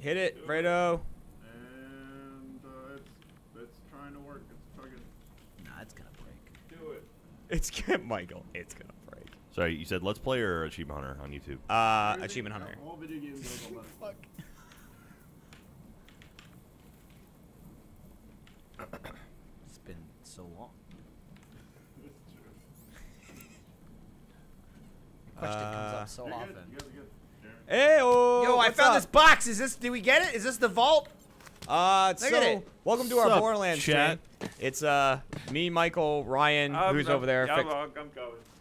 Hit it, Fredo. And uh, it's it's trying to work. It's fucking Nah, it's gonna break. do it. It's good, Michael. It's gonna break. Sorry, you said Let's Play or Achievement Hunter on YouTube? Uh, Everything- Achievement Hunter. All video games goes on that. Fuck. It's been so long. Question comes Uh, up so You're often. good. Hey, oh, Yo, I found up? this box. Is this? Did we get it? Is this the vault? Uh, Look so at it. welcome to our Sup, Borderlands chat? stream. It's uh me, Michael, Ryan, I'm- who's I'm- over there, I'm, Fic- I'm coming.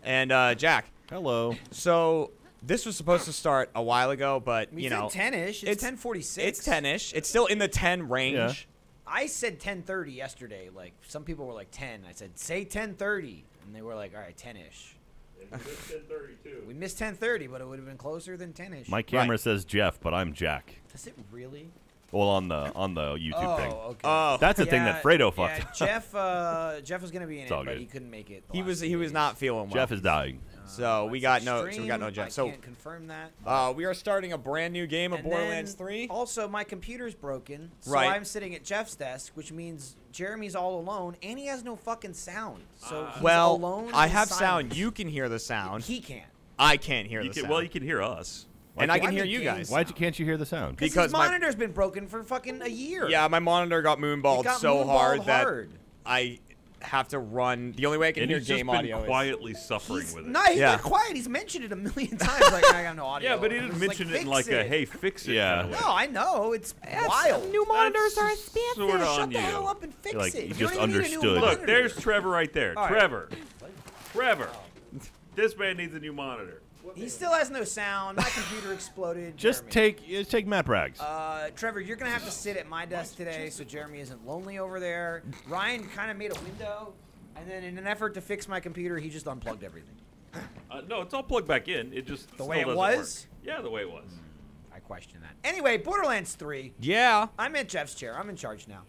and uh, Jack. Hello. So this was supposed to start a while ago, but We you know, 10-ish. It's, it's- 1046. it's ten-ish. It's still in the ten range. Yeah. I said 1030 yesterday. Like some people were like 10. I said say 1030, and they were like, all right, 10ish. We missed 1030, but it would have been closer than 10ish. My camera Right. says Jeff, but I'm Jack. Does it really? Well, on the on the YouTube oh, thing. okay. Oh, That's the thing that Fredo fucked. Yeah, up. Jeff. Uh, Jeff was gonna be in It's it, but good. he couldn't make it. he was few he was not feeling well. Jeff is dying. So we got no- so we got no Stream, Jeff. I So- can't confirm that. Uh, we are starting a brand new game of And Borderlands 3. Also, my computer's broken, so Right. I'm sitting at Jeff's desk, which means Jeremy's all alone, and he has no fucking sound. So he's well, alone. I have silence. sound. You can hear the sound. He can't. I can't hear You the can, sound. well, you can hear us. and I can hear you guys. Why can't you hear the sound? Because Because his my- monitor's been broken for fucking a year. Yeah, my monitor got moonballed got so hard moonballed that. I have to run. The only way I can And hear he's game been audio is quietly suffering He's with it. No, he's Yeah. not quiet. He's mentioned it a million times. Like, I got no audio. yeah, but he didn't like, mention it in "Fix like a "Hey, fix it." Yeah. kinda. No, I know. It's wild. new monitors are That's expensive. sorta Shut on the you. hell up and fix Like, it. you You just don't even need a new understood. Look, there's Trevor right there. All right. Trevor. Trevor. This man needs a new monitor. He still has no sound. My computer exploded. Just Jeremy. take just take Matt Braggs. Uh, Trevor, you're gonna have to sit at my desk today, so Jeremy isn't lonely over there. Ryan kind of made a window, and then in an effort to fix my computer, he just unplugged everything. Uh, no, it's all plugged back in. It just The way it was? Work. Yeah, the way it was. I question that. Anyway, Borderlands 3. Yeah. I'm in Jeff's chair. I'm in charge now.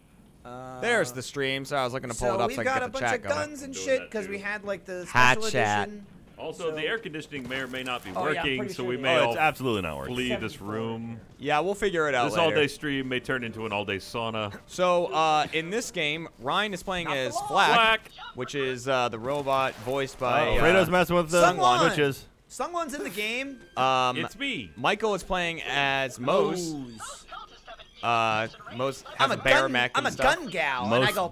Uh, There's the stream, so I was looking to pull so it up we've so I got could a get the bunch of guns and shit because we had like the special chat. edition. Also, So- the air conditioning may or may not be Oh, working, pretty so sure we may oh, all it's absolutely not working. flee this room. Yeah, we'll figure it out This all-day stream may turn into an all-day sauna. So, uh, in this game, Ryan is playing Not as for. Flack, Flack. which is uh, the robot voiced by. Oh, uh, Fredo's messing with the Someone- switches. Someone's in the game. um, it's me. Michael is playing as Moze. Moze. Uh, Moze has I'm a a bear gun. mech I'm and a stuff. gun gal, and I go.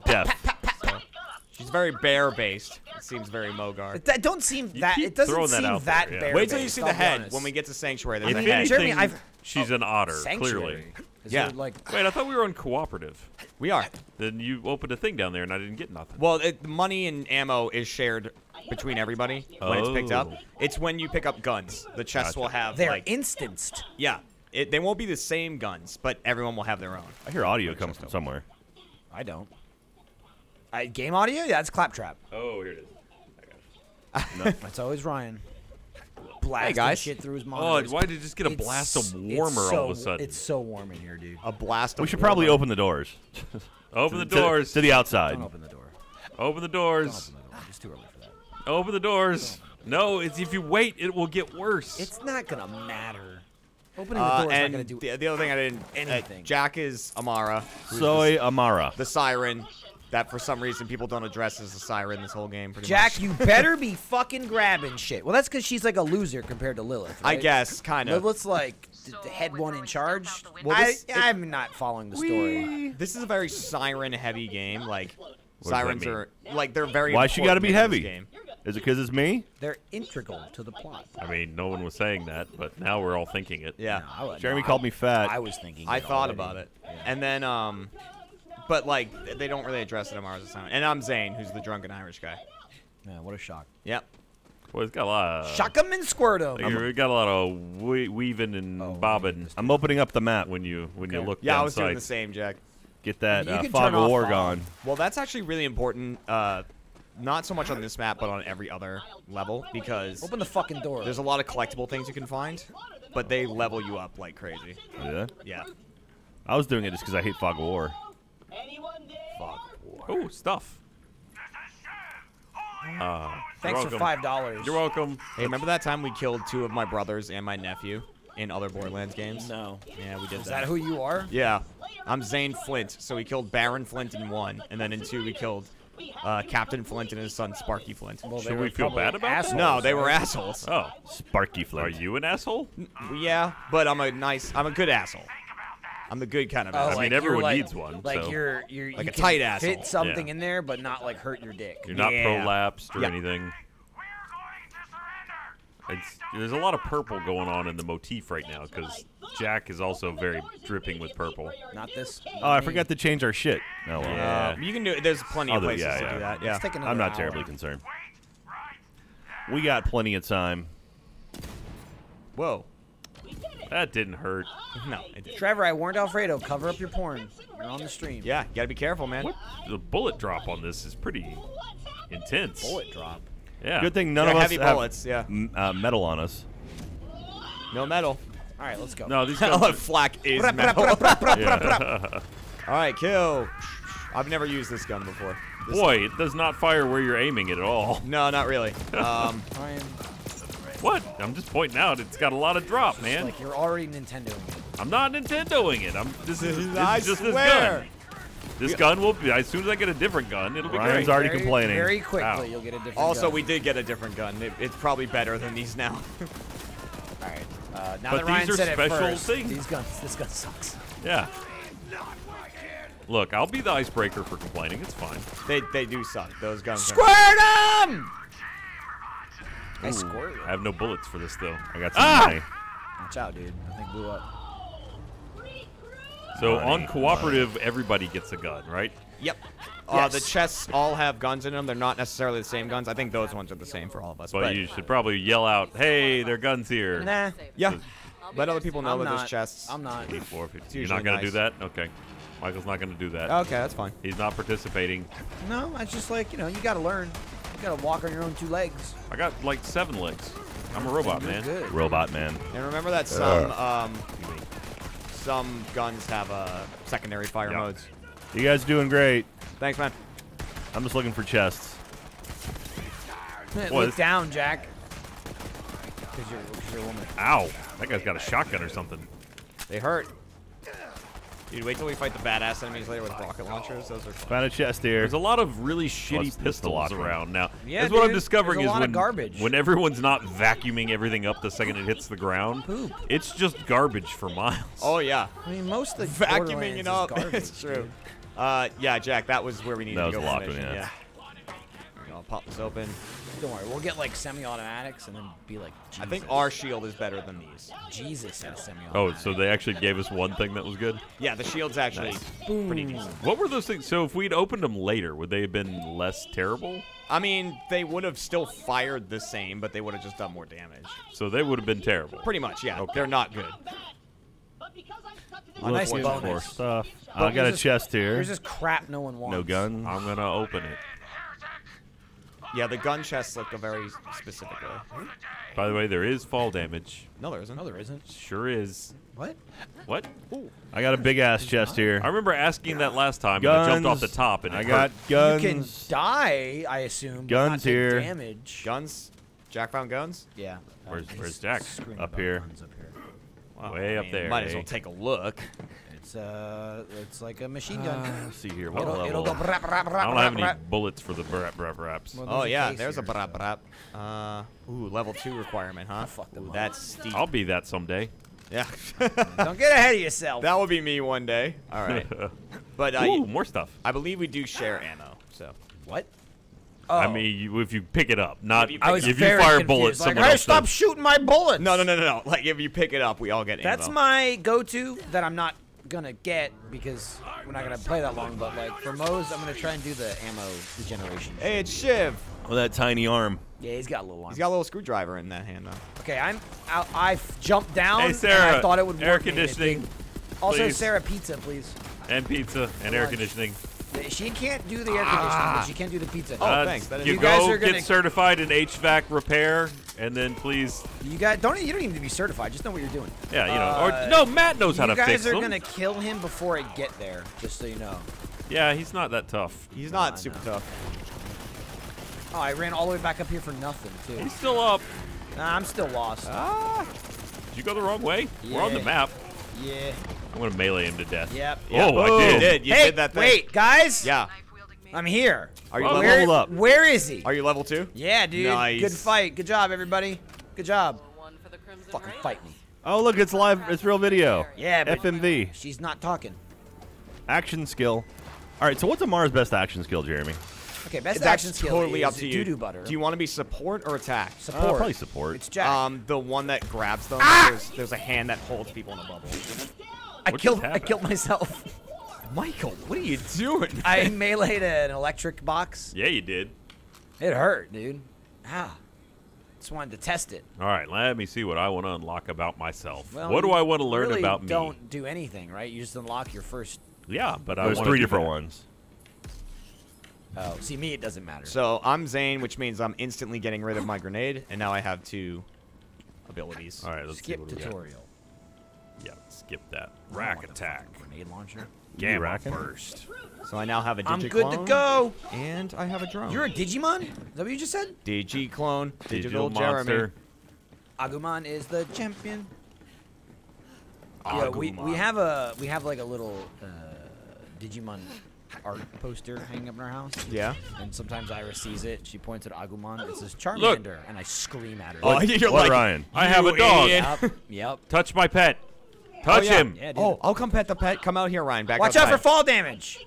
She's very bear based. It seems very Mogar. That don't seem that. It doesn't throwing that seem that there, yeah. bear. Wait till you see the head honest. when we get to Sanctuary. There's If a anything, head. Jeremy, I've- she's an oh, otter, Sanctuary. clearly. Is Yeah. like Wait, I thought we were on cooperative. We are. Then you opened a thing down there, and I didn't get nothing. Well, it, the money and ammo is shared between everybody when it's picked up. Oh. It's when you pick up guns. The chests Gotcha. will have they're like instanced. yeah. It, they won't be the same guns, but everyone will have their own. I hear audio comes from somewhere. I don't. I, game audio? Yeah, it's claptrap. Oh, here it is. That's always Ryan. Blasting guys. shit through his Oh, why did you just get a It's- blast of warmer so, all of a sudden? It's so warm in here, dude. A blast. Of We of should probably open the doors. Open the doors. to the outside. Don't open the door. Open the Don't doors. open the door. It's too early for that. Open the doors. No, it's if you wait, it will get worse. It's not gonna matter. Opening the Uh, door is not gonna do the, the other thing I didn't. Uh, anything. Jack is Amara, who's Soy Amara. the, the siren. That for some reason people don't address as a siren this whole game. Pretty Jack, much. you better be fucking grabbing shit. Well, that's because she's like a loser compared to Lilith. I guess kind of. Lilith's like the, the head one in charge. Well, I, this- it- I'm not following the story. This is a very siren-heavy game. Like does sirens are like they're very. Why she gotta be heavy? Game. Is it because it's me? They're integral to the plot. I mean, no one was saying that, but now we're all thinking it. Yeah. No, I- Jeremy no, called I- me fat. I was thinking. I it thought already. about it, Yeah. and then um, but like they don't really address it in Mars Assignment. And I'm Zane, who's the drunken Irish guy. Yeah, what a shock. Yep. Well, it's got a lot of. Shock 'em and squirt 'em. Like, we got a lot of we- weaving and Oh, bobbing I'm opening up the map. when you when you Okay. look Yeah, I down was doing the same, Jack. Get that You uh, fog of war gone. Well, that's actually really important. Uh, not so much on this map, but on every other level because Open the fucking door. there's a lot of collectible things you can find, but they level you up like crazy. Yeah. Yeah. I was doing it just because I hate fog of war. Oh, stuff. Uh, Thanks you're for five dollars. You're welcome. Hey, remember that time we killed two of my brothers and my nephew in other Borderlands games? No. Yeah, we did Is that who you are? Yeah, I'm Zane Flint. So we killed Baron Flint in one, and then in two we killed uh, Captain Flint and his son Sparky Flint. Well, Should we feel bad about that? no, they were assholes. Oh, Sparky Flint. are you an asshole? Yeah, but I'm a nice, I'm a good asshole. I'm the good kind of Oh, asshole. mean, like you're everyone like- needs one, Like so- you're you're Like you a can tight Fit asshole. something Yeah. in there, but not like hurt your dick. You're not Yeah. prolapsed or Yeah. anything. It's, there's a lot of purple going on in the motif right now because Jack is also very dripping with purple. Not this. Oh, I forgot to change our shit. Oh, well. Yeah. Uh, you can do it. There's plenty I'll of places yeah, to yeah. do that. Let's Yeah. I'm not hour. terribly concerned. We got plenty of time. Whoa. That didn't hurt. No, it didn't. Trevor, I warned Alfredo. Cover up your porn. You're on the stream. Yeah, you gotta be careful, man. What? The bullet drop on this is pretty intense. Bullet drop. Yeah. Good thing none They're of us heavy have bullets, yeah. m- uh, metal on us. No metal. All right, let's go. No, these guns. Oh, flak is Brap, brap, metal. All right, kill. I've never used this gun before. This- Boy, it does not fire where you're aiming it at all. No, not really. Um, I am What? I'm just pointing out it's got a lot of drop, man. like you're already Nintendoing it. I'm not Nintendoing it. I'm this is, this I is just this swear. gun. This gun will be as soon as I get a different gun, it'll be Ryan's great. already very, complaining. Very quickly, Ow. you'll get a different. Gun. Also, gun. we did get a different gun. It, it's probably better than these now. All right. Uh, now But that Ryan these are said it special first, things. these guns, this gun sucks. Yeah. Look, I'll be the icebreaker for complaining. It's fine. they they do suck. Those guns. are- Squirt 'em! I squirt. I have no bullets for this though. I got some Ah! money. Watch out, dude. I think blew up. So Money, on cooperative, everybody gets a gun, right? Yep. Uh, the chests all have guns in them. They're not necessarily the same guns. I think those ones are the same for all of us. But, But, you should probably yell out, "Hey, there are guns here!" Nah. yeah, let other people know I'm that not. there's chests. I'm not. Eight, four, fifty. You're not gonna do that? Okay. Michael's not gonna do that. Okay, that's fine. He's not participating. No, it's just like you know, you gotta learn. You gotta walk on your own two legs. I got like seven legs. I'm a robot, man. Good. Robot man. And remember that some um, some guns have uh, secondary fire Yeah. modes. You guys doing great. Thanks, man. I'm just looking for chests. Boy, Look down, Jack. Because you're, cause you're a woman. Ow! That guy's got a shotgun or something. They hurt. Dude, wait till we fight the badass enemies later with rocket launchers. Those are fun. Found a chest here. There's a lot of really shitty it's the pistols around now. Yeah, That's what I'm dude. discovering There's a is lot of when garbage. when everyone's not vacuuming everything up the second it hits the ground, Poop. it's just garbage for miles. Oh yeah, I mean, most of the vacuuming Borderlands it is up. Garbage, it's true. dude. Uh, yeah, Jack, that was where we needed That to go. a for lock the one, mission, yeah. There I'll pop this open. Don't worry, we'll get like semi-automatics and then be like. Jesus. I think our shield is better than these. Jesus had a semi-automatic. Oh, so they actually gave us one thing that was good. Yeah, the shield's actually pretty decent. What were those things? So if we'd opened them later, would they have been less terrible? I mean, they would have still fired the same, but they would have just done more damage. So they would have been terrible. Pretty much, yeah. They're not good. A nice Unfortunately. for bonus. stuff. But I got a there's chest here. There's just crap no one wants. No gun. I'm gonna open it. Yeah, the gun chests look a very specific way. By the way, there is fall damage. No, there isn't. No, there isn't. Sure is. What? What? Ooh. I got a big ass chest here. I remember asking that last time, and I jumped off the top, and I got hurt. guns. You can die, I assume. but Guns not take here. Damage. Guns? Jack found guns? Yeah. Where's- he's where's Jack? Up here. guns up here. Wow, Way I up there, Might as eh? well take a look. It's uh, it's like a machine gun. Uh, let's see here. What it'll, level? it'll go brap, brap, brap, I don't have any brap. bullets for the brap brap raps. Well, Oh yeah, case there's a brap so- brap. Uh, ooh, level two requirement, huh? fucked them Ooh, that's steep. I'll be that someday. Yeah. Don't get ahead of yourself. that will be me one day. All right. But uh, Ooh, more stuff. I believe we do share ammo. So what? Oh. I mean, you, if you pick it up, not If you if pick I was you very fire confused. bullets, Like, someone hey, else stop does. shooting my bullets. no, no, no, no, no. Like if you pick it up, we all get ammo. That's ammo. my go-to that I'm not gonna get because we're not gonna play that long. But like for Moze, I'm gonna try and do the ammo regeneration. Hey, it's Shiv. With that tiny arm. Yeah, he's got a little arm. He's got a little screwdriver in that hand though. Okay, I'm. I, I jumped down. Hey, and Sarah, I thought it would air work, and conditioning. Also, please. Sarah, pizza, please. and pizza and air conditioning. She can't do the air conditioning, but she can do the pizza. Oh, Uh, thanks. That is you You guys go are gonna- get certified in HVAC repair, and then please, You guys don't. You don't even need to be certified. Just know what you're doing. yeah, you know, Uh, or no, Matt knows how to fix them. You guys are gonna kill him before I get there. Just so you know. Yeah, he's not that tough. He's I not super know. tough. Oh, I ran all the way back up here for nothing too. He's still up. Nah, I'm still lost. Ah. Did you go the wrong way? We're on the map. Yeah. I'm gonna melee him to death. Yep. Oh, I You did. did. You hey, did that thing. wait, guys. Yeah. I'm here. Are you Well, level? Where, up. Where is he? Are you level two? yeah, dude. Nice. Good fight. Good job, everybody. Good job. One for the Crimson Fucking fight me. Oh, look, it's live. It's real video. Yeah, but FMV. she's not talking. Action skill. All right, so what's Amara's best action skill, Jeremy? Okay, best That's action skill totally is up to you. doo-doo butter. Do you want to be support or attack? support? Uh, probably support. It's Jack. Um, the one that grabs them. Ah! There's, there's a hand that holds people in a bubble. I what killed. I killed myself. Michael, what are you doing? I meleeed an electric box. Yeah, you did. It hurt, dude. Ah. Just wanted to test it. All right, let me see what I want to unlock about myself. Well, what do I want to learn really about me? Don't do anything, right? You just unlock your first. Yeah, but I There's three different that. ones. Oh, see me, it doesn't matter. So I'm Zane, which means I'm instantly getting rid of my grenade, and now I have two abilities. All right, let's see skip what we got. tutorial. Yeah, skip that. Rack attack. Grenade launcher. Gamma racking? burst. So I now have a I'm good to go. And I have a drone. You're a Digimon? Is that what you just said? Digiclone, digital, Digital Jeremy. monster. Agumon is the champion. Agumon. Yeah, we, we have a we have like a little uh, Digimon art poster hanging up in our house. Yeah. And sometimes Iris sees it. She points at Agumon. It says Charmander, and I scream at her. Oh, you're What, like, Ryan? I have a dog. Yep. Yep. Touch my pet. Touch yeah. him. Yeah. Oh, I'll come pet the pet. Come out here, Ryan. Back Watch out outside. for fall damage.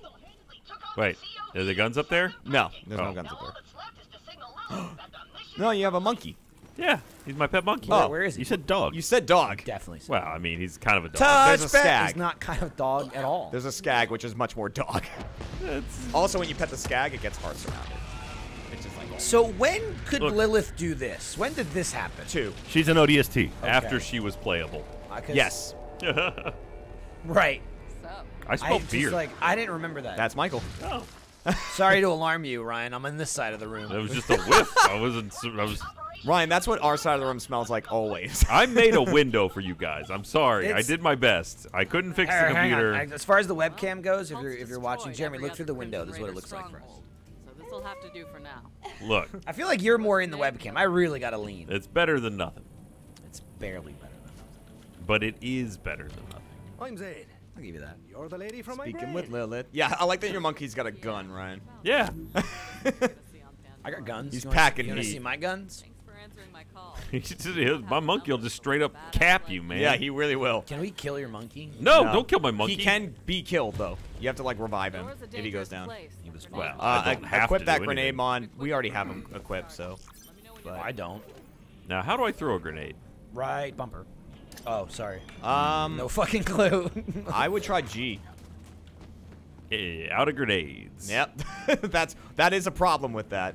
Wait, are the guns up there? No, there's Oh. no guns up there. No, you have a monkey. Yeah, he's my pet monkey. Oh, where is he? You said dog. You said dog. definitely. said- Well, I mean, he's kind of a dog. Touch There's a back stag. is not kind of dog at all. There's a skag, which is much more dog. also, when you pet the skag, it gets hearts around it. Like so when could Look. Lilith do this? When did this happen? two. She's an ODST. After she was playable. Uh, 'cause- Yes, Right. What's up? I I smell just beer. like I didn't remember that. that's Michael. oh, Sorry to alarm you, Ryan. I'm on this side of the room. It was just a whiff. I wasn't. I was. Ryan, that's what our side of the room smells like always. I made a window for you guys. I'm sorry. I did my best. I couldn't fix the Hang on, hang on. computer. As far as the webcam goes, if you're if you're watching, Jeremy, look through the window. This is what it looks like for us. So this'll have to do for now. Look, I feel like you're more in the webcam. I really got to lean. it's better than nothing, It's barely better than that. But it is better than nothing. I'm Zaid. I'll give you that. You're the lady from my Speaking grave. with Lilith. Yeah, I like that your monkey's got a gun, Ryan. Yeah. Get to see on Pandora. I got guns. He's You wanna- packing You want to see my guns? Thanks for answering my call. He just- my monkey will just straight up cap you, man. Yeah, he really will. Can we kill your monkey? No, No. don't kill my monkey. He can be killed though. You have to like revive him if he goes down. He was Well, fine. I Uh, don't have equip to that do grenade mon. We already have him equipped, so. Let me know when But- I don't. Now, how do I throw a grenade? Right bumper. Oh, sorry. Um, No fucking clue. I would try G. Eh, out of grenades. Yep, that's that is a problem with that.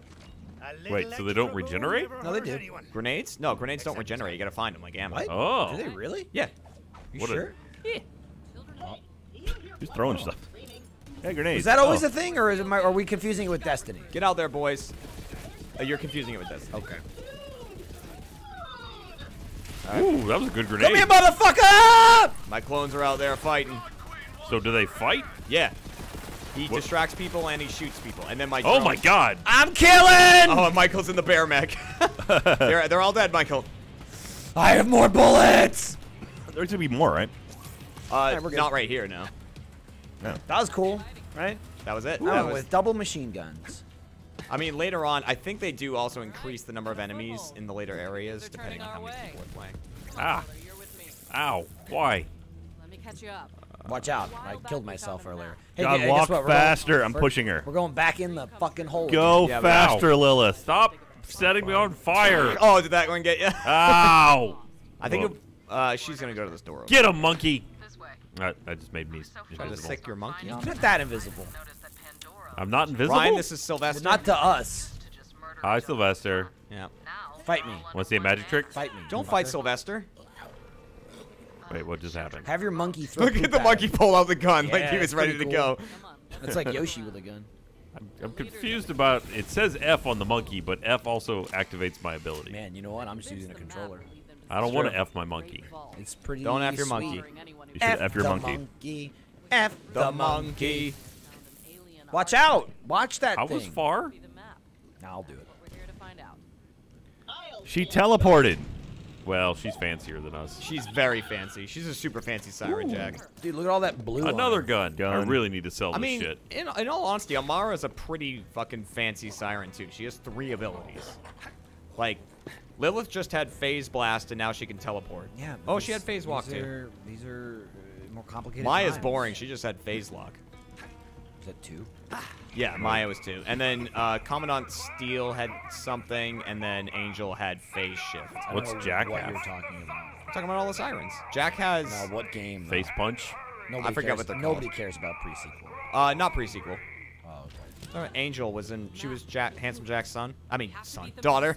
Wait, so they don't regenerate? No, they do. anyone. Grenades? No, grenades don't regenerate. You gotta find them like ammo. What? Oh. Do they really? Yeah. You What a- sure? Who's throwing stuff? Hey, grenades. Is that always oh. a thing, or is it my, are we confusing it with Destiny? Get out there, boys. Uh, you're confusing it with this. Okay. Ooh, that was a good grenade. Come here, motherfucker! My clones are out there fighting. So do they fight? Yeah. He What- distracts people and he shoots people. And then my Oh my god. I'm killing! Oh, and Michael's in the bear mech. they're, they're all dead, Michael. I have more bullets! There's gonna be more, right? Uh, we're not right here, now. no. That was cool, right? That was it. Oh, That was, with double machine guns. I mean, later on, I think they do also increase the number of enemies in the later areas, depending on how many people are playing. Ah. You're with me. Ow. Why? Let me catch you up. Watch out. I killed myself earlier. Hey, God, gu- guess walk what? Going- faster. I'm pushing her. We're going back in the fucking hole. Go Yeah, but- faster, Lilith. Stop setting me on fire. Oh, did that one get you? Ow. I think it, uh, she's gonna go to this door. Get a monkey. This way. That, that just made me Try to sick your monkey. You're not that invisible. Notice that Pandora I'm not invisible. Ryan, this is Sylvester. Not to us. to just murder Hi, Sylvester. Yeah. Fight me. Want to see a magic trick? Fight me. Don't fight Sylvester. Wait, what just happened? Have your monkey throw Look at the monkey him. pull out the gun like he was ready pretty to go. Come on. That's like Yoshi with a gun. I'm, I'm confused about. It says F on the monkey, but F also activates my ability. Man, you know what? I'm just using a This is the controller. map that lead them to I don't want to F my monkey. It's pretty Don't F your monkey. Murdering anyone who You should F F your monkey. monkey. F The the monkey. monkey. found an alien Watch artifact. out! Watch that I thing. was far. Be. Nah, I'll do it. We're here to find out. She teleported. Well, she's fancier than us. She's very fancy. She's a super fancy siren, Jack. Dude, look at all that blue. Another her. gun. I really need to sell I this mean, shit. in, in all honesty, Amara's a pretty fucking fancy siren too. She has three abilities. Like, Lilith just had Phase Blast, and now she can teleport. Yeah. Oh, she had Phase Walk these too. Are, these are uh, more complicated. Maya's times. boring. She just had Phase Lock. Is that two? Yeah, Maya was two. And then uh, Commandant Steele had something, and then Angel had Phase Shift. What's Jack What have? you're talking about? I'm talking about all the sirens. Jack has No, what game? though? Face punch. Nobody forget cares, what they're Nobody called. cares about pre-sequel. uh, not pre-sequel. Oh, okay. Uh, Angel was in. She was Jack, handsome Jack's son. I mean, son, daughter.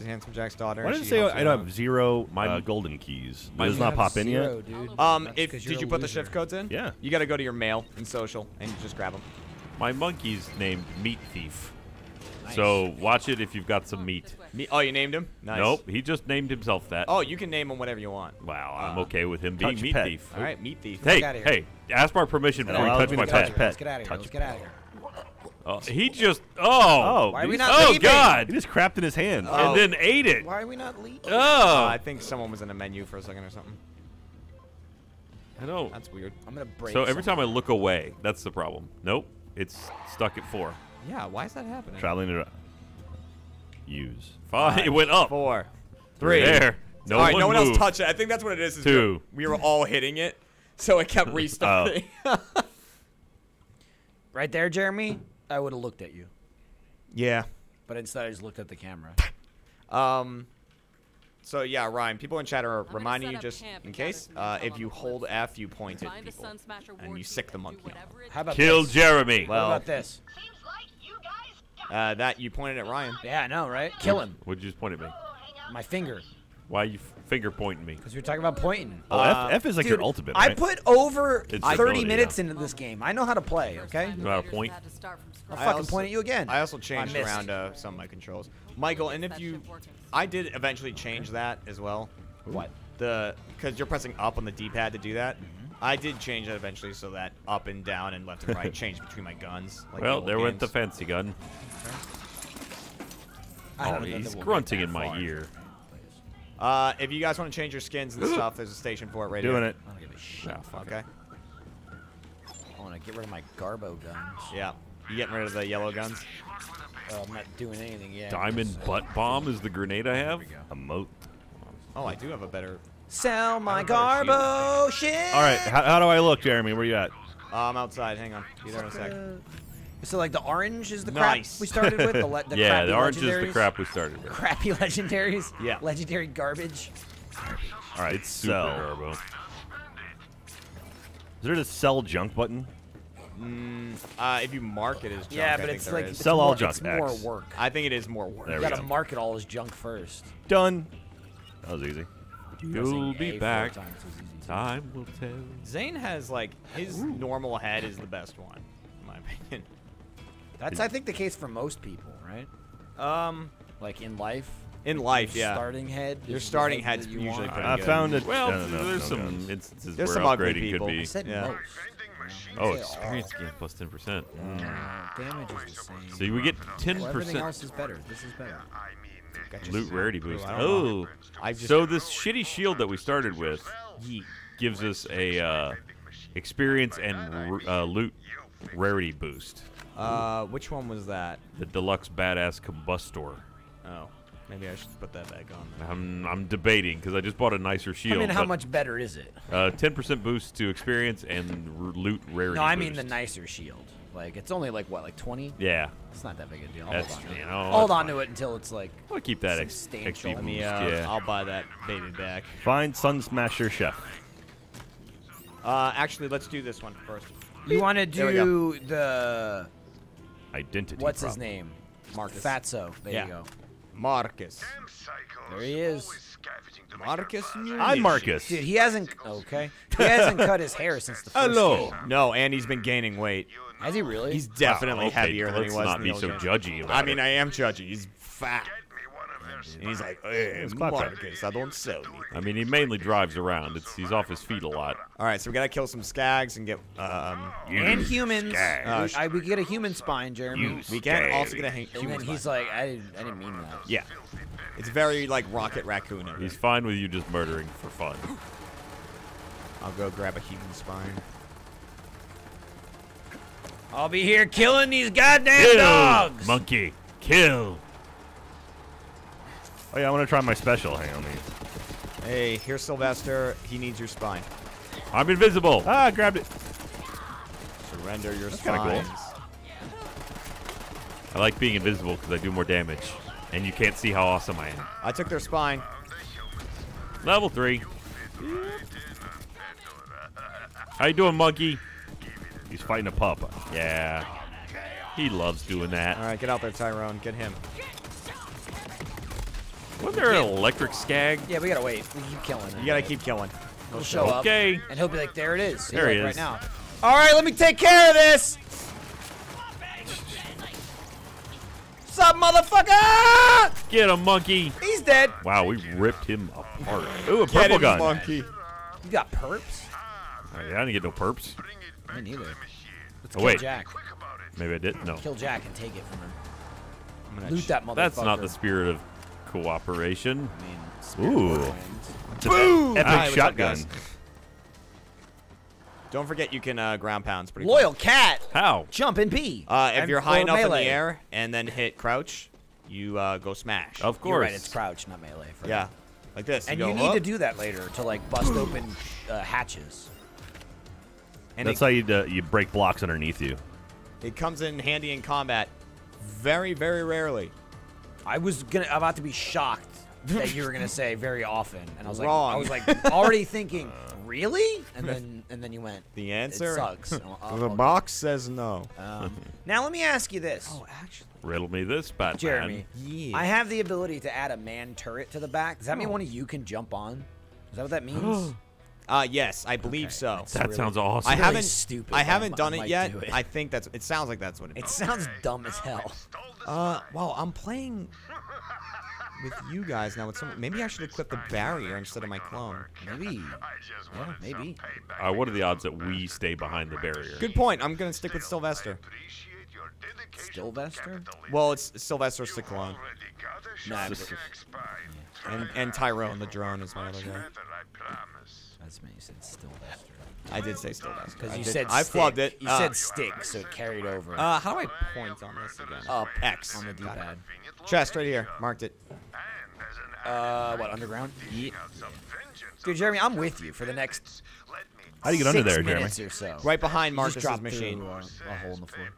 To the Sun Smashers. She's handsome Jack's daughter. Why and did it say I don't have zero My- uh, golden keys? my- Does not have pop in zero, yet? dude. Um, That's if 'cause did you're you put the shift codes in? Yeah. You got to go to your mail and social, and you just grab them. My monkey's named Meat Thief. So watch it if you've got some meat. Me, oh, you named him? Nice. Nope, he just named himself that. Oh, you can name him whatever you want. Wow, I'm Uh, okay with him being Meat pet. Thief. All right, meat thief. Hey, hey, ask my permission before you touch my to pet. pet. Let's get out of here. Touch Let's get out of here. Uh, he just oh Oh, Why are we not oh leaving? God, He just crapped in his hand. Oh. and then ate it. Why are we not leaving? Oh, Uh, I think someone was in a menu for a second or something. I know. That's weird. I'm gonna break. So every time I look away, that's the problem. Nope, it's stuck at four. Yeah, why is that happening? Traveling to use. Five. It went up. Four, three. There. No All right, one no one else moved. touched it. I think that's what it is. is Two. We were all hitting it, so it kept restarting. right there, Jeremy, I would have looked at you, yeah. but instead I just looked at the camera. Um. So yeah, Ryan. People in chat are gonna reminding you just in case. Uh, if you hold cliffs. F, you point at people, Sun and you sick the monkey. whatever it How about Kill this? Jeremy. Well- what about this? uh, that you pointed at Ryan. Yeah, I know, right? Kill him. What'd you just point at me? My finger. Why are you f- finger pointing me? Because we were talking about pointing. Oh, Uh, F, F is like Dude, your ultimate, I put over It's 30 ability, minutes yeah. into this game. I know how to play, okay? You know how to point? Had to start from I'll fucking also- point at you again. I also changed missed. around uh, some of my controls, Michael. And if you. I did eventually change that as well. What? The because you're pressing up on the D-pad to do that. Mm-hmm. I did change that eventually so that up and down and left and right changed between my guns. Like well, old there went the fancy gun. I Oh, he's the- we'll get grunting in my far. ear. Uh, if you guys want to change your skins and stuff, there's a station for it right Doing here. Doing it. I don't give a shit. Ah, fuck it. Okay. I want to get rid of my Garbo guns. Yeah. You getting rid of the yellow guns? Oh, I'm not doing anything yet. Diamond butt bomb is the grenade I have. A moat. Oh, I do have a better. Sell my I have a better Garbo shit. All right, how, how do I look, Jeremy? Where you at? Uh, I'm outside. Hang on. Be there in a sec. So like the orange is the Nice. crap we started with. The, le- the yeah, crappy the orange is the crap we started with. Crappy legendaries. Yeah. Legendary garbage. All right, It's super sell. Garbo. Is there a sell junk button? Mm, uh, if you mark it as junk, yeah, I but think it's there like it's Sell all junk, It's more work. I think it is more work. There you we gotta go. mark it all as junk first. Done. That was easy. You'll be A back. times is easy. Time will tell. Zane has like his normal head is the best one, in my opinion. That's I think the case for most people, right? Um, Like in life. in life, yeah. Starting head. Your starting head head's you usually want. pretty I good. found it. Well, no, no, no, there's no some guns. instances There's where some ugly upgrading people. could I be. said Yeah. most. Oh, experience all. gain plus 10%. Uh, damage is the same. So we get Well, everything 10% else is better. This is better. Gotcha. loot rarity boost. Oh, I've just so this shitty shield that we started with gives us a uh, experience and uh, loot rarity boost. Uh, which one was that? The deluxe badass combustor. Oh, maybe I should put that back on. Then. I'm, I'm debating because I just bought a nicer shield. I mean, how but, much better is it? Uh, 10% boost to experience and r- loot rarity. No, I mean the nicer shield. Like it's only like what, like twenty? Yeah, It's not that big a deal. I'll that's hold on to you it. Hold on to it until it's like I'll keep that ex- Substantial. XP boost. me. Uh, yeah. I'll buy that baby back. Find Sun Smasher Chef. Uh, actually, let's do this one first. you want to There we go. do the Identity. what's his name? Marcus. Fatso. There Yeah. you go. Marcus. There he is. Marcus. I'm Marcus. Dude, he hasn't okay. He hasn't cut his hair since the first Hello. game. No, and he's been gaining weight. Has he really? He's definitely okay, heavier than he was. let's was. not in be the so game. judgy about I mean, it. I am judgy. He's fat. And he's like, hey, Marcus, I don't sell me. I mean, he mainly drives around. It's he's off his feet a lot. All right, so we gotta kill some skags and get um. and humans. Uh, I, we get a human spine, Jeremy. we can also get a hu- and human. then he's spine. like, I didn't, I didn't mean that. yeah, it's very like Rocket Raccoon. of He's it. fine with you just murdering for fun. I'll go grab a human spine. I'll be here killing these goddamn Kill, dogs. monkey, kill. Oh yeah, I want to try my special. Hang on, these. Hey, here's Sylvester. He needs your spine. I'm invisible. Ah, I grabbed it. Surrender your That's kinda cool. I like being invisible because I do more damage, and you can't see how awesome I am. I took their spine. Level three. How you doing, monkey? He's fighting a pup. Yeah, he loves doing that. All right, get out there, Tyrone. Get him. Wasn't there an electric skag? Yeah, we gotta wait. We keep killing him. You gotta keep killing. He'll show up. Okay. And he'll be like, there it is. He's There he like, is. Right now. All right, let me take care of this. Sup, motherfucker? Get him, monkey. He's dead. Wow, we ripped him apart. Ooh, a Get purple him, gun. monkey. You got perps? Uh, yeah, I didn't get no perps. Me neither. Let's Oh, kill wait. Jack. Maybe I did. No, Kill Jack and take it from him. I'm gonna Loot that motherfucker. that's not the spirit of cooperation. I mean, Ooh. wins. Boom! Epic Hi, what's up, shotgun. Don't forget you can uh, ground pounds pretty Loyal cat. How? Jump and pee. Uh, if And- you're high enough melee. in the air and then hit crouch, you uh, go smash. Of course. You're right. It's crouch, not melee. For Yeah, like this. And you, you go need to do that later to like bust open uh, hatches. And That's it, how you uh, you break blocks underneath you. it comes in handy in combat. Very, very rarely. I was gonna about to be shocked that you were gonna say very often, and I was like, Wrong. I was like already thinking, really? And then and then you went. The answer. It sucks. I'll- I'll- the I'll- box says no. Um, now let me ask you this, Oh, actually. Riddle me this, Batman. Jeremy. Yeah. I have the ability to add a man turret to the back. Does that mean one of you can jump on? Is that what that means? Uh, yes, I believe so. That's That really- sounds awesome. I haven't. stupid, I haven't I done it yet. do it. I think that's. It sounds like that's what it. It means. sounds dumb as hell. Uh, well, I'm playing with you guys now. With some, maybe I should equip the barrier instead of my clone. Maybe. Yeah, maybe. Uh, what are the odds that we stay behind the barrier? Good point. I'm gonna stick with Sylvester. Sylvester? Well, it's Sylvester the clone, Nah, and and Tyrone the drone is my other guy. that's me. You said Sylvester. I did say Sylvester. Because I you did- said I stick. flubbed it. You Uh, said stick, so it carried over. Uh, how do I point on this again? Up X on the D-pad. Chest right here. Marked it. Uh, what underground? Yeah. Dude, Jeremy, I'm with you for the next How do you get under there, Jeremy? or so. Right behind You just Marcus's machine. through, uh, a hole in the floor.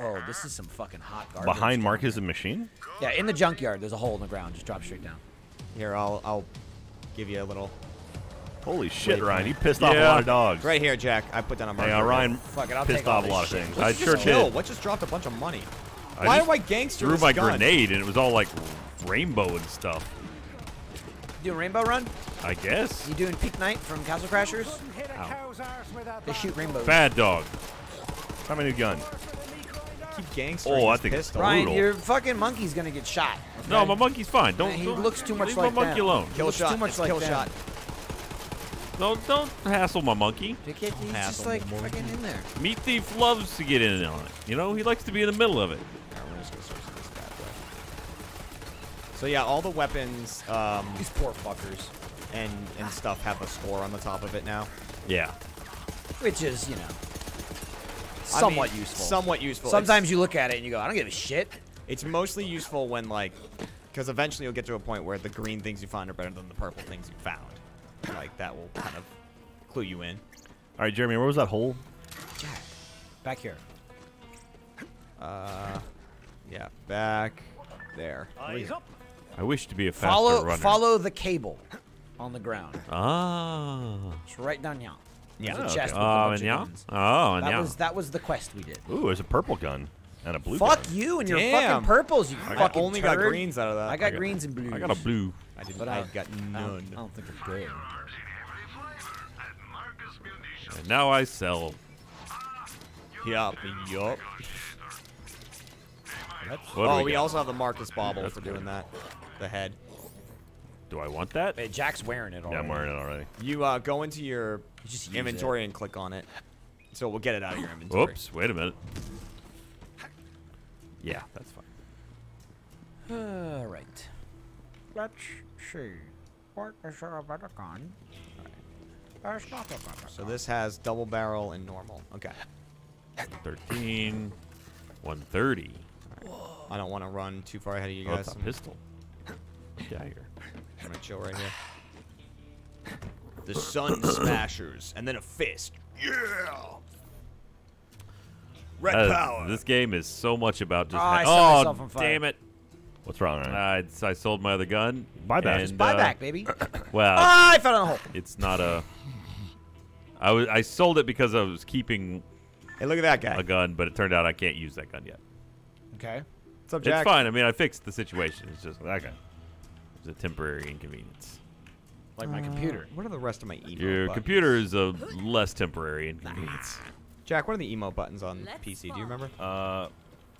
Oh, this is some fucking hot garbage. Behind down Marcus' here. machine? Yeah, in the junkyard, there's a hole in the ground. Just drop straight down. Here, I'll I'll give you a little. Holy shit, Ryan! You pissed off a lot of dogs. Right here, Jack. I put down a marker. Hey, Ryan Fuck it, I'll pissed off a lot of shit. things. What I just sure kill? did. What just dropped a bunch of money? I Why just do I gangster threw this my gun? grenade and it was all like rainbow and stuff. You doing Rainbow Run? I guess. You doing Pink Knight from Castle Crashers? Hit a cow's arse a They shoot rainbows. Bad dog. How many gun? Keep gangstering Oh, I this think it's pistol. Ryan, your fucking monkey's gonna get shot. No, my monkey's fine. Don't. He don't- looks too much leave like my monkey them. alone. Kill looks shot. too much it's like kill them. shot. Don't don't hassle my monkey. Dickhead, He's just like fucking in there. Meat thief loves to get in on it. You know, he likes to be in the middle of it. Alright, we're just gonna search this bad boy. So yeah, all the weapons um, These poor fuckers. and and stuff have a score on the top of it now. Yeah. Which is, you know, I somewhat mean, useful. Somewhat useful. Sometimes you look at it and you go, I don't give a shit. it's, it's mostly useful when like, because eventually you'll get to a point where the green things you find are better than the purple things you found. Like that will kind of clue you in. All right, Jeremy, where was that hole? Jack, back here. Uh, yeah, back there. Eyes up. I wish to be a faster Follow, runner. follow the cable on the ground. Ah. It's right down here. Yeah. There's a okay. chest with a Oh, bunch and yeah. Oh, and That yeah. was that was the quest we did. Ooh, there's a purple gun and a blue Fuck gun. you and your fucking purples, you I got- fucking only got greens out of that. I got I got- greens and blues. I got a blue. I didn't. But I I, got I don't, none. I don't think they're good. And now I sell. Yup. Yup. What Oh, we we also have the Marcus Bauble That's for doing good. that. the head. Do I want that? Hey, Jack's wearing it already. Yeah, I'm wearing it already. You uh, go into your You just use inventory and click on it. So we'll get it out of your inventory. Whoops. Wait a minute. Yeah, that's fine. All right. Let's see. What is there about a gun? There's not about a So this has double barrel and normal. Okay. 13, 130. I don't want to run too far ahead of you Oh, guys. it's a I'm, pistol. Dagger. I'm gonna chill right here. The Sun Smashers, and then a fist. Yeah. Red Uh, power. This game is so much about just. Oh, I set oh, myself on fire. damn it! What's wrong, Ryan? Uh, I, I sold my other gun. Buyback. and, Buy uh, back, baby. Well, ah, I fell in a hole. it's not a. I was I sold it because I was keeping Hey, look at that guy. a gun, but it turned out I can't use that gun yet. Okay. What's up, Jack? It's fine. I mean, I fixed the situation. It's just that guy. It's a temporary inconvenience. Like my computer. What are the rest of my emo Your buttons? computer is a less temporary inconvenience. Jack, what are the emo buttons on Let's PC? Do you remember? Uh,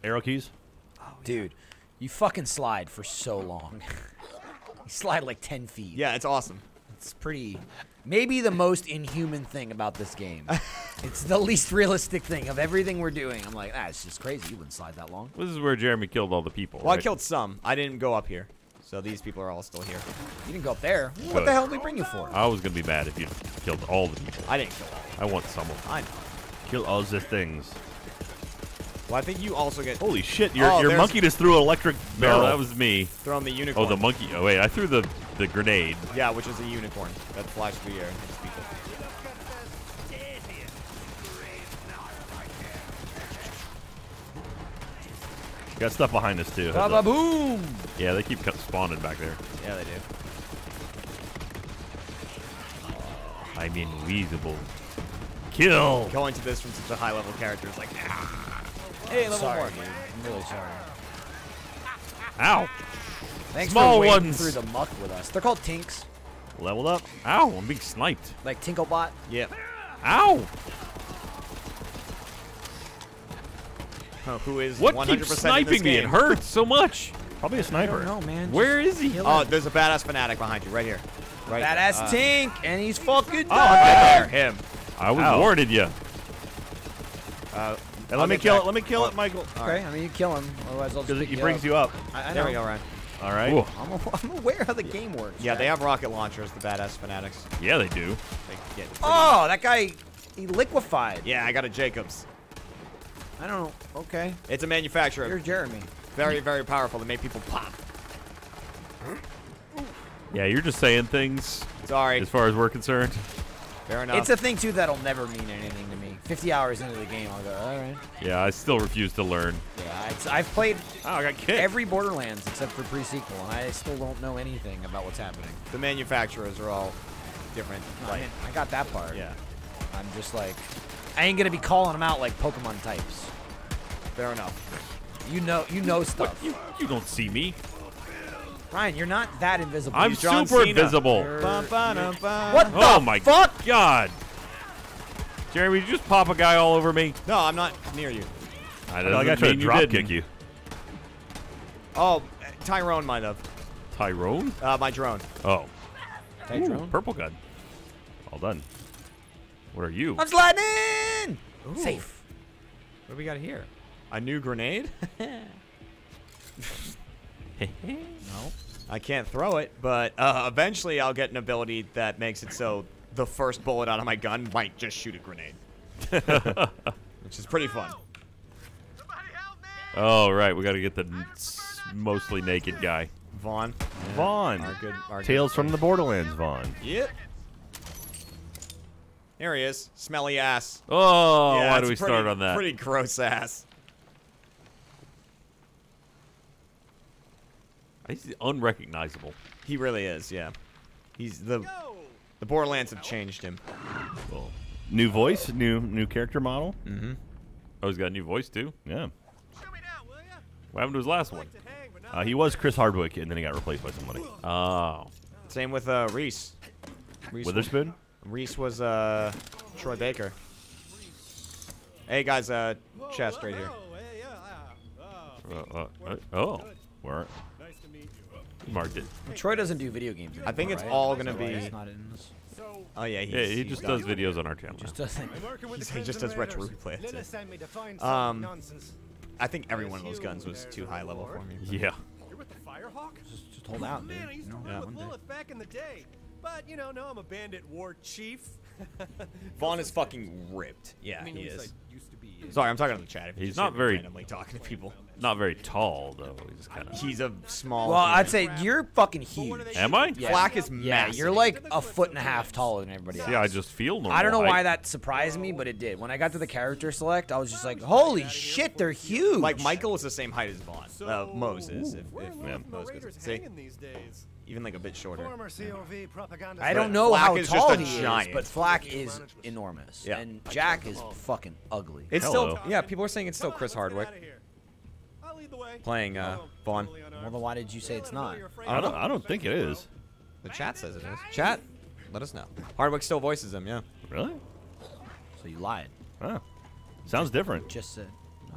arrow keys. Dude, you fucking slide for so long. you slide like 10 feet. Yeah, it's awesome. It's pretty. Maybe the most inhuman thing about this game. it's the least realistic thing of everything we're doing. I'm like, ah, it's just crazy. You wouldn't slide that long. This is where Jeremy killed all the people. Well, I killed some. I didn't go up here. So these people are all still here. You didn't go up there. What the hell did we bring you for? I was gonna be mad if you killed all the people. I didn't kill all. I want some of them. I know. Kill all the things. Well, I think you also get Holy shit! Your Oh, your monkey just threw an electric barrel. No, that was me. thrown the unicorn. Oh, the monkey. Oh wait, I threw the the grenade. Yeah, which is a unicorn that flies through the air and hits people. Got stuff behind us too. heads Ba boom! Yeah, they keep spawning back there. Yeah, they do. I'm invisible. Kill. Going to this from such a high level character is like, ah. Hey, level Sorry, more. dude. I'm really sorry. Ow. Thanks Small for wading ones. through the muck with us. They're called tinks, Leveled up. Ow. I'm being sniped. like Tinklebot. Yep. Ow. Huh, who is What 100% keeps in this sniping me? It hurts so much. Probably a sniper. No man. Where is he? Oh, there's a badass fanatic behind you, right here. Right. Badass uh, Tink, and he's fucking Oh, dead. there, him. I was Ow. warning you. Hey, I'll let me kill Jack. it. Let me kill it, Michael. Okay, I mean you kill him, otherwise I'll just Because pick he you brings up. you up. I, I There know. we go, Ryan. All right. I'm, a, I'm aware how the game works. Yeah, they have rocket launchers, the badass fanatics. Yeah, they do. They get pretty- Oh, that guy, he liquefied. Yeah, I got a Jacobs. I don't know. Okay, It's a manufacturer. here's Jeremy. very, very powerful to make people pop. Yeah, you're just saying things Sorry. as far as we're concerned. Fair enough. It's a thing too that'll never mean anything to me. 50 hours into the game, I'll go, all right. Yeah, I still refuse to learn. Yeah, it's, I've played Oh, I got kicked. every Borderlands except for pre-sequel, and I still don't know anything about what's happening. the manufacturers are all different. No, I, mean, I got that part. yeah, I'm just like, I ain't gonna be calling them out like Pokemon types. fair enough. You know, you know stuff. you, you don't see me. Ryan, you're not that invisible. I'm John super Cena. invisible. Bum, ba, dum, bum. What the Oh my fuck? god. Jeremy, did you just pop a guy all over me? No, I'm not near you. I I got to try to drop kick you. Oh, Tyrone might have. Tyrone? Uh, my drone. Oh. Hey, Ooh, drone. purple gun. All done. What are you? I'm sliding in. Safe. What do we got here? A new grenade? No. I can't throw it, but uh, eventually I'll get an ability that makes it so the first bullet out of my gun might just shoot a grenade. Which is pretty fun. oh, right. We got to get the mostly naked guy. Vaughn. Vaughn. Our good, our Tales good from the Borderlands, Vaughn. Yep. Here he is. Smelly ass. Oh, Yeah, why it's do we pretty- start on that? Pretty gross ass. He's unrecognizable. He really is, yeah. He's the the Borderlands have changed him. Well, New voice, new new character model. Mm-hmm. oh, he's got a new voice too. Yeah. Show me now, will you? What happened to his last one? Uh, he was Chris Hardwick, and then he got replaced by somebody. Oh, Same with uh, Rhys. Reese Witherspoon. Rhys was uh, Troy Baker. Hey guys, uh, chest right here. uh, uh, uh, oh, Where? Marked it. Troy doesn't do video games. I think it's right? all gonna be- he's not in this? Oh yeah, he's, Yeah, he just done. does videos on our channel. now. Just doesn't. I'm working with He's- the he just does retro Raiders. replay, that's Lila it. sent me to find Um, nonsense. I think every one of those guns was too high level for me. Yeah. You're with the Firehawk? Just, just hold out, dude. Man, I used You know, Yeah. with. Lilith back in the day. But, you know, now I'm a bandit war chief. Vaughn is fucking ripped. Yeah, I mean, he is. I used to be in- Sorry, I'm talking to the chat. If He's not very- randomly talking to people. Not very tall though. He's kind of. He's a small. Well, I'd human. say you're fucking huge. Am I? Yeah. FL4K is Yeah, massive. you're like a foot and a half taller than everybody else. Yeah, I just feel normal. I don't know height. why that surprised me, but it did. When I got to the character select, I was just like, "Holy shit, they're huge!" like Michael is the same height as Vaughn. Uh, Moze, if, if yeah, Moze goes. See, hanging these days? Even like a bit shorter. Former COV propaganda. I don't know FL4K how is just tall a he giant. is, but FL4K is enormous, Yeah. and Jack is fucking ugly. It's Hello. still yeah. People are saying it's still Chris Hardwick playing uh, Vaughn. Well, then why did you say it's not? I don't. I don't think it is. The chat says it is. Chat, let us know. Hardwick still voices him. Yeah. Really? So you lied. Huh. Sounds different. Just said.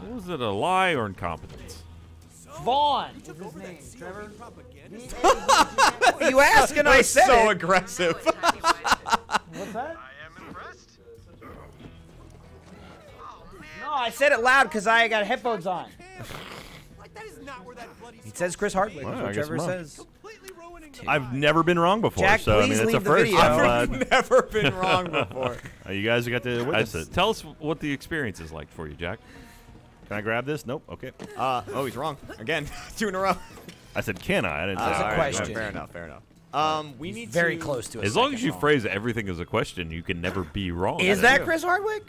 Was it a lie or incompetence? Vaughn. What's his name? Trevor. You asking? and I That's said so it. aggressive. What's that? I am impressed. No, I said it loud because I got headphones on. Like, that is not where that bloody It says Chris Hardwick. Well, That's I what guess Trevor I'm up. says. completely ruining I've never been wrong before, Jack, so I mean please it's a leave the first. video. I'm I've Never been wrong before. Uh, you guys got to witness it. tell us what the experience is like for you, Jack. Can I grab this? Nope. Okay. Uh, oh, he's wrong again. Two in a row. I said, can I? I didn't say. That's a All right, question. Fair enough. Fair enough. Um, we need Very to, close to it. As long as you phrase everything as a question, you can never be wrong. Is that true. Chris Hardwick?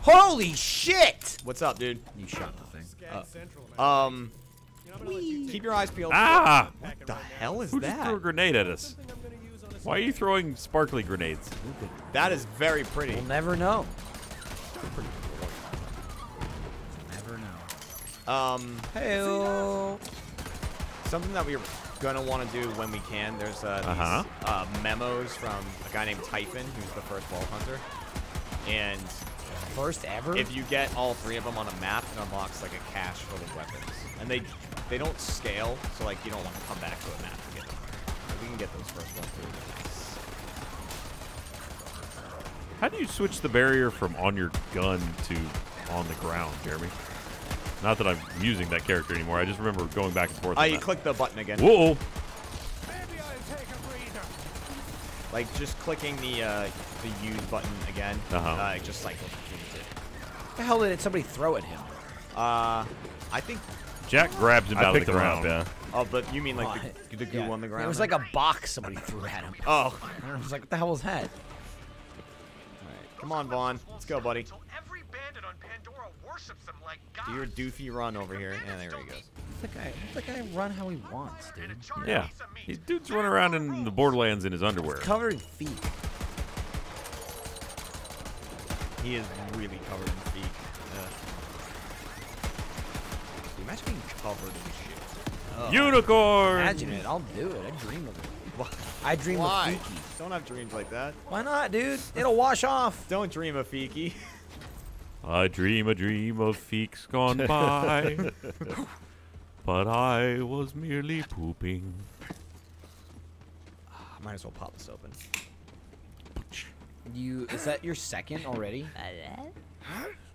Holy shit! What's up, dude? You shot the thing. Skag Central, man. Um, You know, I'm gonna let you keep your eyes peeled. Ah! What the hell is Who just threw a that? grenade at us? think I'm gonna use on a Why are you throwing sparkly grenades? That is very pretty. We'll never know. Um, Hey. something that we're gonna want to do when we can. There's uh, these, Uh-huh. uh, memos from a guy named Typhon, who's the first vault hunter, and First ever? if you get all three of them on a map, it unlocks like a cache full of weapons, and they they don't scale, so like you don't want to come back to a map to get them. So we can get those first ones through. How do you switch the barrier from on your gun to on the ground, Jeremy? Not that I'm using that character anymore. I just remember going back and forth. Uh, on you that. click the button again. Whoa! Maybe I'll take a breather. Like just clicking the uh, the use button again. Uh-huh. Uh, just cycles between the two. What the hell did somebody throw at him? Uh, I think. Jack grabs him I out of picked the him ground. up. Yeah. Oh, but you mean like the, the goo Yeah. on the ground? It was like a box somebody threw at him. Oh. I was like, what the hell was that? Come on, Vaughn. Let's go, buddy. Do your doofy run over here. Yeah, there he goes. Let the guy, let the guy run how he wants, dude. Yeah. These dudes run around in the Borderlands in his underwear. Covered in feet. He is really covered in feet. Yeah. Imagine being covered in shit. Ugh. Unicorn! Imagine it. I'll do it. I dream of it. I dream Why? of Fiki. Don't have dreams like that. Why not, dude? It'll wash off. Don't dream of Fiki. I dream a dream of feeks gone by, but I was merely pooping. I might as well pop this open. You is that your second already?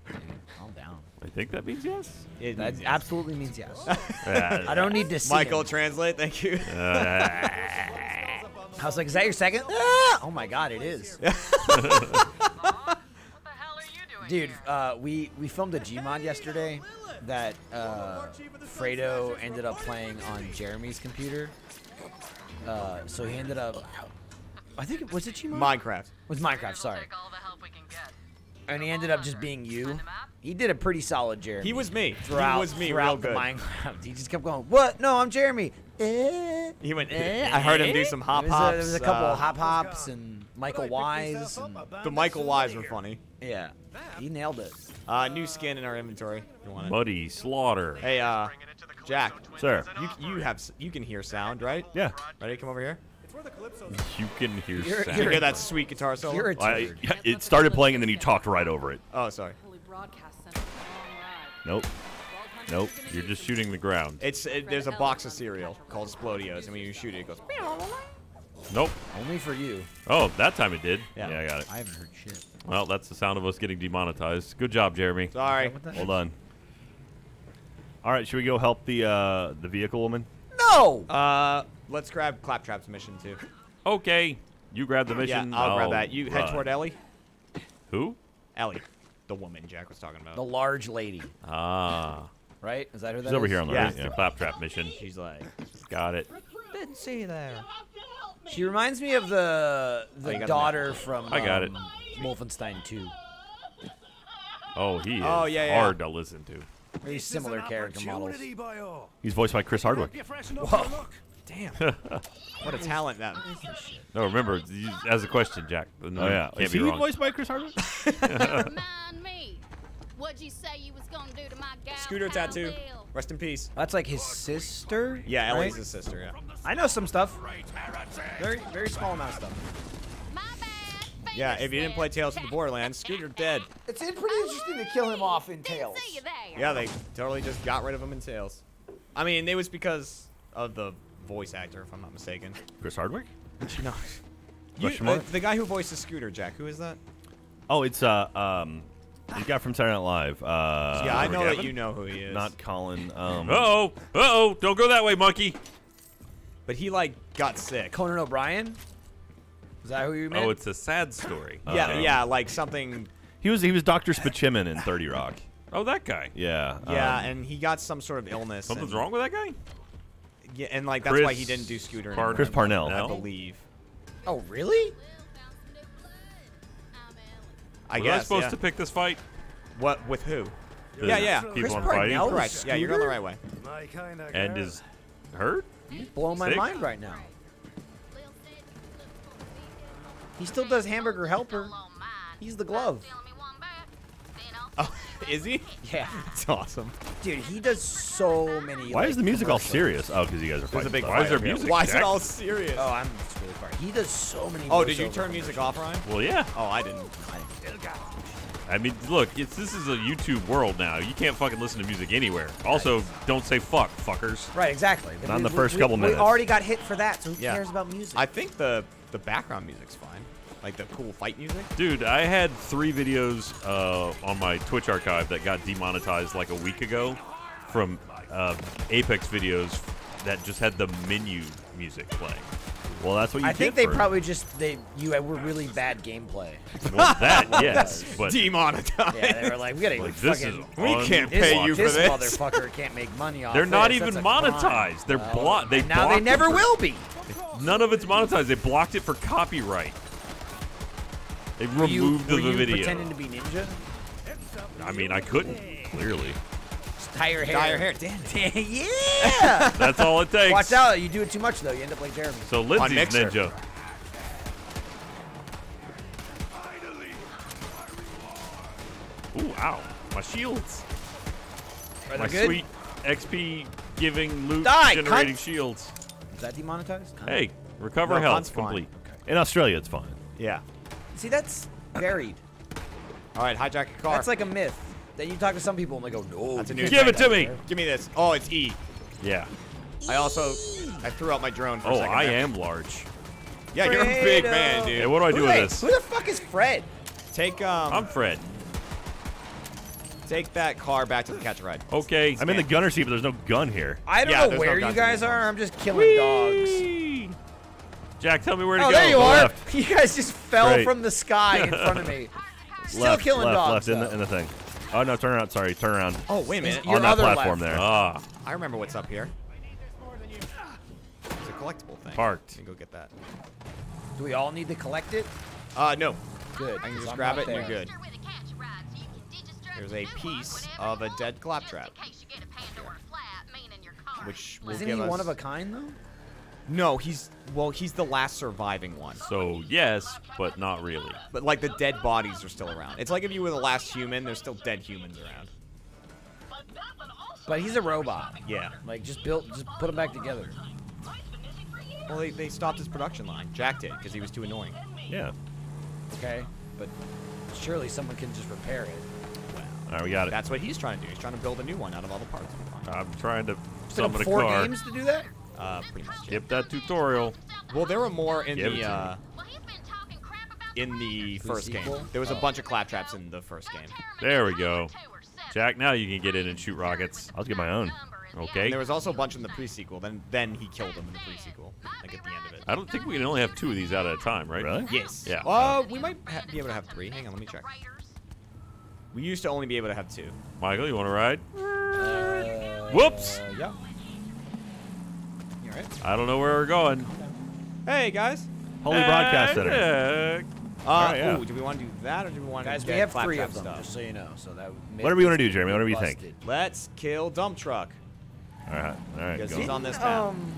Dude, calm down. I think that means yes. It That means yes. absolutely means yes. Uh, I don't need to see. Michael, him. translate. Thank you. I was like, is that your second? Ah! Oh my god, it is. What the hell are you doing Dude, uh, we we filmed a Gmod yesterday that uh, Fredo ended up playing on Jeremy's computer. Uh, so he ended up. I think it was it Gmod. Minecraft. It was Minecraft. Sorry. Take all the help we can get. And he ended up just being you. Find the map? He did a pretty solid Jeremy. He was me. throughout, he was me throughout real the good. Minecraft. He just kept going, "What? No, I'm Jeremy." Eh, He went. eh, I heard him do eh." some hop There was a- hops. There was a couple uh, of hop hops and Michael Wise. And, The Michael Wise were funny. Yeah, he nailed it. Uh, new skin in our inventory. If you want it. Muddy slaughter. Hey, uh, Jack, Sir. you you have you can hear sound, right? Yeah. Ready? Come over here. It's where the Calypso You can hear You're- sound. You you're- hear that sweet guitar solo? You're a I, it started playing and then you talked right over it. oh, sorry. Holy broadcast sent us a long ride. Nope. Nope. You're just shooting the ground. It's it, there's a box of cereal called Splodios, and when you shoot it, it goes. Nope. Only for you. Oh, that time it did. Yeah. yeah I got it. I haven't heard shit. Well, that's the sound of us getting demonetized. Good job, Jeremy. Sorry. What the Hold on. All right, should we go help the uh, the vehicle woman? No! Uh, let's grab Claptrap's mission too. Okay. You grab the mission. Yeah, mission. I'll grab that. You head run. toward Ellie. Who? Ellie, the woman Jack was talking about. The large lady, Ah. right? Is that who that She's over is? here on the Yeah. right. Yeah. claptrap mission. She's like, Got it. didn't see there. She reminds me of the Oh, the you got the daughter from I got it. Wolfenstein 2. Oh, he is Oh, yeah, yeah. hard to listen to. Very similar character models. He's voiced by Chris Hardwick. Whoa. Damn. what a talent that. No, remember, you, as a question, Jack. No, Oh yeah. Can't Is be he wrong. voiced by Chris Hardwick? Mind me. What'd you say you was gonna do to my gal? Scooter tattoo. Rest in peace. That's like his sister. Yeah, Ellie's right? his sister. Yeah. I know some stuff. Very, very small amount of stuff. My bad. Yeah. If you didn't play Tales from the Borderlands, Scooter dead. It's pretty interesting to kill him off in Didn't see you there. Yeah, they totally just got rid of him in Tales. I mean, it was because of the voice actor, if I'm not mistaken. Chris Hardwick? No. You, Question uh, mark? the guy who voices Scooter, Jack. Who is that? Oh, it's uh um, the guy from Saturday Night Live. Uh, yeah, I know that you know who he is. Not Colin. Um, Uh oh. Uh oh. Don't go that way, monkey. But he like got sick. Conan O'Brien. Is that who you meant? Oh, it's a sad story. Yeah, yeah, like something. He was he was Doctor Spaceman in Thirty Rock. Oh, that guy. Yeah. Yeah, um, and he got some sort of illness. Something's and, wrong with that guy? Yeah, and like that's Chris why he didn't do Scooter. Par- anymore, Chris Parnell. I believe. oh, really? I Was guess. I supposed yeah. to pick this fight? What with who? The Yeah, yeah. People Chris on Parnell? fighting? Correct. Yeah, you're going the right way. My kind of And is hurt? He's blowing my Sick. mind right now. He still does Hamburger Helper. He's the glove. Oh, is he? Yeah. It's awesome. Dude, he does so many. why like, is the music all serious? Oh, because you guys are fighting. big. Why is there music, Why is it all serious? Oh, I'm just really far. He does so many. Oh, did you turn music off, Ryan? Well, yeah. Oh, I didn't. I mean, look, it's this is a YouTube world now. You can't fucking listen to music anywhere. Also, don't say fuck, fuckers. Right, exactly. Not in the first couple minutes. We already got hit for that, so who Yeah. cares about music? I think the the background music's fine. Like the cool fight music. Dude, I had three videos uh, on my Twitch archive that got demonetized like a week ago from uh, Apex videos that just had the menu music playing. Well, that's what you I get think they for- probably just they you were really bad gameplay. Well, that yes, but Demonetized. Yeah, they were like, we gotta like this is fucking. We can't this, pay you for this this. motherfucker can't make money off. They're not this. even That's crime. monetized. They're Well, blocked. They now they blocked it never for- will be. None of it's monetized. They blocked it for copyright. They Were you, removed were the you video. pretending to be ninja? I mean, I couldn't clearly. Just tie your hair. Dye your hair. Damn. yeah. That's all it takes. Watch out! You do it too much though. You end up like Jeremy. So Lindsay's ninja. Ooh, ow. My shields. Are My good? sweet XP giving loot Die, generating cunt. shields. Is that demonetized? Hey, recover No, health cunt's fine. complete. In Australia, it's fine. Yeah. See, that's varied. All right, hijack a car. That's like a myth. Then you talk to some people and they go, no. That's a new Give it to that." me. Give me this. Oh, it's E. Yeah. I also I threw out my drone for a Oh, second. I there. am large. Yeah, you're a big man, dude. Hey, what do I do Who, with hey, this? who the fuck is Fred? Take um, I'm Fred. take that car back to the catch ride. Okay. I'm in the gunner seat, but there's no gun here. I don't Yeah, know there's no where you guys are. I'm just killing dogs. Whee! Jack, tell me where to Oh, go. there you Go are. left. You guys just fell Great. from the sky in front of me. Still left, killing left, dogs. left in the, in the thing. Oh no, turn around. Sorry, turn around. Oh, wait a minute. Your On that other platform left. there. Ah, I remember what's up here. It's a collectible thing. Parked. Let me go get that. Do we all need to collect it? Uh, no. Good. I can just I'm grab not it and you're good. There's a piece of a dead claptrap, which will Isn't give he us. one of a kind though? No, he's well, he's the last surviving one. so yes, but not really. But like the dead bodies are still around. It's like if you were the last human, there's still dead humans around. But he's a robot. Yeah. Like just built, just put him back together. Well, they, they stopped his production line. Jack did because he was too annoying. Yeah. Okay. But surely someone can just repair it. All right, we got it. That's what he's trying to do. He's trying to build a new one out of all the parts. I'm trying to Took summon him a four car. games to do that. Uh, pretty much. yeah. Skip that tutorial. Well, there were more in Give the uh, Well, he's been talking crap about in the first game. There was a bunch of claptraps in the first game. There we go. Jack, now you can get in and shoot rockets. I'll get my own. Okay. And there was also a bunch in the pre-sequel. Then then he killed them in the pre-sequel, like at the end of it. I don't think we can only have two of these out at a time, right? Really? Yes. Yeah. Uh, we might ha be able to have three. Hang on, let me check. We used to only be able to have two. Michael, you want to ride? Uh, Whoops. Uh, yeah. You all right? I don't know where we're going. Hey guys. Holy Broadcast Center. Center. Uh, Alright, yeah. ooh, do we want to do that or do we want Guys, to we get have three of them, stuff? just so you know. So that would Whatever you want to do, Jeremy. Whatever you think. Let's kill dump truck All right. All right. because Go. he's on this map. Um,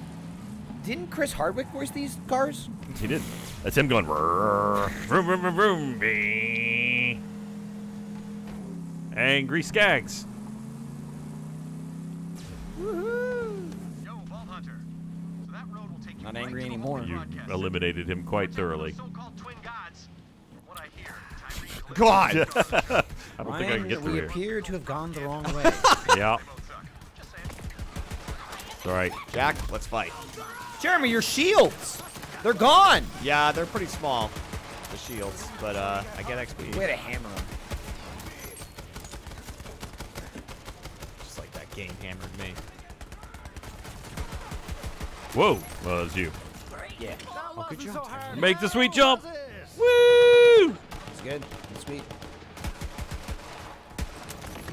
didn't Chris Hardwick voice these cars? He did. That's him going. Vroom, vroom, vroom, vroom, bee. Angry Skags. Yo, Vault Hunter. So that road will take you Not right angry anymore. You eliminated him quite thoroughly. So-called twin gods. From what I hear, Tyreen God. I don't think I can get we through here. appear to have gone the wrong way. Yeah. both suck. Just saying. It's all right. Jack, let's fight. Jeremy, your shields! They're gone! Yeah, they're pretty small, the shields, but uh, I get XP. Way to hammer them. Just like that game hammered me. Whoa. Well, it's you. Yeah. Oh, good job. Make the sweet jump. Woo! It's good. It's sweet.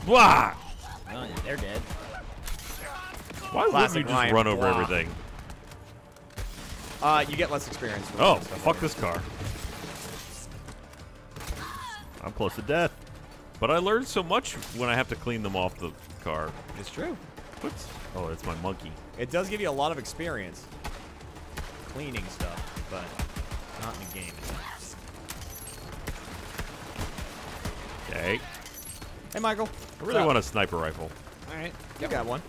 Blah! Oh, yeah, they're dead. Why wouldn't you just run over Blah. everything? Uh, you get less experience. Oh, that stuff. fuck this car. I'm close to death. But I learned so much when I have to clean them off the car. It's true. What's? Oh, it's my monkey. It does give you a lot of experience cleaning stuff, but not in the game. Okay. Hey, Michael. I really want a sniper rifle. All right. You got one.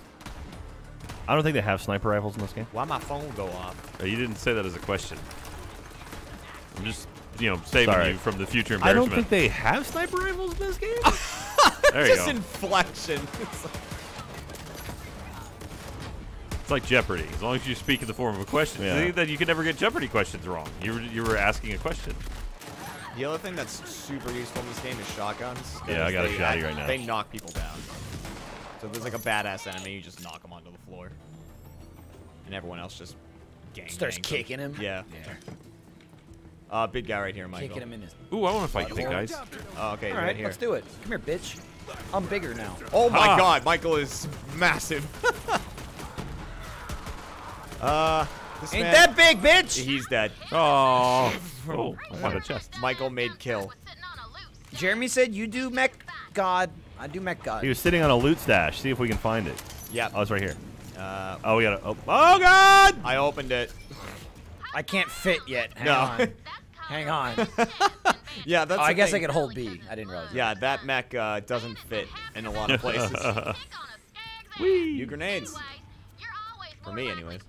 I don't think they have sniper rifles in this game. Why my phone go off? Uh, you didn't say that as a question. I'm just, you know, saving Sorry. you from the future embarrassment. I don't embarrassment. think they have sniper rifles in this game. there you Just go. inflection. It's like- Jeopardy. As long as you speak in the form of a question, Yeah. See, then you can never get Jeopardy questions wrong. You were, you were asking a question. the other thing that's super useful in this game is shotguns. Yeah, I got a They shotty right now. They knock people down. So if there's like a badass enemy, you just knock them onto the floor. And everyone else just gang Starts bangs them. kicking him. Yeah. Yeah. Uh, big guy right here, Michael. Kicking him in his. Ooh, I want to fight you, Butthole. guys. Oh, okay, All right, right, here. let's do it. Come here, bitch. I'm bigger now. Oh my Ah. god, Michael is massive. uh, this Ain't man, that big, bitch? He's dead. Oh, oh, I found a chest. Michael made kill. Jeremy said you do mech god. I do mech god. he was sitting on a loot stash. See if we can find it. Yeah. Oh, it's right here. Uh, Oh, we got to. Oh, oh God! I opened it. I can't fit yet. Hang No. on. Hang on. yeah, that's. Oh, I the guess I could hold B. I didn't realize. Yeah, that mech uh, doesn't fit in a lot of places. New grenades. For me, anyways.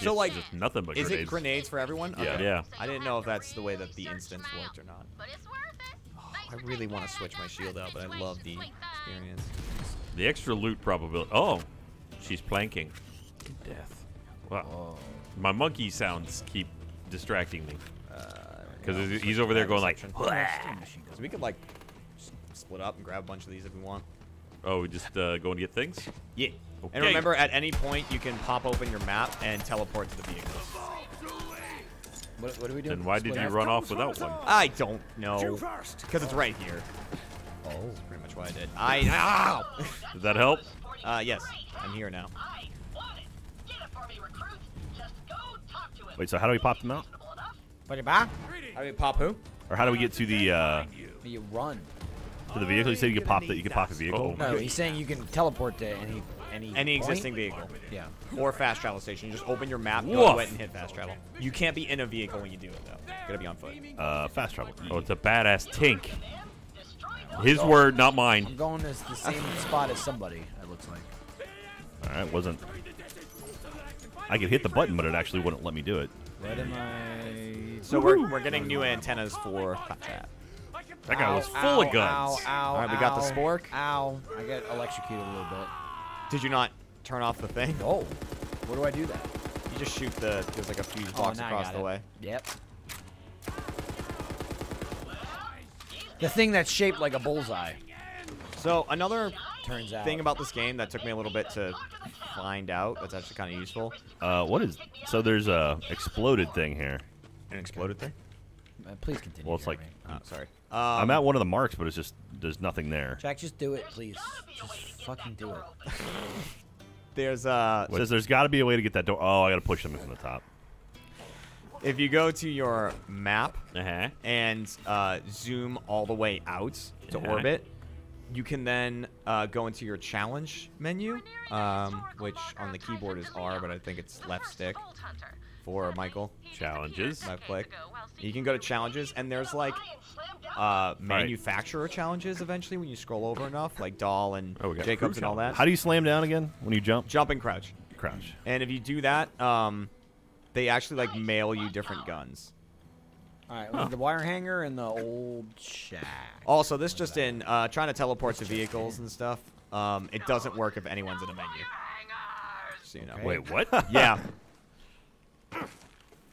So, like, Just nothing but is grenades. it grenades for everyone? Yeah. Okay. Yeah. I didn't know if that's the way that the instance worked or not. Oh, I really want to switch my shield out, but I love the experience. The extra loot probability. Oh, she's planking. Death. Wow. My monkey sounds keep distracting me. Because he's over there going like, Because we could like split up and grab a bunch of these if we want. oh, we just uh, going to get things? Yeah. Okay. And remember, at any point you can pop open your map and teleport to the vehicles. What, what do we do? Then why did you run off without one? I don't know. Because it's right here. Oh. That's pretty much what I did. I. Ow! Did that help? uh, yes. I'm here now. Wait, so how do we pop them out? What you buy? How do we pop who? Or how do we get to the uh, You run. to the vehicle? You said you could pop that. You could pop a vehicle. Uh-oh. No, he's saying you can teleport to any any Any point? existing vehicle. Yeah. Or fast travel station. You just open your map, go Woof. to it, and hit fast travel. You can't be in a vehicle when you do it, though. You gotta be on foot. Uh, fast travel. Oh, it's a badass tink. His word, not mine. I'm mine. going to the same spot as somebody. It looks like. All right, wasn't. I could hit the button, but it actually wouldn't let me do it. What am I? So we're, we're getting new antennas for Claptrap. That guy Ow, was full ow, of guns. Ow, ow, All right, we got the spork. Ow. I got electrocuted a little bit. Did you not turn off the thing? Oh. Where do I do that? You just shoot the. There's like a fuse Oh, box now I across the it. way. Yep. The thing that's shaped like a bullseye. So another Turns out. thing about this game that took me a little bit to find out that's actually kind of useful. Uh, what is? So there's a exploded thing here. An exploded thing. Uh, please continue. Well, it's like Jeremy. Oh, sorry. I'm Um, at one of the marks, but it's just there's nothing there. Jack, just do it, please. Just fucking do it. There's uh. It says there's got to be a way to get that door. Oh, I got to push something from the top. If you go to your map Uh-huh. and uh, zoom all the way out to Yeah. orbit, you can then uh, go into your challenge menu, um, which on the keyboard is R, but I think it's left stick for Michael. Challenges. Left click. You can go to challenges, and there's like uh, manufacturer challenges eventually when you scroll over enough, like Dahl and Oh, we got Jakobs crew and all that. How do you slam down again when you jump? Jump and crouch. Crouch. And if you do that, um, they actually like mail you different guns. All right, we have the wire hanger and the old shack. Also, this just in, uh, trying to teleport to vehicles and stuff. Um, it doesn't work if anyone's in a menu. So you know. Okay. Wait, what? Yeah.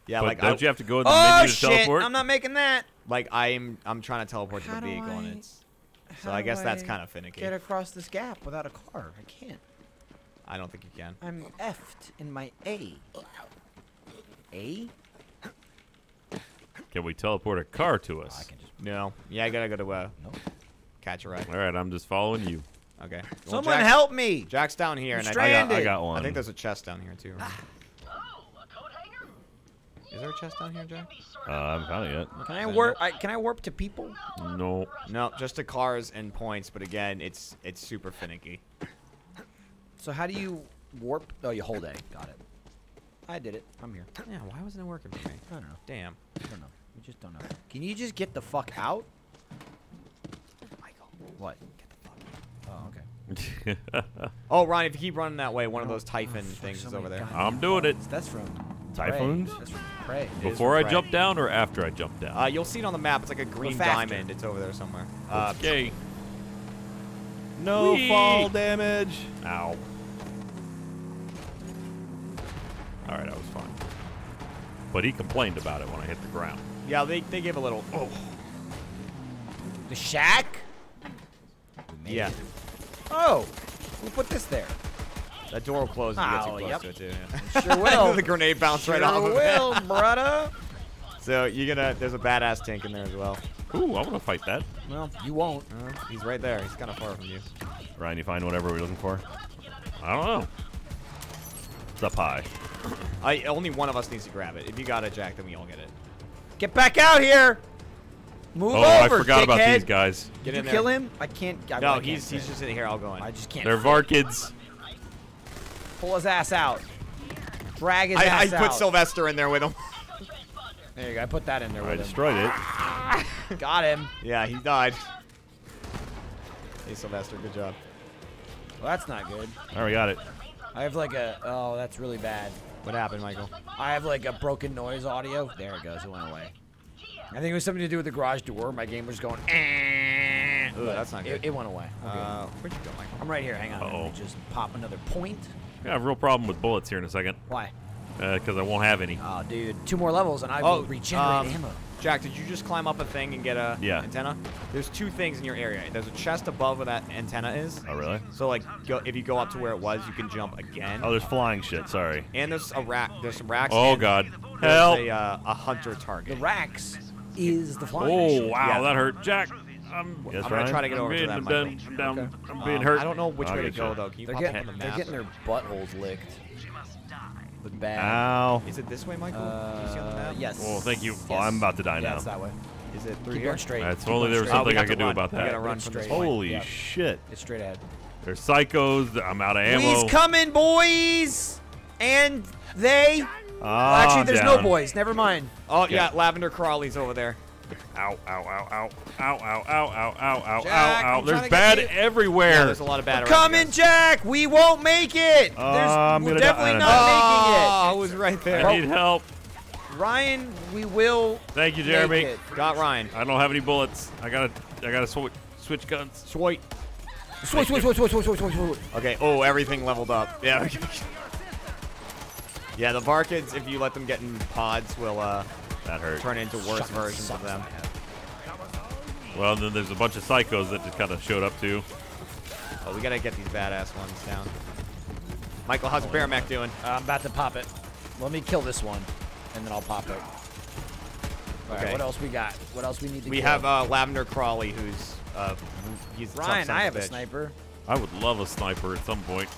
Yeah, but like don't I, you have to go in the Oh menu to shit! teleport? I'm not making that. like I'm I'm trying to teleport to the do vehicle and it's so I do guess that's kind of finicky. Get across this gap without a car. I can't. I don't think you can. I'm effed in my A. A? Can we teleport a car to us? I us? can just. No. Yeah, I gotta go to uh, Nope. catch a ride. All right, I'm just following you. Okay. Well, Someone Jack- help me! Jack's down here, I'm and I, I got, I got one. I think there's a chest down here too. right? Oh, a coat hanger? Is there a chest down here, Jack? Uh, I haven't found it yet. Can I warp? I, can I warp to people? No. No, just to cars and points, but again, it's it's super finicky. So how do you warp? Oh, you hold A. Got it. I did it. I'm here. Yeah, why wasn't it working for me? I don't know. Damn. I don't know. We just don't know. Can you just get the fuck out? Michael. What? Get the fuck. Oh, okay. Oh, Ryan, if you keep running that way, one of Oh, those Typhon oh, things is over there. I'm doing it. That's from Typhoons? Prey. That's from Prey. Before I right. jump down or after I jump down? Uh, you'll see it on the map. It's like a green diamond. It's over there somewhere. Uh, okay. No Whee! fall damage. Ow. All right, I was fine. But he complained about it when I hit the ground. yeah, they, they give a little. Oh, The shack? Yeah. Oh, who put this there? That door will close if you get too Oh, close yep. to it, too. Yeah. Sure will. the grenade bounced right off of will, it. brother. So you're gonna. There's a badass tank in there as well. Ooh, I want to fight that. Well, you won't. Uh, he's right there. He's kind of far from you. Ryan, you find whatever we're looking for? I don't know. It's up high. I only one of us needs to grab it. If you got it, Jack, then we all get it. Get back out here. Move Oh, over, I forgot about dickhead. these guys. Get Did in you there. kill him? I can't. I, I No, can't he's he's fit. just in here. I'll go in. I just can't. They're fit. Varkids. Pull his ass out. Drag his I, I ass put. Sylvester in there with him. there you go. I put that in there with him. I with destroyed it. him. Got him. yeah, he died. Hey, Sylvester, good job. Well, that's not good. All right, we got it. I have like a. Oh, that's really bad. What happened, Michael? I have like a broken noise audio. There it goes. It went away. I think it was something to do with the garage door. My game was going. Eh, Ooh, that's not it, good. It went away. Okay. Uh, where'd you go, Michael? I'm right here. Hang on. Let me Uh-oh. just pop another point. I have a real problem with bullets here in a second Why? because I won't have any. Oh, dude. Two more levels and I Oh, will regenerate um, ammo. Jack, did you just climb up a thing and get a Yeah. antenna? There's two things in your area. There's a chest above where that antenna is. Oh, really? So like, go, if you go up to where it was, you can jump again. Oh, there's flying shit. Sorry. and there's a rakk. There's some rakks. Oh God! There's Help! a, uh, a hunter target. The rakks is the flying Oh machine. wow, Yeah. that hurt, Jack. I'm, Yes, I'm gonna try to get I'm over to being that. down, down, Okay. I'm being Um, hurt. I don't know which I'll way to go you. though. Can you They're pop getting, up on the they're getting their buttholes licked. Look bad. Ow. Is it this way, Michael? Can you see on the Uh, map? yes. Oh, thank you. Oh, I'm about to die yeah, now. it's that way. Is it through Keep here? straight. That's Keep only going there was straight. Oh, something I to could do about that. run It's from this straight. Holy Yeah. shit. It's straight ahead. There's psychos. I'm out of ammo. He's coming, boys! And they. Ah, Actually, there's no boys. Never mind. Oh yeah, Lavender Crawley's over there. Ow, ow, ow, ow, ow, ow, ow, ow, ow, ow, Jack, ow, ow. There's trying to get bad you. Yeah, everywhere. there's a lot of bad. around Coming. Jack! We won't make it! There's, Uh, I'm we're gonna die. definitely I not Oh, I was right there. I need help. Ryan, we will. Thank you, make Jeremy. it. Got Ryan. I don't have any bullets. I gotta, I gotta sw- switch guns. Sweet. Switch, switch, switch, switch, switch, switch, switch, switch. Okay. Oh, everything leveled up. Yeah. yeah, the Varkids, if you let them get in pods, will uh, That hurt. turn into worse versions of them. Well, then there's a bunch of psychos that just kind of showed up too. Oh, we gotta get these badass ones down. Michael, how's Bear Mech doing? I'm about to pop it. Let me kill this one, and then I'll pop it. All right, Okay. what else we got? What else we need to We kill? have uh, Lavender Crawley, who's uh, he's a tough Ryan, son I of have a bitch. sniper. I would love a sniper at some point.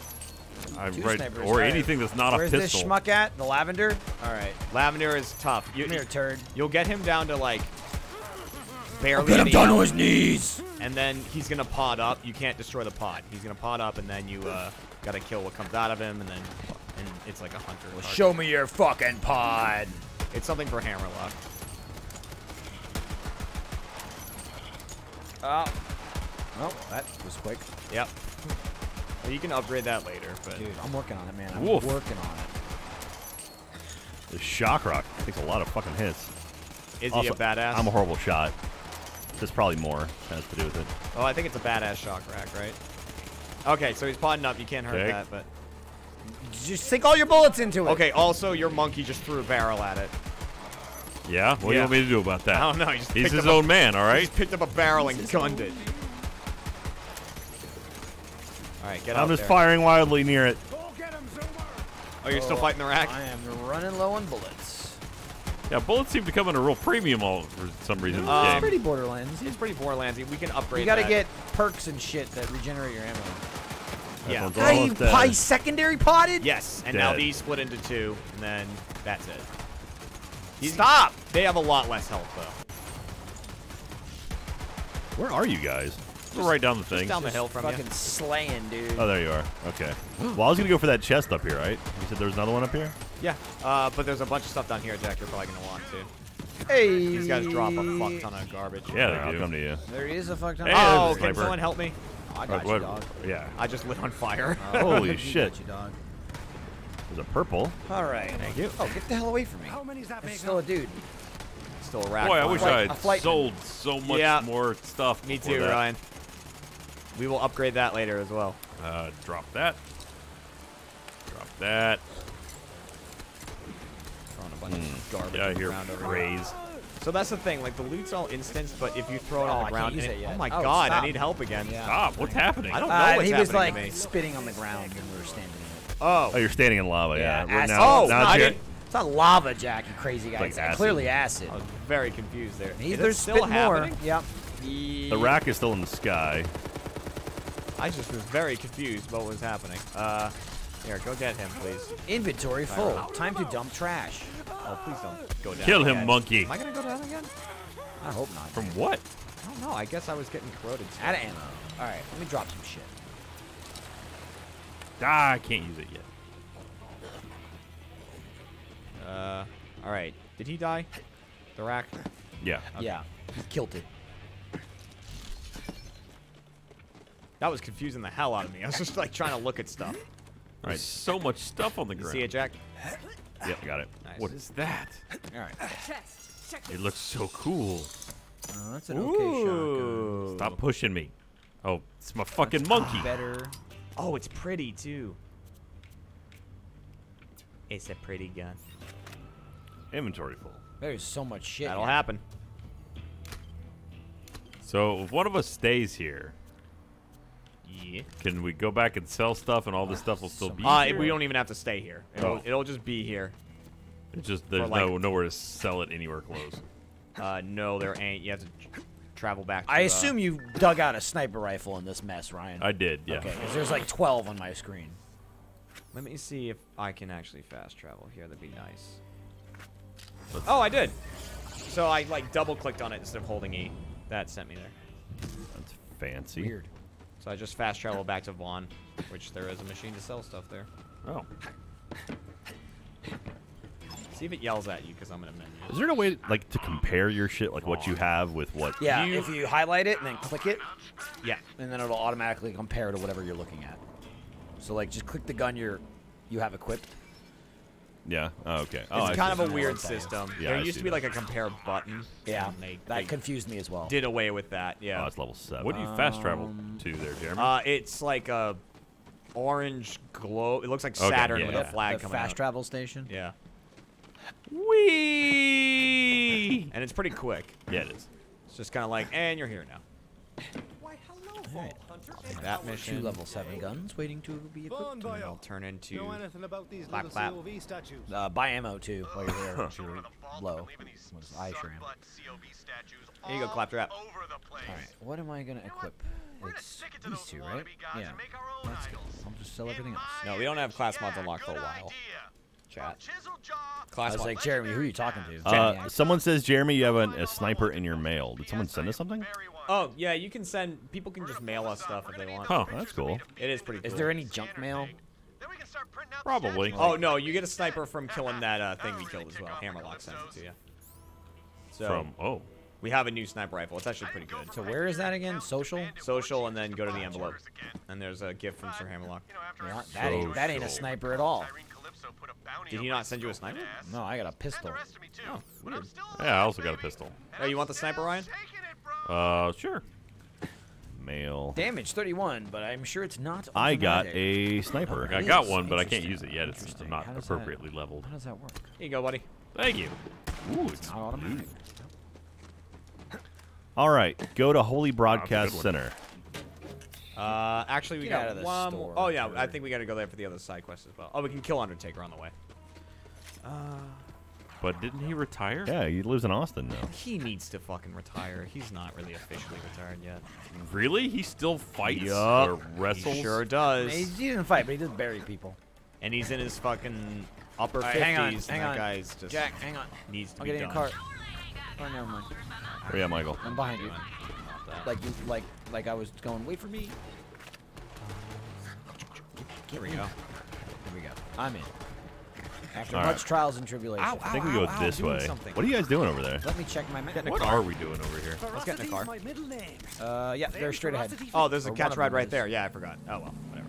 I'm Two right, snipers, or right. anything that's not Where's a this schmuck at? The lavender? All right. Lavender is tough. You, Come here, turd. You'll get him down to like barely. Get him any down to his knees. And then he's gonna pod up. You can't destroy the pod. He's gonna pod up, and then you uh, gotta kill what comes out of him, and then and it's like a hunter. Well, target. show me your fucking pod. It's something for Hammerlock. Oh. Oh, that was quick. Yep. Well, you can upgrade that later, but Dude, I'm working on it, man. I'm Woof. working on it. The shock rock takes a lot of fucking hits. is Also, he a badass? I'm a horrible shot. There's probably more has to do with it. oh, I think it's a badass shock rakk, right? Okay, so he's podding up. You can't hurt Okay. that, but Just sink all your bullets into it. okay. Also, your monkey just threw a barrel at it. Yeah, what do you want me to do about that? I don't know. He just He's his up a- own man, all right? He just picked up a barrel and gunned it. All right, get I'm out just there. firing wildly near it. Oh, you're still fighting the rakk? I am running low on bullets. Yeah, bullets seem to come in a real premium all for some reason in this Uh, It's pretty Borderlands. It's pretty Borderlandsy. We can upgrade. You gotta that. get perks and shit that regenerate your ammo. Yeah. Everyone's Hey, almost pie secondary potted? Yes, and now these split into two, and then that's it. These- Stop! They have a lot less health though. Where are you guys? We're right down the Just thing. down the hill from Fucking you. slaying, dude. Oh, there you are. Okay. Well, I was gonna go for that chest up here, right? You said there was another one up here. Yeah, uh, but there's a bunch of stuff down here, Jack. You're probably gonna want to. hey. These guys drop a fuck ton of garbage. Yeah, they I'll do. come to you. There is a fuck ton. Hey, Oh, can sniper. someone help me? I Uh, got you, what- dog. Yeah. I just lit on fire. Holy shit! got you, dog. There's a purple. All right. Thank you. Oh, get the hell away from me. How many's that It's still a dude. Still a rakk. Boy, I wish I had sold so much Yeah. more stuff. Me too, that. Ryan. We will upgrade that later as well. Uh, drop that. Drop that. Throwing a bunch of garbage Yeah, I on the hear ground over here. praise. So that's the thing. Like the loot's all instanced, but if you throw it Oh, on the ground, use and it oh my Oh, god, stop. I need help again. Yeah. Stop. What's happening? I don't know Uh, what's he was happening like to me. spitting on the ground when we were standing in it. Oh, Oh, you're standing in lava. Yeah. Well, acid. now, Oh, now I Jer- didn't- It's not lava, Jack, you crazy guy. Like It's acid. clearly acid. I was very confused there. He- Is it There's still spitting more. happening? Yep. the rakk is still in the sky. I just was very confused about what was happening. Uh, here, go get him, please. Inventory full. Time to dump trash. Oh, please don't go down. Kill him, again. monkey. Am I gonna go down again? I hope not. From what? I don't know. I guess I was getting corroded. still. Out of ammo. All right, let me drop some shit. Ah, I can't use it yet. Uh, all right. Did he die? The rakk. Yeah. Yeah, he killed it. That was confusing the hell out of me. I was just like trying to look at stuff. There's so much stuff on the You ground. see it, Jack? Yep, got it. Nice. What is that? All right. It looks so cool. Oh, that's an okay shotgun. Stop pushing me. Oh, it's my fucking monkey. Better. Oh, it's pretty too. It's a pretty gun. Inventory full. There's so much shit. That'll here. happen. So if one of us stays here, Yeah. can we go back and sell stuff and all this stuff will still be Uh, here? we don't even have to stay here. It'll, Oh. it'll just be here. It's just there's like- no nowhere to sell it anywhere close. Uh, no, there ain't. You have to travel back. To, I uh, assume you dug out a sniper rifle in this mess, Ryan. I did, yeah. Okay, because there's like 12 on my screen. Let me see if I can actually fast travel here. That'd be nice. Oh, I did. So I like double clicked on it instead of holding E. That sent me there. That's fancy. Weird. So I just fast travel back to Vaughn, which there is a machine to sell stuff there. Oh. See if it yells at you because I'm in a menu. Is there no way like to compare your shit, like what you have with what? Yeah, You- if you highlight it and then click it, Yeah. and then it'll automatically compare to whatever you're looking at. So like, just click the gun you're you have equipped, Yeah. Oh, okay. Oh, I It's kind see. of a weird what I'm saying. system. Yeah, there I used to be that. like a compare button. Yeah, they, that they confused me as well. did away with that. Yeah. Oh, Yeah. that's level seven. What do you fast travel Um, to there, Jeremy? Uh, it's like a orange glow. It looks like Okay, Saturn yeah, with yeah. a flag the coming fast out. travel station. Yeah, Wee. and it's pretty quick. Yeah, it is. It's just kind of like, and you're here now. Why, hello, Alright. Vault Hunter. That Two mission. level seven guns waiting to be equipped. and I'll turn into. Know anything about these Clap, little clap. COV statues? Uh, buy ammo too while you're there. Going Shoot to low. and leaving these eye shrimp. statues Here you go, all Claptrap. Over the place. All right, what am I gonna You equip? We're It's stick it to these two, right? Yeah. and make our own That's good. idols. I'll just sell In everything else. No, we don't have image, class mods unlocked for a good while. Idea. Chat. Chisel Jaw Class I was like, Jeremy, who are you talking to? Uh, Janiac. someone says, Jeremy, you have an, a sniper in your mail. Did someone send us something? Oh yeah, you can send. People can just mail us stuff if they want. Huh, that's cool. It is pretty cool. Is there any junk mail? Probably. Oh no, you get a sniper from killing that uh, thing we killed as well. Hammerlock sends it to you. So From oh, we have a new sniper rifle. It's actually pretty good. So where is that again? Social? Social, and then go to the envelope, and there's a gift from Sir Hammerlock. Yeah, that ain't that ain't a sniper at all. Did he not send you a sniper? No, I got a pistol. Oh, weird. yeah. I also got a pistol. Oh, you want the sniper, Ryan? Uh, sure. Mail. Damage 31, but I'm sure it's not. I got automatic. a sniper. I got one, but I can't use it yet. It's just not How does that- appropriately leveled. How does that work? Here you go, buddy. Thank you. Ooh, it's Not automatic. All right, go to Holy Broadcast one. Center. Uh, actually, we Get got out of the one. more- store, Oh yeah, I think we got to go there for the other side quest as well. Oh, we can kill Undertaker on the way. Uh, But didn't he retire? Yeah, he lives in Austin now. he needs to fucking retire. He's not really officially retired yet. Really? He still fights Yup. or wrestles? He sure does. He, he didn't fight, but he does bury people. and he's in his fucking upper All right, 50s. hang on, and hang that on. guy's just Jack, hang on. needs to I'll be get in done. your car. Oh, never mind. Oh, yeah, Michael. I'm behind you. Like you, like, like I was going. Wait for me. Here we go. Here we go. I'm in. After All much right. trials and tribulations. Ow, I think we go ow, this doing way. something. What are you guys doing over there? Let me check my map. What are we doing over here? Let's get in the car. my middle name. Uh, yeah, they're straight ahead. Oh, there's a Or catch ride right is. there. Yeah, I forgot. Oh well, whatever.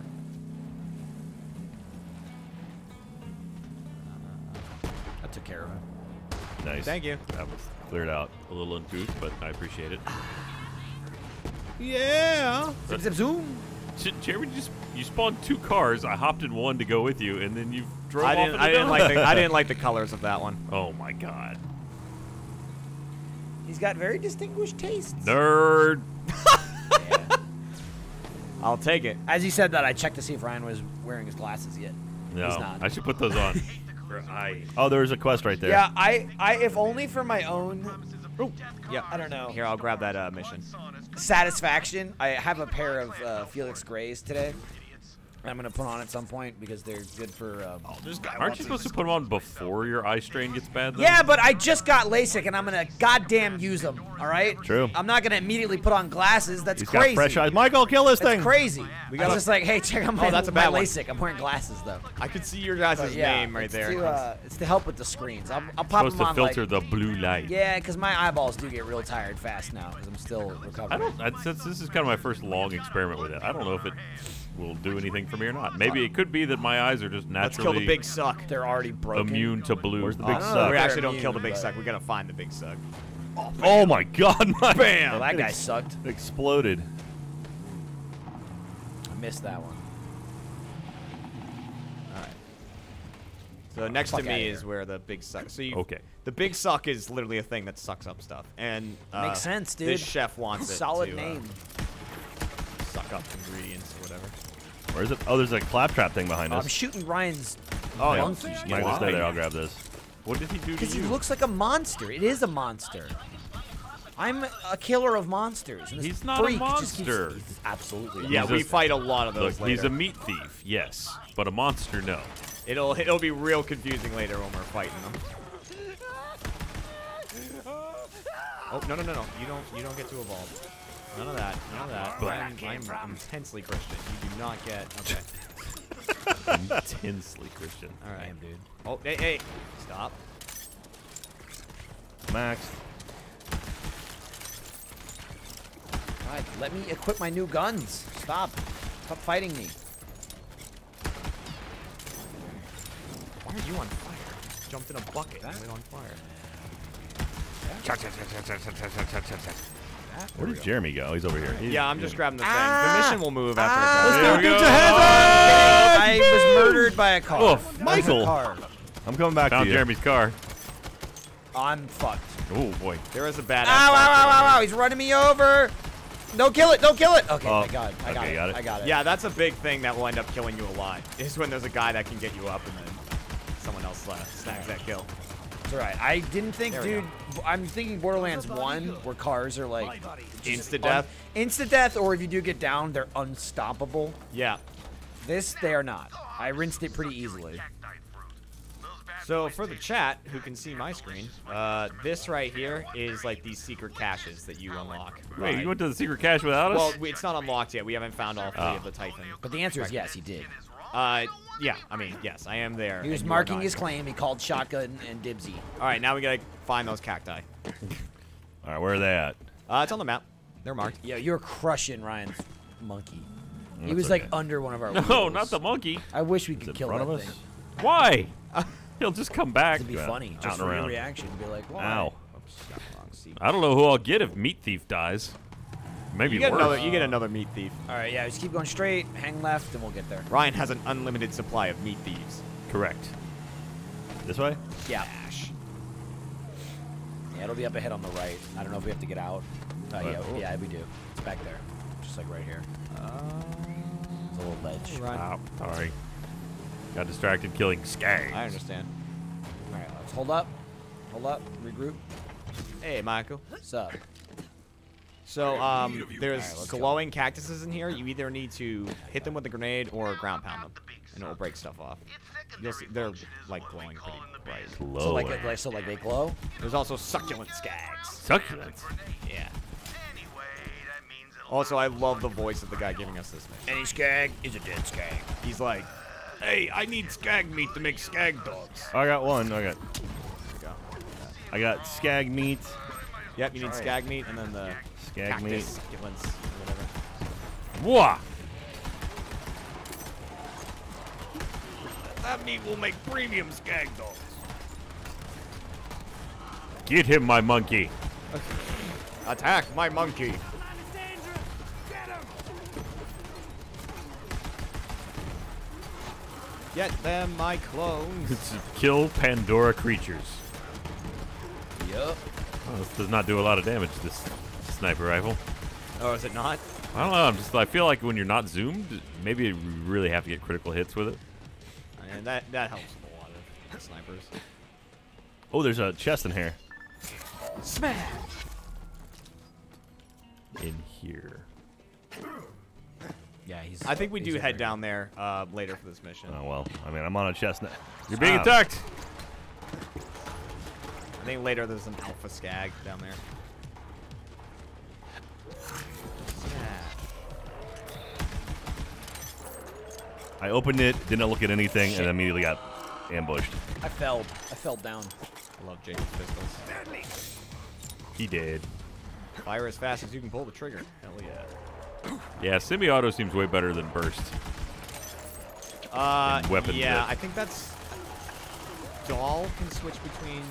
I took care of it. Nice. Thank you. That was Cleared out. a little uncouth, but I appreciate it. Yeah. Zip, zip, zoom. J- Jeremy, you, just, you spawned two cars. I hopped in one to go with you, and then you drove I off didn't. in the I didn't like the. I didn't like the colors of that one. Oh my god, He's got very distinguished tastes. nerd! I'll take it. As he said that, I checked to see if Ryan was wearing his glasses yet. No, He's not. I should put those on. For I. Oh, there's a quest right there. Yeah, I, I, if only for my own Yeah. I don't know. Here, I'll grab that uh, mission. Satisfaction, I have a pair of uh, Felix Grays today. I'm gonna put on at some point because they're good for. Um, Aren't you supposed to put them on before your eye strain gets bad? Though? yeah, but I just got LASIK and I'm gonna goddamn use them. All right. True. I'm not gonna immediately put on glasses. That's He's crazy. got fresh eyes. Michael, kill this That's thing. crazy. We I was gotta- just like, hey, check out my, Oh, that's a my bad one. LASIK. I'm wearing glasses though. I could see your guys' But yeah, name right it's there. To, uh, it's to help with the screens. I'll, I'll pop supposed them to filter like, the blue light. Yeah, because my eyeballs do get real tired fast now because I'm still recovering. I don't. I, since this is kind of my first long experiment with it, I don't know if it will do anything for me or not. Maybe it could be that my eyes are just Let's naturally kill the big suck. They're already broken. immune to blue. Where's the Oh, big I suck? we actually don't kill the big suck. We gotta find the big suck. Oh my God! My Bam! Well, that guy sucked. exploded. I missed that one. All right. So next Fuck to me is where the big suck. So you, Okay. The big suck is literally a thing that sucks up stuff, and uh, Makes sense, dude. This chef wants it Solid to, uh, name. suck up ingredients or whatever. Where's it? Oh, there's a claptrap thing behind us. I'm shooting Ryan's Oh, yeah. monkey Michael, stay there. I'll grab this. What did he do to because he looks like a monster. It is a monster. I'm a killer of monsters. And this He's not a freak just keeps- monster. he's absolutely. Yeah, we fight a lot of Look, those he's a meat thief, yes, but a monster, no. It'll it'll be real confusing later when we're fighting them. Oh no no no no! You don't you don't get to evolve. None of that. None of that. I'm, I'm intensely Christian. You do not get. Okay. Intensely Christian. All right. Damn, dude. Oh hey hey! Stop. Max. God, let me equip my new guns. Stop. Stop fighting me. Why are you on fire? jumped in a bucket and lit on fire. Where did Jeremy go? He's over here. He- Yeah, I'm just grabbing the thing. Ah! the mission will move after Ah! it There goes. we go. I was murdered by a car. Oof, That a Michael. car. I'm coming back Found to you. Jeremy's car. I'm fucked. Oh boy. There is a bad. Ow, ow, ow, ow, ow. He's running me over. Don't kill it. Don't kill it. Okay, Oh, I got it. I got, okay, it. got it. I got it. Yeah, that's a big thing that will end up killing you a lot. Is when there's a guy that can get you up and then someone else uh, snags that kill. It's all right. I didn't think, There we dude. b- I'm thinking Borderlands 1, where cars are like Insta death. instant death, or if you do get down, they're unstoppable. Yeah. This, they are not. I rinsed it pretty easily. So for the chat, who can see my screen, uh, this right here is like these secret caches that you unlock. Wait, Right. you went to the secret cache without us? Well, it's not unlocked yet. We haven't found all three Oh. of the Titan. But the answer is yes, he did. Uh, yeah. I mean, yes, I am there. He was and you are marking his claim. He called shotgun and dibsy. All right, now we gotta find those cacti. All right, where are they at? Uh, it's on the map. They're marked. Yeah, you're crushing Ryan's monkey. He That's was like under one of our. no, wheels. not the monkey. I wish we Is could it in kill front that of us? thing. Why? He'll just come back. It'd be Yeah, funny just and for your reaction. Be like, why? Ow. Oops, got wrong. I don't know who I'll get if Meat Thief dies. Maybe You get worse. another. You get another meat thief. All right, yeah, just keep going straight, hang left, and we'll get there. Ryan has an unlimited supply of meat thieves. Correct. This way? Yeah. Yeah, it'll be up ahead on the right. I don't know if we have to get out. Uh, Right. yeah, yeah, we do. It's back there, just like right here. It's a little ledge. Ryan. Wow. Sorry. Got distracted killing skags. I understand. All right, let's hold up, hold up, regroup. Hey, Michael. What's up? So, um, there's Alright, let's go. glowing cactuses in here. You either need to hit them with a grenade or ground pound them, and it will break stuff off. You'll see, they're like glowing pretty bright. Low. So like, like, so like they glow. There's also succulent skags. Succulents. Yeah. Also, I love the voice of the guy giving us this. Mission. Any skag is a dead skag. He's like, "Hey, I need skag meat to make skag dogs." I got one. I got. Go. I got skag meat. Yep, you need skag meat and then the Skag meat. cactus succulents or whatever. Wah! That meat will make premium skag dogs. Get him, my monkey. Attack my monkey. Get them, my clones. Kill Pandora creatures. Yup. Oh, this does not do a lot of damage, this sniper rifle. Oh, is it not? I don't know. I'm just. I feel like when you're not zoomed, maybe you really have to get critical hits with it. And that that helps with a lot of snipers. Oh, there's a chest in here. Smash. In here. Yeah, he's. I think we do head here. down there uh, later for this mission. Oh well. I mean, I'm on a chest now. You're being Ah. attacked. I think later there's an alpha skag down there. I opened it, didn't look at anything, Shit. and immediately got ambushed. I fell. I fell down. I love Jakobs pistols. He did. Fire as fast as you can pull the trigger. Hell yeah. Yeah, semi-auto seems way better than burst. Uh, weapon yeah. I think that's. Dahl can switch between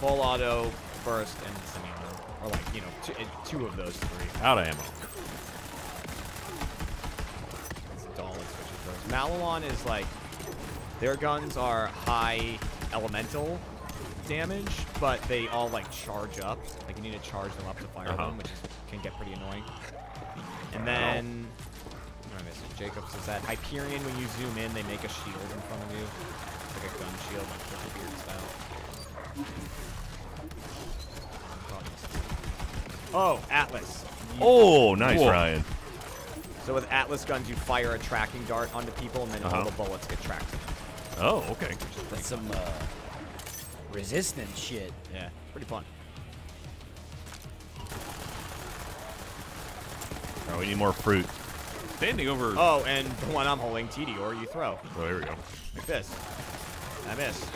full auto, burst, and semi-auto, or like you know, two, two of those three. Out of ammo. It's Dahl that Maliwan is like, their guns are high elemental damage, but they all like charge up. Like you need to charge them up to fire Uh-huh. them, which is, can get pretty annoying. And then, what am I? Jakobs is that Hyperion. When you zoom in, they make a shield in front of you, It's like a gun shield, like Beard style. Oh, Atlas. Oh, nice, Whoa. Ryan. So with Atlas guns, you fire a tracking dart onto people, and then all Uh-huh. the bullets get tracked. to them. Oh, okay. That's some uh, resistance shit. Yeah, pretty fun. Oh, we need more fruit. Standing over. Oh, and the one I'm holding, Tediore, you throw Oh, here we go. like this. I miss.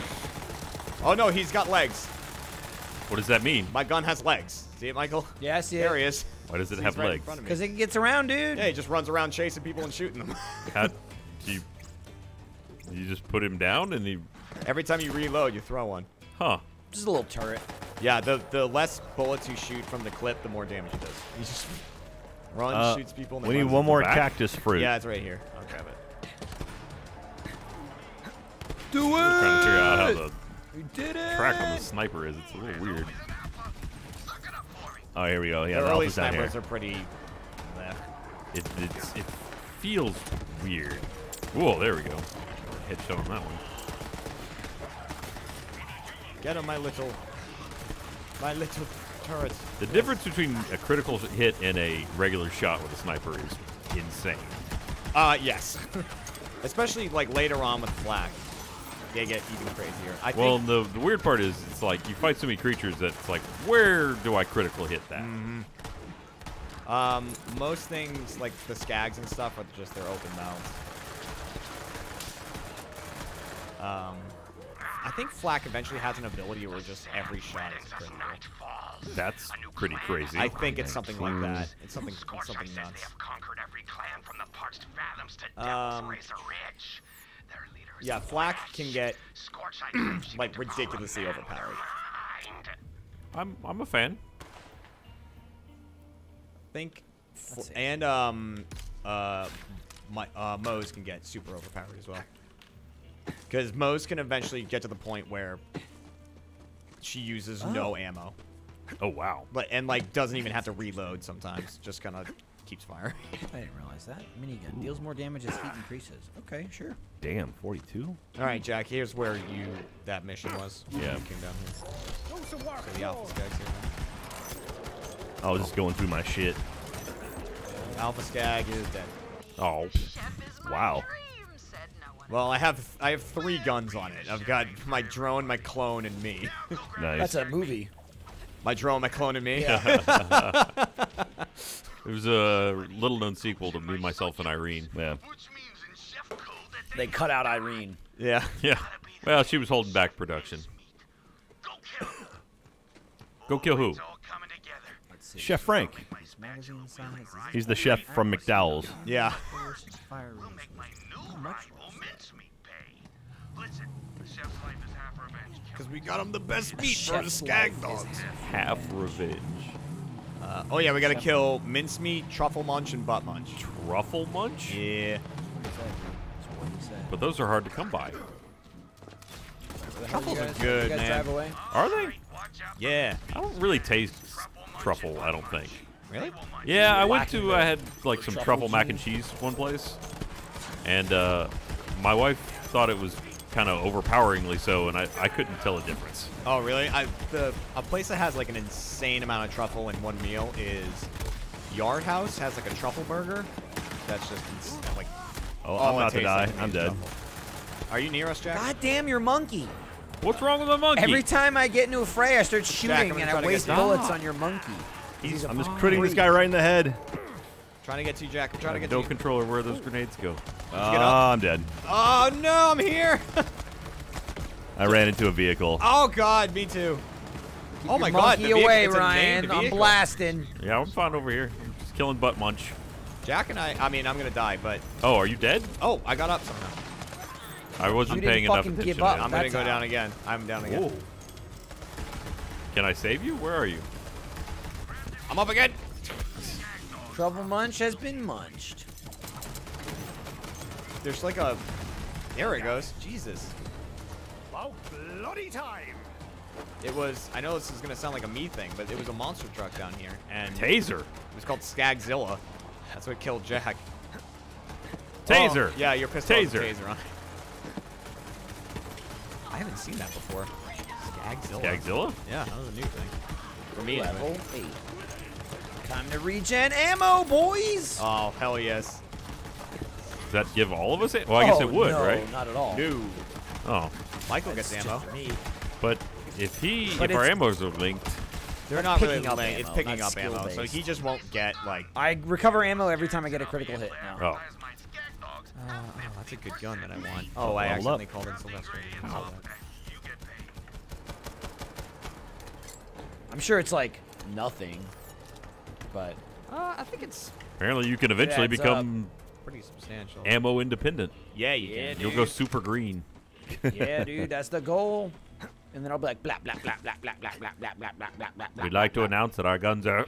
Oh no, he's got legs. What does that mean? My gun has legs. See it, Michael? Yeah, I see There it. he is. Why does it He's have right in legs? front of me. Because it gets around, dude. Yeah, he just runs around chasing people and shooting them. How do you? You just put him down and he Every time you reload, you throw one. Huh. Just a little turret. Yeah, the the less bullets you shoot from the clip, the more damage it does. You just runs, Uh, shoots people. And we need one more back. cactus fruit. Yeah, it's right here. I'll grab it. Do I'm trying to figure out how the We did it. track on the sniper is. It's a little weird. Oh, here we go. Yeah, the the early alpha's down here. snipers are pretty. It it's, it feels weird. Whoa, there we go. Headshot on that one. Get him, my little, my little turret. The difference between a critical hit and a regular shot with a sniper is insane. Uh, yes. Especially like later on with FL4K, they get even crazier. I Well, think. the, the weird part is it's like you fight so many creatures that it's like, where do I critical hit that? Um, most things like the skags and stuff are just their open mouths. Um, I think FL4K eventually has an ability where just every shot is critical. That's pretty crazy. I think it's something like that. It's something, it's something They nuts. have conquered every clan from the parched fathoms to Um, Yeah, FL4K can get Scorchlight claims she like can call a ridiculously overpowered. I'm I'm a fan. think, fl- and um, uh, my uh, Moze can get super overpowered as well. Because Moze can eventually get to the point where she uses no ammo, Oh wow. but and like doesn't even have to reload sometimes. Just kind of keeps firing. I didn't realize that. Minigun deals more damage as heat increases. Okay, sure. Damn, 42. All right, Jack. Here's where you that mission was. Yeah. You came down here. So the Alpha Skags here. I was just going through my shit. Alpha Skag is dead. Oh, Wow. Well, I have I have three guns on it. I've got my drone, my clone, and me. Nice. That's a movie. my drone, my clone, and me. it was a little known sequel to Me, Myself, and Irene. yeah. Which means in chef code that They cut out Irene. yeah. Yeah. Well, she was holding back production. go kill. Who? It's all coming together. Let's see. Chef Frank. He's the chef from McDowell's. Yeah. Fire We'll make my new rival mincemeat pay. Listen, the chef's life is. Because we got him the best meat for the skag dogs. Half revenge. Uh, oh yeah, we gotta kill mincemeat, truffle munch, and butt munch. Truffle munch? Yeah. That's what he said. But those are hard to come by. Truffles You are good, man. drive away? Are they? Yeah. I don't really taste truffle, I don't think. Really? Yeah, I went to, I had like some truffle truffle mac and cheese. cheese one place. And uh, my wife thought it was kind of overpoweringly so, and I, I couldn't tell a difference. Oh really? I the a place that has like an insane amount of truffle in one meal is Yard House has like a truffle burger. That's just like. Oh, I'm about to die. like I'm dead. truffle. Are you near us, Jack? God damn your monkey. What's wrong with my monkey? Every time I get into a fray, I start shooting I'm and I waste bullets on your monkey. He's a I'm just critting this guy right in the head. Trying to get to you, Jack. I'm trying to get no to you. control over where those grenades go. Oh, get up? Ah, I'm dead. Oh no, I'm here. I ran into a vehicle. oh god, me too. Keep oh my god, monkey the vehicle- away, it's a named Ryan. I'm blasting. Yeah, I'm fine over here. I'm just killing butt munch. Jack and I. I mean, I'm gonna die, but Oh, are you dead? oh, I got up somehow. I wasn't You paying enough attention. give up. I'm gonna go down again. I'm down again. Whoa. Can I save you? Where are you? I'm up again. Trouble munch has been munched. There's like a. There it goes. Jesus. About bloody time. It was. I know this is gonna sound like a me thing, but it was a monster truck down here, and Taser. it was called Skagzilla. That's what killed Jack. Taser. Oh, yeah, your pistol has a Taser. taser on. I haven't seen that before. Skagzilla. Skagzilla? Yeah, that was a new thing. For me, Level anyway. 8. Time to regen ammo, boys! Oh hell yes. Does that give all of us it? Well, I guess Oh, it would, no, right? not at all. No. Oh. Michael gets ammo. just me. But if he, But if our it's- ammos are linked, They're That's not really picking up linked. It's picking up ammo, so he just won't get like. I recover ammo every time I get a critical hit now. oh, Uh, oh, that's a good gun that I want. Oh, I Level accidentally up. called in Sylvester. I saw that. I'm sure it's like nothing, but Uh, I think it's apparently you can eventually adds become pretty substantial. ammo independent. yeah, you can. You'll go super green. yeah, dude, that's the goal. And then I'll be like, blah, blah, blah, blah, blah, blah, blah, blah, blah, blah, blah, blah, blah. We'd like to announce that our guns are.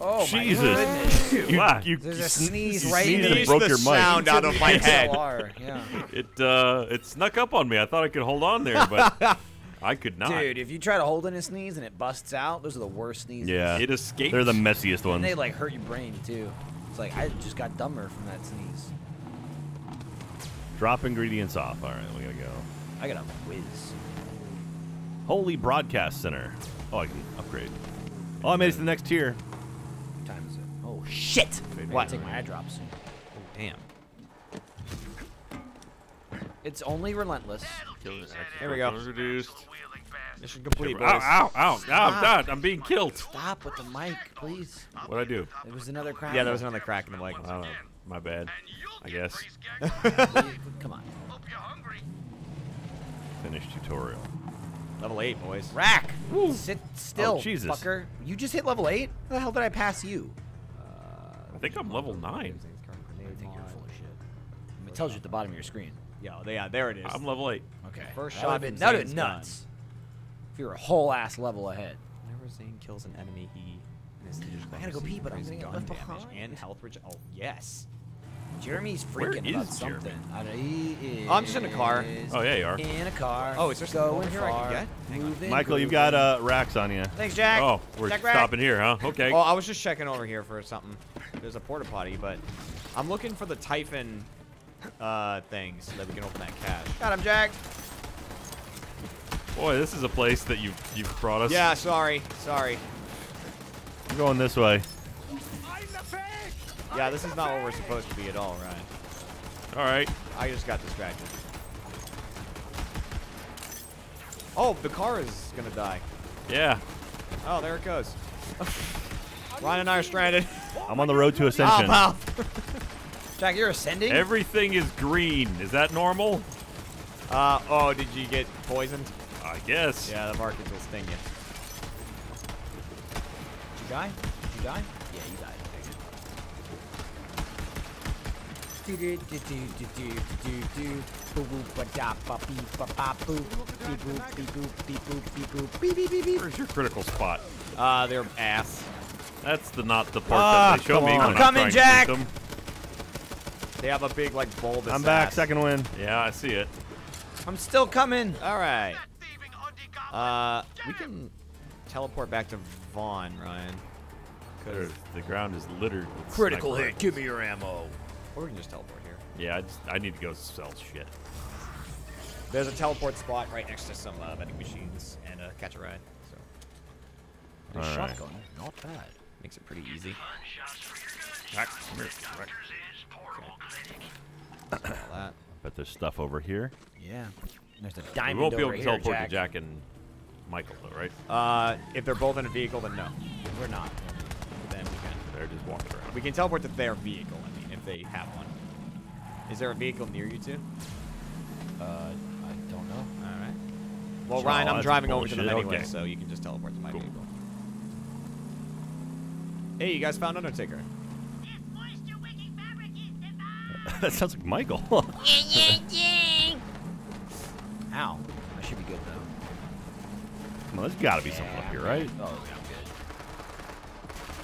Oh, my Jesus. goodness. You, Why? you, There's you a sneeze right sneezed in and the- broke the your mic. sound out of my head. Yeah. It uh, it snuck up on me. I thought I could hold on there, but I could not. Dude, if you try to hold in a sneeze and it busts out, those are the worst sneezes. Yeah. it escapes. They're the messiest ones. And they like hurt your brain too. It's like I just got dumber from that sneeze. Drop ingredients off. All right, we gotta go. I got a whiz. Holy Broadcast Center. Oh, I can upgrade. Oh, I made it to the next tier. What time is it? Oh shit! I What? gotta take my eye drops. Oh, damn. It's only relentless. Here we go. Reduced. Mission complete, boys. Ow, ow, ow, ow, God, I'm being killed. Stop with the mic, please. What'd I do? There was another crack. Yeah, there was another crack in the mic. I don't know. My bad. I guess. Come on. Hope you're hungry. Finish tutorial. Level 8, boys. Rakk! Sit oh, still, Oh, Jesus. fucker. You just hit level 8? How the hell did I pass you? I think I'm level 9. I think you're full of shit. It tells you at the bottom of your screen. Yeah, yeah, there it is. I'm level 8. Okay. First shot would've been, that would've Zane's gun. nuts. If you're a whole ass level ahead. Whenever Zane kills an enemy, he and his ninja I gotta go pee, but I'm increases gonna get left damage behind. and health regen. Oh yes. Jeremy's freaking is about Jeremy? something. I don't, he is Oh, I'm just in a car. Oh, yeah, you are. In a car. Oh, is there some going over here I can get? Hang moving, Michael, you've got uh, rakks on you. Thanks, Jack. Oh, we're Jack Rack. stopping here, huh? Okay. Oh, I was just checking over here for something. There's a porta potty, but I'm looking for the Typhon uh, things so that we can open that cache. Got him, Jack. Boy, this is a place that you've, you've brought us. Yeah, sorry, sorry. I'm going this way. Yeah, this is not where we're supposed to be at all, right? All right. I just got distracted. Oh, the car is gonna die. Yeah. Oh, there it goes. Ryan and I are stranded. I'm on the road to Oh, ascension. pal. Jack, you're ascending? Everything is green. Is that normal? Uh, oh, did you get poisoned? I guess. Yeah, the markers will sting you. Did you die? Did you die? Yeah, you died. Where's your critical spot? Uh, they're ass. That's the not the part Ah, that they show come me on. when I'm I'm coming, trying to Jack. shoot them. They have a big, like, bulbous I'm back. ass. Second win. Yeah, I see it. I'm still coming. All right. Thieving undie Uh, we can teleport back to Vaughn, Ryan. There's, the ground is littered with Critical sniper hit. Give me your ammo. Or we can just teleport here. Yeah, I, just, I need to go sell shit. There's a teleport spot right next to some uh, vending machines and a catch a ride. So Nice All right. shotgun. Not bad. makes it pretty easy. Jack, come here. Jack. All. But there's stuff over here. Yeah. There's a diamond. We diamond won't be able over to here, teleport Jack. to Jack and Michael, though, right? Uh, if they're both in a vehicle, then no. We're not. Then we can. They're just walking around. We can teleport to their vehicle. I mean, if they have one. Is there a vehicle near you two? Uh, I don't know. All right. Well, Oh, Ryan, I'm that's driving over to them anyway, Okay. so you can just teleport to my Cool. vehicle. Hey, you guys found Undertaker. that sounds like Michael. Ow. I should be good though. Come on, there's got to be something up here, right? Oh, yeah, I'm good.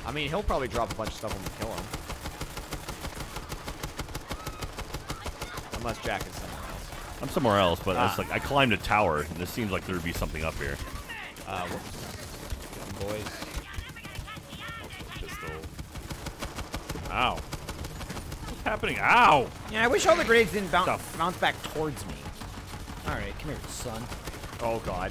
I mean, he'll probably drop a bunch of stuff when we kill him. Unless Jack is somewhere else. I'm somewhere else, but Ah. like I climbed a tower, and this seems like there would be something up here. Uh, whoops. Boys. Pistol. Ow. What's happening? Ow! Yeah, I wish all the grenades didn't bounce, bounce back towards me. All right, come here, son. Oh God.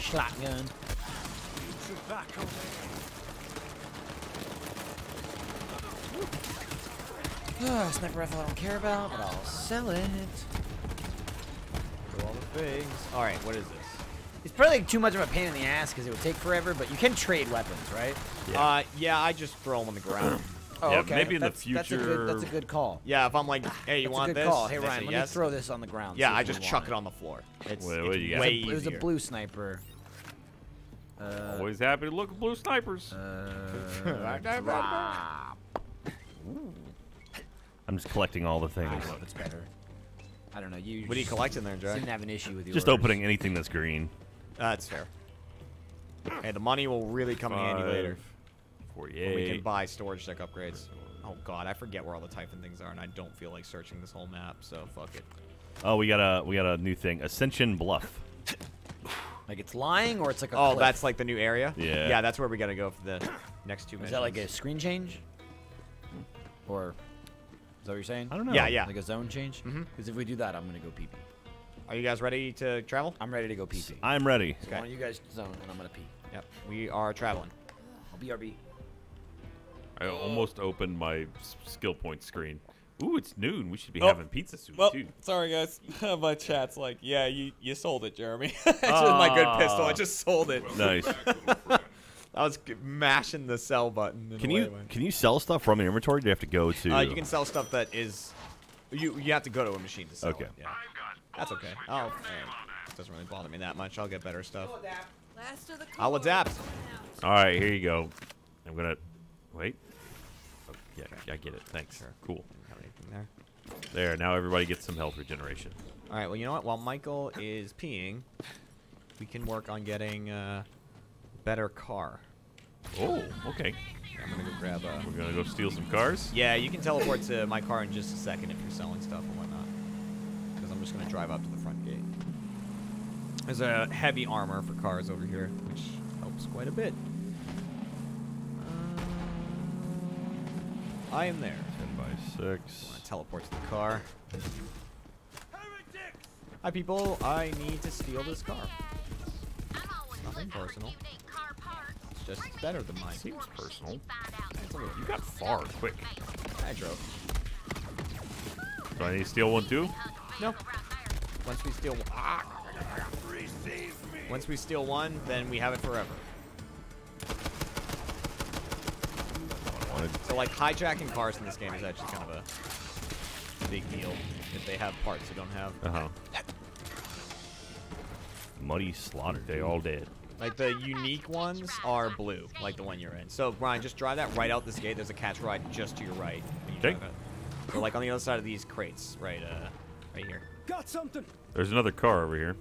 Shotgun. Ah, sniper rifle I don't care about, but I'll sell it. Do all the things. All right, what is this? It's probably like, too much of a pain in the ass because it would take forever, but you can trade weapons, right? Yeah. Uh, yeah, I just throw them on the ground. Oh, Yeah, okay. maybe in the that's, That's a good, future- that's a good call. yeah, if I'm like, hey, you That's want a good this? call. Hey Ryan, let yes. me throw this on the ground. Yeah, I just chuck it on the floor. It's, Wait, it's what do you got? It was a blue sniper. Uh, Always happy to look at blue snipers. uh, I'm just collecting all the I things. don't know if it's better. I don't know. You What are you collecting there, Jack? Didn't have an issue with you. Just orders. opening anything that's green. That's fair. Hey, the money will really come in handy later. When we can buy storage deck upgrades. Oh god, I forget where all the Typhon things are, and I don't feel like searching this whole map, so fuck it. Oh, we got a we got a new thing. Ascension Bluff. Like it's lying or it's like a Oh, cliff? that's like the new area? Yeah. Yeah, that's where we gotta go for the next two minutes. Is missions. that like a screen change? Or is that what you're saying? I don't know. Yeah, yeah. Like a zone change? Mm-hmm. Because if we do that, I'm gonna go pee pee. Are you guys ready to travel? I'm ready to go pee pee. I'm ready. Why don't you guys zone and I'm gonna pee? Yep, we are traveling. I'll BRB. I almost opened my s- skill point screen. Ooh, it's noon. We should be Oh, having pizza soon Well, too. sorry guys. My chat's like, yeah, you you sold it, Jeremy. It's just my good pistol. I Ah. just sold it. Nice. I was mashing the sell button. Can you can you sell stuff from your inventory? Do you have to go to? Uh, you can sell stuff that is. You you have to go to a machine to sell Okay. it. Yeah, that's okay. Oh, it doesn't really bother me that much. I'll get better stuff. I'll adapt. All right, here you go. I'm gonna wait. I get it. Thanks. Cool. Have anything there? There. Now everybody gets some health regeneration. All right. Well, you know what? While Michael is peeing, we can work on getting a better car. Oh, okay. I'm gonna go grab a. We're gonna go steal some cars. Yeah, you can teleport to my car in just a second if you're selling stuff and whatnot. Because I'm just gonna drive up to the front gate. There's a heavy armor for cars over here, which helps quite a bit. I am there. Ten by six. I teleport to the car. Hi, people. I need to steal this car. I'm Nothing personal. unique car parts. It's just better than mine. Seems personal. You find out It's a little- You got far quick. I drove. Do I need to steal one too? No. Once we steal, ah. Once we steal one, then we have it forever. So like hijacking cars in this game is actually kind of a big deal if they have parts you don't have. Uh huh. Muddy slaughter. They all dead. Like the unique ones are blue, like the one you're in. So Brian, just drive that right out this gate. There's a catch ride just to your right. when you Okay. So like on the other side of these crates, right, uh, right here. Got something. There's another car over here.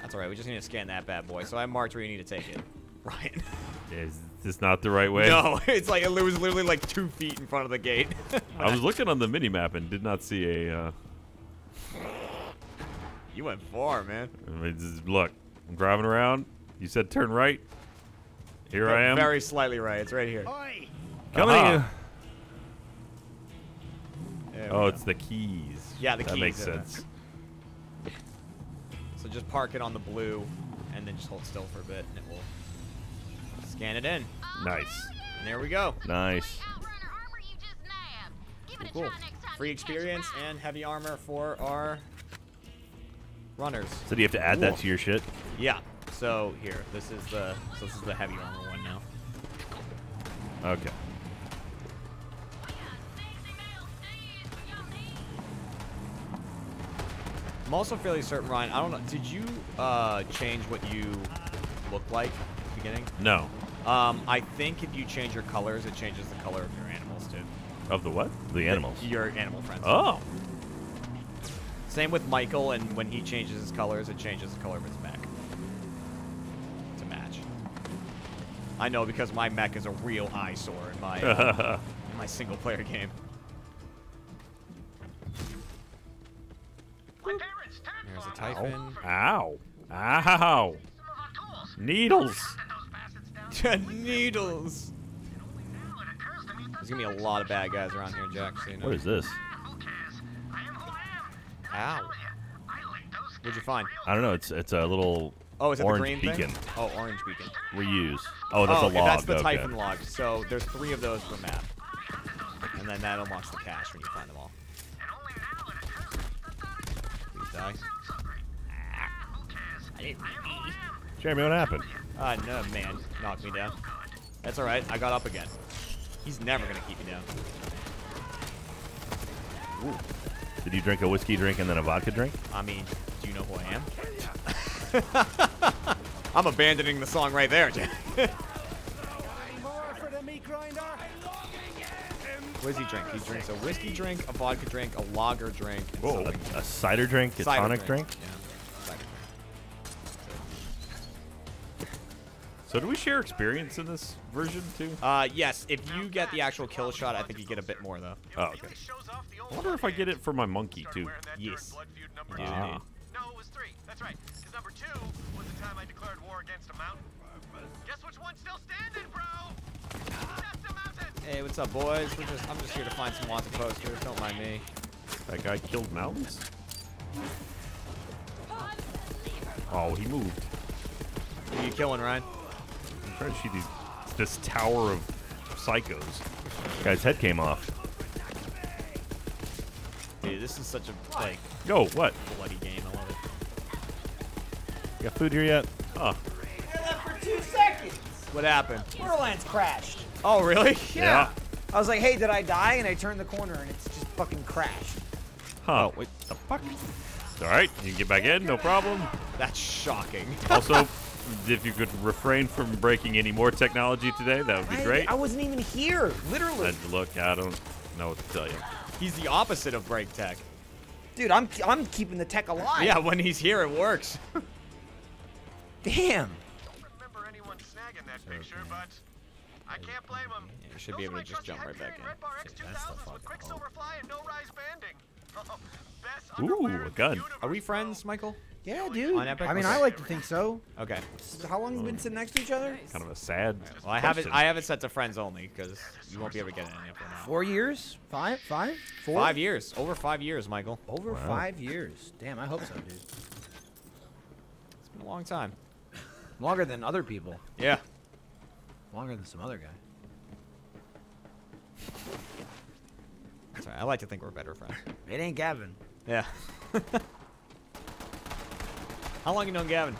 That's all right. We just need to scan that bad boy. So I marked where you need to take it. Ryan. Is this not the right way? No, it's like it was literally like two feet in front of the gate. I was looking on the mini map and did not see a. Uh, you went far, man. I mean, this is- look, I'm driving around. You said turn right. Here I am. Very slightly right. It's right here. Coming. Aha. There Oh, it's the keys. Yeah, the that keys makes in there. sense. So just park it on the blue, and then just hold still for a bit, and it will scan it in. Nice. And there we go. Nice. Outrunner armor you just nabbed. Give it a Cool. try next time Free you catch a experience and heavy armor for our runners. So do you have to add that to your shit? Yeah. So here, this is the so this is the heavy armor one now. Okay. I'm also fairly certain, Ryan. I don't know. Did you uh, change what you look like at the beginning? No. Um, I think if you change your colors, it changes the color of your animals too. Of the what? The animals. Your animal friends. Oh. Same with Michael, and when he changes his colors, it changes the color of his mech to match. I know because my mech is a real eyesore in my uh, in my single player game. There's a Typhon. Ow. Ow. Needles. Needles. There's gonna be a lot of bad guys around here, Jack. So you know. What is this? Ow. What'd you find? I don't know. It's it's a little Oh, is it the orange green beacon. thing? Oh, orange beacon. Reuse. Oh, that's oh, a yeah, log. that's the okay. Typhon log. So there's three of those per map. And then that unlocks the cache when you find them all. Please die. Jeremy, what happened? Uh, no, man. Knocked me down. That's alright. I got up again. He's never gonna keep me down. Did you drink a whiskey drink and then a vodka drink? I mean, do you know who I am? I'm abandoning the song right there, Jack. what does he drink? He drinks a whiskey drink, a vodka drink, a lager drink, and Whoa, a, a cider drink, a Cider tonic drink? Yeah, So do we share experience in this version too? Uh, yes. If you get the actual kill shot, I think you get a bit more though. Oh, okay. I wonder if I get it for my monkey too. Yes. You do Ah. No, it was three. That's right. Because number two was the time I declared war against a mountain. Guess which one's still standing, bro? That's a mountain. Hey, what's up, boys? We're just I'm just here to find some wanted posters. Don't mind me. That guy killed mountains. Oh, he moved. Who are you killing, Ryan? I'm trying to shoot these, this tower of psychos. Guy's head came off. Dude, this is such a like Yo, what? bloody game. I love it. You got food here yet? Oh, for two seconds. What happened? Borderlands crashed. Oh, really? yeah. I was like, hey, did I die? And I turned the corner and it's just fucking crashed. Huh. Oh, wait, the fuck? All right, you can get back in, no problem. That's shocking. Also, if you could refrain from breaking any more technology today, that would be great. I, wasn't even here, literally. And look, I don't know what to tell you. He's the opposite of break tech. Dude, I'm I'm keeping the tech alive. Yeah, when he's here, it works. Damn. don't remember anyone snagging that picture, but I can't blame him. Yeah, you should be able to just jump right back in. Red Bar X2000s with Quicksilver Fly and no rise banding. Oh, best Ooh, underwear a in gun. Are we friends, Michael? Yeah, dude. On Epic? I mean, Okay. I like to think so. Okay. How long have we been um, sitting next to each other? Kind of a sad. Well, I have it. I have it set to friends only because you won't be able to get any info now. Four years? Five? Five? Four? Five years. Over five years, Michael. Over five years. Damn, I hope so, dude. It's been a long time. Longer than other people. Yeah. Longer than some other guy. That's right. I like to think we're better friends. It ain't Gavin. Yeah. How long you known Gavin?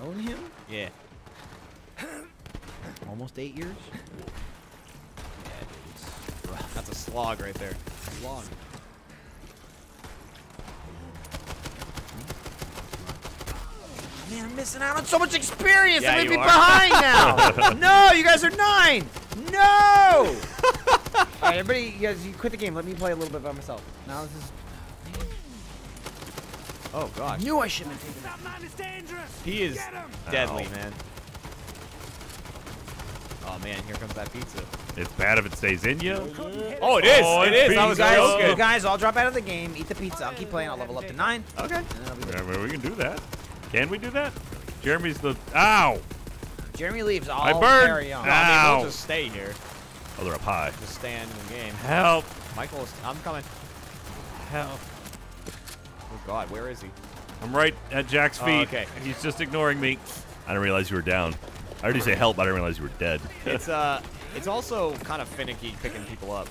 Known him? Yeah. Almost eight years? That's a slog right there. Slog. Man, I'm missing out on so much experience. Yeah, I'm gonna you be are. behind now. no, you guys are nine. No. All right, everybody, you guys, you quit the game. Let me play a little bit by myself. Now this is. Oh gosh. Knew I shouldn't have taken that. He is deadly, man. Oh man, here comes that pizza. It's bad if it stays in you. Oh, it is. Oh, it it's is. That pizza. was You guys, real you good. guys all drop out of the game. Eat the pizza. I'll keep playing. I'll level up to nine. Okay. And then I'll be Yeah, well, we can do that. Can we do that? Jeremy's the. Ow! Jeremy leaves. I'll I burned. carry on. No, I mean, Ow. we'll just stay here. Oh, they're up high. Just stand in the game. Help! Michael's. I'm coming. Help! Oh God, where is he? I'm right at Jack's Oh, feet. okay. He's just ignoring me. I didn't realize you were down. I heard you say help, but I didn't realize you were dead. It's uh, it's also kind of finicky picking people up.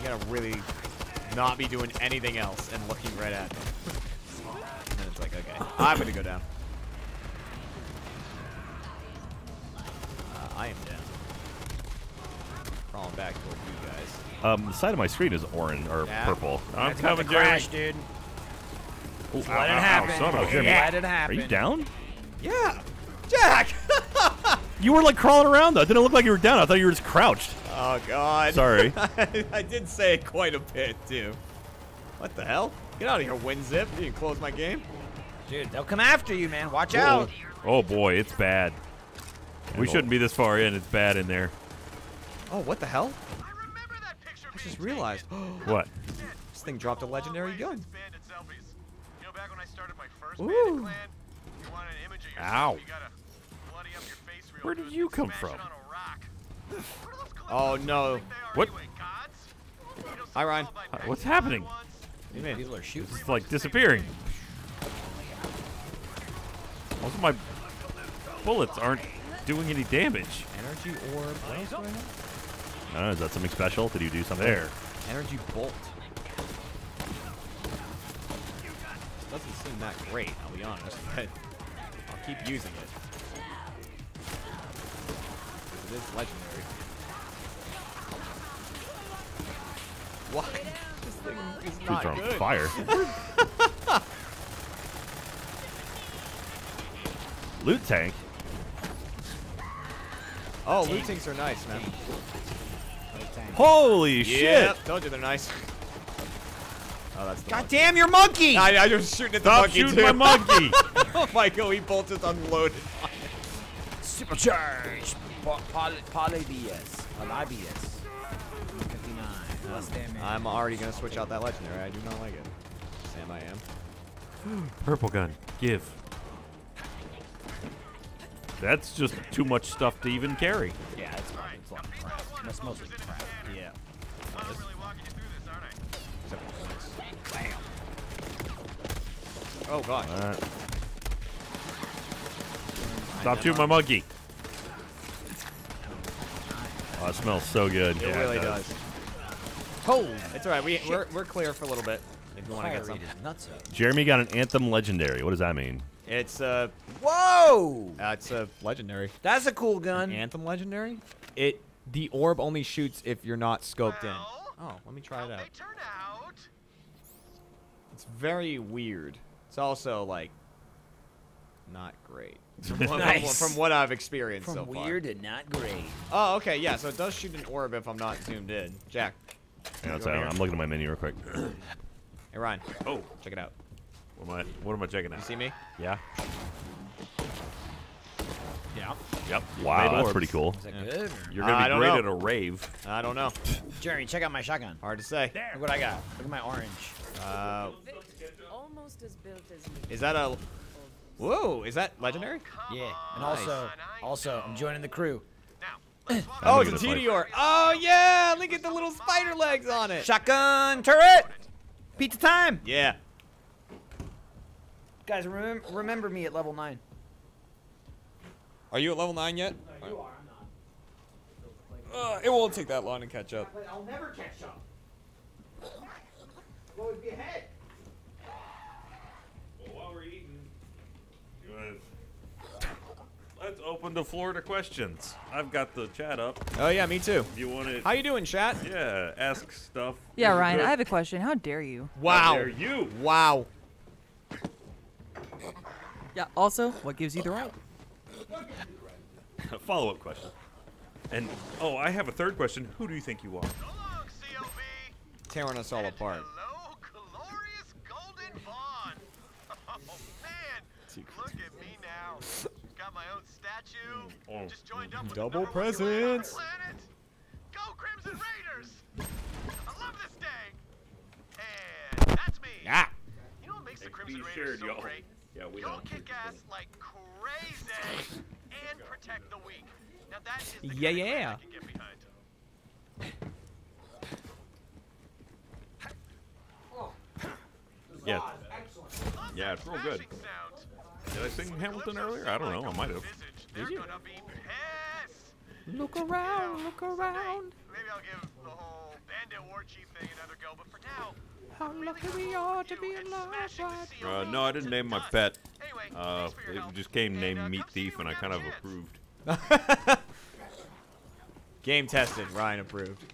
You gotta really not be doing anything else and looking right at them. and then it's like, okay, I'm gonna go down. Crawling back toward you guys. Um, the side of my screen is orange or Yeah. purple. I'm It's about coming, to crash, dude. Ooh, Let ow, it ow, ow, happen. son of a- Jeremy. Let it Are you down? Yeah, Jack. You were like crawling around though. It didn't look like you were down. I thought you were just crouched. oh God. Sorry. I did say it quite a bit too. What the hell? Get out of here, WinZip. You didn't close my game. Dude, they'll come after you, man. Watch out. Oh boy, it's bad. We shouldn't be this far in. It's bad in there. Oh, what the hell? I remember that picture I just being realized. What? this thing dropped a legendary gun. Bandit selfies. You know, back when I started my first Ooh. bandit clan, you want an image of yourself, Ow. you gotta bloody up your face real Where did you come from? it on a rock. What are those clowns Oh, no. think they are What? anyway, gods? You know, Hi, Ryan. some called Hi, by uh, what's happening? ones. What do you mean? People are shooting. It's like disappearing. Also, my bullets aren't doing any damage. Energy orb. What else do I have? I don't know. Is that something special? Did you do something? There. Energy bolt. doesn't seem that great, I'll be honest, but I'll keep using it. It is legendary. What? This thing is not on good. fire. Loot tank. Oh, loot tanks are nice, man. Holy shit! Told you they're nice. Oh, that's the God monkey. damn your monkey! I, I was shooting at the Stop monkey shooting too. my monkey! oh my god, we both just unloaded. Supercharge. Pa- Pal- Polybius. Polybius. 59. Less um, damage. I'm already gonna switch out that legendary. I do not like it. Sam, I am. Purple gun. Give. That's just too much stuff to even carry. Yeah, it's fine. It's a lot of crap. That's mostly crap. Yeah. I'm really walking you through this, aren't I? Except for this. Bam. Oh god. Uh, stop shooting my monkey. Oh, it smells so good. It Yeah, really does. Oh! It's alright. We we're, we're clear for a little bit. If you want to get some. nuts. Jeremy got an Anthem Legendary. What does that mean? It's a... Whoa! uh it's a legendary. That's a cool gun. Anthem legendary. It the orb only shoots if you're not scoped in. Well, Oh, let me try how'd it out. they turn out? It's very weird. It's also like not great. From what, Nice. from what I've experienced From so far. weird to not great. Oh, okay, yeah. So it does shoot an orb if I'm not zoomed in. Jack, Yeah, that's Go. I'm looking at my menu real quick. hey Ryan, Oh, check it out. what am I? What am I checking out? You see me? Yeah. Yeah. Yep. Wow, that's orbs. pretty cool. Is that good? or- You're gonna I be don't great know. at a rave. I don't know. Jeremy, check out my shotgun. Hard to say. Look what I got. Look at my orange. Uh, Almost as built as me. is that a? Whoa, is that legendary? Yeah. And Nice. also, also, I'm joining the crew. Now, Oh, it's a at this Meteor. Oh yeah, look at the little spider legs on it. Shotgun turret! Pizza time! Yeah. Guys, remember, remember me at level 9. Are you at level 9 yet? You are, I'm not. Uh, it won't take that long to catch up. I'll never catch up. What would be ahead? while we're eating, let's open the floor to questions. I've got the chat up. Oh yeah, me too. If you want to, How you doing, chat? yeah, ask stuff. Yeah, is Ryan. I have a question. How dare you? Wow. dare you? Wow. Yeah, also, what gives you the right? Follow up question. And oh, I have a third question. Who do you think you are? So long, COV. Tearing us all apart. Hello, glorious Golden Vaughn. Oh man, look at me now. Got my own statue. Oh. Just joined up with Double the number one killer on the presents. planet. Go Crimson Raiders! I love this day. And that's me. Ah. You know what makes the Crimson Raiders shared, so y'all. great? Yeah, we Y'all kick ass like crazy and protect the weak. Now that is the Yeah, kind of clan yeah. I can get behind. Yeah. Yeah, it's real good. Did I sing Hamilton earlier? I don't know. I might have. They're gonna be pissed. Look around, look around. Maybe I'll give the whole bandit war chief thing another go, but for now, How lucky we are to be alive Uh, no, I didn't name my pet. Anyway, Uh, thanks for your it help. just came And, named uh, Meat Thief, and I kind of have a chance. approved. Game tested. Ryan approved.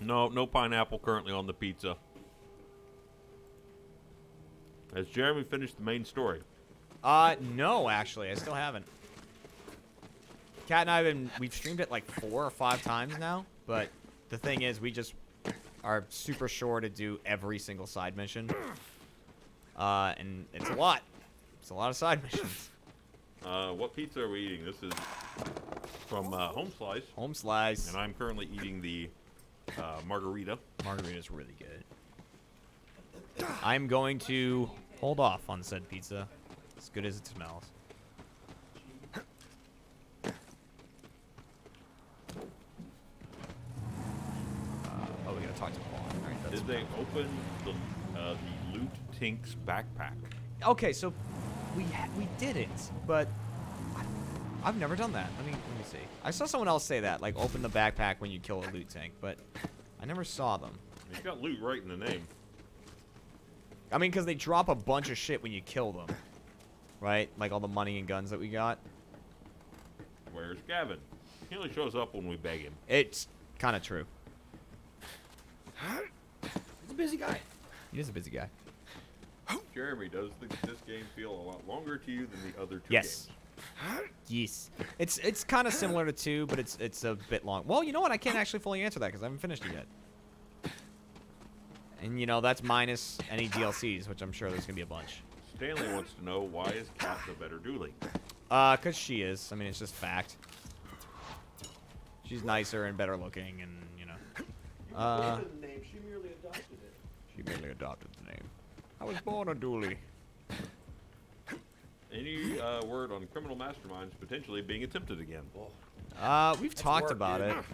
No, no pineapple currently on the pizza. Has Jeremy finished the main story? Uh, no, actually, I still haven't. Kat and I have been we've streamed it like four or five times now, but the thing is, we just are super sure to do every single side mission. Uh, and it's a lot. It's a lot of side missions. Uh, what pizza are we eating? This is from uh, Home Slice, Home slice. and I'm currently eating the uh, margarita. Margarita's really good. I'm going to hold off on said pizza, as good as it smells. Uh, oh, we gotta talk to Paul. Right, that's Did they open the uh, the Loot Tinks backpack? Okay, so we ha- we did it, but I- I've never done that. Let me let me see. I saw someone else say that, like open the backpack when you kill a loot tank, but I never saw them. It's got loot right in the name. I mean, because they drop a bunch of shit when you kill them. Right? Like all the money and guns that we got. Where's Gavin? He only shows up when we beg him. It's kind of true. He's a busy guy. He is a busy guy. Jeremy, does the, this game feel a lot longer to you than the other two Yes. games? Yes. It's it's kind of similar to two, but it's it's a bit long. Well, you know what? I can't actually fully answer that because I haven't finished it yet. And you know that's minus any DLCs, which I'm sure there's gonna be a bunch. Stanley wants to know why is Kat the better Dooley? Uh, cause she is. I mean, it's just fact. She's nicer and better looking, and you know. Uh. She merely adopted it. she merely adopted the name. I was born a Dooley. Any uh, word on criminal masterminds potentially being attempted again? Uh, we've talked work, about dude. it.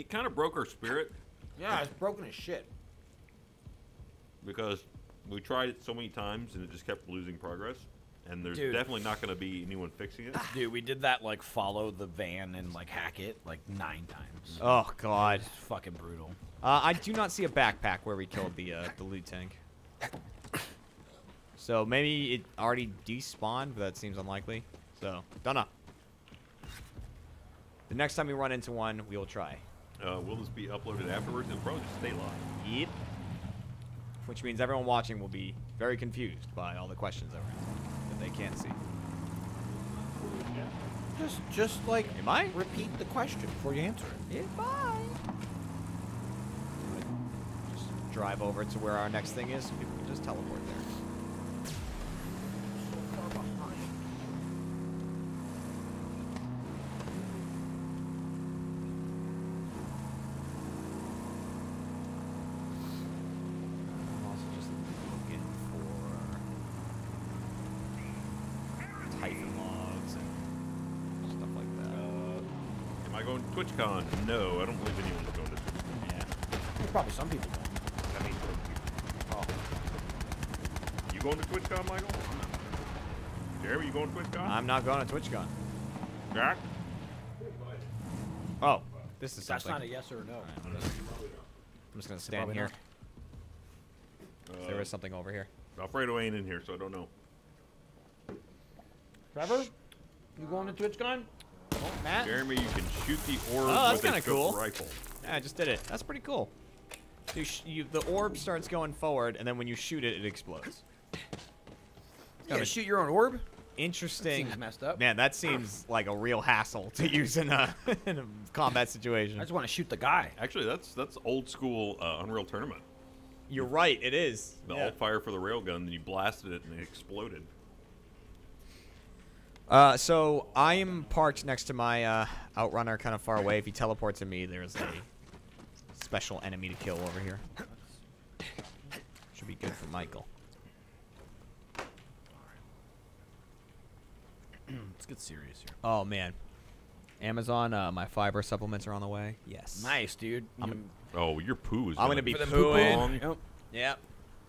It kind of broke our spirit Yeah, it's broken as shit. because we tried it so many times and it just kept losing progress. And there's Dude. definitely not going to be anyone fixing it. Dude, we did that like follow the van and like hack it like nine times. Oh God. It's fucking brutal. Uh, I do not see a backpack where we killed the uh, the loot tank. So maybe it already despawned, but that seems unlikely. So don't know. The next time we run into one, we will try. Uh, will this be uploaded afterwards? It'll probably just stay live. Yep. Which means everyone watching will be very confused by all the questions that, were that they can't see. Just just like Am I? repeat the question before you answer it. Am I? Just drive over to where our next thing is. so People can just teleport there. I'm also just looking for Typhon logs and stuff like that. Uh, am I going to TwitchCon? No, I don't believe anyone's going to. yeah. There's probably some people don't. I mean, oh. You going to TwitchCon, Michael? Jeremy, you going to TwitchCon? I'm not going to TwitchCon. Jack? Oh, this is That's something. not a yes or a no. I'm just, I'm just gonna stand here. not. There Uh, is something over here. Alfredo ain't in here, so I don't know. Trevor, you going to TwitchCon? Oh, Matt? Jeremy, you can shoot the orb Oh, that's with a kinda cool. rifle. Yeah, I just did it. That's pretty cool. So you sh you, the orb starts going forward, and then when you shoot it, it explodes. Yeah, shoot your own orb. Interesting. Seems messed up. Man, that seems like a real hassle to use in a in a combat situation. I just want to shoot the guy. Actually, that's that's old school uh, Unreal Tournament. You're right. It is. The Yeah. alt fire for the railgun, then you blasted it and it exploded. Uh, so I am parked next to my uh, outrunner, kind of far away. If he teleports to me, there's a special enemy to kill over here. Should be good for Michael. Let's get serious here. Oh man, Amazon. Uh, my fiber supplements are on the way. Yes. Nice, dude. I'm, Oh, your poo is. I'm gonna be For the pooing. Yep. Yeah.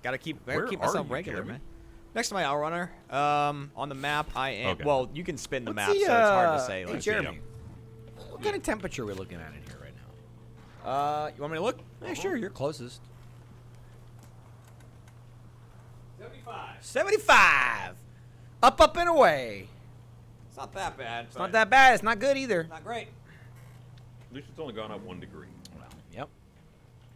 Gotta keep gotta Where keep myself you, regular, Jeremy? man. Next to my outrunner. Um, on the map, I am. Okay. Well, you can spin the What's map, so it's hard to uh, say. Hey, Like, Jeremy. What kind of temperature are we looking at in here right now? Uh, you want me to look? Yeah, sure. You're closest. 75. 75. Up, up, and away. It's not that bad. It's not that bad. It's not good either. Not great. At least it's only gone up one degree. Well, yep.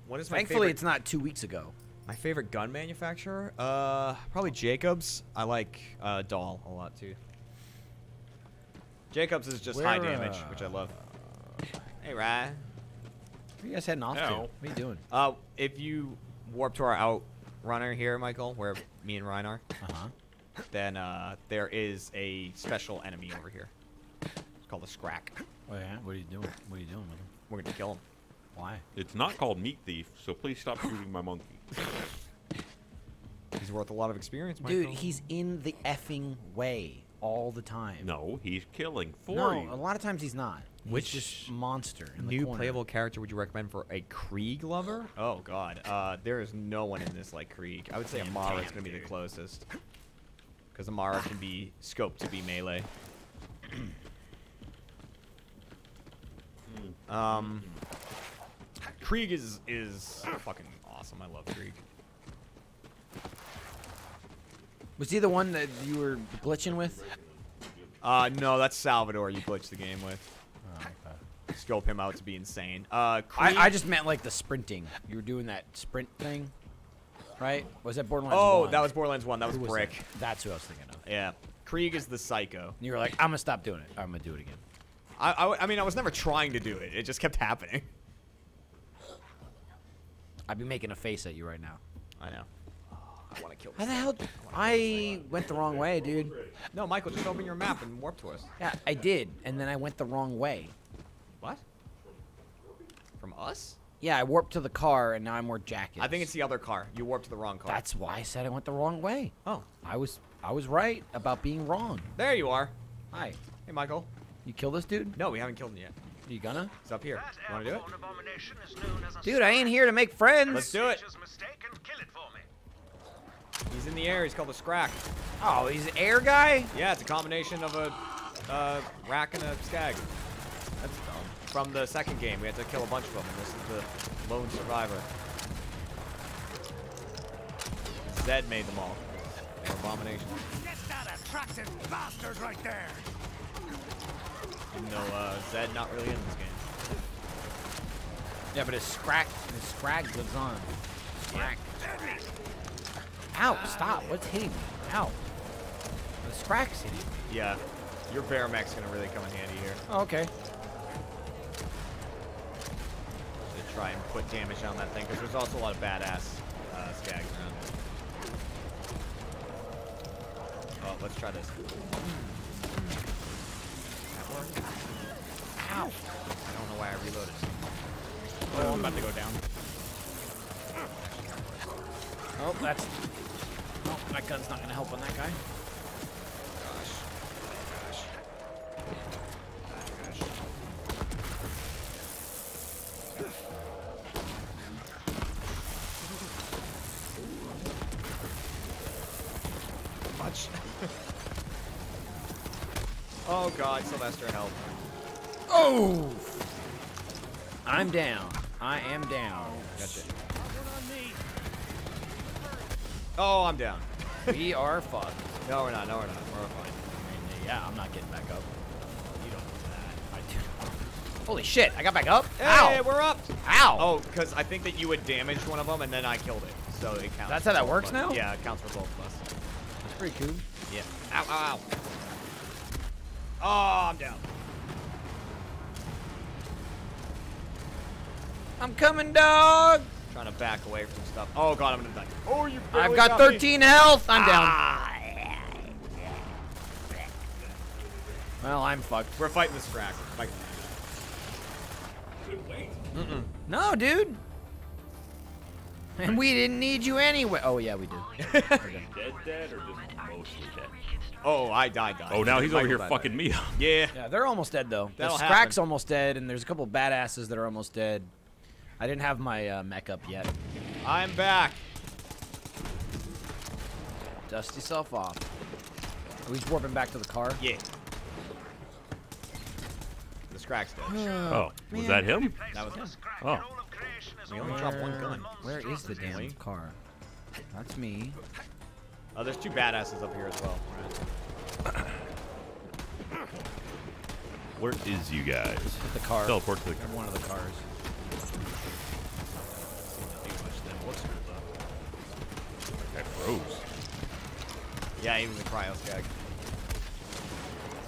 What is my Thankfully, favorite? it's not two weeks ago. My favorite gun manufacturer? Uh, probably Jakobs. I like uh, Dahl a lot too. Jakobs is just high damage, uh, which I love. Hey, Ryan. Where you guys heading off to? What are you doing? Uh, if you warp to our outrunner here, Michael, where me and Ryan are, Uh huh. Then uh, there is a special enemy over here. It's called a Skrakk. Oh yeah. What are you doing? What are you doing with him? We're gonna kill him. Why? It's not called Meat Thief, so please stop shooting my monkey. He's worth a lot of experience, Michael. Dude, he's in the effing way all the time. No, he's killing for no, you. a lot of times he's not. He's Which just monster in New corner. playable character would you recommend for a Krieg lover? Oh god, uh, there is no one in this like Krieg. I would say Amara is gonna be the closest, because Amara can be scoped to be melee. um, Krieg is is fucking awesome. I love Krieg. Was he the one that you were glitching with? Uh, no, that's Salvador you glitched the game with. Scope him out to be insane. Uh, Krieg- I, I just meant like the sprinting. You were doing that sprint thing, right? Was that Borderlands? Oh, 1? that was Borderlands 1. That was Who Brick. that? That's who I was thinking of. Yeah. Krieg is the psycho. And you were like, I'm gonna stop doing it. I'm gonna do it again. I, I, I mean, I was never trying to do it. It just kept happening. I'd be making a face at you right now. I know. Oh, I want to kill How the hell? I went the wrong way, dude. No, Michael, just open your map and warp to us. Yeah, I did, and then I went the wrong way. What? From us? Yeah, I warped to the car, and now I'm where Jack is. I think it's the other car. You warped to the wrong car. That's why I said I went the wrong way. Oh. I was I was right about being wrong. There you are. Hi. Hey, Michael. You kill this dude? No, we haven't killed him yet. You gonna? He's up here. You want to do it? Dude, I ain't here to make friends. Let's do it. He's in the air. He's called a Skrakk. Oh, he's an air guy? Yeah, it's a combination of a uh, rakk and a skag. That's dumb. From the second game, we had to kill a bunch of them, and this is the lone survivor. Zed made them all. They're abomination. Get that attractive bastard right there. Even though uh, Zed not really in this game. Yeah, but his Skrakk his scrag lives on. Skrakk. Ow, stop. What's hitting me? Ow. The Skrakk's hitting me. Yeah, your bear mech's gonna really come in handy here. Oh, okay. Try and put damage on that thing, because there's also a lot of badass uh, skags around. Oh, let's try this. Ow! I don't know why I reloaded. Oh, I'm about to go down. Oh, that's. Oh, that gun's not gonna help on that guy. Much. Oh god, Sylvester, help. Oh! I'm down. I am down. Gotcha. Oh, I'm down. we are fucked. No, we're not. No, we're not. We're fine. Uh, yeah, I'm not getting back up. You don't do that. I do. Holy shit! I got back up. Hey, Ow! we're up. Ow! Oh, because I think that you had damaged one of them and then I killed it, so it counts. That's how that works now? Yeah, it counts for both of us. That's pretty cool. Yeah. Ow! Ow! Ow! Oh, I'm down. I'm coming, dog. Trying to back away from stuff. Oh god, I'm gonna die. Oh, you. I've barely got me. 13 health. I'm down. Ah. Well, I'm fucked. We're fighting this crack. Fight. Mm-mm. No, dude. And we didn't need you anyway. Oh yeah, we did. Dead, dead, or just mostly dead? Oh, I died. died. Oh, now he's over here fucking died. me up. Yeah. Yeah, they're almost dead though. The That'll Skrakk's happen. almost dead, and there's a couple badasses that are almost dead. I didn't have my uh, mech up yet. I'm back. Dust yourself off. Are we just warping back to the car? Yeah. The crack's dead. Oh, was that him? that was him. Oh. We only dropped one gun. Where is the damn car? That's me. Oh, there's two badasses up here as well. Right. Where is you guys? The car. Teleport to the They're one of the cars. That froze. Yeah, even the cryo skag.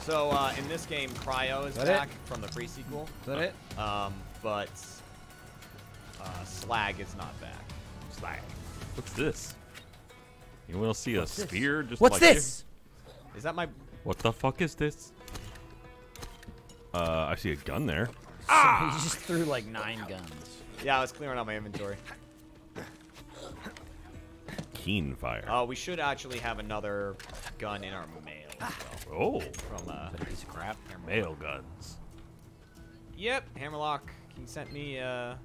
So uh, in this game, cryo is That it? back from the pre-sequel. Is that it? Um, but uh, slag is not back. Slag. What's this? You want to see a What's this? sphere? Just What's like this? Is that my? What the fuck is this? Uh, I see a gun there. Ah! he just threw like nine guns. Yeah, I was clearing out my inventory. Keen fire. Oh, we should actually have another gun in our mail as well. Oh, From uh, That piece of crap. mail guns. Yep, Hammerlock. He sent me a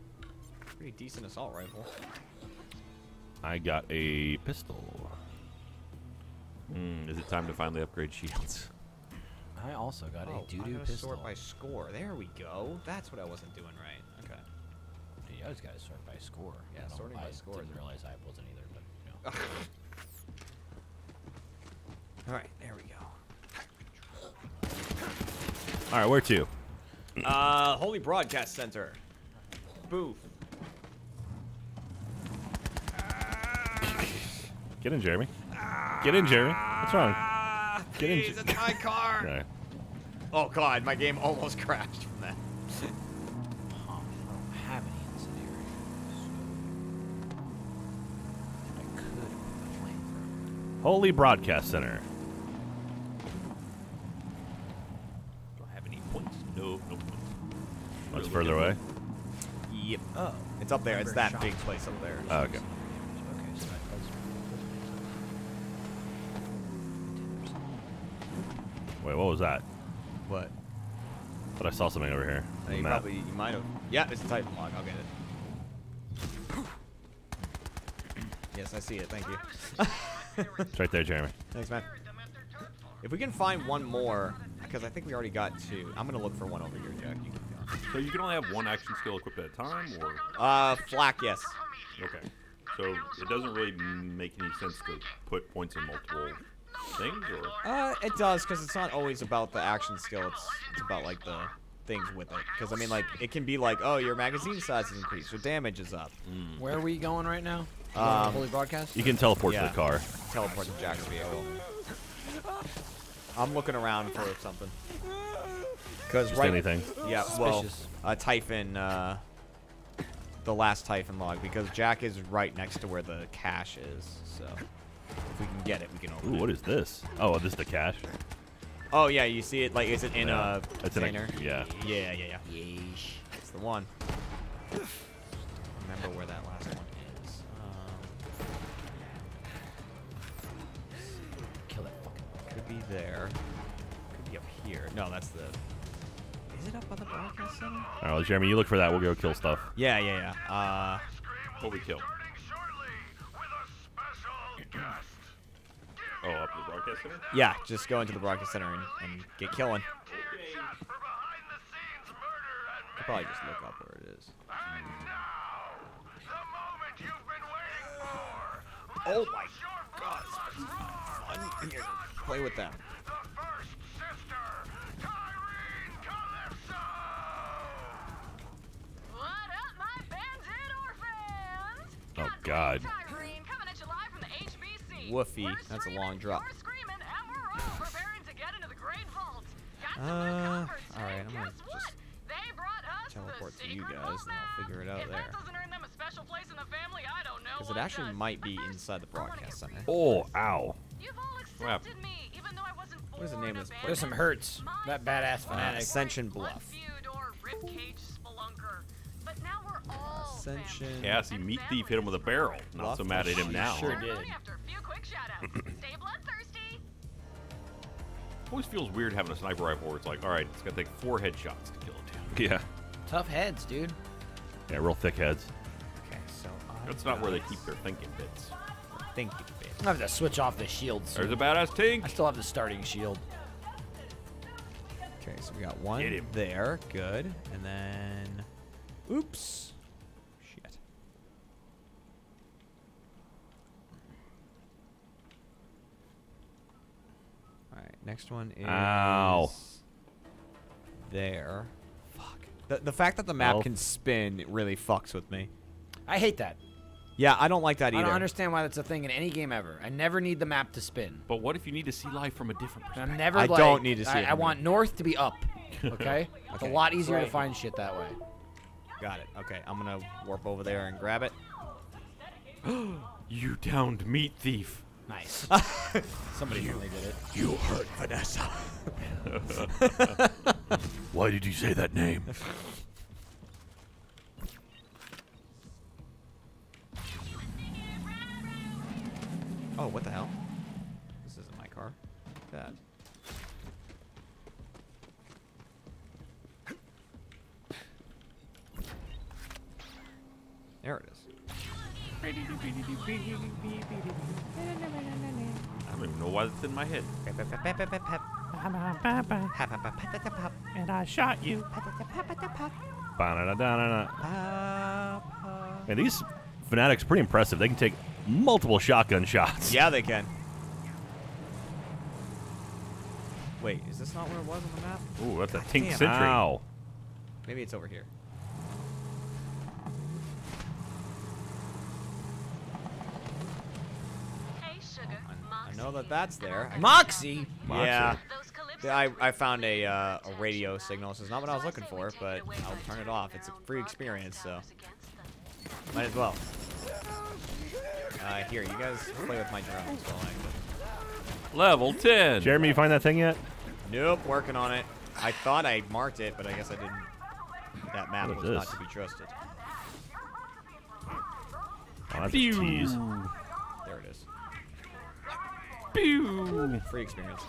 pretty decent assault rifle. I got a pistol. Hmm, is it time to finally upgrade shields? I also got Oh, a doo I doo pistol. sort by score. There we go. That's what I wasn't doing right. Okay. Dude, you always got to sort by score. Yeah, I sorting by I score didn't realize I wasn't either, but you know. All right, there we go. All right, where to? Uh, Holy Broadcast Center. Booth. Get in, Jeremy. Get in, Jeremy. What's wrong? Ah, Get in. It's my car. Okay. Oh god, my game almost crashed from that. I don't have any incendiary. So I could put the flamethrower. Holy Broadcast Center. Do I have any points? No, no points. Much Really further away. Yep. Oh. It's up there. It's that shop. big place up there. Oh, okay. Okay, so that does. Wait, what was that? What? But I saw something over here. You probably you might have. Yeah, it's a Typhon log. I'll get it. yes, I see it. Thank you. It's right there, Jeremy. Thanks, man. If we can find one more, because I think we already got two. I'm gonna look for one over here, Jack. You. So you can only have one action skill equipped at a time, or Uh, flak, yes. okay. So it doesn't really make any sense to put points in multiple things, or Uh, it does, because it's not always about the action skill. It's it's about like the things with it. Because I mean, like it can be like, oh, your magazine size is increased, your damage is up. Where are we going right now? Going Um, Holy Broadcast? You can teleport Yeah. to the car. Teleport to Jack's vehicle. I'm looking around for something. Because right, anything. Yeah, well, Suspicious. a Typhon, uh, the last Typhon log, because Jack is right next to where the cache is. So if we can get it, we can open Ooh, it. what is this? Oh, this is the cache. Oh yeah, you see it? Like, is it in Yeah, a it's in a- container? yeah. Yeah, yeah, yeah. It's the one. Remember where that last one is. Um, Kill that fucking. could be there. Could be up here. No, that's the. Is it up on the broadcast center? All right, well, Jeremy, you look for that. We'll go kill stuff. Yeah, yeah, yeah. Uh, what we kill? Oh, up the broadcast center. yeah. Just go into the broadcast center and, and get killing. I'll probably just look up where it is. Oh my god, it's fun here to play with them. What up, my bandit orphans? Oh God. Woofy, that's a long drop. You're screaming, and we're all preparing to get into the Great Vault. Uh, alright, I'm gonna guess what? just They brought us teleport the to you guys, vault and I'll figure it out if there. That doesn't earn them a special place in the family, I don't know Because it actually does. might be inside the broadcast center. Oh, ow. You've all happened? accepted me, even though I wasn't What is the name of this place? There's some hurts. That badass Uh, fanatic. Ascension Bluff. But now we're. Cassie, meat thief hit him with a barrel. Not so mad at him now. Sure did. After a few quick shout-outs. Stay bloodthirsty. Always feels weird having a sniper rifle where it's like, all right, it's gonna take four headshots to kill a dude. Yeah. Tough heads, dude. Yeah, real thick heads. Okay, so I That's not where they keep their thinking bits. think it bit. I have to switch off the shield. There's a badass tank. I still have the starting shield. Okay, so we got one Get him. there. Good. And then. Oops. Shit. Alright, next one is. Ow. There. Fuck. The, the fact that the map Well- can spin really fucks with me. I hate that. Yeah, I don't like that either. I don't understand why that's a thing in any game ever. I never need the map to spin. But what if you need to see life from a different perspective? I'm never I like, don't need to see I, it I from want north to be up. Okay? It's a lot easier to find shit that way. Got it. Okay, I'm gonna warp over there and grab it. You downed meat thief. Nice. Somebody really did it. You hurt Vanessa. Why did you say that name? Oh, what the hell? This isn't my car. Look at that. There it is. I don't even know why it's in my head. And I shot you. And these fanatics are pretty impressive. They can take multiple shotgun shots. Yeah, they can. Wait, is this not where it was on the map? Ooh, that's a Tink damn. Sentry. Ow. Maybe it's over here. I know that that's there. I- Moxie. Yeah. I, I found a, uh, a radio signal. This is not what I was looking for, but I'll turn it off. It's a free experience, so might as well. Uh, here, you guys play with my drones while I. Level 10. Jeremy, you find that thing yet? Nope, working on it. I thought I marked it, but I guess I didn't. That map was is not to be trusted. Oh, that's a tease. There it is. Pew. Free experience.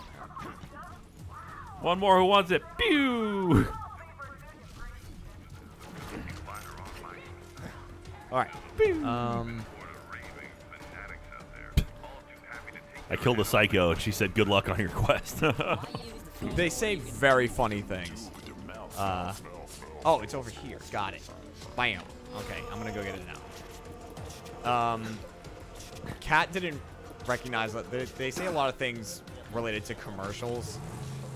One more who wants it. Pew. All right. Um. I killed a psycho, and she said, "Good luck on your quest." They say very funny things. Uh, oh, it's over here. Got it. Bam. Okay, I'm gonna go get it now. Um, Kat didn't recognize that. They, they say a lot of things related to commercials.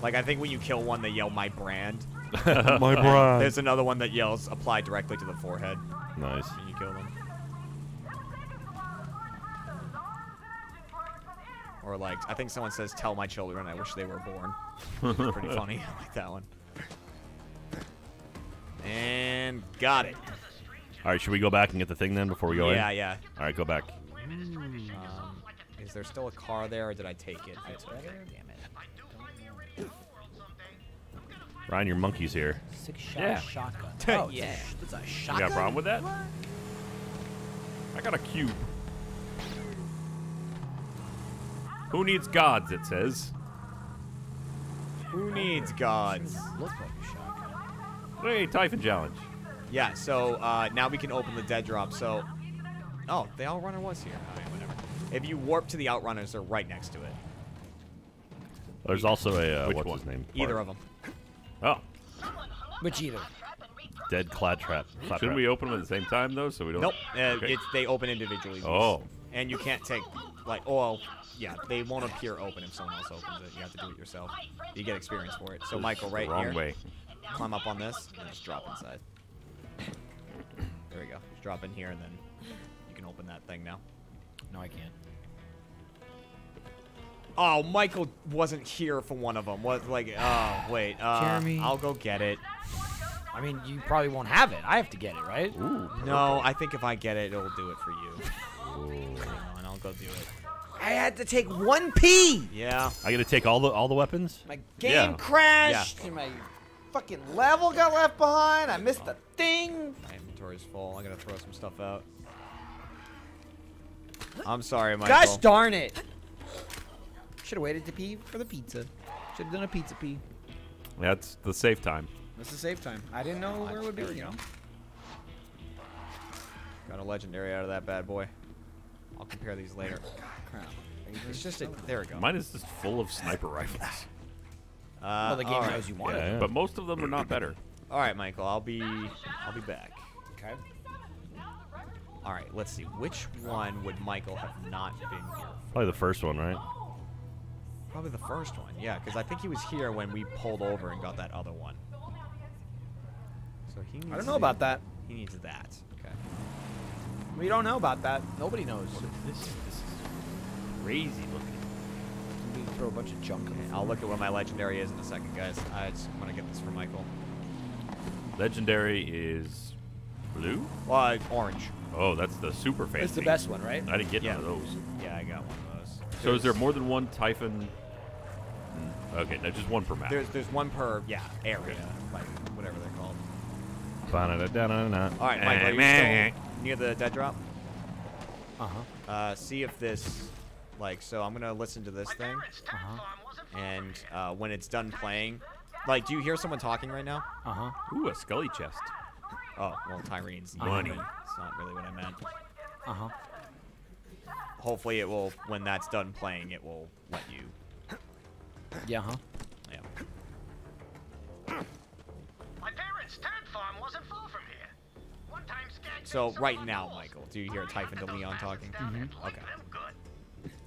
Like I think when you kill one, they yell "My brand." My brand. There's another one that yells "Apply directly to the forehead." nice. When you kill them. Or like, I think someone says, "Tell my children I wish they were born." Pretty funny. I like that one. And got it. All right, should we go back and get the thing then before we go in? Yeah, yeah. All right, go back. Um, is there still a car there, or did I take it? I took it. Damn it. Ryan, your monkey's here. Six shot Yeah. shotgun. Yeah. Oh, yeah. It's a You got a problem with that? I got a cube. Who needs gods, it says. Who needs gods? Look like a shotgun. Hey, Typhon Challenge. Yeah. So uh, now we can open the dead drop. So, oh, the outrunner was here. I mean, whatever. If you warp to the outrunners, they're right next to it. There's also a uh, what's one? his name? Either of them. Oh, Which either? Dead clad trap. Clap shouldn't trap. we open them at the same time though, so we don't? Nope. Uh, Okay. it's, they open individually. Oh. And you can't take, like, oh, yeah, they won't appear open if someone else opens it. You have to do it yourself. You get experience for it. So, Michael, right Wrong here. way. Climb up on this and just drop inside. There we go. Just drop in here and then you can open that thing now. No, I can't. Oh, Michael wasn't here for one of them. Was like, oh wait, uh, Jeremy. I'll go get it. I mean, you probably won't have it. I have to get it, right? Ooh. No, I think if I get it, it'll do it for you. Hang on, I'll go do it. I had to take one P. Yeah. I got to take all the all the weapons. My game Yeah. crashed. And my fucking level got left behind. I missed the thing. My inventory's full. I gotta throw some stuff out. I'm sorry, Michael. Gosh darn it. Should have waited to pee for the pizza. Should have done a pizza pee. That's the safe time. That's the safe time. I didn't know where it would be, you know. Got a legendary out of that bad boy. I'll compare these later. Crap. It's just a, there we go. Mine is just full of sniper rifles. Uh, Well, the game all right. knows you want Yeah, it. But most of them are not better. All right, Michael. I'll be I'll be back. Okay. All right. Let's see. Which one would Michael have not been here? Probably the first one, right? Probably the first one. Yeah, because I think he was here when we pulled over and got that other one. So he. Needs I don't know the- about that. He needs that. Okay. We don't know about that. Nobody knows. This, this is crazy looking. We throw a bunch of junk. Okay, I'll look at what my legendary is in a second, guys. I just want to get this for Michael. Legendary is blue. Uh, orange. Oh, that's the super fancy. It's the best one, right? I didn't get Yeah. none of those. Yeah, I got one of those. So is there more than one Typhon? Okay, no, just one per map. There's there's one per yeah area, like whatever they're called. All right, Michael, are you still near the dead drop? Uh huh. Uh, see if this, like, so I'm gonna listen to this thing, Uh-huh. and uh, when it's done playing, like, do you hear someone talking right now? Uh huh. Ooh, a scully chest. Oh, well, Tyreen's Money. It's not really what I meant. Uh huh. Hopefully, it will. When that's done playing, it will let you. Yeah, huh? Yeah. My parents' farm wasn't far from here. One time Skag So right now. Michael, do you hear Typhon DeLeon talking? Mm -hmm. Okay.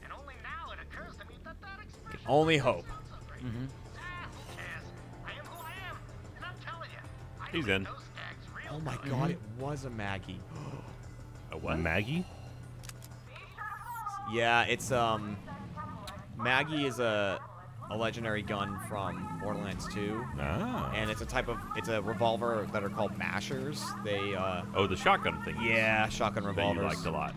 And only now it occurs to me that that expression only hope. Mm -hmm. He's in. Oh my god, mm -hmm. it mm-hmm. was a Maggie. a what? Maggie? Yeah, it's um Maggie is a a legendary gun from Borderlands 2. Ah. And it's a type of it's a revolver that are called mashers. They uh Oh, the shotgun thing. Yeah, shotgun That revolvers. you liked a lot.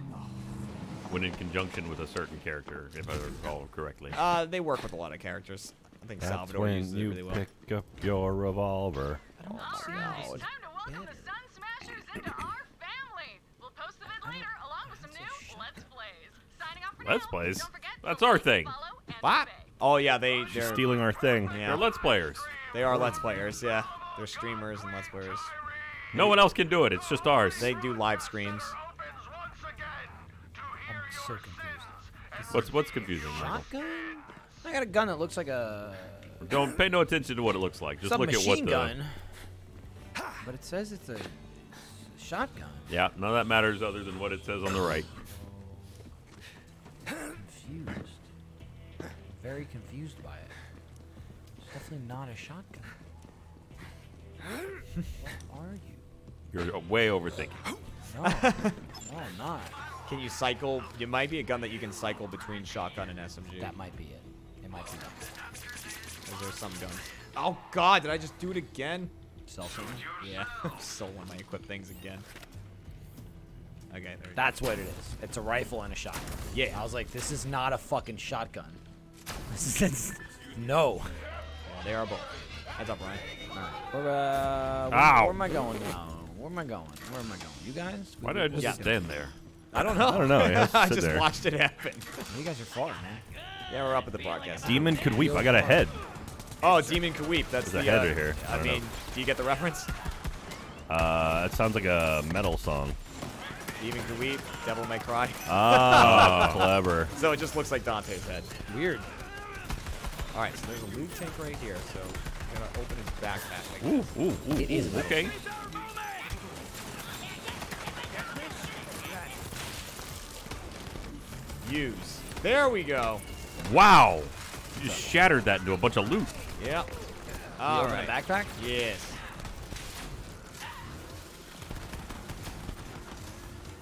When in conjunction with a certain character, if I recall correctly. Uh they work with a lot of characters. I think That's Salvador when uses it you really well. pick up your revolver. Oh, Alright, time to welcome the Sun Smashers into our family. We'll post the vid later along with some new Let's Plays. Signing off for Let's now. Plays. Don't forget, That's our thing. follow and What? Oh yeah, they She's they're stealing our thing. yeah. They're Let's Players. They are Let's Players, yeah. They're streamers and Let's Players. No one else can do it. It's just ours. They do live streams. I'm so confused. What's what's confusing? Michael? Shotgun? I got a gun that looks like a Don't pay no attention to what it looks like. Just look at what the. gun. But it says it's a shotgun. Yeah, none of that matters other than what it says on the right. Confused. Very confused by it. It's definitely not a shotgun. what are you? You're way overthinking. No, no, I'm not. Can you cycle? It might be a gun that you can cycle between shotgun and SMG. That might be it. It might be that. Or there's some guns. Oh god, did I just do it again? Sell something. Yeah, stole one of my equipped things again. Okay, there. That's what it is. It's a rifle and a shotgun. Yeah. I was like, this is not a fucking shotgun. This is no. Yeah, they are both. Heads up, Ryan. Where, uh, where, Ow. where am I going now? Where am I going? Where am I going? You guys? Why did I just Yeah. stand there? I don't know. I don't know, yeah, I just there. watched it happen. You guys are far, man. Yeah, we're up at the broadcast. Demon could weep. I got a head. Oh, Demon Could Weep. That's There's the. a uh, header here. I I, don't know. mean, do you get the reference? Uh, it sounds like a metal song. Demon Could Weep, Devil May Cry. Ah, clever. So it just looks like Dante's head. Weird. All right, so there's a loot tank right here. So I'm gonna open his backpack. I Ooh, guess. ooh, ooh. It is ooh, metal. okay. Use. There we go. Wow. You just shattered that into a bunch of loot. Yep. You All open right. a backpack? Yes.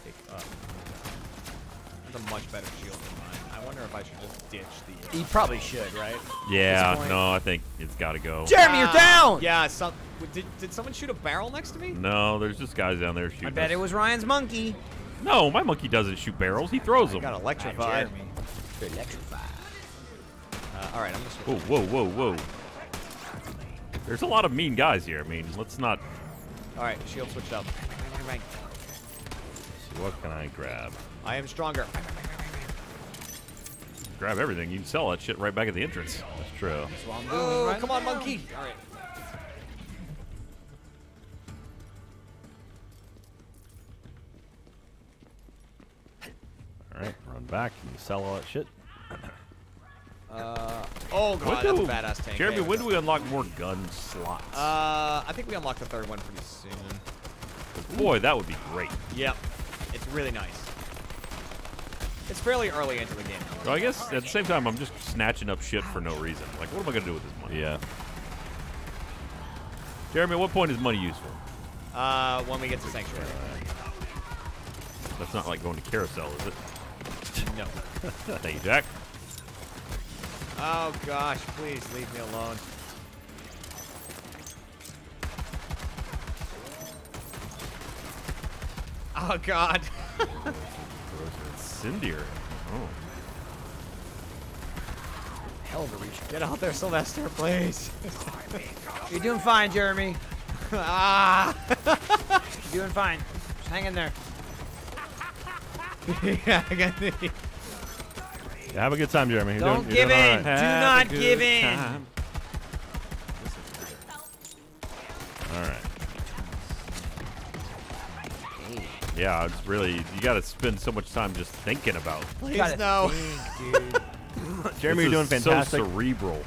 Pick up. That's a much better shield than mine. I wonder if I should just ditch the. You probably should, right? Yeah, no, I think it's got to go. Jeremy, you're down. Yeah. Some. Did, did someone shoot a barrel next to me? No, there's just guys down there shooting. I bet us. it was Ryan's monkey. No, my monkey doesn't shoot barrels. He throws them. Got electrified. Jeremy. Electrified. Uh, all right, I'm just. Whoa, whoa, whoa, whoa. There's a lot of mean guys here. I mean, let's not. All right, shield switched up. So what can I grab? I am stronger. Grab everything. You can sell that shit right back at the entrance. That's true. That's what I'm doing Oh, right come on, now. monkey. All right. All right, run back and sell all that shit. Uh, oh god, When that's do- a badass tank. Jeremy, when do we unlock more gun slots? Uh, I think we unlock the third one pretty soon. Boy, that would be great. Yep, it's really nice. It's fairly early into the game. So I guess at the same time, I'm just snatching up shit for no reason. Like, what am I gonna do with this money? Yeah. Jeremy, at what point is money useful? Uh, when we get to Sanctuary. That's not like going to carousel, is it? No. Thank you, Jack. Oh gosh, please leave me alone. Oh god. Incendiary. Oh. Hell of a reach. Get out there, Sylvester, please. You're doing fine, Jeremy. ah. You're doing fine. Just hang in there. yeah, I got the. Yeah, have a good time, Jeremy. You're Don't doing, give in. right. Do not give in. All right. Yeah, it's really you got to spend so much time just thinking about. Please gotta no. think, dude. Jeremy, This you're doing is fantastic. So cerebral.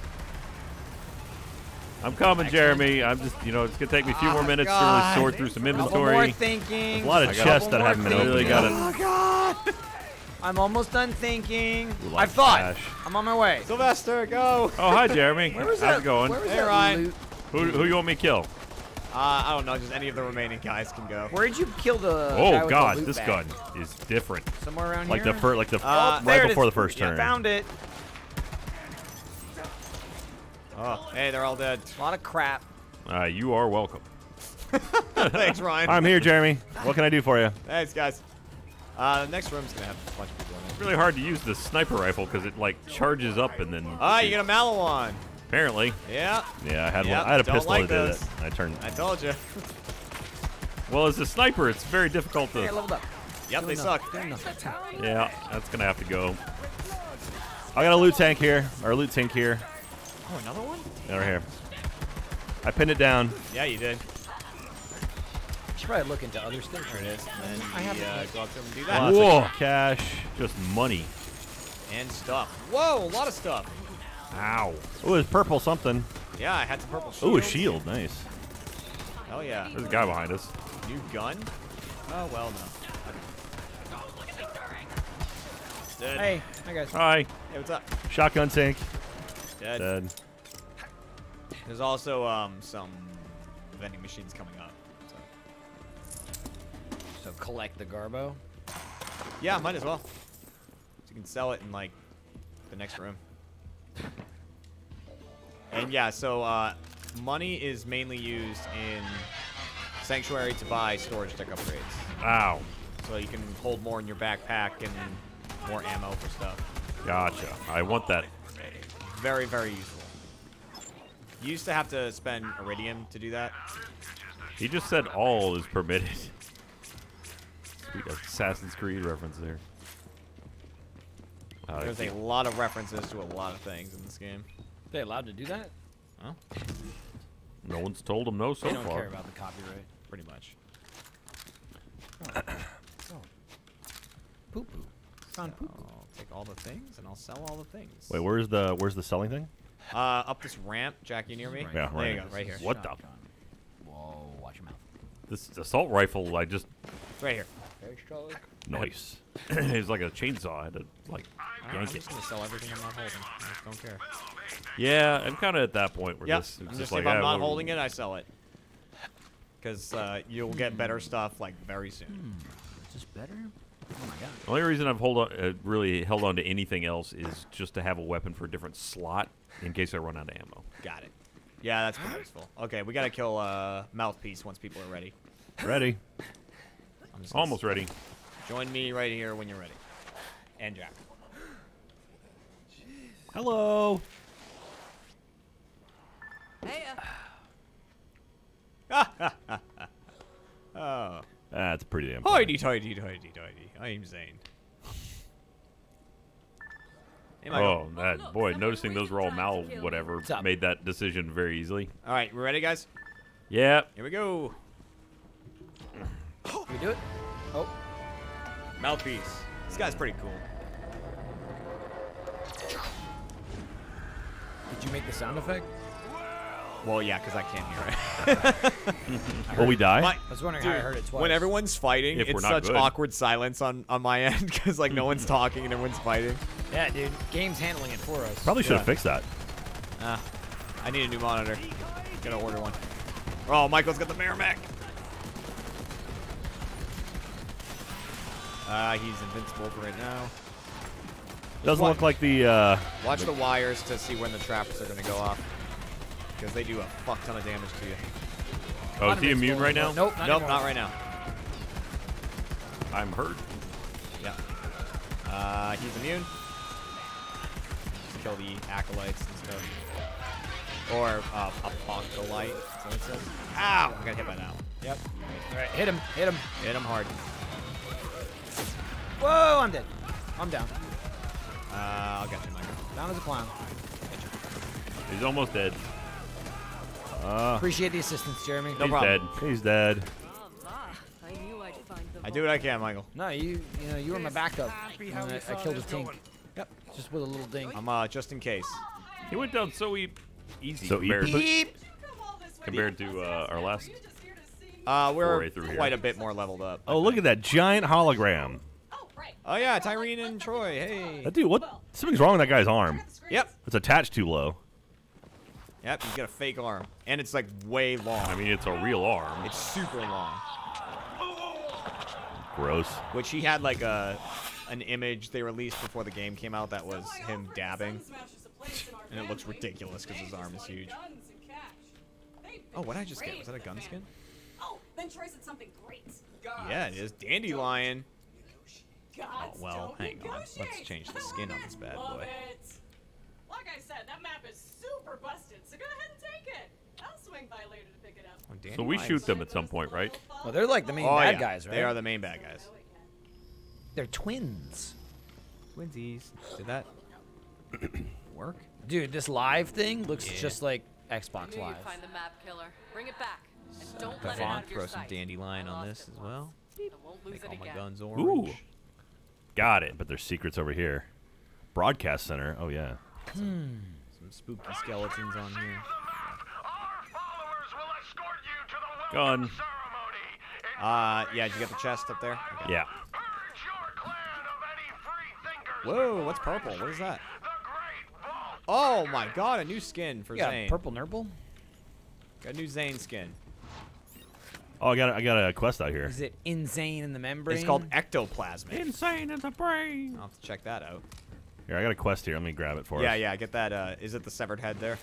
I'm coming, Jeremy. I'm just, you know, it's gonna take me a few oh more Oh, minutes to really sort through some Couple inventory. more thinking. a lot of chests that Couple haven't been opened. really gotta- Oh god. I'm almost done thinking. Ooh, I like thought. cash. I'm on my way. Sylvester, go. Oh, hi, Jeremy. Where was How's that? it going? Where was Hey, that Ryan. loot? Who, who you want me to kill? Uh, I don't know. Just any of the remaining guys can go. Where did you kill the? guy Oh with the god, loot this bag? gun is different. Somewhere around Like here. the first, like the Uh, right it before is. the first Yeah, turn. found it. Oh, hey, they're all dead. A lot of crap. Uh, you are welcome. Thanks, Ryan. I'm here, Jeremy. What can I do for you? Thanks, guys. Uh, the next room's gonna have a bunch of people in it. It's really hard to use the sniper rifle because it like charges up and then. Ah, you get a Maliwan. Apparently. Yeah, Yeah, I had Yep, one. I had a don't pistol like that did those. it. I turned. I told you. Well, as a sniper, it's very difficult Hey, to. leveled up. Yep, they Doing suck. doing. Yeah, that's gonna have to go. I got a loot tank here, or a loot tank here. Oh, another one? Yeah, right here. I pinned it down. Yeah, you did. You Should probably look into other stuff. There it is. And then I you, have uh, go up to him and do that. Lots Whoa. of cash. Just money. And stuff. Whoa, a lot of stuff. Ow. Oh, it's purple something. Yeah, I had some purple shield. Oh, a shield. Nice. Hell yeah. There's a guy behind us. New gun? Oh, well, no. Dead. Hey, hi guys. Hi. Hey, what's up? Shotgun tank. Dead. Dead. There's also um some vending machines coming up. So. So collect the Garbo. Yeah, might as well. So you can sell it in like the next room. And yeah, so uh, money is mainly used in Sanctuary to buy storage deck upgrades. Wow. So you can hold more in your backpack and more ammo for stuff. Gotcha. I want that. Very, very useful. You used to have to spend Iridium to do that. He just said all is permitted. Sweet Assassin's Creed reference there. Uh, There's a lot of references to a lot of things in this game. They allowed to do that? Huh? no one's told them no so far. they don't far. care about the copyright. Pretty much. Poo poo. Found poo poo. I'll take all the things and I'll sell all the things. Wait, where's the where's the selling thing? Uh, up this ramp, Jackie, near me. Yeah, there right you here. go, right here. What the? Whoa, watch your mouth. This assault rifle, I just right here. Very strong. Nice. it was like a chainsaw. I had to like I'm yank it. just gonna sell everything I'm not holding. I just don't care. Yeah, I'm kind of at that point where Yep. this I'm it's just, just like if I'm ah, not well, holding it, I sell it. Because uh, you'll get better stuff like very soon. Is this better? Oh my god. The only reason I've hold on, uh, really held on to anything else is just to have a weapon for a different slot in case I run out of ammo. Got it. Yeah, that's pretty useful. Okay, we gotta kill uh, mouthpiece once people are ready. Ready. I'm just Almost ready. Join me right here when you're ready. And Jack. Hello. Hey. Uh. Oh. That's pretty damn. Hoity toity toity toity. I'm Zane. Hey, Michael. Oh, that boy! Noticing those were all mal whatever made that decision very easily. All right, we ready, guys? Yeah. Here we go. Can we do it? Oh. Mouthpiece. This guy's pretty cool. Did you make the sound effect? Well, yeah, because I can't hear it. Will we die? My- I was wondering how I heard it twice. when everyone's fighting, If it's such good. awkward silence on, on my end because like no one's talking and everyone's fighting. Yeah, dude. Game's handling it for us. Probably should have Yeah. fixed that. Ah, I need a new monitor. Gotta order one. Oh, Michael's got the Merrimack. Uh, he's invincible for right now. Doesn't What? look like the. Uh, Watch the wires to see when the traps are gonna go off. Because they do a fuck ton of damage to you. Oh, is he immune right now? Nope, not nope, anymore. not right now. I'm hurt. Yeah. Uh, he's immune. Just kill the acolytes and stuff. Or uh, apocalypse. Is that it says? Ow! I got hit by that one. Yep. All right, hit him. Hit him. Hit him hard. Whoa, I'm dead. I'm down. Uh, I'll get you, Michael. Down as a clown. He's almost dead. uh, Appreciate the assistance, Jeremy. No He's problem. dead. he's dead. I knew I'd find the I do what I can, Michael. No, you you know you were my backup. when I, I killed a tink. Yep. Just with a little ding. I'm uh just in case. He went down so e- easy So compared, easy. compared to uh, our last. Uh, we're Foray here. quite a bit more leveled up. Oh, look at that giant hologram. Oh yeah, Tyreen and Troy. Hey. That dude, what? Something's wrong with that guy's arm. Yep. It's attached too low. Yep, he's got a fake arm, and it's like way long. I mean, it's a real arm. it's super long. Gross. Which he had like a an image they released before the game came out that was him dabbing, and it looks ridiculous because his arm is huge. Oh, what did I just get? Was that a gun skin? Then Troy said something great. Yeah, it is. Dandelion. Oh, Gods well, don't hang on. Let's change the skin on this bad Love boy. it. Like I said, that map is super busted, so go ahead and take it. I'll swing by later to pick it up. Oh, So we shoot them at some point, right? Well, they're like the main Oh, bad yeah. guys, right? They are the main bad guys. They're twins. Twinsies. Did that work? Dude, this live thing looks Yeah. just like Xbox Live. you'd find the map killer. Bring it back. And don't let it out font, of your throw some sight. dandelion on this as well. I won't lose Make all my again. guns Ooh. Got it. But there's secrets over here. Broadcast center. Oh yeah. Some spooky skeletons on here. Gun. Uh, yeah, did you get the chest up there? Okay. Yeah. Whoa, what's purple? What is that? Oh my god, a new skin for You got Zane. a purple nurple? Got a new Zane skin. Oh, I got a, I got a quest out here. Is it insane in the membrane? It's called ectoplasmic. Insane in the brain. I'll have to check that out. Here, I got a quest here. Let me grab it for Yeah, us. yeah, yeah, get that. Uh, is it the severed head there?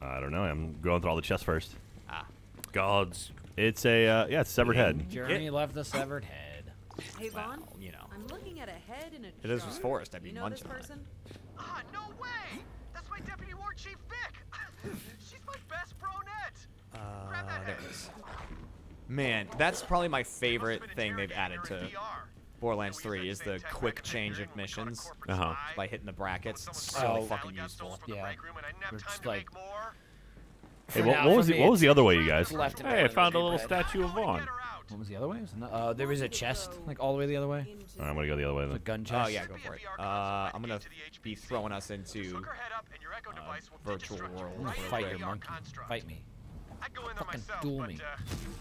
I don't know. I'm going through all the chests first. Ah. Gods. It's a uh, yeah, it's severed head. Jeremy left the severed head. Hey, Vaughn. Well, you know. I'm looking at a head in a It is was jar. forest. I'd be You know this munching on it. person? Ah, no way! That's my deputy war chief, Vic. She's my best bronette. Uh, there it is. Man, that's probably my favorite thing they've added to Borderlands 3 is the quick change of missions Uh-huh. by hitting the brackets. It's so Oh. fucking useful. Yeah. We're just like Hey, what, what was the, what was the other way, you guys? left Hey, I found a little statue of Vaughn. What was the other way? Was it uh, there was a chest, like all the way the other way. All right, I'm gonna go the other way A then. gun chest. Oh yeah, go for it. Uh, I'm gonna be throwing us into uh, virtual world. I'm gonna real fight quick. your monkey. Fight me. I'd go in there Fucking myself, duel but uh,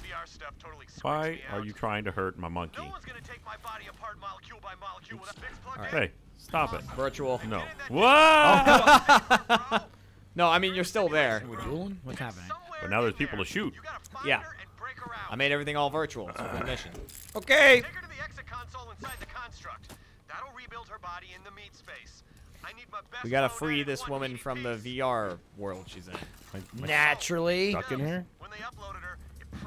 VR stuff totally Why me are you trying to hurt my monkey? No one's gonna take my body apart molecule by molecule with a fix plug All right. in. Hey, stop it. Virtual. No. Whoa! No, I mean you're still there. We're dueling? What's happening? but now there's people to shoot. Yeah. I made everything all virtual. It's a good mission. Okay. Take her to the exit console inside the construct. That'll rebuild her body in the meat space. I need my best We gotta free this woman 180p. from the VR world she's in. Naturally. Stuck in here? When they uploaded her,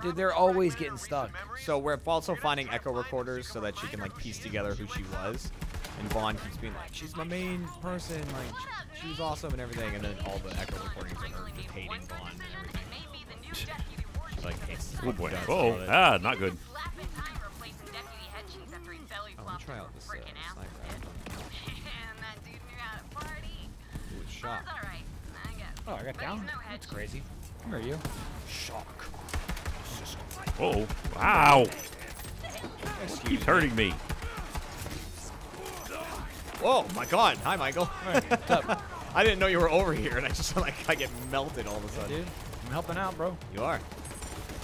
Dude, they're always getting stuck. So we're also finding echo recorders so that she can like piece together who she was. And Vaughn keeps being like, she's my main person, like sh- she was awesome and everything. And then all the echo recordings of her just hating Vaughn and everything. She, like hates Oh boy. guts, Oh, ah, not good. Oh, let me try out this uh, sniper. Ooh, it's shot. Oh, I got down. That's crazy. Where are you? Shock. Oh, wow. Excuse Keeps hurting me. Whoa, my God! Hi, Michael. I didn't know you were over here, and I just like I get melted all of a sudden. Dude, I'm helping out, bro. You are.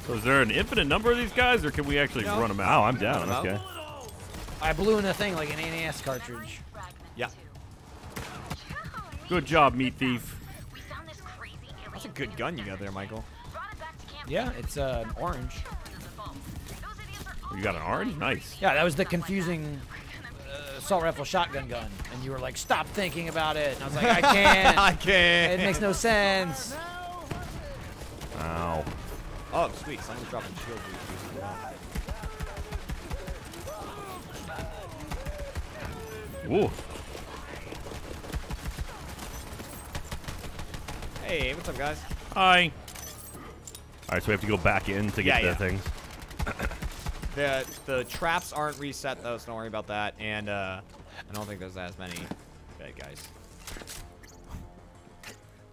So is there an infinite number of these guys, or can we actually No. run them out? Oh, I'm down. Run 'em out. Okay. I blew in a thing like an NES cartridge. Yeah. Good job, meat thief. That's a good gun you got there, Michael. Yeah, it's uh, an orange. You got an orange? Nice. Yeah, that was the confusing uh, assault rifle shotgun gun, and you were like, "Stop thinking about it," and I was like, "I can't. I can't. It makes no sense." Ow. Oh, sweet. Someone's dropping shield boost as well. Ooh. Hey, what's up, guys? Hi. All right, so we have to go back in to get Yeah, the yeah. things. The the traps aren't reset though, so don't worry about that. And uh, I don't think there's as many bad guys.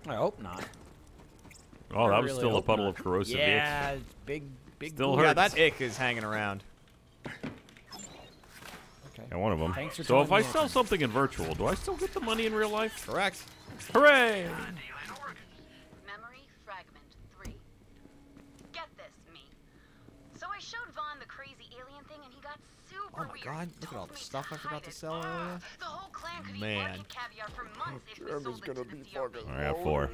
I hope not. Oh, I that was really still a puddle not. of corrosive Yeah, ick. big, big. Still goo. Yeah, that ick is hanging around. Okay. Yeah, one of them. Thanks for So if I sell something in virtual, do I still get the money in real life? Correct. Hooray! God, look at all the stuff I forgot to sell earlier. Man. Trevor's gonna be fucking I have four.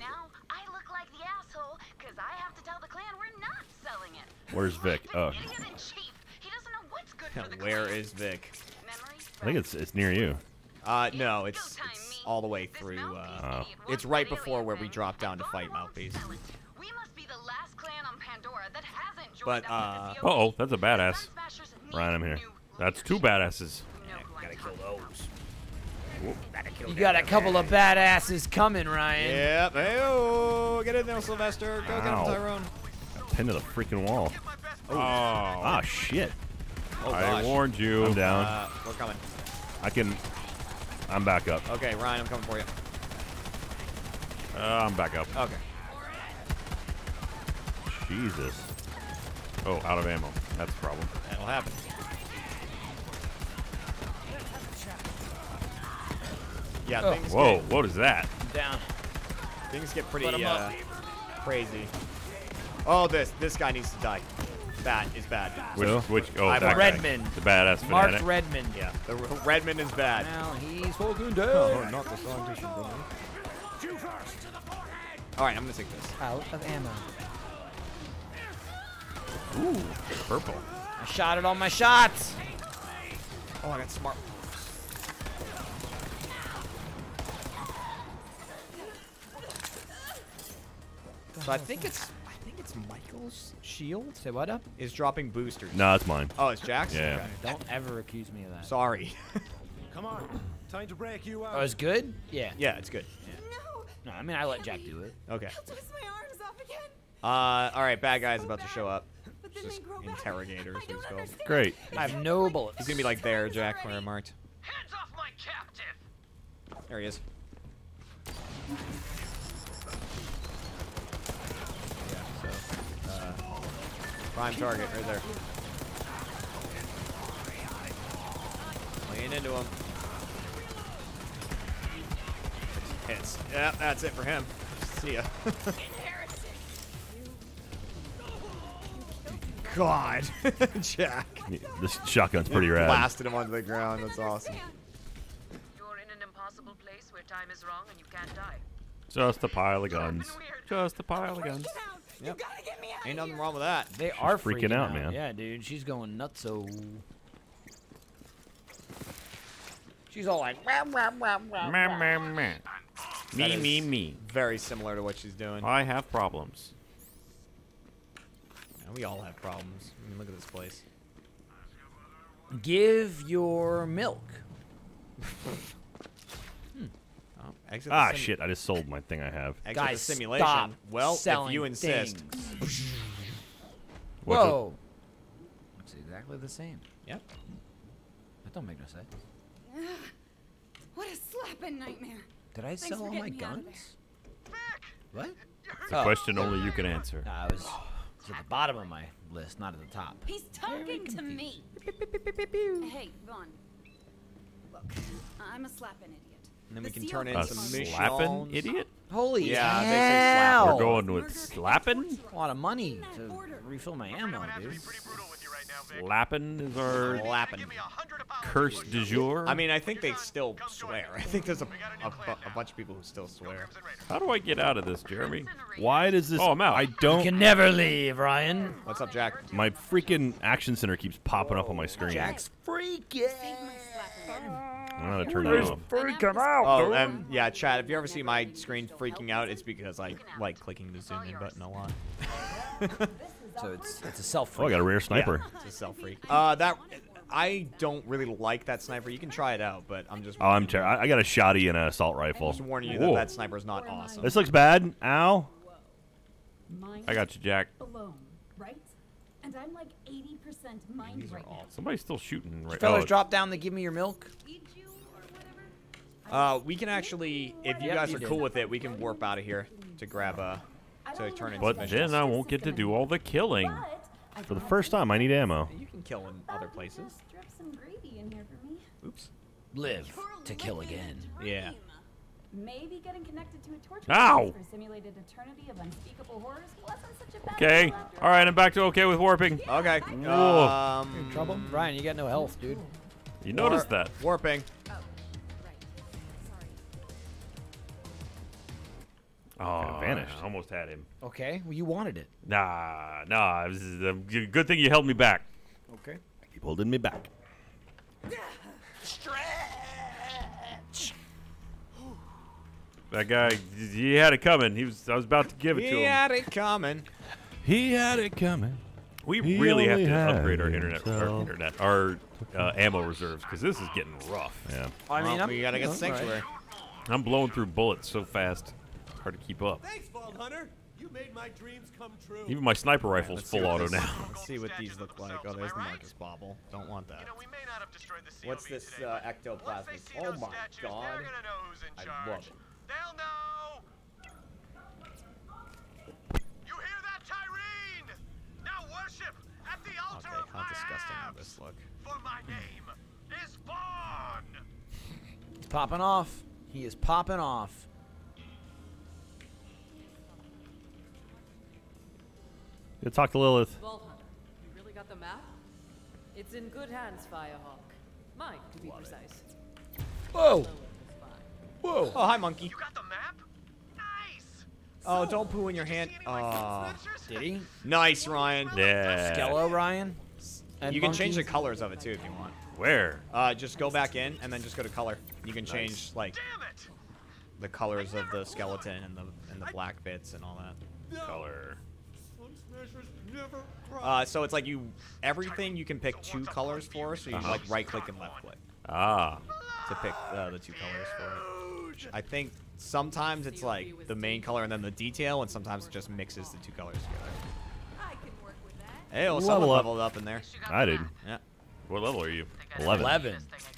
Where's Vic? Oh. Where is Vic? I think it's it's near you. Uh, no, it's, it's all the way through. Uh, oh. It's right before where we drop down to fight Mouthpiece. But uh, uh oh, that's a badass. Ryan, I'm here. That's two badasses. gotta kill those. You got a couple of badasses coming, Ryan. Yep. Hey, oh, get in there, Sylvester. Go get him, Ow. Tyrone. Pinned to the freaking wall. Oh. Ah, shit. Oh, I gosh. warned you. I'm down. Uh, we're coming. I can. I'm back up. Okay, Ryan, I'm coming for you. Uh, I'm back up. Okay. Jesus. Oh, out of ammo. That's a problem. That'll happen. Yeah, Oh. Whoa, get, what is that? Down. things get pretty Put 'em up. uh, crazy. Oh, this this guy needs to die. Bat is bad. Which, which, oh, I'm that guy. Redmond. The badass Mark. Redmond. Yeah, the Redmond is bad. Now he's fucking dead. Oh, not the scientist. All right, I'm gonna take this. Out of ammo. Ooh, purple. I shot it on my shots. Oh, I got smart. So I think it's I think it's Michael's shield. Say what up? Is dropping boosters. No, it's mine. Oh, it's Jack's. Yeah. Okay. Don't ever accuse me of that. Sorry. Come on. Time to break you out. Oh, it's good? Yeah. yeah, it's good. No, No, I mean I let Jack do it. Okay. Twist my arms off again. Uh, all right, bad guy's about to show up. Just they grow back. interrogators, I who's don't called. Great. I have no bullets. He's gonna be like there, Jack, where I marked. Hands off my captive! There he is. Prime target right there. Laying into him. Hits. Yep, that's it for him. See ya. God, Jack. This shotgun's pretty rad. Blasted him onto the ground. That's awesome. You're in an impossible place where time is wrong and you can't die. Just a pile of guns. Just a pile of guns. Yep. Ain't nothing wrong with that. They are freaking out, man. Yeah, dude. She's going nuts. nutso. She's all like, "Wah, wah, wah, wah, Meh, wah." meh, meh. That Me, me, me. Very similar to what she's doing. I have problems. Yeah, we all have problems. I mean, look at this place. Give your milk. Oh, exit Ah, sim- shit. I just sold my thing I have. Exit Guys, the simulation. stop well, if selling you insist. things. What's it- Whoa. It's exactly the same. Yep. That don't make no sense. What a slapping nightmare. Did I Thanks sell all my getting me out of guns? What? It's a question only you can answer. Nah, I was, it's at the bottom of my list, not at the top. He's talking to me. Hey, Vaughn. Look, I'm a slapping idiot. And then we can turn in A some mine. slapping idiot? Holy Yeah, they say slap. hell! We're going with slapping? A lot of money to refill my ammo, dude. Slapping is our Slapping. curse du jour. I mean, I think they still swear. I think there's a, a, a bunch of people who still swear. How do I get out of this, Jeremy? Why does this? Oh, I'm out. I don't. You can never leave, Ryan. What's up, Jack? My freaking action center keeps popping up on my screen. Jack's freaking. I'm gonna turn that off. Freaking out, Oh, um, yeah, Chad. If you ever see my screen freaking out, it's because I like clicking the zoom in button a lot. So it's it's a self. Oh, I got a rare sniper. Yeah, it's a self freak. Uh, that I don't really like that sniper. You can try it out, but I'm just. Oh, I'm ter- I I got a shotty and an assault rifle. Just warning you Whoa. that that sniper is not awesome. This looks bad. Ow. I got you, Jack. alone, right? And I'm like 80% mind right now. Somebody's still shooting right Fellas, oh, drop down to give me your milk. Uh, we can actually, if you guys are cool with it, we can warp out of here to grab a, to turn in. But some then. I won't get to do all the killing. For the first time, I need ammo. You can kill in other places. Drip some gravy in here for me. Oops. Live to kill again. Yeah. Maybe getting connected to a torture Ow! device for simulated eternity of unspeakable horrors wasn't such a bad Okay. All right, I'm back to okay with warping. Okay. Whoa. Um, in trouble? Ryan, you got no health, dude. You noticed that? Warping. Oh, vanished. I almost had him. Okay, well you wanted it. Nah, nah. It was a good thing you held me back. Okay. Keep holding me back. That guy, he had it coming. He was. I was about to give it to him. He him. had it coming. He had it coming. We He really have to upgrade our internet, our internet, our uh, ammo reserves because this is getting rough. Yeah. I mean, Well, I'm, we gotta get know, sanctuary. I'm blowing through bullets so fast, hard to keep up. Thanks, Vault Hunter. You made my dreams come true. Even my sniper rifle's Let's full auto this- now. Let's see what these look like. Oh, there's the Marcus Bobble. Don't want that. You know, we may not have destroyed the What's this uh, but once they ectoplasm? Oh my statues, god. They're gonna know who's in I love it. They'll know. You hear that, Tyreen? Now worship at the altar Okay, of how my disgusting abs, this look? For my name is Vaughn. He's popping off. He is popping off. Go talk to Lilith. Vault Hunter, you really got the map? It's in good hands, Firehawk. Mine, to be precise. Whoa. Whoa. Oh, hi, monkey. You got the map? Nice. Oh, don't poo in your hand. Oh. Did he? Nice, Ryan. Yeah. Skello Ryan. And you can change the colors of it too if you want. Where? Uh, just go back in and then just go to color. You can change like Damn it. the colors of the skeleton and the and the black bits and all that. Color. Sun Smashers never Uh, so it's like you everything you can pick two colors for. So you Uh-huh. like right click and left click Ah. to pick uh, the two colors for it. I think sometimes it's like the main color and then the detail, and sometimes it just mixes the two colors together. I can work with that. Hey, well, Level someone up. leveled up in there. I did. Yeah. What level are you? Eleven. Eleven. This thing.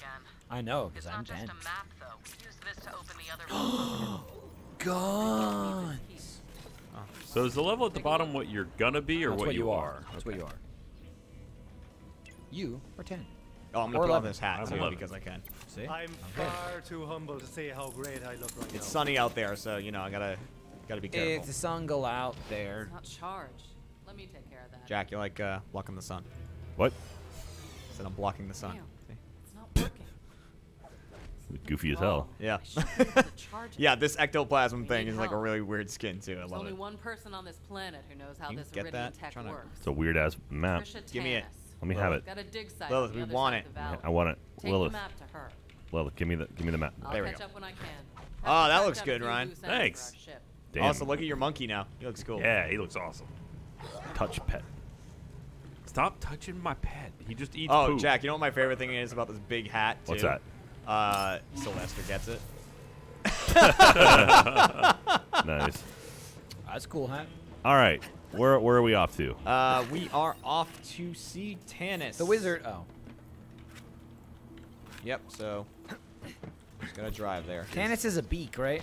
I know, because I'm just ten. a map, though. Use this to open the other room. Guns. Oh. So is the level at the bottom what you're gonna be or That's what, you are. That's what you are. You are ten. Oh, I'm gonna Or put on this hat too because I can. See? I'm far too humble to say how great I look right It's now. sunny out there, so you know I gotta gotta be careful. If the sun go out there. It's not charged. Let me take care of that. Jack, you're like uh, blocking the sun? What? I Said I'm blocking the sun. See? It's not working. Goofy as hell. Yeah. I should be able to charge it. yeah, this ectoplasm We thing need is like a really weird skin too. I There's love only it. one person on this planet who knows how You this get Iridium that? tech Trying to- works. It's a weird ass map. Give me it. Let me have it. Got a dig site Lilith, we want it. of the valley. I want it. Take Lilith. The map to her. Lilith, give me the give me the map. I'll There we catch go. up when I can. Oh, Have to that looks good, Ryan. loose ends for our Thanks. Damn. Also, look at your monkey now. He looks cool. Yeah, he looks awesome. Touch pet. Stop touching my pet. He just eats Oh, poop. Jack, you know what my favorite thing is about this big hat? Too? What's that? Uh, Sylvester gets it. Nice. That's a cool hat. All right. Where where are we off to? Uh, we are off to see Tannis. The wizard. Oh. Yep. So, just gonna drive there. Tannis is a beak, right?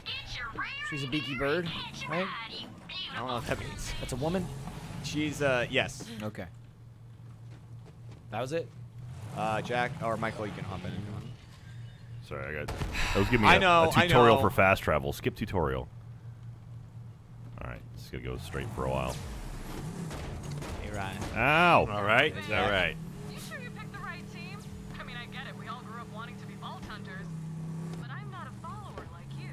She's a beaky bird, right? I don't know what that means. That's a woman? She's uh, yes. Okay. That was it? Uh, Jack or Michael, you can hop in. if you want. Sorry, I got. That was giving me I a, know, a I tutorial for fast travel. Skip tutorial. All right, just gonna go straight for a while. Hey, Ryan. Ow! Alright, All right. All right. You sure you picked the right team? I mean, I get it. We all grew up wanting to be vault hunters. But I'm not a follower like you.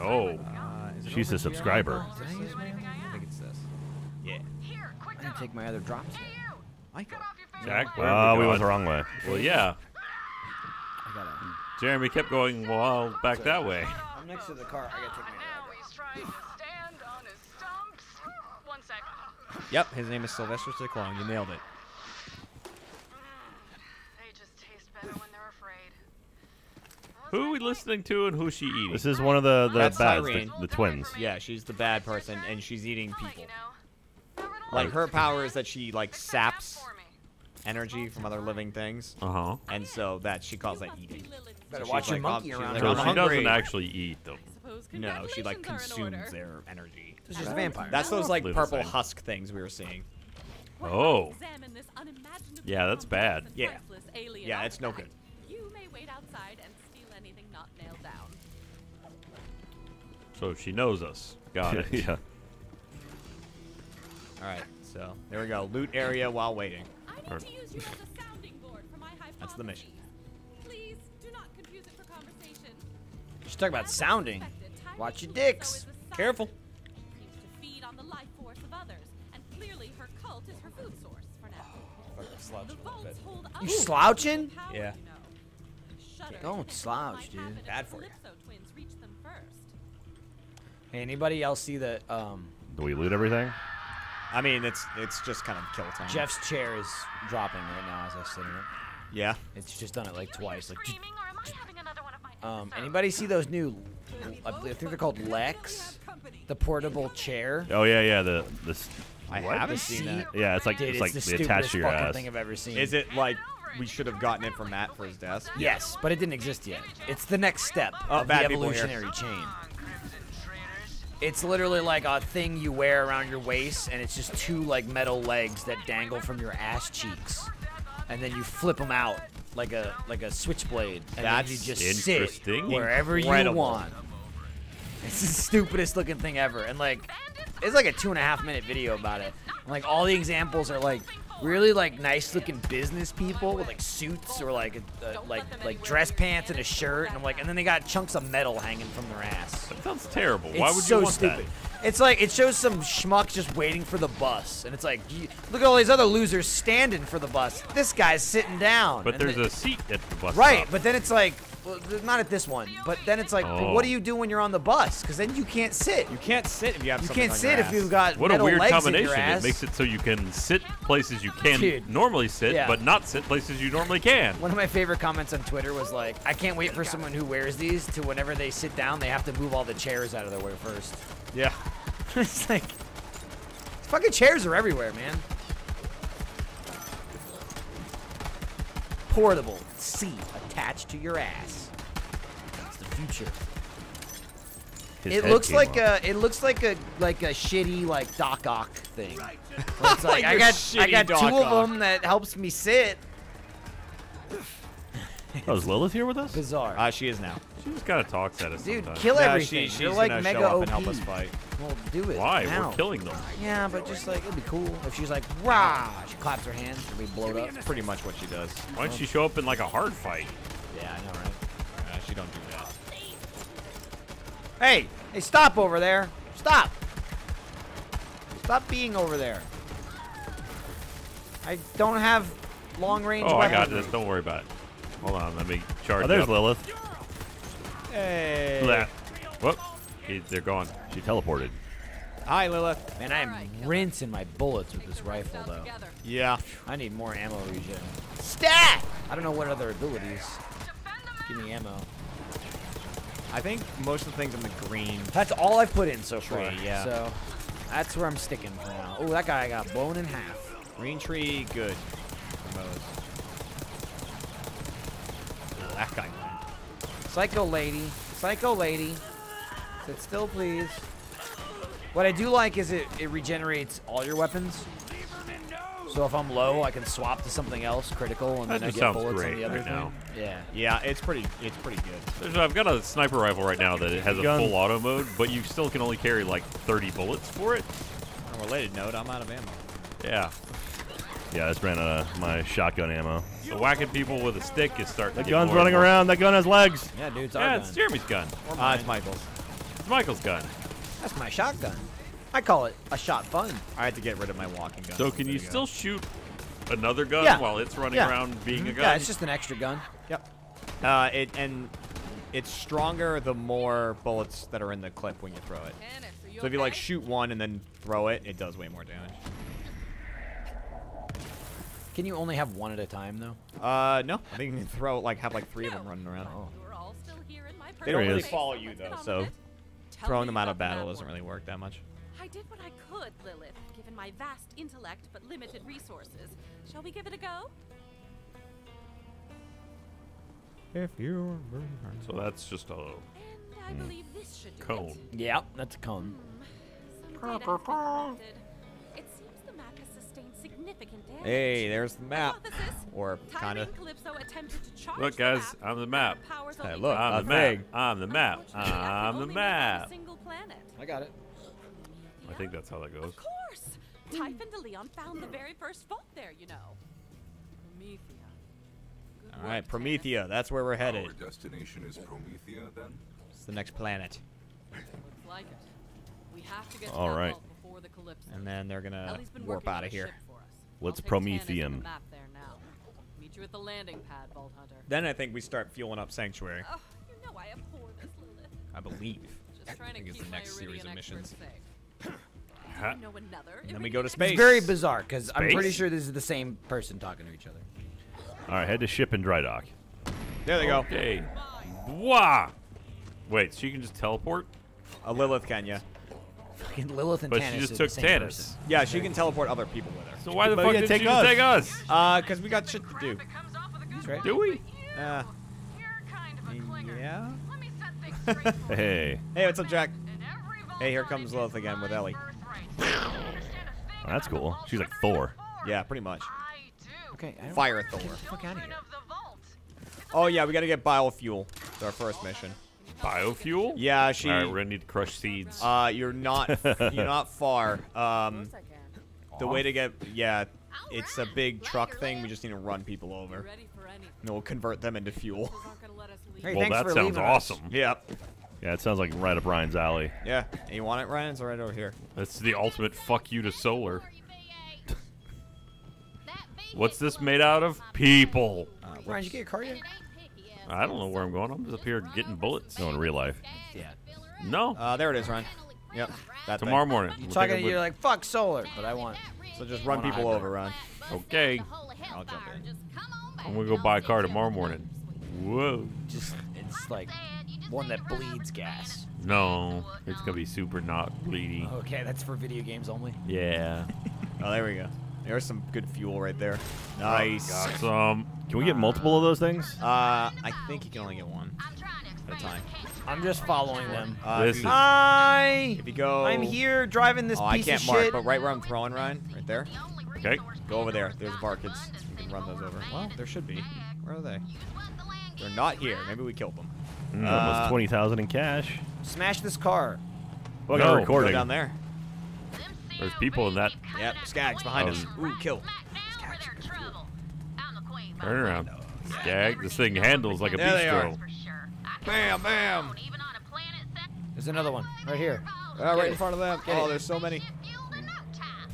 Oh. Uh, She's a subscriber. I use my other- I think it's this. Yeah. Here, I didn't take my other drops yet. Michael. Cut off your finger Jack, where are Oh, we we went the wrong way. Well, yeah. Jeremy kept going well back that way. I'm next to the car. I gotta take And now he's trying to stand on his stumps. One sec. Yep. His name is Sylvester Stallone. You nailed it. They just taste better when they're afraid. Who are we listening to and who's she eating? This is one of the the That's bads, Irene. the, the twins. Yeah, she's the bad person, and she's eating people. you know. Never Like her power is that she like Fix that map saps energy from other living things, Uh huh. and so that she calls that eating. Better watch your monkey around like, here. I'm So she doesn't actually eat them. No, she like congratulations are in consumes their energy. It's just a vampire. That's those like Roughly purple same. husk things we were seeing. Oh. Examine this unimaginably Yeah, that's bad. Yeah. Yeah, it's no good. So she knows us. Got it. yeah. All right. So there we go. Loot area while waiting. Right. That's the mission. Please do not confuse it for conversation. She's talking about sounding. Watch your dicks. Careful. You slouching? Yeah. Don't slouch, dude. Bad for you. Hey, anybody else see that? Um, Do we loot everything? I mean, it's it's just kind of kill time. Jeff's chair is dropping right now as I sit in it. Yeah. It's just done it like twice. Like, or am I having another one of my um, anybody see those new? I think they're called Lex, the portable chair. Oh yeah, yeah. The the. s- I what? haven't seen that. Yeah, it's like Dude, it's like the they attach stupidest to your fucking ass. thing I've ever seen. Is it like we should have gotten it from Matt for his desk? Yes, but it didn't exist yet. It's the next step Oh, of the bad people here. evolutionary chain. It's literally like a thing you wear around your waist, and it's just two like metal legs that dangle from your ass cheeks, and then you flip them out like a like a switchblade, and then you That's just sit wherever you want. It's the stupidest looking thing ever, and like it's like a two and a half minute video about it. And, like all the examples are like really like nice looking business people with like suits or like uh, like like dress pants and a shirt, and I'm like, and then they got chunks of metal hanging from their ass. That sounds terrible. It's Why would you so want stupid. that? It's like it shows some schmuck just waiting for the bus, and it's like, look at all these other losers standing for the bus. This guy's sitting down. But And there's then- a seat at the bus right, stop. but then it's like, well, not at this one. But then it's like, well, what Oh. do you do when you're on the bus? Because then you can't sit. You can't sit if you have You can't on sit your if you've got What a weird legs combination. in your ass. It makes it so you can sit places you can Dude. normally sit, Yeah. but not sit places you normally can. One of my favorite comments on Twitter was like, I can't wait for someone who wears these to whenever they sit down, they have to move all the chairs out of their way first. Yeah. it's like, fucking chairs are everywhere, man. Portable seat attached to your ass. It's the future. His it looks like off. a it looks like a like a shitty like Doc Ock thing. Where it's like, Like I a got I got Doc two of Ock. them that helps me sit. Oh, is Lilith here with us? Bizarre. Uh, she is now. She just kind of talks at us Dude, sometimes. kill No, everything. she- You're like gonna mega show up OP. and help us fight. Well, do it. Why? now. We're killing them. Yeah, but just like it'd be cool if she's like rah. She claps her hands and we blow it up. That's pretty much what she does. Why don't she show up in like a hard fight? Yeah, I know, right? Uh, she don't do that. Hey, hey, stop over there. Stop. Stop being over there. I don't have long range Oh, I weapons. got this. Don't worry about it. Hold on, let me charge. Oh, there's up. Lilith. Hey. That. Whoop. He- They're gone. She teleported. Hi, Lilith. Man, I am rinsing my bullets with this rifle, though. Yeah. I need more ammo regen. Stat! I don't know what other abilities. Give me ammo. I think most of the things in the green. That's all I've put in so far. Tree, yeah. So that's where I'm sticking for now. Oh, that guy got blown in half. Green tree, good. For Moze. Ooh, That guy. Psycho lady. Psycho lady. Sit still, please. What I do like is it, it regenerates all your weapons. So if I'm low, I can swap to something else critical, and That then I get sounds bullets on the other right thing. now. Yeah. Yeah, it's pretty. It's pretty good. There's, I've got a sniper rifle right now that it has a Gun. full auto mode, but you still can only carry like 30 bullets for it. On a related note, I'm out of ammo. Yeah. Yeah, I just ran out of my shotgun ammo. So whacking people with a stick is starting the to get gun's more running more- around. That gun has legs. Yeah, dude, it's our Yeah, gun. it's Jeremy's gun. Or Ah, it's. Michael's. It's Michael's gun. That's my shotgun. I call it a shot shotgun. I had to get rid of my walking gun. So can you There still shoot another gun Yeah. while it's running Yeah. around being a Mhm. gun? Yeah, it's just an extra gun. Yep. Uh, it and it's stronger the more bullets that are in the clip when you throw it. So if you like shoot one and then throw it, it does way more damage. Can you only have one at a time, though? Uh, no. I think you can throw like have like three of them running around. You're all still here in my They don't really follow you though, so Tell throwing them out of battle doesn't really work that much. I did what I could, Lilith, given my vast intellect but limited resources. Shall we give it a go? If you So that's just a And I believe this should do cone. Yep, that's a cone. Some Hey, there's the map. Or kind of. Calypso attempted to charge Look, guys, map, I'm the map. her powers Hey, look, went a I'm the to map. thing. I'm the map. Unfortunately, I can I'm the only make out a map. I got it. I think that's how that goes. Of course! Typhon DeLeon found the very first vault there, you know. Promethea. Good All right, work, Promethea. That's where we're headed. Our destination is Promethea, then? It's the next planet. Looks like it. We have to get to All that right. vault before before the Calypso. And then they're gonna warp out of here. Ship for. Let's I'll take Tannis and Promethea. the map there now. Meet you at the pad, Then I think we start fueling up Sanctuary. Oh, you know I abhor this, Lilith. I believe. Just trying I to think it's keep the my next series of missions. Huh? You know another. And then we go to space. It's very bizarre because I'm pretty sure this is the same person talking to each other. All right, head to ship and dry dock. There they go. Okay. Wah! Wait, so you can just teleport? A Lilith can, yeah. Fucking Lilith and But Tannis she just took the Tannis. person. Yeah, she can teleport other people with her. So why the But fuck did take she us? take us? Uh, cause we got shit to do. That's right. Do we? Uh, yeah. Hey, Hey, what's up, Jack? Hey, here comes Lilith again with Ellie. that's cool. She's like Thor. Yeah, pretty much. Okay. I Fire Thor. Get the fuck out of here. Oh yeah, we gotta get biofuel. It's our first mission. Biofuel? Yeah, she. All right, we're gonna need to crush seeds. Uh, you're not. you're not far. Um, the way to get yeah, it's a big truck thing. We just need to run people over. And we'll convert them into fuel. Hey, well, that sounds leaving us. awesome. Yep. Yeah, it sounds like right up Ryan's alley. Yeah. And you want it, Ryan? It's right over here. That's the ultimate fuck you to solar. What's this made out of? People. Uh, Ryan, did you get your car yet? I don't know where I'm going. I'm just up here getting bullets. No, in real life. Yeah. No. Uh, there it is, Ryan. Yep. That Tomorrow thing. morning. You're we'll talking. You're like fuck solar, but I want. So just run people eye. over, Ryan. Okay. I'll jump in. I'm gonna go buy a car tomorrow morning. Whoa. Just it's like one that bleeds gas. No, it's gonna be super not bleedy. Okay, that's for video games only. Yeah. Oh, there we go. There's some good fuel right there. Nice. Got some. Can we get multiple of those things? Uh, I think you can only get one at a time. I'm just following them. Uh, This if is- you, Hi. if you go, I'm here driving this Oh, I can't of mark, shit. but right where I'm throwing Ryan, right there. Okay. Go over there. There's barkets. You can run those over. Well, there should be. Where are they? They're not here. Maybe we killed them. Mm, Uh, almost twenty thousand in cash. Smash this car. Well, I No, got a recording. Go down there. There's people in that. Yep. Skags behind Oh. us. Ooh, kill. Turn around. Skag. This thing handles like a There they are. Bam, bam. There's another one right here. Uh, right in front of them. Get oh, it. there's so many.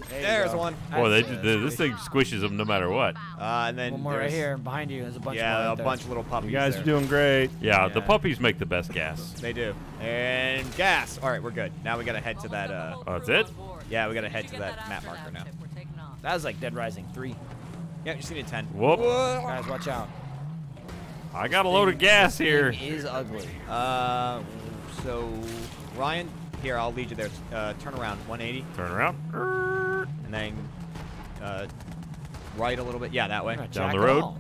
There There's go. one. Boy, they, uh, they, this thing squishes them no matter what. Uh, and then One more right there's- here behind you. There's a bunch. Yeah, more a there. bunch of little puppies. You guys there. are doing great. Yeah, the puppies make the best gas. They do. And gas. All right, we're good. Now we gotta head to that. Uh, Oh, that's it? Yeah, we gotta head to that map marker now. That was like Dead Rising three. Yeah, you seen it ten. Whoop. Guys, watch out. I got a load of gas here. Thing is ugly. Uh, so Ryan, here I'll lead you there. Uh, turn around, 180, Turn around. and then uh, right a little bit. Yeah, that way. Not Down the road? all.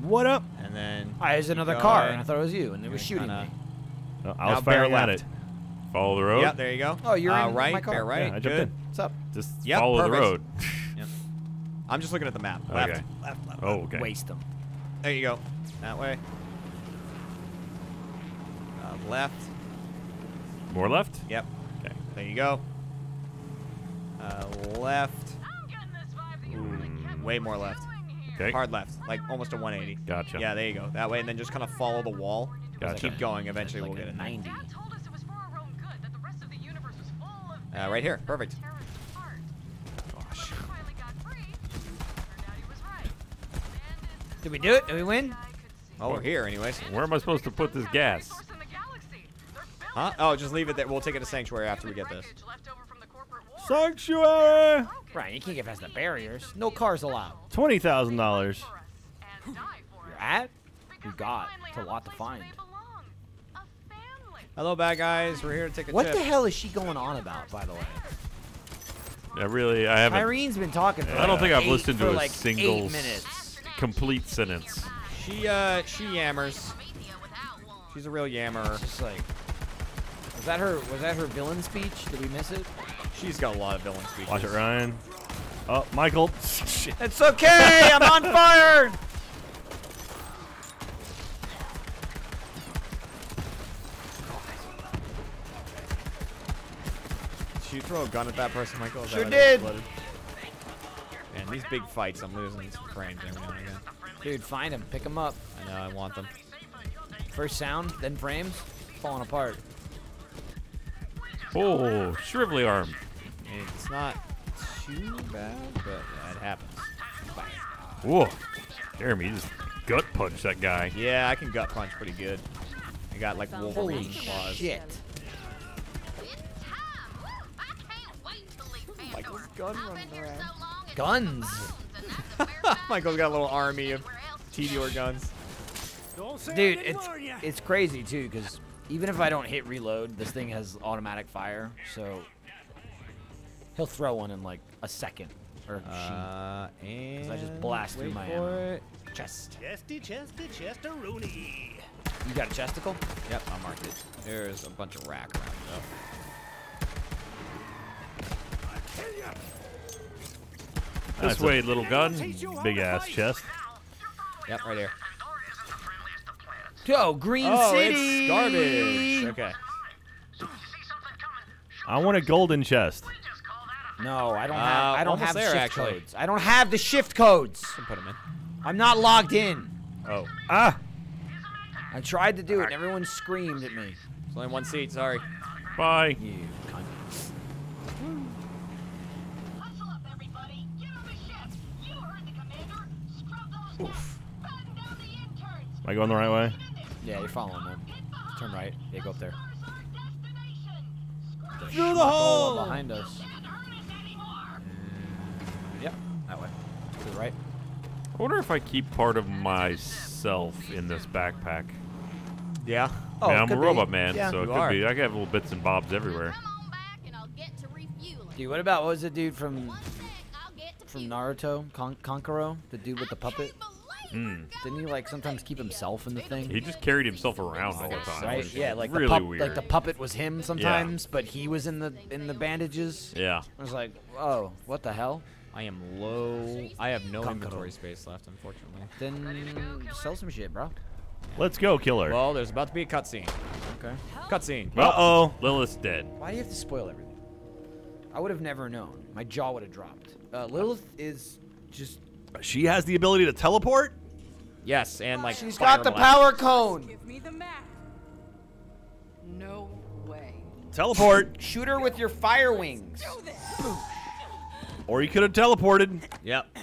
What up? And then. I there's keep another going. car, and I thought it was you, and it was shooting kinda- me. No, I was firing at it. Follow the road. Yeah, there you go. Oh, you're uh, in right, my car. bear right. Yeah, I jumped Good. in. What's up? Just Yep, follow the road. Yep. I'm just looking at the map. Left, Okay. left, left. Oh, okay. Waste them. There you go. That way. Uh, left. More left? Yep. Okay. There you go. Uh, left. Mm, Way more left. Okay. Hard left, like almost a 180. Gotcha. Yeah, there you go. That way, and then just kind of follow the wall. Gotcha. Keep going. Eventually, Like we'll a get it. 90. Uh, right here. Perfect. Gosh. Did we do it? Did we win? Oh, we're here, anyways. Where am I supposed to put this gas? Huh? Oh, just leave it there. We'll take it to sanctuary after we get this. Sanctuary. Ryan, you can't get past the barriers. No cars allowed. Twenty thousand dollars. You're at? You got. It's a lot to find. Hello, bad guys. We're here to take a What trip. the hell is she going on about, by the way? I really, I haven't. Irene's been talking for I don't think I've listened to a like single eight s- minutes. complete sentence. She uh, she yammers. She's a real yammer. It's just like, was that her? Was that her villain speech? Did we miss it? She's got a lot of villain speeches. Watch it, Ryan. Oh, Michael. Shit. It's okay. I'm on fire. You throw a gun at that person, Michael? Is that Sure why did. Man, these big fights, I'm losing some frames every now and again. Dude, find him. Pick him up. I know, I want them. First sound, then frames. Falling apart. Oh, shrivelly arm. It's not too bad, but yeah, it happens. Whoa. Jeremy, you just gut punch that guy. Yeah, I can gut punch pretty good. I got like Holy Wolverine claws. shit. Michael's gun running around. Guns. Michael's got a little army of Tediore guns. Dude, it's it's crazy too because even if I don't hit reload, this thing has automatic fire, so he'll throw one in like a second or Uh, and I just blast through my ammo. it. chest. Chesty, chesty, chestaroonie. You got a chesticle? Yep, I marked it. There's a bunch of rack around stuff. This That's a- way, little gun. Big ass chest. Yep, right here. Yo, Green oh, City. it's garbage. Okay. I want a golden chest. No, I don't Uh, have. I don't have there, shift actually. codes. I don't have the shift codes. Can put them in. I'm not logged in. Oh, Ah! I tried to do it, and everyone screamed at me. there's only one seat. Sorry. Bye. You cunt. Oof. guns. Batten down the interns. Am I going the right way? Yeah, you're following them. Turn right. Yeah, go up there. Through the hole. behind us. Yep, that way. To the right. I wonder if I keep part of myself in this backpack. Yeah. Oh, Man, I'm a could be. robot man, Yeah, so it could are. be. I could have little bits and bobs everywhere. Dude, what about what was the dude from from Naruto, Kon- Kankuro, the dude with the puppet? Mm. Didn't he like sometimes keep himself in the thing? He just carried himself around all the time. Right? Yeah, like really the pup- weird. like the puppet was him sometimes, but he was in the in the bandages. Yeah. I was like, oh, what the hell? I am low. I have no Kankuro. inventory space left, unfortunately. Then sell some shit, bro. Let's go, killer. Well, there's about to be a cutscene. Okay. Cutscene. Uh oh. Lilith's dead. Why do you have to spoil everything? I would have never known. My jaw would have dropped. Uh, Lilith is just. She has the ability to teleport? Yes, and like She's got the blast. power cone. Give me the map. No way. Teleport. Shoot her with your fire wings. Or you could have teleported. Yep.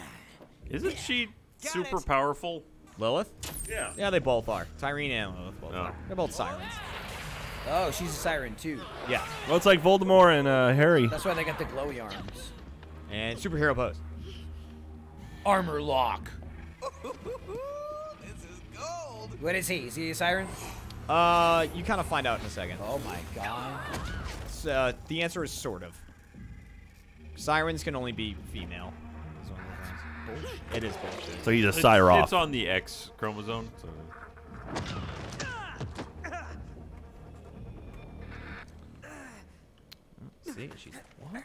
Isn't she super powerful? Lilith? Yeah. Yeah, they both are. Tyreen and Lilith both Oh. are. They're both sirens. Oh, she's a siren too. Yeah. Well, it's like Voldemort and uh, Harry. That's why they got the glowy arms. And superhero pose. Armor lock. What is he? Is he a siren? Uh, you kind of find out in a second. Oh my god. So, uh, the answer is sort of. Sirens can only be female. is one of the. It is bullshit. So he's a It's- It's on the X chromosome. So. See, she's what?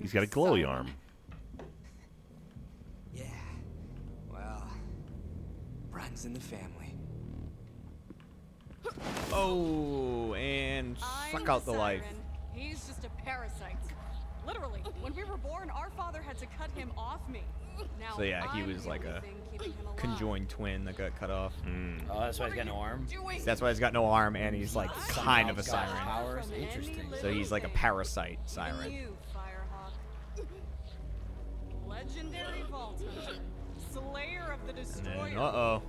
He's got a glowy arm. Yeah. Well, runs in the family. Oh, and suck I'm out the life. He's just a parasite. Literally, when we were born, our father had to cut him off me. Now So yeah, he was like a thing keeping him alive. conjoined twin that got cut off. Oh, that's why he's got no arm. That's why he's got no arm, and he's like kind of a siren. Powers. Interesting. So he's like a parasite siren. you, Firehawk. Legendary Vault Hunter. Slayer of the Destroyer. then, uh oh,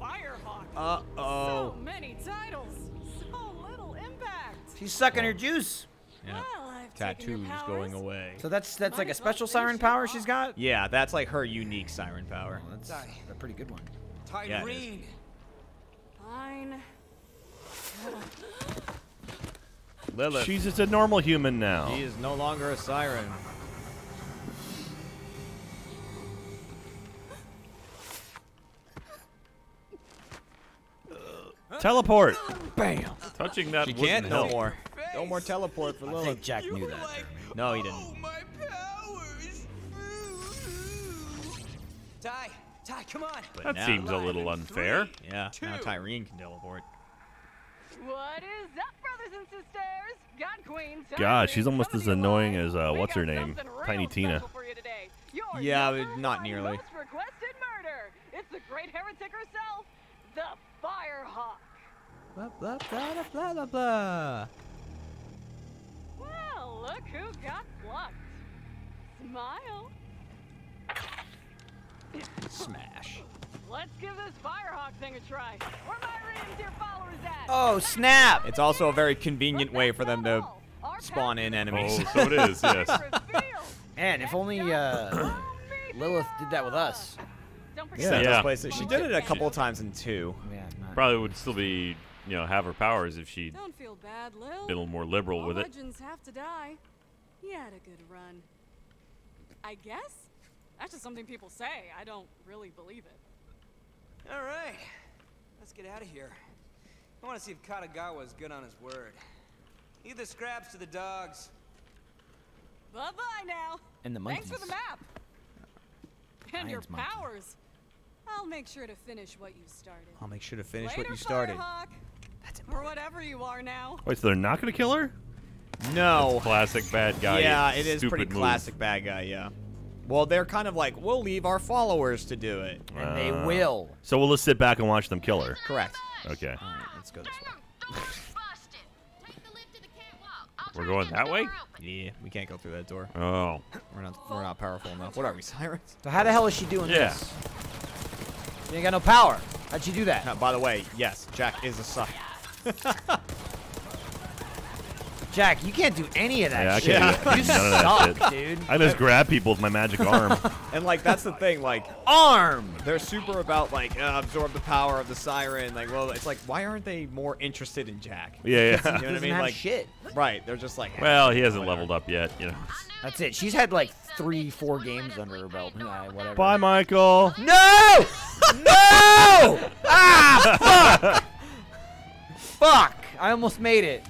Firehawk. uh oh. So many titles. So little impact. She's sucking her juice. Yeah. Well, I've taken your Tattoos going away. So that's that's like a Might well special siren power off. she's got. Yeah, that's like her unique siren power. That's a pretty good one. Yeah, it is. Tyreen. Fine. Lilith. She's just a normal human now. She is no longer a siren. Teleport. Bam. Touching that She wouldn't can't no help. more. No more teleport for I Lilith. think Jack knew that. No, he didn't. my powers. Ty, Ty, come on. But That now- seems a little unfair. Yeah, now Tyreen can teleport. What is up, brothers and sisters? God Queen. God, she's almost as annoying as, uh, We her name? Tiny Tina. you Yeah, but not nearly. Most requested murder. It's the great heretic herself, the Firehawk. Blah blah blah blah blah blah. Well, Look who got plucked. Smile. Smash. Let's give this Firehawk thing a try. Where my reindeer followers at? Oh snap! It's also a very convenient way for them to spawn in enemies. Oh, so it is, yes. And if only uh, Lilith did that with us. Yeah, Yeah. those places. She did it a couple of times in two. Yeah, Probably would still be, you know, have her powers if she'd Don't feel bad, Lil. been a little more liberal All with it. legends have to die. He had a good run. I guess? That's just something people say. I don't really believe it. All right, let's get out of here. I want to see if Katagawa is good on his word. Leave the scraps to the dogs. Bye bye now. And the monkeys. Thanks for the map. And your Lion's monkey. powers. I'll make sure to finish what you started. I'll make sure to finish Later, what you started. Firehawk. Or whatever you are now. Wait, so they're not going to kill her? No. Classic bad guy. Yeah, it is pretty move. classic bad guy. Yeah. Well, they're kind of like, we'll leave our followers to do it. And they Uh, will. So we'll just sit back and watch them kill her. Correct. Okay. All right, let's go this way. We're going that way? Yeah, we can't go through that door. Oh. We're not. We're not powerful enough. What are we, sirens? So how the hell is she doing Yeah. this? You ain't got no power. How'd she do that? Uh, by the way, yes, Jack is a suck. Jack, you can't do any of that Yeah, I shit. can't do You none of that shit. dude. I just grab people with my magic arm. And like that's the thing, like arm. They're super about like uh, absorb the power of the siren. Like, well, it's like why aren't they more interested in Jack? Yeah, yeah. You know what I mean? have Like shit. Right. They're just like. Well, he hasn't leveled up yet, you know. That's it. She's had like three, four games under her belt. Nah, whatever. Bye, Michael. No! No! ah, fuck! Fuck! I almost made it.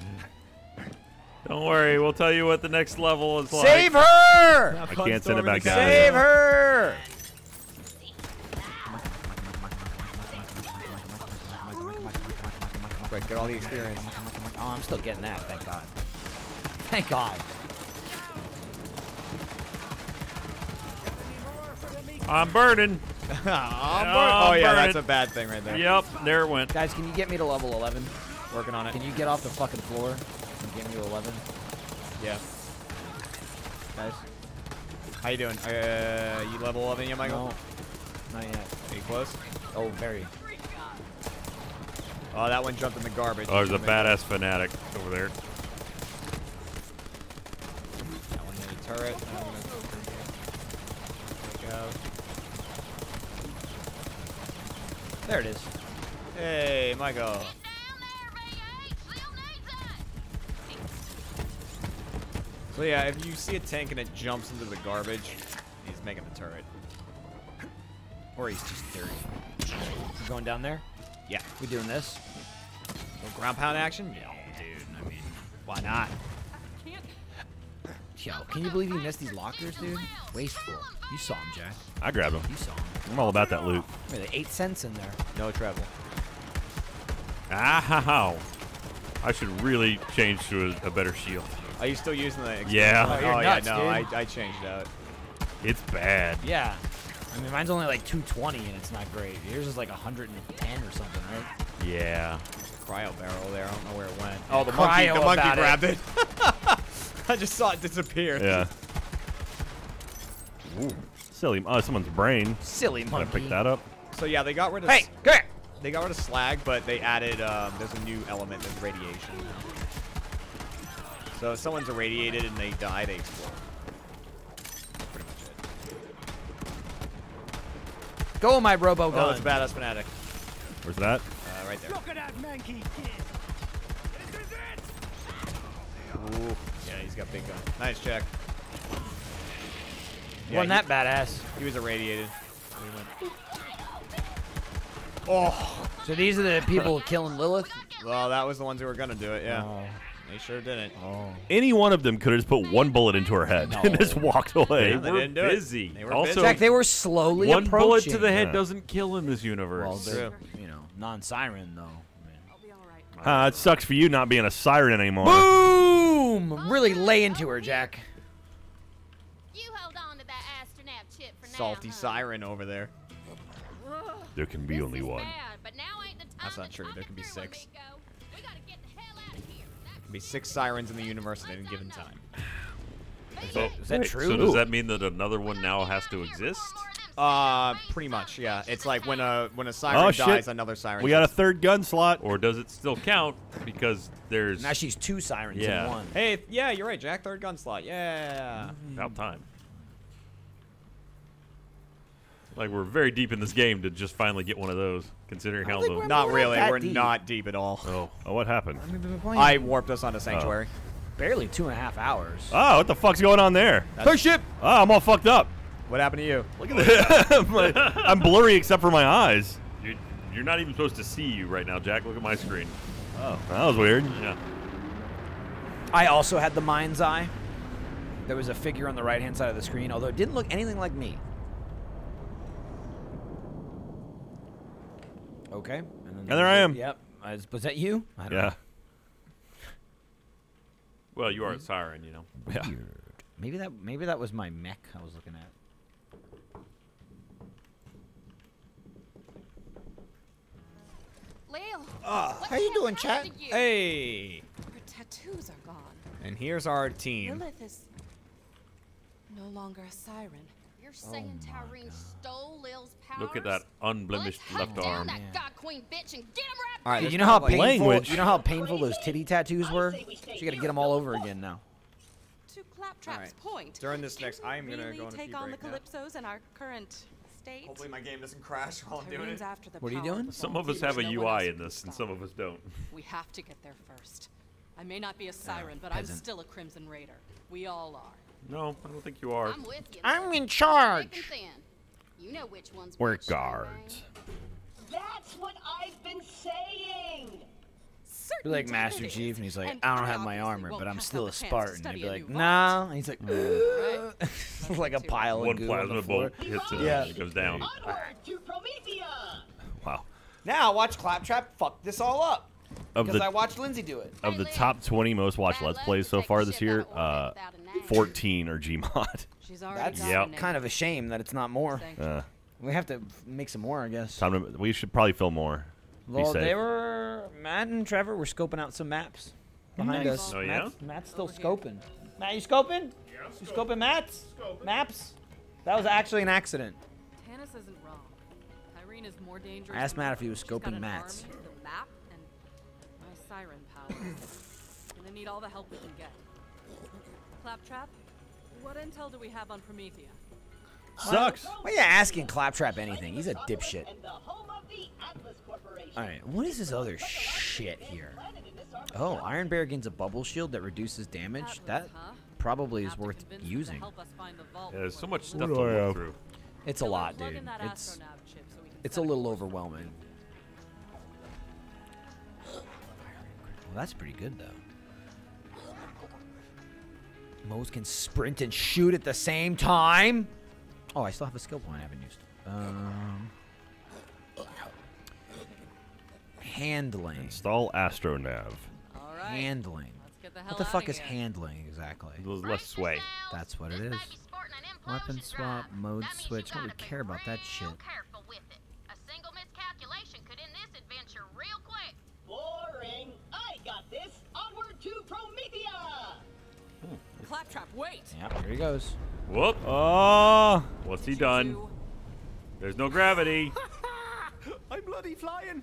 Don't worry, we'll tell you what the next level is like. Save her! I can't send it back down. Save her! Quick, get all the experience. Oh, I'm still getting that. Thank God. Thank God. I'm burning. I'm bur- oh I'm yeah, that's a bad thing right there. Yep, there it went. Guys, can you get me to level 11? Working on it. Can you get off the fucking floor and get me to 11? Yeah. Guys. How you doing? Uh, you level 11 yet, Michael? No, not yet. Are you close? Oh, very. Oh, that one jumped in the garbage. Oh, there's a badass fanatic over there. That one hit a turret. That one There we go. There it is. Hey, Michael. So yeah, if you see a tank and it jumps into the garbage, he's making the turret. Or he's just dirty. You going down there? Yeah. We doing this? No ground pound action? Yeah, dude. I mean, why not? Yo, can you believe he missed these lockers, dude? Wasteful. You saw him, Jack. I grabbed him. You saw him. I'm all about that loot. Really, eight cents in there. No treble. Ow. Ah, I should really change to a, a better shield. Are you still using the? Yeah. Oh, Oh, you're yeah, nuts, no, dude. I, I changed it out. It's bad. Yeah. I mean, mine's only like 220 and it's not great. Yours is like 110 or something, right? Yeah. Cryo barrel there. I don't know where it went. Oh, the monkey. The monkey about it. grabbed it. I just saw it disappear. Yeah. Ooh, silly. Oh, someone's brain. Silly Can I monkey. pick that up? So yeah, they got rid of. Hey, come here. They got rid of slag, but they added. Um, there's a new element of radiation. So if someone's irradiated and they die, they explode. Pretty much it. Go, my robo gun. Oh, it's a badass fanatic. Where's that? Uh, right there. Look at that monkey kid. This is Ooh. Yeah, he's got big gun. Nice check. Yeah, Wasn't that badass? He was irradiated. Oh. So these are the people killing Lilith? Well, that was the ones who were gonna do it. Yeah. Oh. They sure didn't. Oh. Any one of them could have just put one bullet into her head and just walked away. They Yeah, they were didn't do it. busy. They were also, busy. Jack, they were slowly one approaching. bullet to the head Yeah. doesn't kill in this universe. Well, they're, you know, non-siren though. Uh, it sucks for you not being a siren anymore. Boom! Really lay into her, Jack. You hold on to that astronav chip for now. Salty siren over there. There can be only one. Bad, but now ain't the time That's not true. There can be through, six. Can be six sirens in the universe at any given time. So, Is that true? So does that mean that another one now has to exist? Uh, pretty much, yeah. It's like when a when a siren Oh, dies, shit. another siren. We got a third gun slot. Or does it still count because there's Now she's two sirens Yeah. in one. Hey, yeah, you're right, Jack. Third gun slot. Yeah. about time? Like we're very deep in this game to just finally get one of those, considering how think Not not really. that We're deep. not deep at all. oh Oh, what happened? We've been playing I warped us onto sanctuary. Oh. barely two and a half hours. Oh, what the fuck's going on there? Push ship. Oh, ah, I'm all fucked up. What happened to you? Look at this. I'm blurry except for my eyes. you're, you're not even supposed to see you right now, Jack. Look at my screen. Oh, that was weird. Yeah. I also had the mind's eye. There was a figure on the right hand side of the screen, although it didn't look anything like me. Okay. And, then And there I am. Yep. Uh, is- was that you? I don't Yeah. Well, you are a siren, you know. Yeah. Maybe that maybe that was my mech I was looking at. Lil, how you doing, chat? Hey. Her tattoos are gone. And here's our team. Lilith is no longer a siren. You're saying oh Tyreen stole Lil's powers? Look at that unblemished Let's hunt left down arm. that god queen bitch and get him right All right. you know how painful Language. you know how painful those titty tattoos were? So you got to get them all over again now. To Claptrap's Alright. point. During this next- we I am gonna really go on a take on the break now. Calypsos in our current state. Hopefully my game doesn't crash while I'm doing it. What are you doing? Some of us have a There's no one else UI in this, and some of us don't. We have to get there first. I may not be a siren, but I'm still a Crimson Raider. We all are. No, I don't think you are. I'm with you. I'm in charge. You know which one's We're which, guards. That's what I've been saying. You're like Master. Chief, and he's like, And I don't have my armor, but I'm still a the chance to Spartan. He'd be like, Nah. And he's like, Right. like a pile of One goo plasma on the floor. bolt hits it, Yeah. and it goes down. Onward to Promethea. Wow. Now watch Claptrap fuck this all up. Of the I watched Lindsay do it. of the top 20 most watched Let's Plays so far this year, uh, 14 are Gmod. She's already That's Yep. kind of a shame that it's not more. Uh, We have to make some more, I guess. time to, we should probably film more. Well, they were Matt and Trevor were scoping out some maps behind Nice. us. Oh, yeah? Matt's, Matt's still scoping. Matt, you scoping? You scoping Matt's? Maps? That was actually an accident. Tannis isn't wrong. Tyreen is more dangerous. I asked Matt if he was scoping an Matt's. army, Gonna need all the help we can get. Claptrap, what intel do we have on Promethea? Sucks. Why are you asking Claptrap anything? He's a dipshit. And the home of the Atlas Corporation. Alright, what is this other shit here? Oh, Iron Bear gains a bubble shield that reduces damage? That probably is worth convince them to using. help us find the vault Yeah, there's so much stuff to I look through. It's a lot, dude. It's astronav chip so we can it's a little overwhelming. That's pretty good though. Moze can sprint and shoot at the same time. Oh, I still have a skill point I haven't used. Um, handling. Install Astronav. All right. Handling. Let's get the hell What the outta fuck is here. handling exactly? There's less sway. That's what it is. Weapon swap, mode switch. Don't really care about that shit. Claptrap, wait! Yep, here he goes. Whoop. Oh, What's he done? There's no gravity. I'm bloody flying.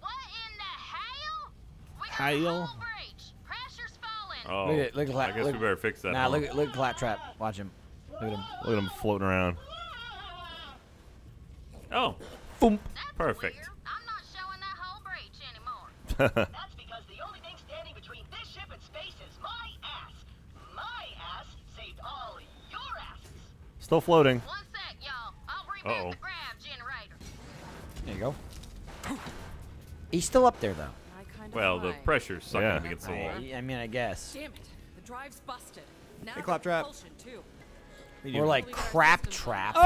What in the hell? We Hail. whole breach. Pressure's falling. Oh, Look at look at I guess look, we better fix that. Nah, huh? look at look at Claptrap. Watch him. Look at him. look at him floating around. Oh, Boom. perfect. Weird. I'm not showing that whole breach anymore. That's because the only thing standing between this ship and space is my ass. My ass saved all your asses. Still floating. One sec, y'all. I'll reboot Uh-oh. the grav generator. There you go. He's still up there though. I kind of Well, the pressure's sucking Yeah. against the wall. I, I mean, I guess. Damn it. The drive's busted. Now Hey, Claptrap. propulsion, too. We're like crap trap. Oh!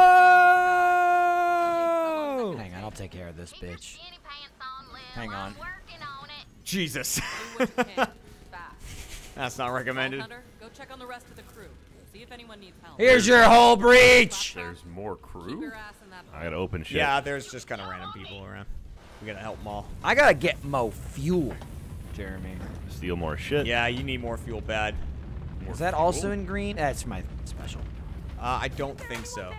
Hang on, I'll take care of this bitch. Skinny pants on, Lil. Hang on. I'm working on it. Jesus. Do what you can. Fast. That's not recommended. Hunter, go check on the rest of the crew. See if anyone needs help. Here's your whole breach. There's more crew. your ass in that I gotta open shit. Yeah, there's just kind of random people around. We gotta help them all. I gotta get mo fuel, Jeremy. Steal more shit. Yeah, you need more fuel bad. Is that also in green? That's my special. Uh, I don't think so.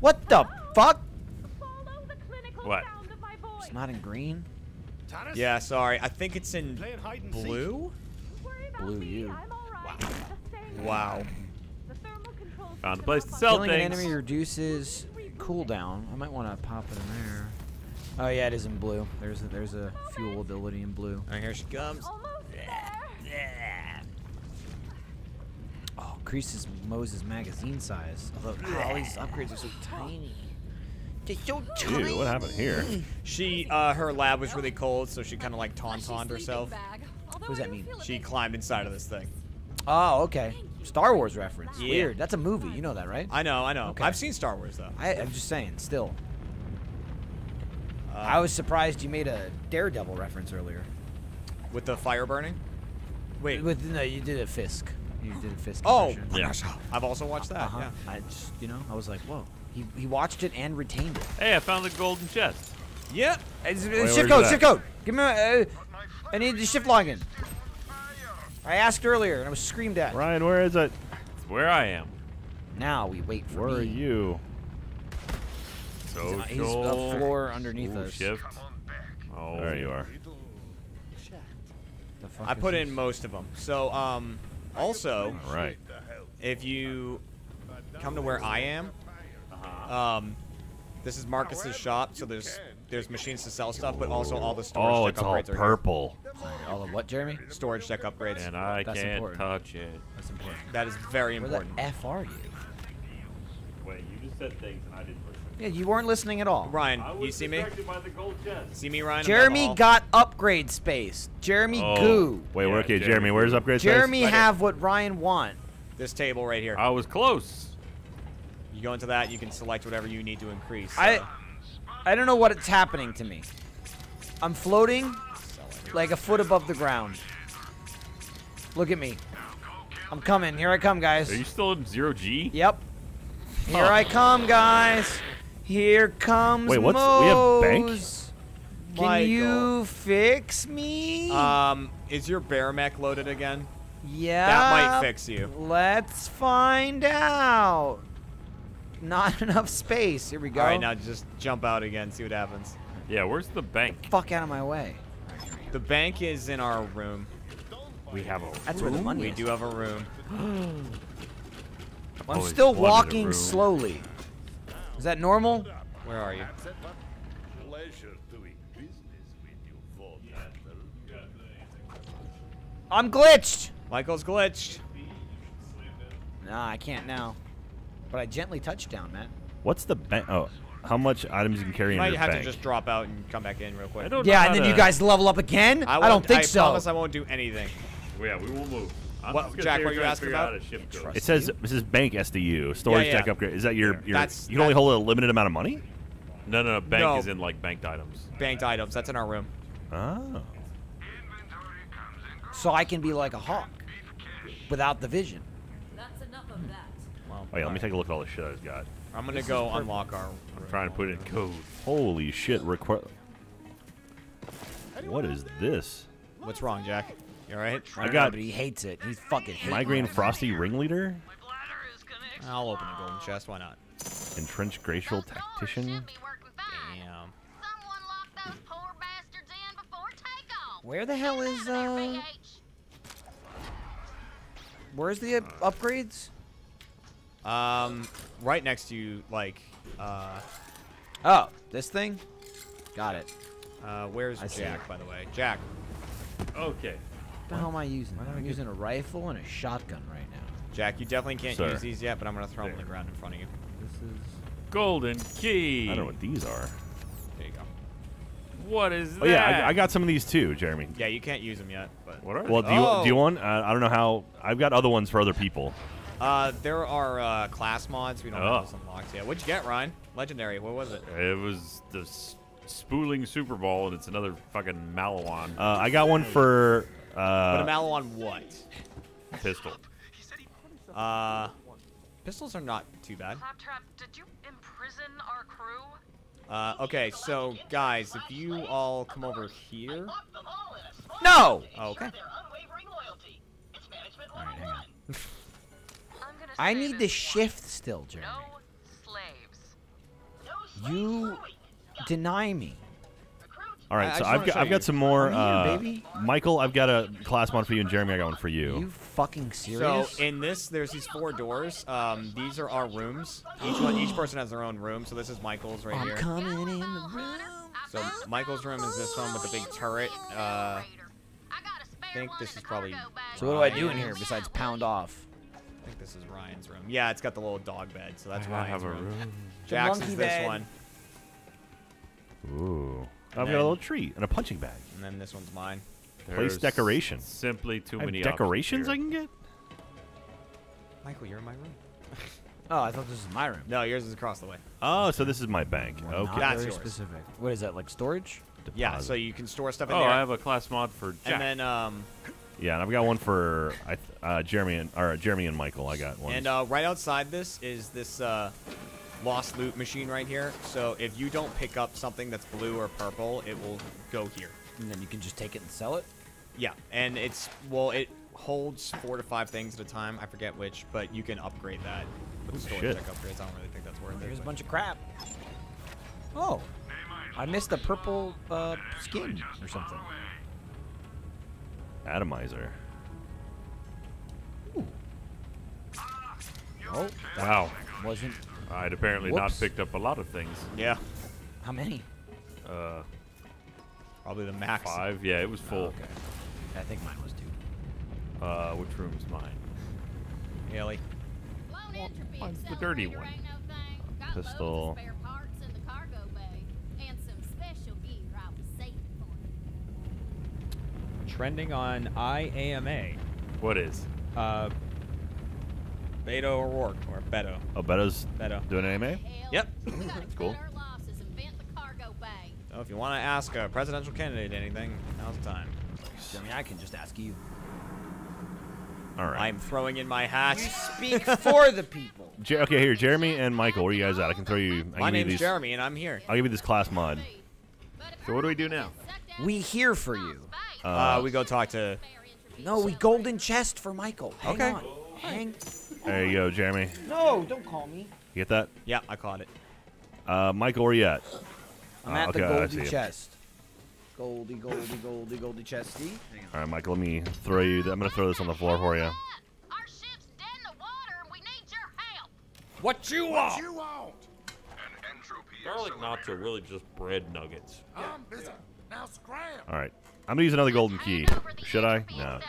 What the fuck? What? It's not in green. Yeah, sorry. I think it's in blue. Blue you. Wow. Wow. Found a place to sell Killing an things. enemy reduces cooldown. I might want to pop it in there. Oh yeah, it is in blue. There's a, there's a fuel ability in blue. All right, here she comes. Oh, increases Moze's magazine size. Although all these upgrades are so tiny. They're so tiny. Dude, what happened here? She, uh, her lab was really cold, so she kind of like tauntauned herself. What does that mean? She climbed inside of this thing. Oh, okay. Star Wars reference. Yeah. Weird. That's a movie. You know that, right? I know, I know. Okay. I've seen Star Wars though. I, I'm just saying. Still, Uh, I was surprised you made a Daredevil reference earlier. with the fire burning. Wait. With no, you did a Fisk. You did a Fisk. Oh, impression. I've also watched that. Uh-huh. Yeah. I just, you know, I was like, whoa. He, he watched it and retained it. Hey, I found the golden chest. Yep. It's- it's shift code, that? shift code. Give me. A, uh, I need the shift login. I asked earlier and I was screamed at. Ryan, where is it? It's where I am. Now we wait for Where me. are you? Social. He's a floor underneath Ooh, us. Shift. Oh, There you are. The fuck I is put this? in most of them. So, um, also, All right. if you come to where I am, Uh-huh. um, this is Marcus's shop. So there's there's machines to sell stuff, but also all the storage Oh, it's all upgrades are purple. All of what, Jeremy? Storage deck upgrades. And I That's can't important. touch it. That's important. That is very Where important. the f are you? Wait, you just said things and I didn't listen. Yeah, you weren't listening at all. Ryan, you see me? by the gold chest. See me, Ryan? I'm down the Jeremy hall. got upgrade space. Jeremy Oh. goo. Wait, Yeah, we're okay, Jeremy. Jeremy. Where's upgrade space? Jeremy Right have what Ryan want. this table right here. I was close. You go into that, you can select whatever you need to increase. I uh, I don't know what it's happening to me. I'm floating like a foot above the ground. Look at me. I'm coming. Here I come, guys. Are you still in zero G? Yep. Here I come, guys. Here comes Wait, what's- we have bank? Can Michael. you fix me? Um, is your bear mech loaded again? yeah. That might fix you. Let's find out. Not enough space. Here we go. All right, now just jump out again, see what happens. Yeah, where's the bank? Fuck out of my way. The bank is in our room. We have a That's where the money We is. do have a room. I'm always still wanted a walking room. slowly. Is that normal? Where are you? I'm glitched. Michael's glitched. Nah, I can't now. But I gently touched down, man. What's the bank? Oh, how much items you can carry You in might have to just drop out and come back in real quick. I don't Yeah, know and then how you guys level up again? I, don't think I so. promise I won't do anything. Yeah, we will move. I'm What- Jack, what are you asking about? a ship. It says this is bank SDU storage Yeah, deck yeah. upgrade. Is that your your? That's- you can only hold a limited amount of money. No, no, no. Bank No. is in like banked items. Banked items. That's in our room. Oh. So I can be like a hawk without the vision. That's enough of that. Well, Wait, let me take a look at all the shit I've got. I'm gonna This go unlock our. I'm trying to put in code. Holy shit! Require. What is this? What's wrong, Jack? You all right? I, I got but he hates it. He fucking hates migraine frosty ringleader, I'll open the golden chest. Why not? entrenched glacial tactician. Damn. Someone locked those poor bastards in before takeoff. Where the hell is uh? Where's the upgrades? Um, right next to you, like, uh, Oh, this thing. Got it. uh, where's I Jack, by the way? Jack. Okay. What the hell am I using? I'm using a rifle and a shotgun right now. Jack, you definitely can't Sir. use these yet, but I'm gonna throw them on the ground in front of you. This is. Golden key. I don't know what these are. There you go. What is that? Oh yeah, I, I got some of these too, Jeremy. Yeah, you can't use them yet, but. What are Well, do you Oh. do you want? Uh, I don't know how. I've got other ones for other people. Uh, there are uh, class mods. We don't Oh. have those unlocked yet. What'd you get, Ryan? Legendary. What was it? It was the spooling Super Bowl, and it's another fucking Maliwan Uh, I got one for. But Uh, a Malon what? pistol. Uh, pistols are not too bad. Claptrap, did you imprison our crew? Uh, okay, so guys, if you all come over here. No. Oh, okay. Their unwavering loyalty. It's management All right, hang on. I need the shift still, Jeremy. You deny me. All right, I- I so just I've got I've got some more. I'm here, uh. Michael, I've got a class one for you, and Jeremy, I got one for you. You fucking serious? So in this, there's these four doors. Um, these are our rooms. Each one, each person has their own room. So this is Michael's right I'm here. coming in the room. So Michael's room is this one with the big turret. Uh, I think this is probably. So what do I do in here besides pound off? I think this is Ryan's room. Yeah, it's got the little dog bed, so that's I Ryan's have a room. room. The Jackson's this bed. one, Ooh, I've And got a little tree and a punching bag. and then this one's mine. Place decoration. Simply too I many decorations options I can get. Michael, you're in my room. Oh, I thought this was my room. No, yours is across the way. Oh, so this is my bank. Not Okay. That's very yours. specific. What is that? Like storage? Yeah, so you can store stuff in Oh, there. I have a class mod for Jack. and then um, Yeah, and I've got one for uh, Jeremy and or Jeremy and Michael. I got one. And uh, right outside this is this uh, lost loot machine right here. So if you don't pick up something that's blue or purple, it will go here. And then you can just take it and sell it? Yeah, and it's well, it holds four to five things at a time. I forget which, but you can upgrade that with storage shit. check upgrades. I don't really think that's worth Here's it. a bunch of crap. Oh. I missed a purple uh, skin or something. Atomizer. Oh, wow. wasn't. I'd apparently Whoops. not picked up a lot of things. Yeah, How many? Uh, probably the max. five. Yeah, it was full. okay. I think mine was two. Uh, which room's mine? Haley. Mine's the dirty one. Pistol. Spare parts in the cargo bay and some special gear I was saving for Trending on IAMA. What is? Uh, Beto O'Rourke or Beto. Oh, Beto's Beto. doing anime. Yep. That's cool. our losses and vent the cargo bay. So if you want to ask a presidential candidate anything, now's the time. I mean, I can just ask you. All right. I'm throwing in my hat. You Speak for the people. Je- okay, here, Jeremy and Michael. Where are you guys at? I can throw you. I My give you name's these, Jeremy, and I'm here. I'll give you this class mod. So what do we do now? We here for you. Uh, we go talk to. No, we golden chest for Michael. Hang Okay. on. Hang. There you go, Jeremy. No, don't call me. You get that? Yeah, I caught it. Uh, Michael, where you at? I'm Uh, at okay, the golden chest. Goldie, goldie, goldie, goldie chesty. Hang on. All right, Michael. Let me throw you. I'm gonna throw this on the floor for you. Our ship's dead in the water and we need your help. What you want? you want? Garlic knots are really just bread nuggets. I'm busy. Now scram. All right. I'm gonna use another golden key. Should I? No.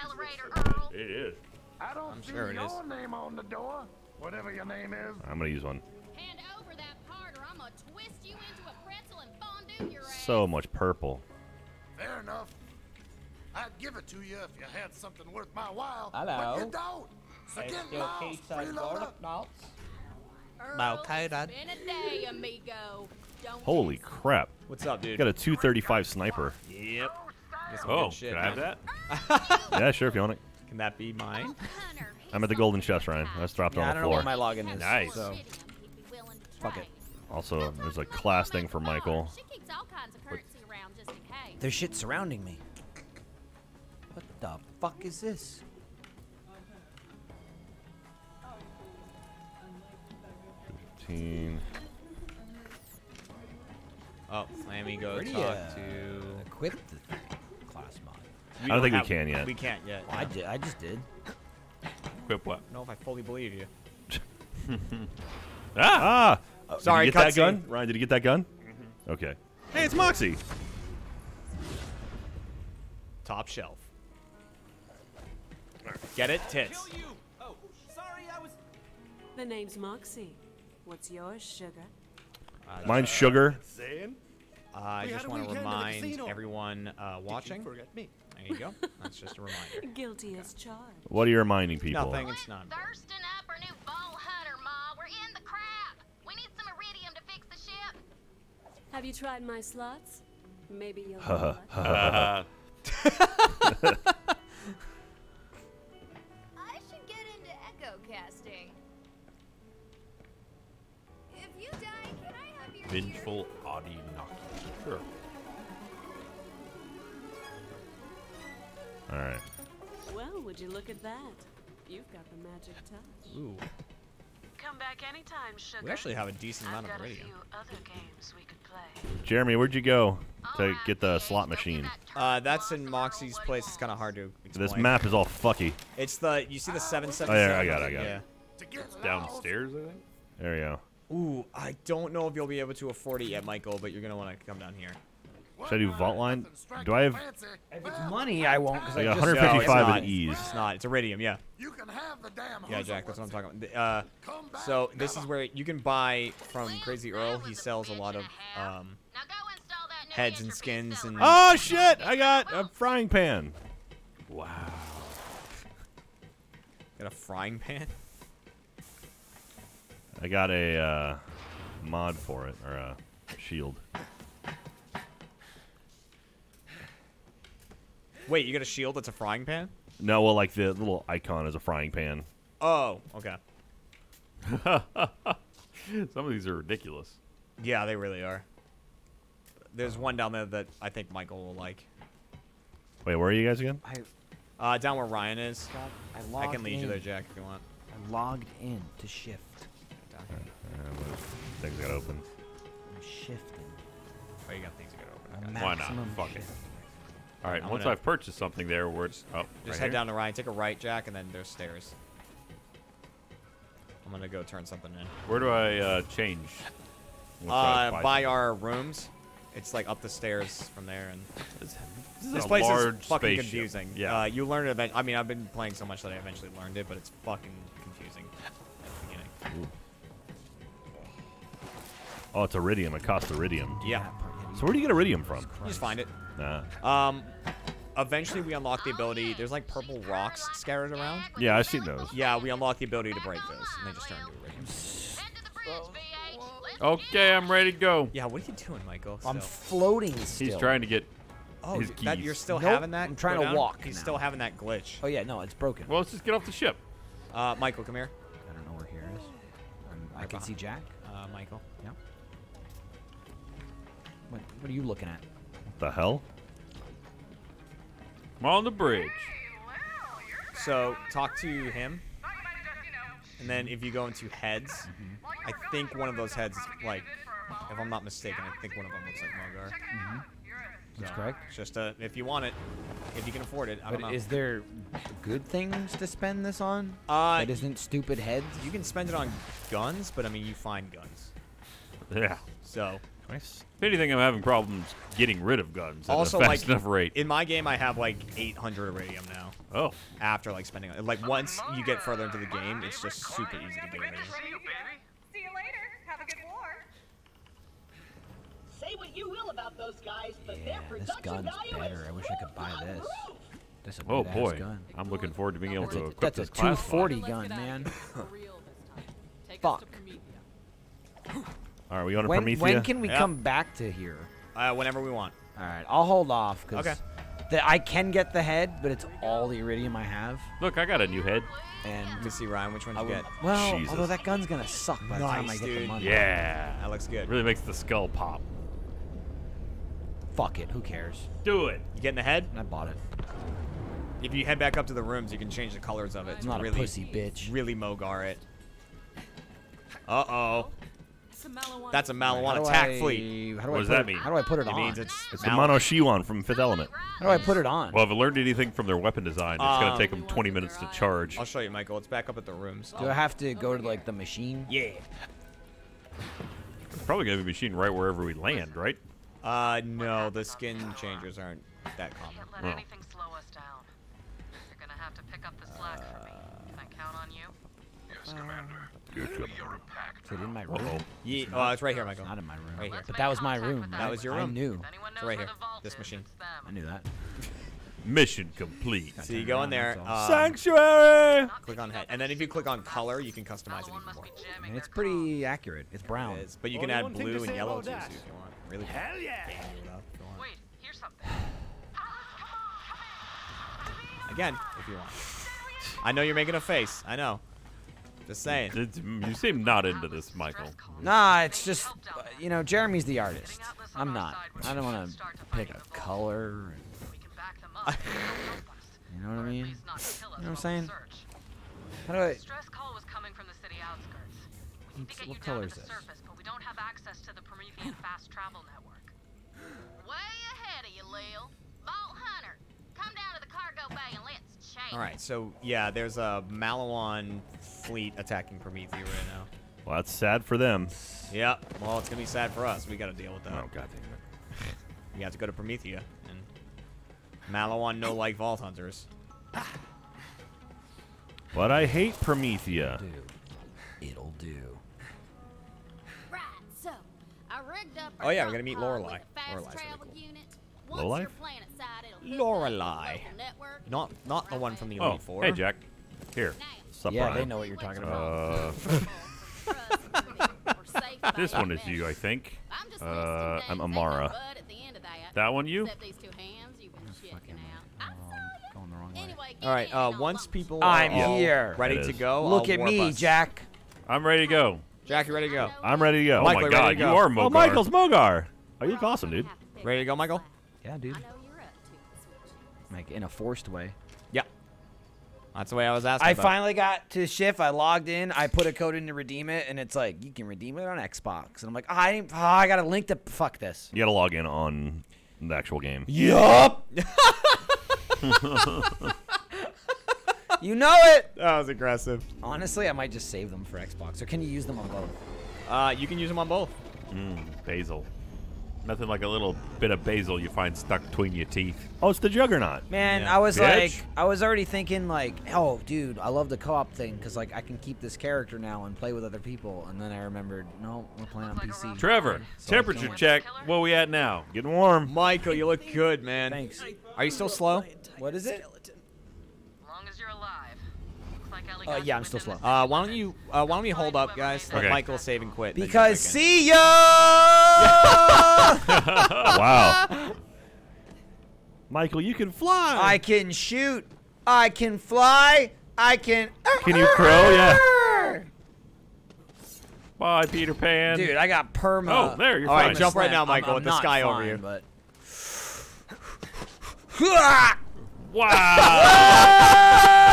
It is. I don't I'm see sure your is. name on the door. Whatever your name is. I'm gonna use one. Hand over that part or I'm gonna twist you into a pretzel and fondue your ass. So much purple. Fair enough. I'd give it to you if you had something worth my while. Hello. But you don't. So get lost, freeloader. Earl, it's been a day, amigo. Don't Holy crap! What's up, dude? Got a 235 sniper. Yep. Get some Oh, good shit, can I have man. that? yeah, sure if you want it. Can that be mine? I'm at the golden chest, Ryan. I just dropped it Yeah, I on don't the know what floor. my login is. Nice. So, fuck it. Also, there's a class thing for Michael. She keeps all kinds of currency around just in case. There's shit surrounding me. What the fuck is this? Fifteen. Oh, let me go Where talk uh, to. Equip the thing. Class mod. I don't think we can yet. We can't yet. I did. I just did. Equip what? I don't know if I fully believe you. Ah! Uh, Sorry, did you get that cutscene. gun? Ryan, did you get that gun? Mm-hmm. Okay. Hey, it's Moxxi. Top shelf. Get it? Tits. Oh, sorry, I was. The name's Moxxi. What's yours, sugar? Uh, Mine's sugar. Saying? I just want to weekend in the remind everyone uh, Did you watching. Forget me? There you go. That's just a reminder. Guilty as charged. What are you reminding people? Nothing. It's not. Thirsting up our new ball hunter, Ma. We're in the crap. We need some iridium to fix the ship. Have you tried my slots? Maybe you'll. Ha, like ha, Uh, I should get into echo casting. If you die, can I have your vengeful All right. Well, would you look at that? You've got the magic touch. Ooh. Come back anytime, sugar. We actually have a decent amount of I've got a iridium. few other games we could play. Jeremy, where'd you go to get the slot machine? Uh, that's in Moxxi's place. It's kind of hard to explain. This map is all fucky. It's the you see the seven seven. Oh, yeah, I got it, I got yeah. it. It's downstairs, I think. There you go. Ooh, I don't know if you'll be able to afford it yet, Michael, but you're gonna want to come down here. Should I do vault line? Do I have? If it's money, I won't. Cause I I got 155 no, in it's not. ease. It's not. It's iridium. Yeah. You can have the damn Yeah, Jack. That's what I'm talking about. Uh, so this is where you can buy from Crazy Earl. He sells a lot of um, heads and skins and. Oh shit! I got a frying pan. Wow. Got a frying pan. I got a uh, mod for it or a shield. Wait, you got a shield that's a frying pan? No, well, like the little icon is a frying pan. Oh, okay. Some of these are ridiculous. Yeah, they really are. There's one down there that I think Michael will like. Wait, where are you guys again? I, Uh, down where Ryan is. I I can logged lead you there, Jack, if you want. I logged in to shift. Down here. Uh, things got open. I'm shifting. Oh, you got things to get A over. Why not? maximum Fuck it. Shift. All right, I'm once gonna- I've purchased something there, where it's oh, Just right head here? down to Ryan, take a right, Jack, and then there's stairs. I'm gonna go turn something in. Where do I uh, change? once I Uh, buy by our rooms. It's like up the stairs from there, and This this, is a place large is fucking spaceship. confusing. Yeah. Uh, you learn it. Event- I mean, I've been playing so much that I eventually learned it, but it's fucking confusing at the beginning. Oh, it's iridium. It costs iridium. Yeah. So where do you get iridium from? You just find it. Nah. Um, eventually we unlock the ability. There's like purple rocks scattered around. Yeah, I've seen those. Yeah, we unlock the ability to break those, and they just turn into iridium. Okay, I'm ready to go. Yeah, what are you doing, Michael? I'm floating still. He's trying to get Oh, his that you're still Nope, having that? I'm trying to down? walk He's now. still having that glitch. Oh yeah, no, it's broken. Well, let's just get off the ship. Uh, Michael, come here. I don't know where here is. Um, I Right can behind- see Jack. Uh, Michael. Yeah. What, what are you looking at? What the hell? I'm on the bridge. So talk to him, and then if you go into heads, Mm-hmm. I think one of those heads, is like, if I'm not mistaken, I think one of them looks like Mogar. Mm-hmm. That's correct. Just uh, if you want it, if you can afford it. I don't But know. is there good things to spend this on? Uh, that isn't stupid heads. You can spend it on guns, but I mean, you find guns. Yeah. So If anything, I'm having problems getting rid of guns at also a fast like enough rate. in my game, I have like 800 iridium now. Oh. After like spending like once you get further into the game, it's just super easy to get iridium. See you later. Have a good war. Say what you will about those guys, but Yeah, their this gun's better. I wish I could buy this. This a Oh boy, gun. I'm looking forward to being able That's to a, equip that's a this class. 240 gun, man. Fuck. All right, we going to When, Promethea? when can we Yeah. come back to here? Uh, whenever we want. All right, I'll hold off because Okay. I can get the head, but it's all the iridium I have. Look, I got a new head. And Let me see, Ryan, which one I you get? Well, Jesus. although that gun's gonna suck by the time I Nice, get the dude. money. Yeah. That looks good. Really makes the skull pop. Fuck it. Who cares? Do it. You getting the head? I bought it. If you head back up to the rooms, you can change the colors of it. I'm not a really, pussy bitch. Really Mogar it. Uh oh. It's a Maliwan. That's a Maliwan How attack I- fleet. How do What I does put that it- mean? How do I put it, It on? It means it's It's the Mal- Mondoshawan from Fifth Element. How do I put it on? Well, if I learned anything from their weapon design, it's going Um, to take them 20 minutes to charge. I'll show you, Michael. It's back up at the rooms. do I have to go to like the machine? Yeah. It's probably going to be a machine right wherever we land, right? Uh, no, the skin changers aren't that common. Can't let Oh. anything slow us down. You're gonna have to pick up the slack for me. Can I count on you? Yes, Commander. Good. You're a pack. Is it in my room? Uh-oh. Yeah, It's oh, it's right here, Michael. It's not in my room. Right here. But that was my room. That That was your room. I room. knew. If anyone knows It's right here. This machine. I knew that. Mission complete. So you turn go in there. um, Sanctuary. Click on head, and then if you click on color, you can customize it Maliwan even more. be I mean, it's pretty accurate. It's brown. It is, but you Only can add one thing to blue and yellow about too, if you want. Really. Hell yeah. fancy it up if you want. Wait, here's something. Again, if you want. I know you're making a face. I know. Just saying. It's, you seem not into this, Michael. Nah, it's just you know Jeremy's the artist. I'm not. I don't want to pick a color. and- We can back them up. You know what I mean? You Please not kill us know what I'm saying? How do I? Stress call was coming from the. What, what color is this? surface, but we don't have access to the Promethean fast travel network. Way ahead of you, Lil. Vault Hunter, come down to the cargo bay and let's chat. All right, so yeah, there's a Maliwan fleet attacking Promethea right now. Well, that's sad for them. Yeah, well, it's gonna be sad for us. We gotta deal with that. Oh god damn it. We have to go to Promethea and Maliwan no like Vault Hunters. But I hate Promethea. It'll do. Right, so I rigged up. Oh yeah, we're gonna meet Lorelei. Lorelei. Fast Lorelei's really travel cool. unit. Once Lowlife? you're planet side, it'll hook up Lorelei. to the network. Not not the one from the Oh, Elite Four. hey Jack. Here. Sup, Yeah, Brian? they know what you're talking Uh, about. this one is you, I think. Uh, I'm Amara. That one you? Except these two hands you've been checking out. Going the wrong way. Anyway, All right, uh, once people I'm are here. ready to go, Look I'll at warp me, us. Jack. I'm ready to go. Jack, you ready to go? I'm ready to go. Michael, oh my god, to you are Mogar. Oh, Michael's Mogar. Oh, you look awesome, dude. Ready to go, Michael? Yeah, dude. Like in a forced way. Yeah. That's the way I was asking. I about. finally got to shift. I logged in. I put a code in to redeem it, and it's like you can redeem it on Xbox. And I'm like, I didn't, oh, I got a link to fuck this. You gotta log in on the actual game. Yup. you know it. That was aggressive. Honestly, I might just save them for Xbox. Or can you use them on both? Uh, you can use them on both. Mm, basil. Nothing like a little bit of basil you find stuck between your teeth. Oh, it's the Juggernaut. Man, Yeah. I was Bitch. like, I was already thinking like, oh, dude, I love the co-op thing because like I can keep this character now and play with other people. And then I remembered, no, we're playing on PC. Trevor, So temperature check. What we at now? Getting warm. Michael, you look good, man. Thanks. Are you still slow? What is it? As long as you're alive. Looks like Ellie Uh, yeah, I'm still slow. Uh, why don't you uh, why don't we hold up, guys? Let Okay. Michael save and quit. Because jump see ya. wow. Michael, you can fly. I can shoot. I can fly. I can. Can you crow? Yeah. Bye, Peter Pan. Dude, I got perma. Oh, there, you're All right, fine. jump right now, I'm- Michael, I'm with the not sky over you. But Wow.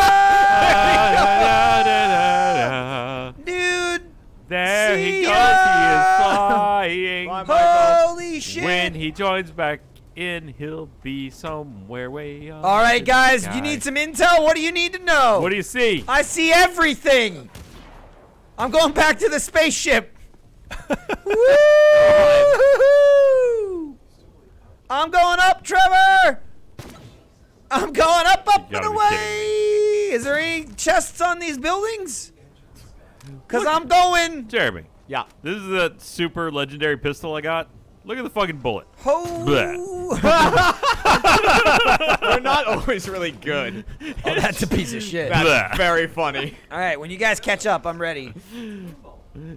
dude, There he goes. ya. He is flying. Bye, holy shit! When he joins back in, he'll be somewhere way up. All right, guys, sky. you need some intel. What do you need to know? What do you see? I see everything. I'm going back to the spaceship. Woo! I'm going up, Trevor. I'm going up, up and away. Is there any chests on these buildings? Cause I'm going. Jeremy. Yeah. This is a super legendary pistol I got. Look at the fucking bullet. Ho! They're not always really good. Oh, that's a piece of shit. That's Bleh. very funny. All right, when you guys catch up, I'm ready.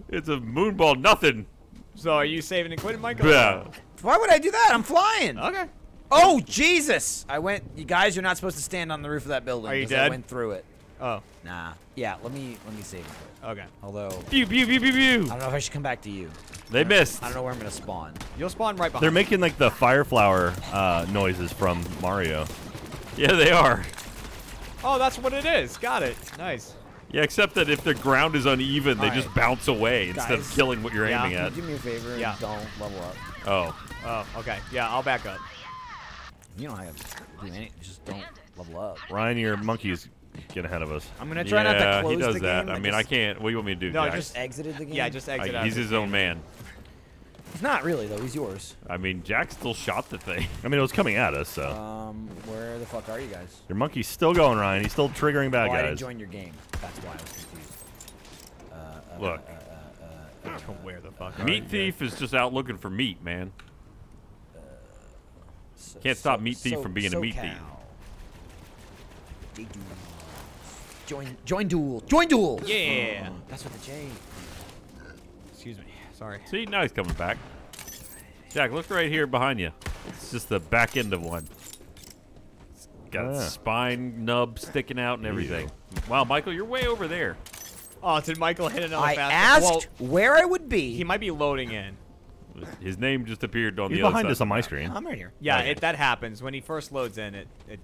It's a moonball nothing. So are you saving and quitting, Michael? Yeah. Why would I do that? I'm flying. Okay. Oh Jesus! I went. You guys, you're not supposed to stand on the roof of that building. Are you 'cause I went through it. Oh. Nah. Yeah. Let me let me save it. Okay. Although Pew pew pew pew pew! I don't know if I should come back to you. They missed. I don't know where I'm gonna spawn. You'll spawn right behind. They're making like the fire flower uh, noises from Mario. Yeah, they are. Oh, that's what it is. Got it. Nice. Yeah, except that if the ground is uneven, they All just bounce away instead of killing what you're Yeah. aiming at. you do me a favor and Yeah. don't level up. Oh. Oh, okay. Yeah, I'll back up. You don't have to do any. Just don't level up. Ryan, your monkeys get ahead of us. I'm gonna try not to close yeah, close he does the that. game. I mean, I can't. What do you want me to do, No, Jack? just- exited the game. Yeah, just exit I- out. he's of his the own man. He's not really though. He's yours. I mean, Jack still shot the thing. I mean, it was coming at us, so. Um, where the fuck are you guys? Your monkey's still going, Ryan. He's still triggering bad oh, I didn't join your game. That's why I was confused. Uh, uh, Look. uh, uh, uh, Where the fuck? are Meat you? Thief is just out looking for meat, man. So- Can't stop so- Meat Thief so- from being a meat thief. J. Join, join duel, join duel. Yeah. That's what the J. Excuse me. Sorry. See, now he's coming back. Jack, look right here behind you. It's just the back end of one. It's got Ah. spine nub sticking out and everything. Wow, Michael, you're way over there. Oh, did Michael hit another I fast? asked where I would be. He might be loading in. His name just appeared on He's the other behind side us on my screen. I'm right here. Yeah, Okay. it, that happens when he first loads in. It. it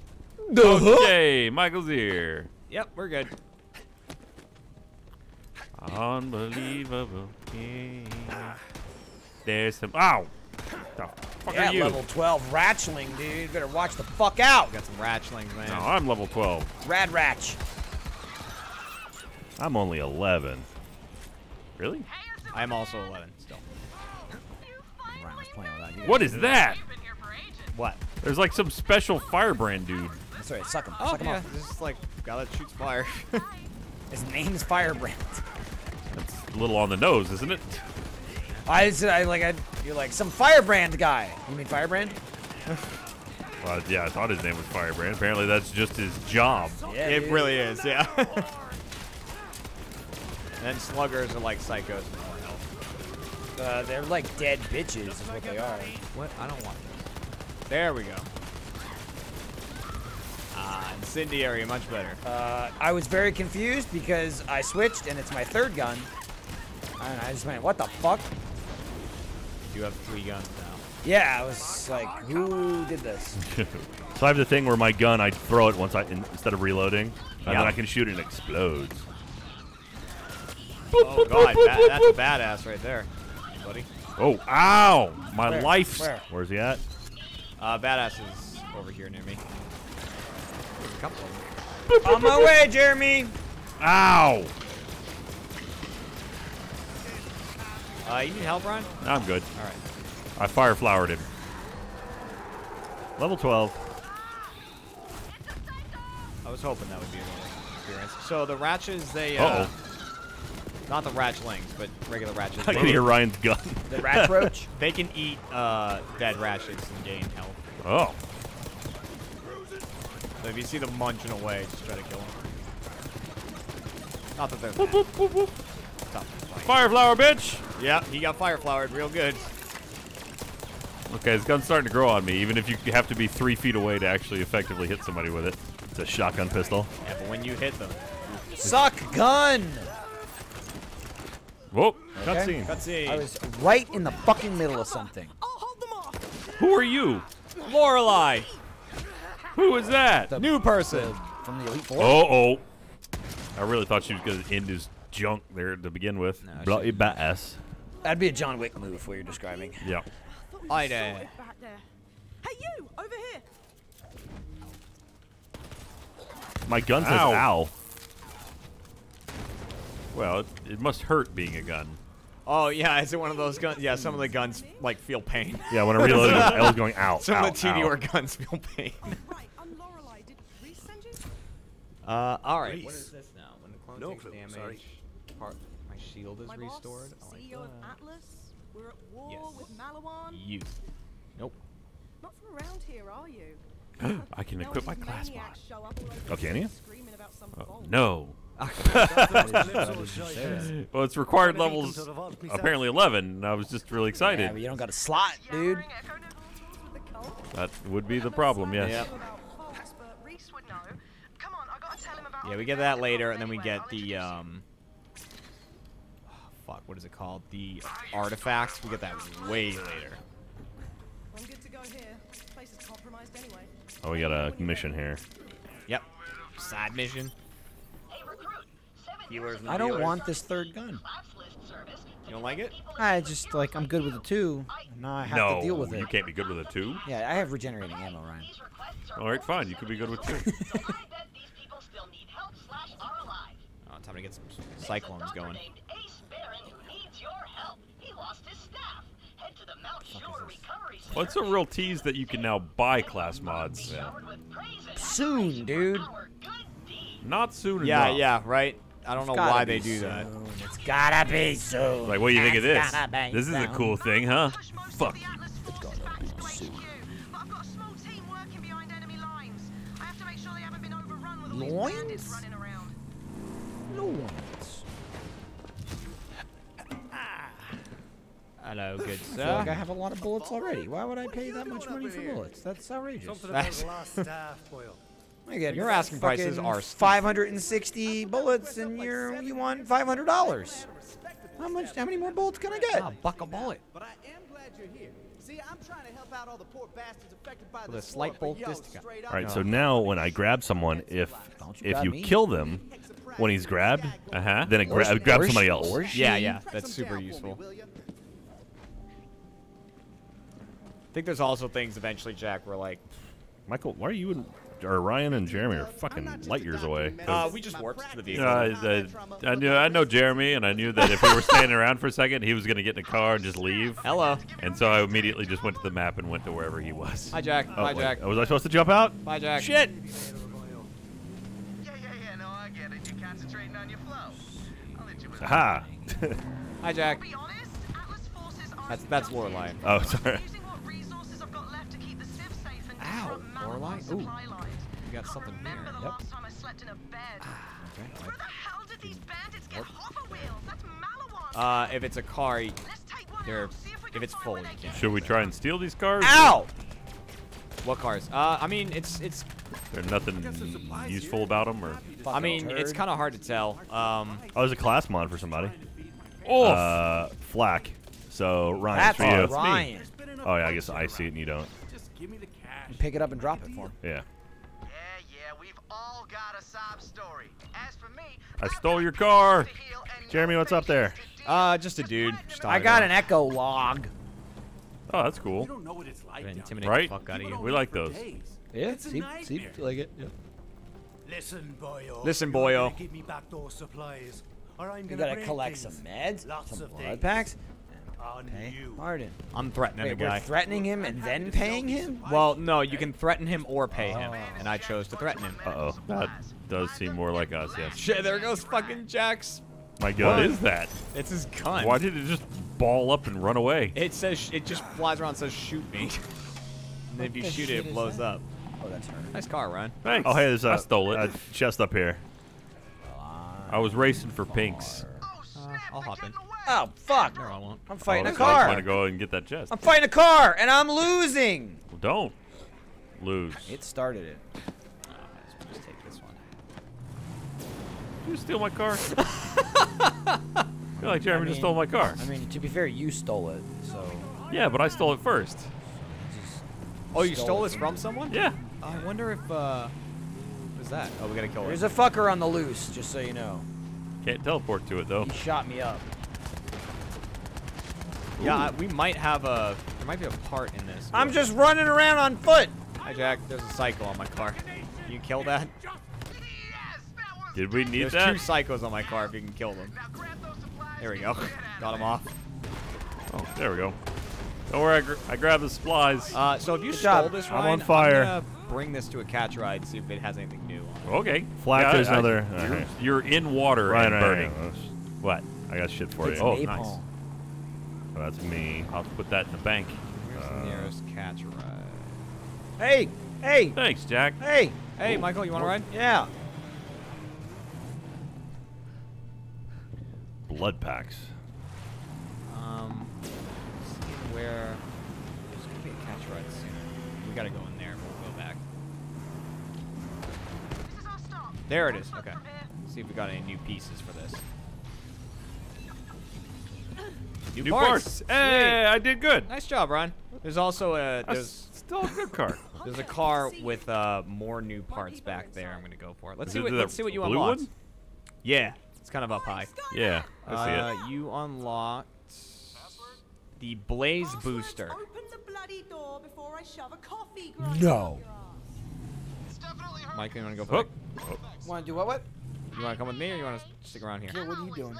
Okay, Michael's here. yep, we're good. Unbelievable. Yeah. There's some. Ow! The fuck yeah, are you? level 12 Ratchling, dude. Better watch the fuck out. Got some ratchlings, man. No, I'm level 12. Rad Ratch. I'm only 11. Really? I'm also 11 still. Ryan's playing without you. What is that? What? There's like some special firebrand dude. That's right. Suck him. Oh, Suck him yeah. off. This is like guy that shoots fire. His name's Firebrand. That's a little on the nose, isn't it? I said, I like, I, you're like some Firebrand guy. You mean Firebrand? Well, yeah, I thought his name was Firebrand. Apparently, that's just his job. Yeah, it dude. really is, yeah. and sluggers are like psychos with more health. Uh, they're like dead bitches, is what they are. What? I don't want this. There we go. Ah, incendiary, much better. Uh, I was very confused because I switched and it's my third gun. And I just went, what the fuck? You have three guns now. Yeah, I was like, who did this? so I have the thing where my gun, I throw it once I in, instead of reloading, and Yeah. then I can shoot and it explodes. Oh god, that, that's a badass right there, buddy. Oh, ow! My Where? life. Where? Where's he at? Uh, badass is over here near me. There's a couple of them. On my way, Jeremy. Ow! Uh, you need help, Ron? No, I'm good. All right. I fire flowered him. Level 12. I was hoping that would be another experience. So the ratchets, they uh, Uh-oh. Not the ratchlings, but regular ratchets. I they can hear Ryan's gun. The rat roach? They can eat uh, dead ratchets and gain health. Oh. So if you see them munching away, just try to kill them. Not that they're Whoop, bad. whoop, whoop, whoop. Stop fighting. Fire flower, bitch! Yeah, he got fireflowered real good. Okay, his gun's starting to grow on me, even if you have to be three feet away to actually effectively hit somebody with it. It's a shotgun pistol. Yeah, but when you hit them. Suck gun. Whoa, Okay. cutscene. Cutscene. I was right in the fucking middle of something. Who are you? Lorelei. Who is that? The New person. from the Elite Four. Oh, oh. I really thought she was going to end his junk there to begin with. Bloody badass. That'd be a John Wick move, what you're describing. Yeah. Hi there. Back there. Hey, you! Over here! My gun says Ow. ow. Well, it, it must hurt being a gun. Oh yeah, is it one of those guns? Yeah, some of the guns like feel pain. Yeah, when I reloaded, I was going, ow, Some ow, of the ow. Tediore guns feel pain. Uh, all right. What Rhys. is this now? When the clone No takes clue, damage, sorry. part my shield is My restored. boss, I like CEO of. Atlas. We're at war Yes. with Maliwan. Youth. Nope. Not from around here, are you? I can equip my class maniacs mod. show up all over Oh, can you? screaming about some Oh, no. That. well, it's required levels them to the vault myself. apparently 11, and I was just really excited. Yeah, but you don't got a slot, dude. That would be the problem, yes. Yep. Yeah, we get that later, and then we get the um. fuck, what is it called? The artifacts. We get that way later. I'm good to go here. Place is compromised anyway. Oh, we got a mission here. Yep. Side mission. Healers and I don't dealers. want this third gun. You don't like it? I just like I'm good with the two. Now I have no, to deal with it. you can't be good with a two. Yeah, I have regenerating ammo, Ryan. All right, fine. You could be good with two. Oh, time to get some cyclones going. well, a real tease that you can now buy class mods. Soon, dude. Not soon Yeah, enough. yeah, right. I don't know why they do that. It's gotta be soon. Like, what do you think of It's this? gotta This is a cool thing, huh? Fuck. It's gotta be soon. Loins? Loins. Hello, good I feel sir. like I have a lot of bullets already. Why would I pay that much money for bullets? That's outrageous. Something about the last uh, staff, Boyle. I get Your asking prices are steep. 560 bullets, and you're you want 500 dollars. How much? How many more bullets can I get? Ah, buck a bullet. But I am glad you're here. See, See, I'm trying to help out all the poor bastards affected by With a slight bolt yo, disc- straight All up, right, so Oh. now when I grab someone, if if you me. kill them when he's grabbed, Uh-huh. then it gra- Or- grab somebody else. or Yeah, yeah, that's super useful. I think there's also things eventually, Jack, where like Michael, why are you and or Ryan and Jeremy are fucking light years away? uh, we just warped to the vehicle. Uh, I, I knew I know Jeremy, and I knew that if we were standing around for a second, he was going to get in a car and just leave. Hello. And so I immediately just went to the map and went to wherever he was. Hi, Jack. Oh, Bye, wait. Jack. Oh, was I supposed to jump out? Bye, Jack. Shit. Yeah, yeah, yeah, no, I get it. You're concentrating on your flow. I'll let you in. Aha. Hi, Jack. That's that's Lorelei. oh, sorry. Ow, Lorelei. Ooh, you got something here. Yep. Okay. Where the hell did these bandits get hover wheels? That's Maliwan. Uh, if it's a car, they're if it's full, you can't. Should we try and steal these cars? Ow! What cars? Uh, I mean, it's it's. There's nothing useful about them, or I mean, it's kind of hard to tell. Um, oh, there's a class mod for somebody. Oof. Uh, FL4K. So Ryan, That's for you. all Ryan. Oh yeah, I guess I see it and you don't. Pick it up and drop it for him. Yeah. Yeah, I stole your car. Jeremy, what's up there? Uh, just a dude. Just I got an echo log. Oh, that's cool. don't know what it's like. Intimidate Right? the fuck out of you. We like those. Yeah, It's a see, see, nightmare. if you like it. Yeah. Listen, boyo. Listen, you're boyo. Give me back those supplies, or I'm You gonna gotta break collect some meds, Lots some of blood things. packs. On Pay you. Pardon. I'm threatening Wait, a guy. we're threatening him and then paying him? Well, no, you can threaten him or pay him, and I chose to threaten him. Uh oh, that does seem more like us. Yes. Shit, there goes fucking Jax. My God, What? what is that? It's his gun. Why did it just ball up and run away? It says it just flies around and says shoot me. and then if you shoot it, it, it is blows that? up. Oh, that's her. Nice car, Ryan. Thanks. Oh, hey, there's a, I stole it. a chest up here. I was racing for pinks. Uh, I'll hop in. Oh, fuck. No, I won't. I'm fighting oh, a so I want car. to go and get that chest. I'm fighting a car, and I'm losing. Well, don't lose. It started it. Just take this one. Did you steal my car? I feel like Jeremy I just stole my car. I mean, to be fair, you stole it, so. Yeah, but I stole it first. Oh, you Stole stole this from someone? Yeah. I wonder if uh, what's that? Oh, we gotta kill her. There's it. a fucker on the loose, just so you know. Can't teleport to it though. He shot me up. Yeah, I- we might have a. There might be a part in this. I'm just running around on foot. Hi, Jack. There's a psycho on my car. You kill that? Did we need There's that? two psychos on my car. If you can kill them. There we go. Got him off. Oh, there we go. Don't worry, I, gr- I grabbed the supplies. Uh, so if you Good stole job. this, I'm on fire. I'm gonna bring this to a catch ride and see if it has anything new on it. okay. FL4K, there's I- another- You're, alright. you're in water Right, and right, burning. right. What? I got shit for It's you. Oh, napalm. nice. Oh, that's me. I'll put that in the bank. Here's the nearest catch ride. Hey, hey, Thanks, Jack. hey. Hey, Michael, you want to ride? Yeah. Blood packs. Um, seeing where there's gonna be a catch ride soon. We gotta go in there. We'll go back. There it is. Okay. See if we got any new pieces for this. New, New parts. Hey, I did good. Nice job, Ron. There's also a there's still a good car. there's a car with uh, more new parts back there. I'm gonna go for it. Let's Is see it what let's see what you blue unlocked. one? Yeah, it's kind of up high. Yeah, I see Uh, you unlocked the Blaze Booster. Open the bloody door before I shove a coffee No. Mike, you wanna go for it? Want to do what? What? You wanna come with me, or you wanna stick around here? Yeah, what are you doing?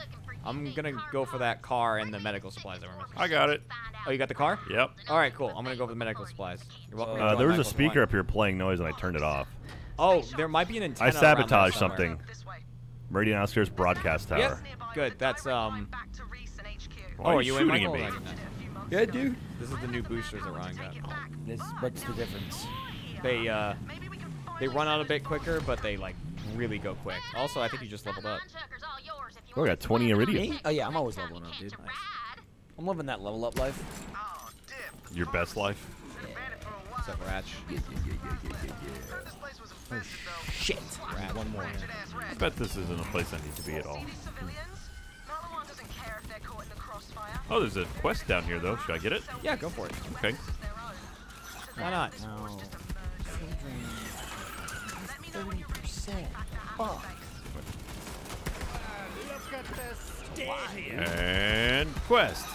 I'm gonna go for that car and the medical supplies that we're missing. I got it. Oh, you got the car? Yep. All right, cool. I'm gonna go for the medical supplies. You're welcome. Uh, join there was a speaker line. up here playing noise and I turned it off. Oh, there might be an antenna. I around there sabotaged something. Meridian Outskirts broadcast tower. Yep. Good. That's um. Why oh, are are you you in shooting Michael? at me? Yeah, dude. This is the new boosters that Ryan got. This, what's the difference? They uh, they run out a bit quicker, but they like really go quick. Also, I think you just leveled up. Oh, I got 20 iridium. Me? Oh yeah, I'm always leveling up, dude. I'm loving that level up life. Your best life. Except for Ratch. Oh shit. Rat. One more. I bet this isn't a place I need to be at all. Oh, there's a quest down here though. Should I get it? Yeah, go for it. Okay. Why not? No. Thirty percent. Fuck. And quest.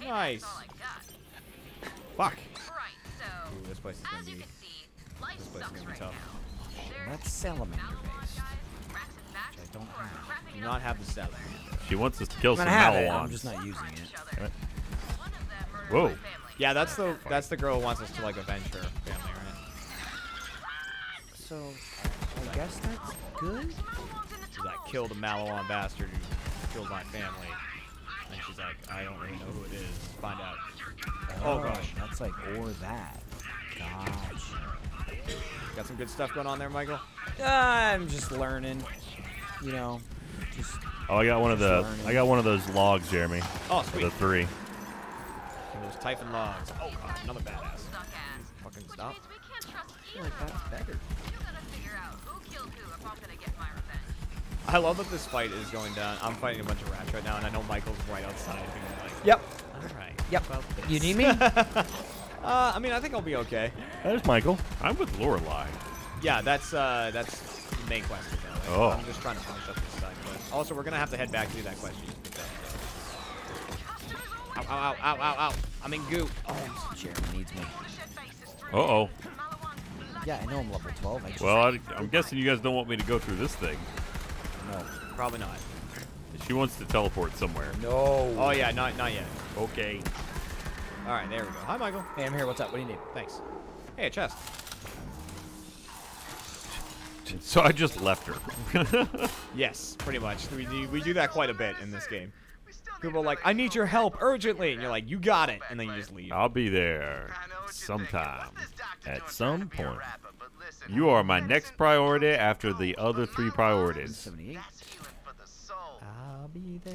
Nice. Fuck. Ooh, this place is gonna be. This place is gonna be tough. That's salamander based. Which I don't have. Do not have the salad. She wants us to kill I'm some gonna have it, Maliwans. I'm just not using it. Whoa. Yeah, that's the that's the girl who wants us to like avenge her family, right? So, I guess that's good. She's like, kill the Maliwan bastard who killed my family. And she's like, I don't really know who it is. Find out. Oh, oh gosh. That's like or that. Gosh. Got some good stuff going on there, Michael? I'm just learning. You know, just. Oh, I got one of just the. learning. I got one of those logs, Jeremy. Oh, Of sweet. The three. Those Typhon logs. Oh, God, another badass. Fucking stop. I feel like that's better. I love that this fight is going down. I'm fighting a bunch of rats right now, and I know Michael's right outside being like, Yep. All right. Yep. about. You need me? uh, I mean, I think I'll be okay. There's Michael. I'm with Lorelei. Yeah, that's uh, that's the main quest. Right now. Oh. I'm just trying to finish up this side quest. Also, we're gonna have to head back to do that quest. you just picked up. Ow, ow, ow, ow, ow, ow. I'm in goo. Oh, Jeremy needs me. Uh oh. Yeah, I know I'm level 12. I just, Well, I, I'm guessing you guys don't want me to go through this thing. No. Probably not. She wants to teleport somewhere. No. Oh yeah, not not yet. Okay. All right, there we go. Hi, Michael. Hey, I'm here. What's up? What do you need? Thanks. Hey, a chest. So I just left her. Yes, pretty much. We do, we do that quite a bit in this game. People are like, I need your help urgently, and you're like, you got it, and then you just leave. I'll be there sometime. At some point. You are my next priority after the other three priorities. 78. I'll be there.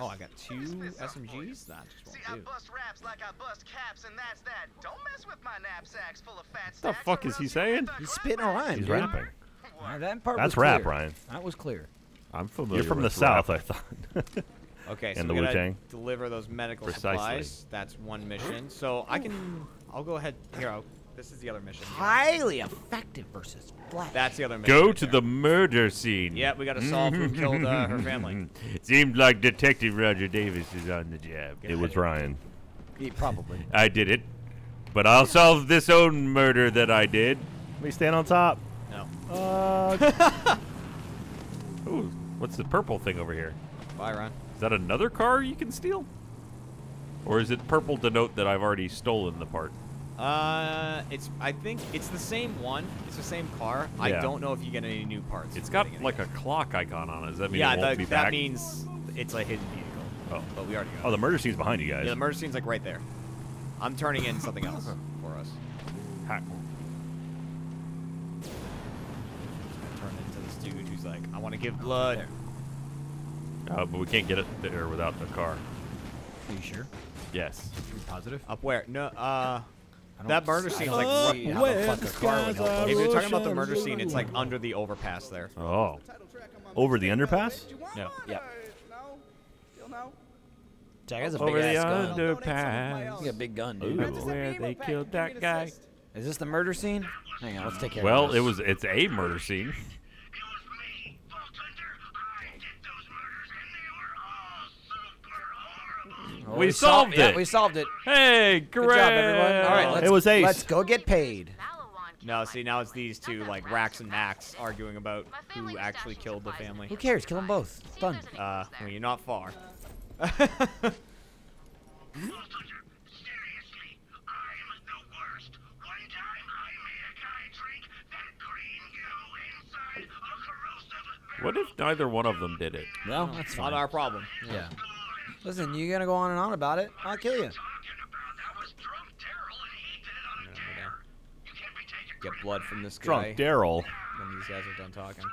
Oh, I got two SMGs. That just See, I won't do. bust raps like I bust caps, and that's that. Don't mess with my knapsacks full of fat What the fuck is he saying? He's spitting a rhyme, He's dude. rapping. Uh, that part That's was clear. rap, Ryan. That was clear. I'm familiar. You're from with the rap. South, I thought. Okay, so and we the Wu gotta Tang. deliver those medical Precisely. supplies. That's one mission. So I can, I'll go ahead. Here, I'll, this is the other mission. Highly effective versus flat. That's the other mission. Go right to there. the murder scene. Yeah, we gotta solve who killed, uh, her family. Seems like Detective Roger Davis is on the job. It was Ryan. Yeah, probably. I did it, but I'll solve this own murder that I did. Let me stand on top. No. Uh, Ooh, what's the purple thing over here? Bye, Ron. Is that another car you can steal? Or is it purple to note that I've already stolen the part? Uh, it's. I think it's the same one. It's the same car. Yeah. I don't know if you get any new parts. It's got getting it. like a clock icon on it. Does that mean yeah, it won't the- be that back? means it's a hidden vehicle. Oh. But we already got Oh, it. the murder scene's behind you guys. Yeah, the murder scene's like right there. I'm turning in something else for us. Ha- Turn into this dude who's like, I want to give blood. Uh, but we can't get it there without the car. Are you sure? Yes. positive? Up where? No. Uh. Don't That murder scene scene's don't like see right- how the fuck car would help us. If you're talking about the murder scene, it's like under the overpass there. Oh. Over the underpass? No. Yep. Jack has a Over big the ass gun. underpass. You got a big gun, Ooh, dude. where they killed that guy. Is this the murder scene? Hang on, let's take care Well, of it was. It's a murder scene. We sol- solved yeah, it. we solved it. Hey, great. Good job, everyone. All right, let's, It was ace. Let's go get paid. No, see now it's these two like Rax and Max arguing about who actually killed the family. Who cares? Kill them both. It's done. Uh, I mean, you're not far. What if neither one of them did it? Well, that's not fine. our problem. Yeah. Listen, you're gonna go on and on about it. I'll kill you. Get blood from this guy. Drunk Daryl. When these guys are done talking.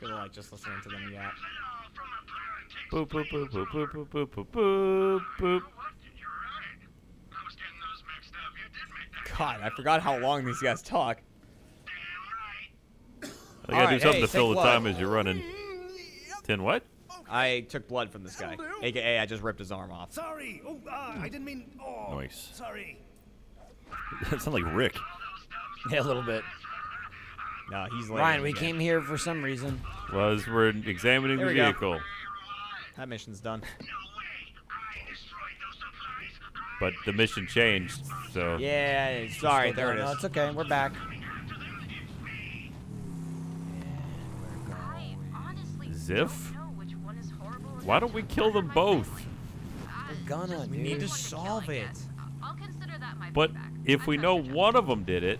Gonna like just listening to them yap. Boop boop boop boop boop boop boop boop boop boop. God, I forgot how long these guys talk. You gotta Alright, do something hey, to fill the blood. time as you're running. Ten what? I took blood from this guy. AKA, I just ripped his arm off. Sorry. Oh, uh, I didn't mean. Oh. Nice. Sorry. that sounds like Rick. Yeah, a little bit. No, he's Ryan, we came here for some reason. Was we're examining There the we go. vehicle, That mission's done. but the mission changed. So Yeah, Sorry, there going. it No, it's okay. We're back. Ziff. Why don't we kill them both? We're gonna, We need to solve it. But if we know one of them did it,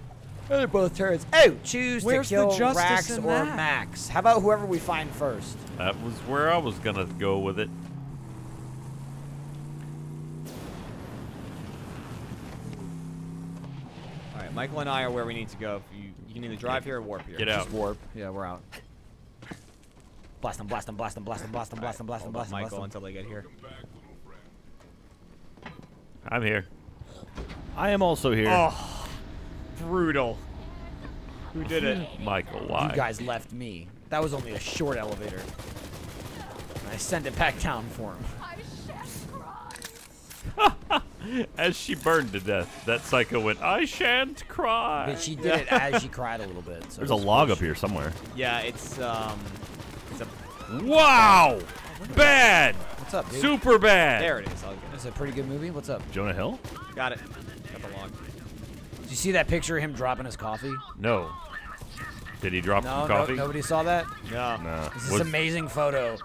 They're both turrets. Oh, choose Where's to kill justice Rax or that? Max. How about whoever we find first? that was where I was gonna go with it. All right, Michael and I are where we need to go. If you, you can either drive here or warp here. Get out. Just warp. Yeah, we're out. Blast them, blast them, blast them, blast them, blast them, blast them, blast them, blast them, blast Michael them. until they get here. I'm here. I am also here. Oh, brutal. Who did it? Michael, why? You guys left me. That was only a short elevator. And I sent it back down for him. As she burned to death, that psycho went, "I shan't cry." But she did it as she cried a little bit. So There's a log up here somewhere. Yeah, it's um, it's a Wow! Bad. What's up, dude? Super bad. there it is. I'll get It's a pretty good movie. What's up? Jonah Hill? Got it. Got the log. Did you see that picture of him dropping his coffee? No. Did he drop No, some no coffee? nobody saw that. No. No. This is Was- this amazing photo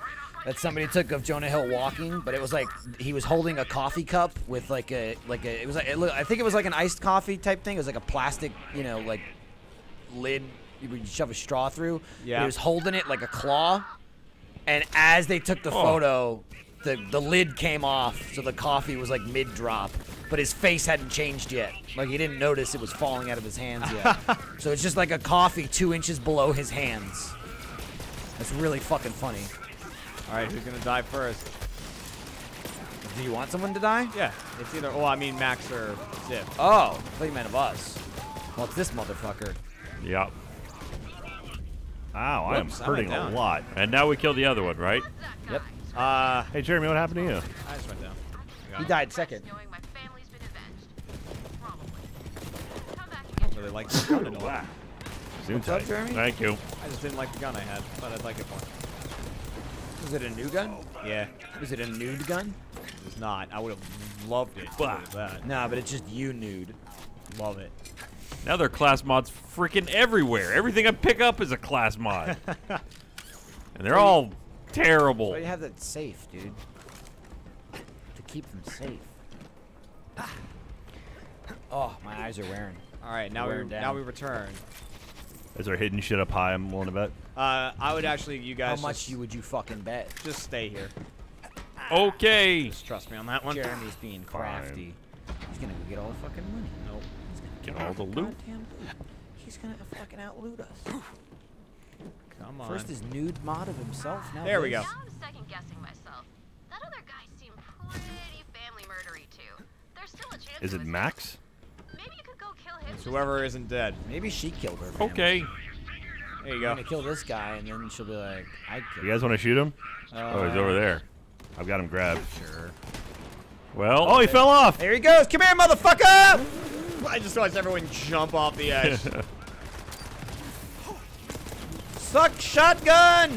that somebody took of Jonah Hill walking, but it was like he was holding a coffee cup with like a like a it was like it look, I think it was like an iced coffee type thing. It was like a plastic, you know, like lid you would shove a straw through. But Yeah. He was holding it like a claw, and as they took the Oh. photo, the the lid came off, so the coffee was like mid drop. But his face hadn't changed yet. Like he didn't notice it was falling out of his hands yet. so it's just like a coffee two inches below his hands. That's really fucking funny. All right, who's gonna die first? Do you want someone to die? Yeah, it's either. Oh, I mean Max or Ziff. Oh, I thought you meant of us. Well, it's this motherfucker. Yep. Ow, I am hurting a lot. And now we kill the other one, right? Yep. Uh, Hey, Jeremy, what happened to you? I just went down. He died second. Knowing my family's been avenged. Probably. Come back and I really like the gun at all. What's up. Jeremy? Thank you. I just didn't like the gun I had. but I'd like it more. Is it a new gun? Yeah, Is it a nude gun? it's not. I would have loved it. if it was that. Nah, but it's just you nude. Love it. Now there are class mods freaking everywhere. Everything I pick up is a class mod. and they're all terrible. Why do you have that safe, dude? To keep them safe. Oh, my eyes are wearing. All right, now we Wearing down. now we return. Is there hidden shit up high I'm willing to bet? Uh, I would actually, you guys. How much just, you would you fucking bet? just stay here. Okay. Just trust me on that one. Jeremy's being crafty. He's gonna go get all the fucking money. Nope. Get all the loot. He's gonna fucking outloot us. Come on. First his nude mod of himself. Now There we go. Now I'm second guessing myself. That other guy seemed pretty family murdery too. There's still a chance. Is it it Max? Maybe you could go kill him. It's whoever isn't dead. Maybe she killed her. family. Okay. There you go. I'm gonna kill this guy, and then she'll be like, "I killed." You guys want to shoot him? Uh, oh, he's over there. I've got him grabbed. Sure. Well, Oh, he fell off! There he goes. Come here, motherfucker! I just watched everyone jump off the edge. Suck shotgun.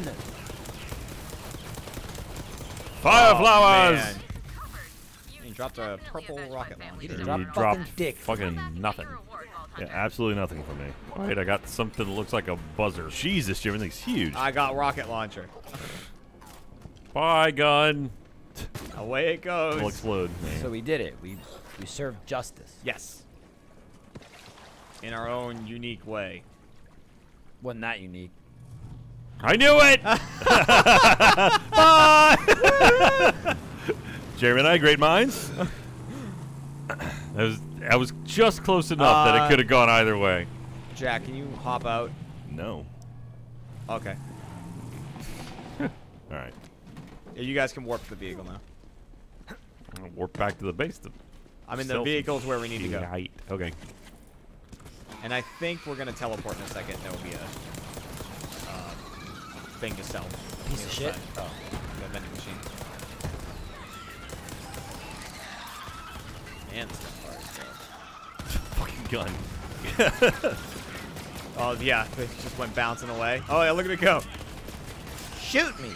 fire Oh, flowers. man. He dropped a purple rocket launcher. just He dropped dropped fucking dick. fucking nothing. Yeah, absolutely nothing for me. All right, I got something that looks like a buzzer. Jesus, Jim, everything's huge. I got rocket launcher. Bye, gun. Away it goes. It'll explode. So we did it. We we served justice. Yes. In our own unique way. Wasn't that unique? I knew it. Jeremy and I, great minds. That was I was just close enough that Uh, it could have gone either way. Jack, can you hop out? No. Okay. All right. Yeah, you guys can warp the vehicle now. I'll warp back to the base. To I mean, the vehicle's where we need to go. Okay. And I think we're gonna teleport in a second. There will be a uh, thing to sell. Piece of shit. Oh. the vending machine. Man, this gun. Fucking gun. Oh yeah, it just went bouncing away. Oh yeah, look at it go. Shoot me.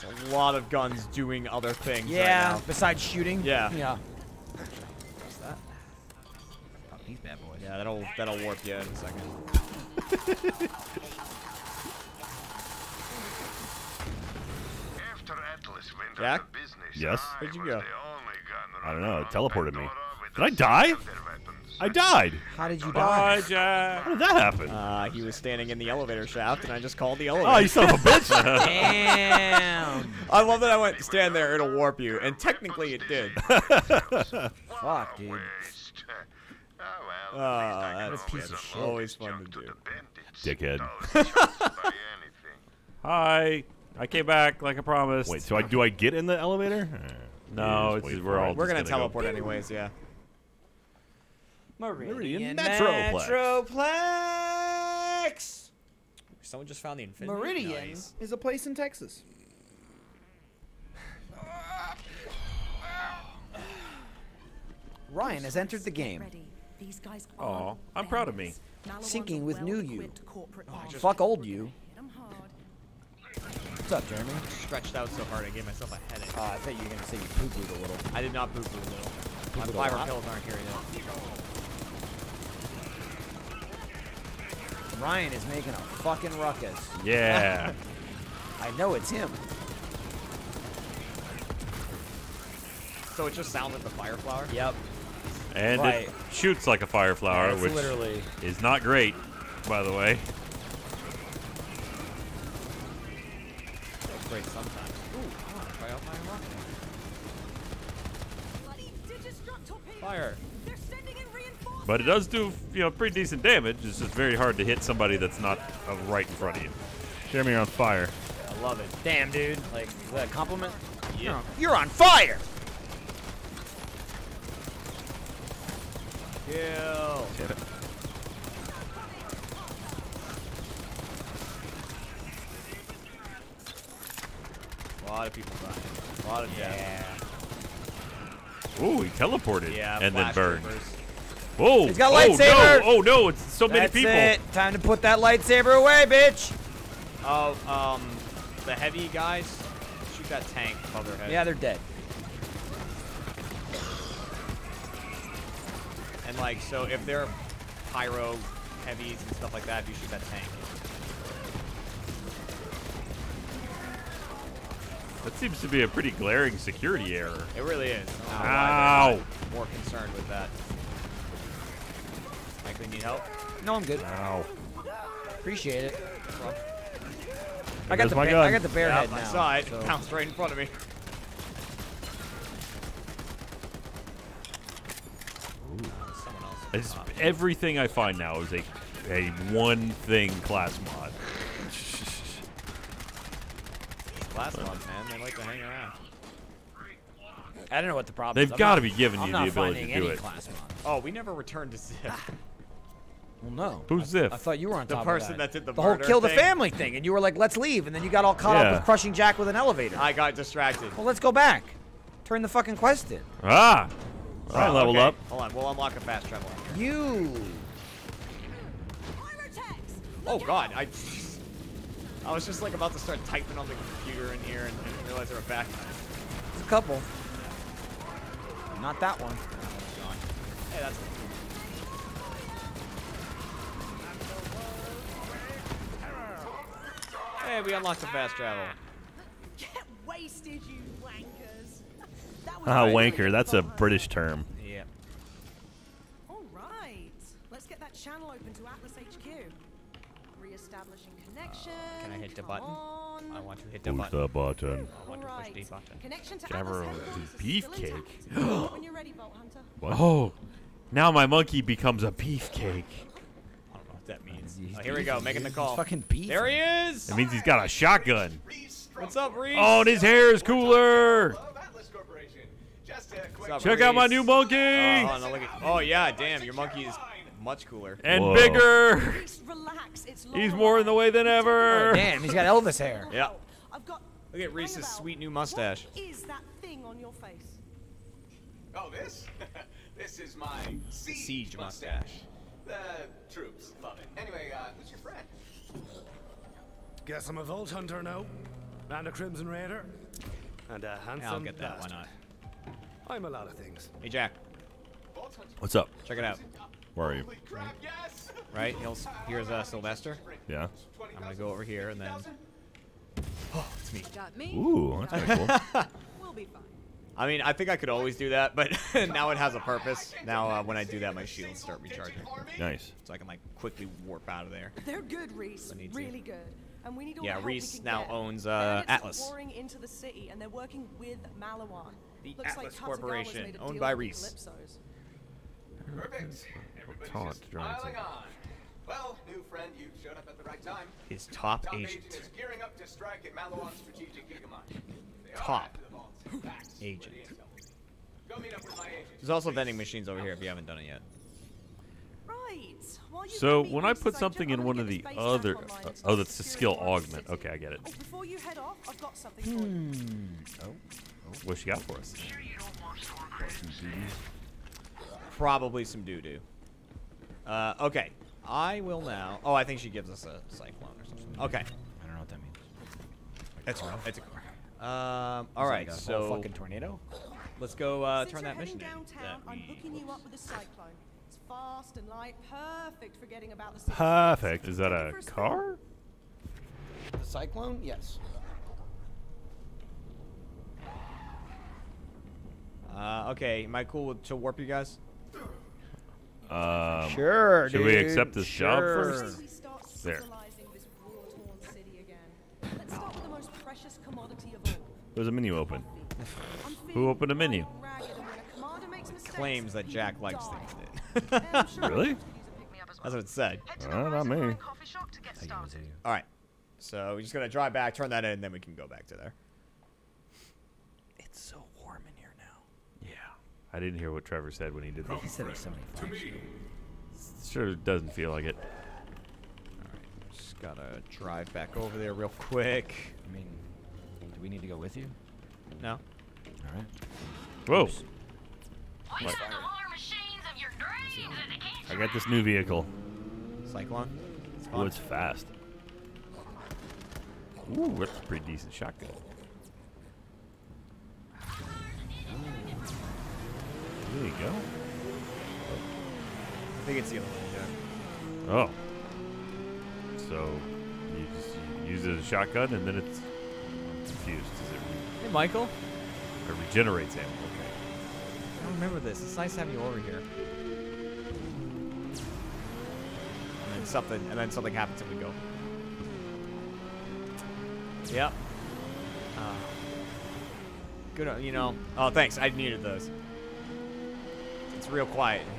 There's a lot of guns doing other things. Yeah, Right now. besides shooting. Yeah. Yeah. Yeah, that'll that'll warp you in a second. After Atlas went Jack? business, Yes? I Where'd you go? only gun I don't know. It teleported me. Did I die? I died. How did you Bye, die? Jack. How did that happen? Uh, he was standing in the elevator shaft, and I just called the elevator. Oh, you son of a bitch. Damn. I love that I went stand there, it'll warp you, and technically it did. Fuck, dude. Waste. Oh, well, Oh, at least I can that's always piece of shit. Always fun junk to do. bandits. Dickhead. Dollars chances by anything. Hi. I came back like I promised. Wait, so I do I get in the elevator? Uh, No, it's- we're all. We're just gonna gonna go. teleport anyways, yeah. Meridian Metroplex. Metroplex. Someone just found the infinity. Meridian Nice. is a place in Texas. Ryan has entered the game. These guys Aw, I'm proud of me. Syncing with new you. Fuck old you. What's up, Jeremy? Stretched out so hard, I gave myself a headache. Uh, I thought you were gonna say you poo pooed a little. I did not poo poo a little. My Poo-pooed fiber lot? pills aren't here yet. Ryan is making a fucking ruckus. Yeah. I know it's him. So it just sounds like the fire flower? Yep. And Right. it shoots like a fire flower, Yeah, which literally- is not great, by the way. Great sometimes. Ooh, I wanna try out my rocket. Fire. But it does do, you know, pretty decent damage. It's just very hard to hit somebody that's not uh, right in front of you. Jeremy, you're on fire. I love it. Damn, dude. Like, is that a compliment? Yeah. You're on, you're on fire! Kill. A lot of people dying. A lot of death. Ooh, he teleported Yeah, and then burned. troopers. Whoa! He's got a oh! No. Oh no! It's so many That's people. it. Time to put that lightsaber away, bitch! Oh, um, the heavy guys shoot that tank above their head. Yeah, they're dead. And like, so if they're pyro heavies and stuff like that, if you shoot that tank. That seems to be a pretty glaring security error. It really is. I don't know Ow. more concerned with that. Michael, you need help? No, I'm good. Ow. Appreciate it. Well, I got the my gun. I got the bear yeah, head I now. saw it. so- Bounced right in front of me. Someone else. It's, everything I find now is a a one thing class mod. Last month, man. They like to hang around. I don't know what the problem is. They've is. I'm gotta be giving I'm you not the ability to do any it. class mods. Oh, we never returned to Zip. Well, no. Who's I, Ziff? I thought you were on The top person of that did the the whole murder kill the family thing, and you were like, "Let's leave," and then you got all caught Yeah. up with crushing Jack with an elevator. I got distracted. well, let's go back. Turn the fucking quest in. Ah. All right, oh, level okay. up. Hold on, we'll unlock a fast travel. You. Oh god, I I was just like about to start typing on the computer in here and didn't realize there were back. There's a couple. Not that one. Hey, that's Hey, we unlocked the fast travel. Get wasted, you wankers. That was Ah, really wanker. That's a. British term. Yeah. All right. Let's get that channel open to Atlas HQ. Re-establishing connection. Can I hit the button? on. I want to hit the Push button. the button. I want to push the button. Connection to Jabber Atlas is headquarters is beefcake. when you're ready, Vault Hunter. Oh, now my monkey becomes a beefcake. I don't know what that means. Oh, here we go, making the call. Fucking beef. There he is. That means he's got a shotgun. What's up, Rhys? Oh, and his hair is cooler. What's up, Check out my new monkey. Oh, hold on, look at- oh, yeah, damn, your monkey is much cooler. And Whoa. bigger. Relax. He's more in the way than ever. Damn, he's got Elvis hair. Yeah. Look at Rhys's sweet new mustache. What is that thing on your face? Oh, this? this is my siege, siege mustache. The troops love it. Anyway, uh, who's your friend? Guess I'm a Vault Hunter now. And a Crimson Raider. And a handsome Yeah, I'll get that. Why bastard. not? I'm a lot of things. Hey, Jack. What's up? Check it out. Where are you? Right? He'll, here's uh, Sylvester. Yeah. I'm gonna go over here and then. Oh, it's me. Got me. Ooh, that's kinda cool. we'll be fine. I mean, I think I could always do that, but now it has a purpose. Now, uh, when I do that, my shields start recharging. Nice. So I can like quickly warp out of there. They're good, Rhys. I need to. Really good. And we need all Yeah, Rhys now get. owns, uh, Bandits are Atlas. pouring into the city, and they're working with Maliwan. The Looks Atlas like Corporation, owned by with Rhys. Perfect. Everybody's Taunt just Johnson. piling on. Well, new friend, you showed up at the right time. His top Top agent. agent is gearing up to strike at Maliwan's strategic hegemony. Top after the vaults and facts for the agent. Go meet up with my agent. There's also vending machines over here if you haven't done it yet. Right. While So when I put something in one of the get other, stack online uh, oh, that's the skill augment. Okay, I get it. Oh, before you head off, I've got something for you. Oh, what she got for us? Probably some doo doo. Uh, okay. I will now. Oh, I think she gives us a cyclone or something. Okay. I don't know what that means. It's a it's a Um. all right, All like a so whole fucking tornado. Let's go uh, turn that mission heading in. downtown, that I'm hooking you up with a cyclone. It's fast and light, perfect for getting about the city. Perfect. Is that a car? The cyclone? Yes. Uh, okay. Am I cool to warp you guys? Um, Sure, Should we accept this job first? There. civilizing this war-torn city again. Let's start with the most precious commodity of all. There's a menu open. Who opened a menu? ragged, and when a commander makes mistakes, Claims that Jack likes things. And I'm Really? That's what it said. Uh, not me. All right. So we're just gonna drive back, turn that in, and then we can go back to there. It's so warm in here now. Yeah. I didn't hear what Trevor said when he did that. He said it was 75. Sure doesn't feel like it. Alright, just gotta drive back over there real quick. I mean, do we need to go with you? No. All right. Whoa. We What? the machines of your dreams in. I got this new vehicle. Cyclone. It's Oh, it's fast. Ooh, that's a pretty decent shotgun. There you go. I think it's the other one. Yeah. Oh. So you just you use it as a shotgun and then it's I'm confused. Is it Hey, Michael. it regenerates ammo? Okay. I don't remember this. It's nice having you over here. And then something, and then something happens and we go. Yep. Uh, good, you know. Oh, thanks. I needed those. It's real quiet in here.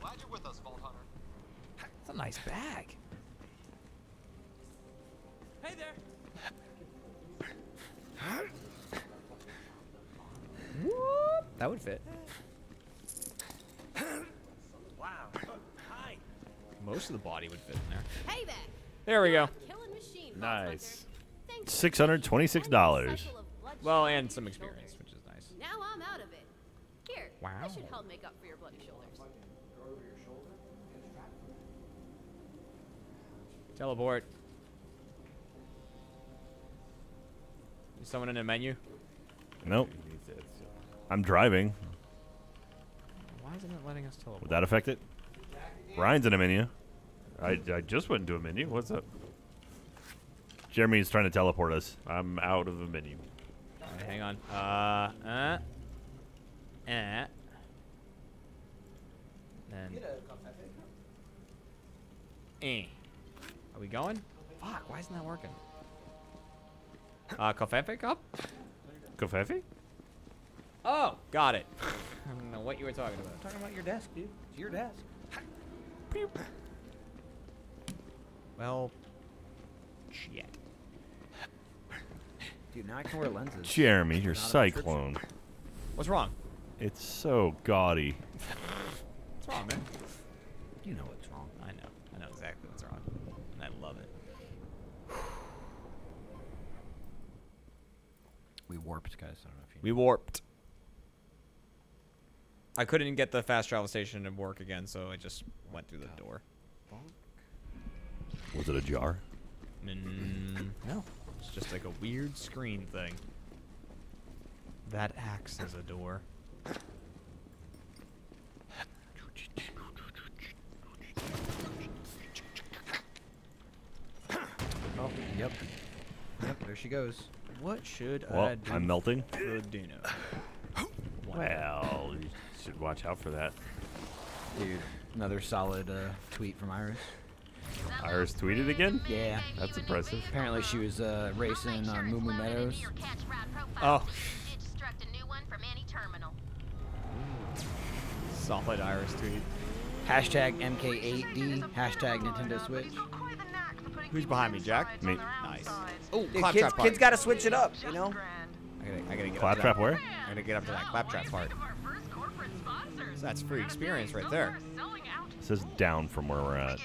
Glad you're with us, Vault Hunter. It's a nice bag. Hey there. That would fit. Wow. Hi. Most of the body would fit in there. Hey there. There we go. Killing machine. Vault Nice. Hunter. Thanks. Six hundred twenty-six dollars. Cycle of bloodshed Well, and some experience, which is nice. Now I'm out of it. Here, Wow. that should help make up for your bloody shoulders. Teleport. Is someone in a menu? Nope. I'm driving. Why isn't it letting us teleport? Would that affect it? Ryan's in a menu. I, I just went into a menu. What's up? Jeremy's trying to teleport us. I'm out of the menu. Alright, hang on. Uh, uh, uh. Then. Eh. Are we going? Fuck, why isn't that working? Uh, Covfefe cup? Covfefe? Oh, got it. I don't know what you were talking about. I'm talking about your desk, dude. It's your desk. Well, shit. Dude, now I can wear lenses. Jeremy, you're cyclone. What's wrong? It's so gaudy. What's wrong, man? You know what's wrong. I know. I know exactly what's wrong. And I love it. we warped, guys. I don't know if you know. We warped. I couldn't get the fast travel station to work again, so I just went through the door. Was it a jar? Mm, no it's just like a weird screen thing. That acts as a door. Oh, yep. Yep, there she goes. What should Well, I do I'm melting. Well, you should watch out for that. Dude, another solid uh, tweet from Iris. Iris tweeted again? Yeah. That's impressive. Apparently she was uh, racing on Moo Moo Meadows. Oh. Solid Iris tweet. Hashtag MK8D. Hashtag Nintendo Switch. Who's behind me, Jack? Me. Nice. Oh, Dude, kids, kids got to switch it up, you know? I gotta, I gotta get Claptrap up where? I gotta get up to that claptrap part. So that's free experience right there. It says down from where we're at.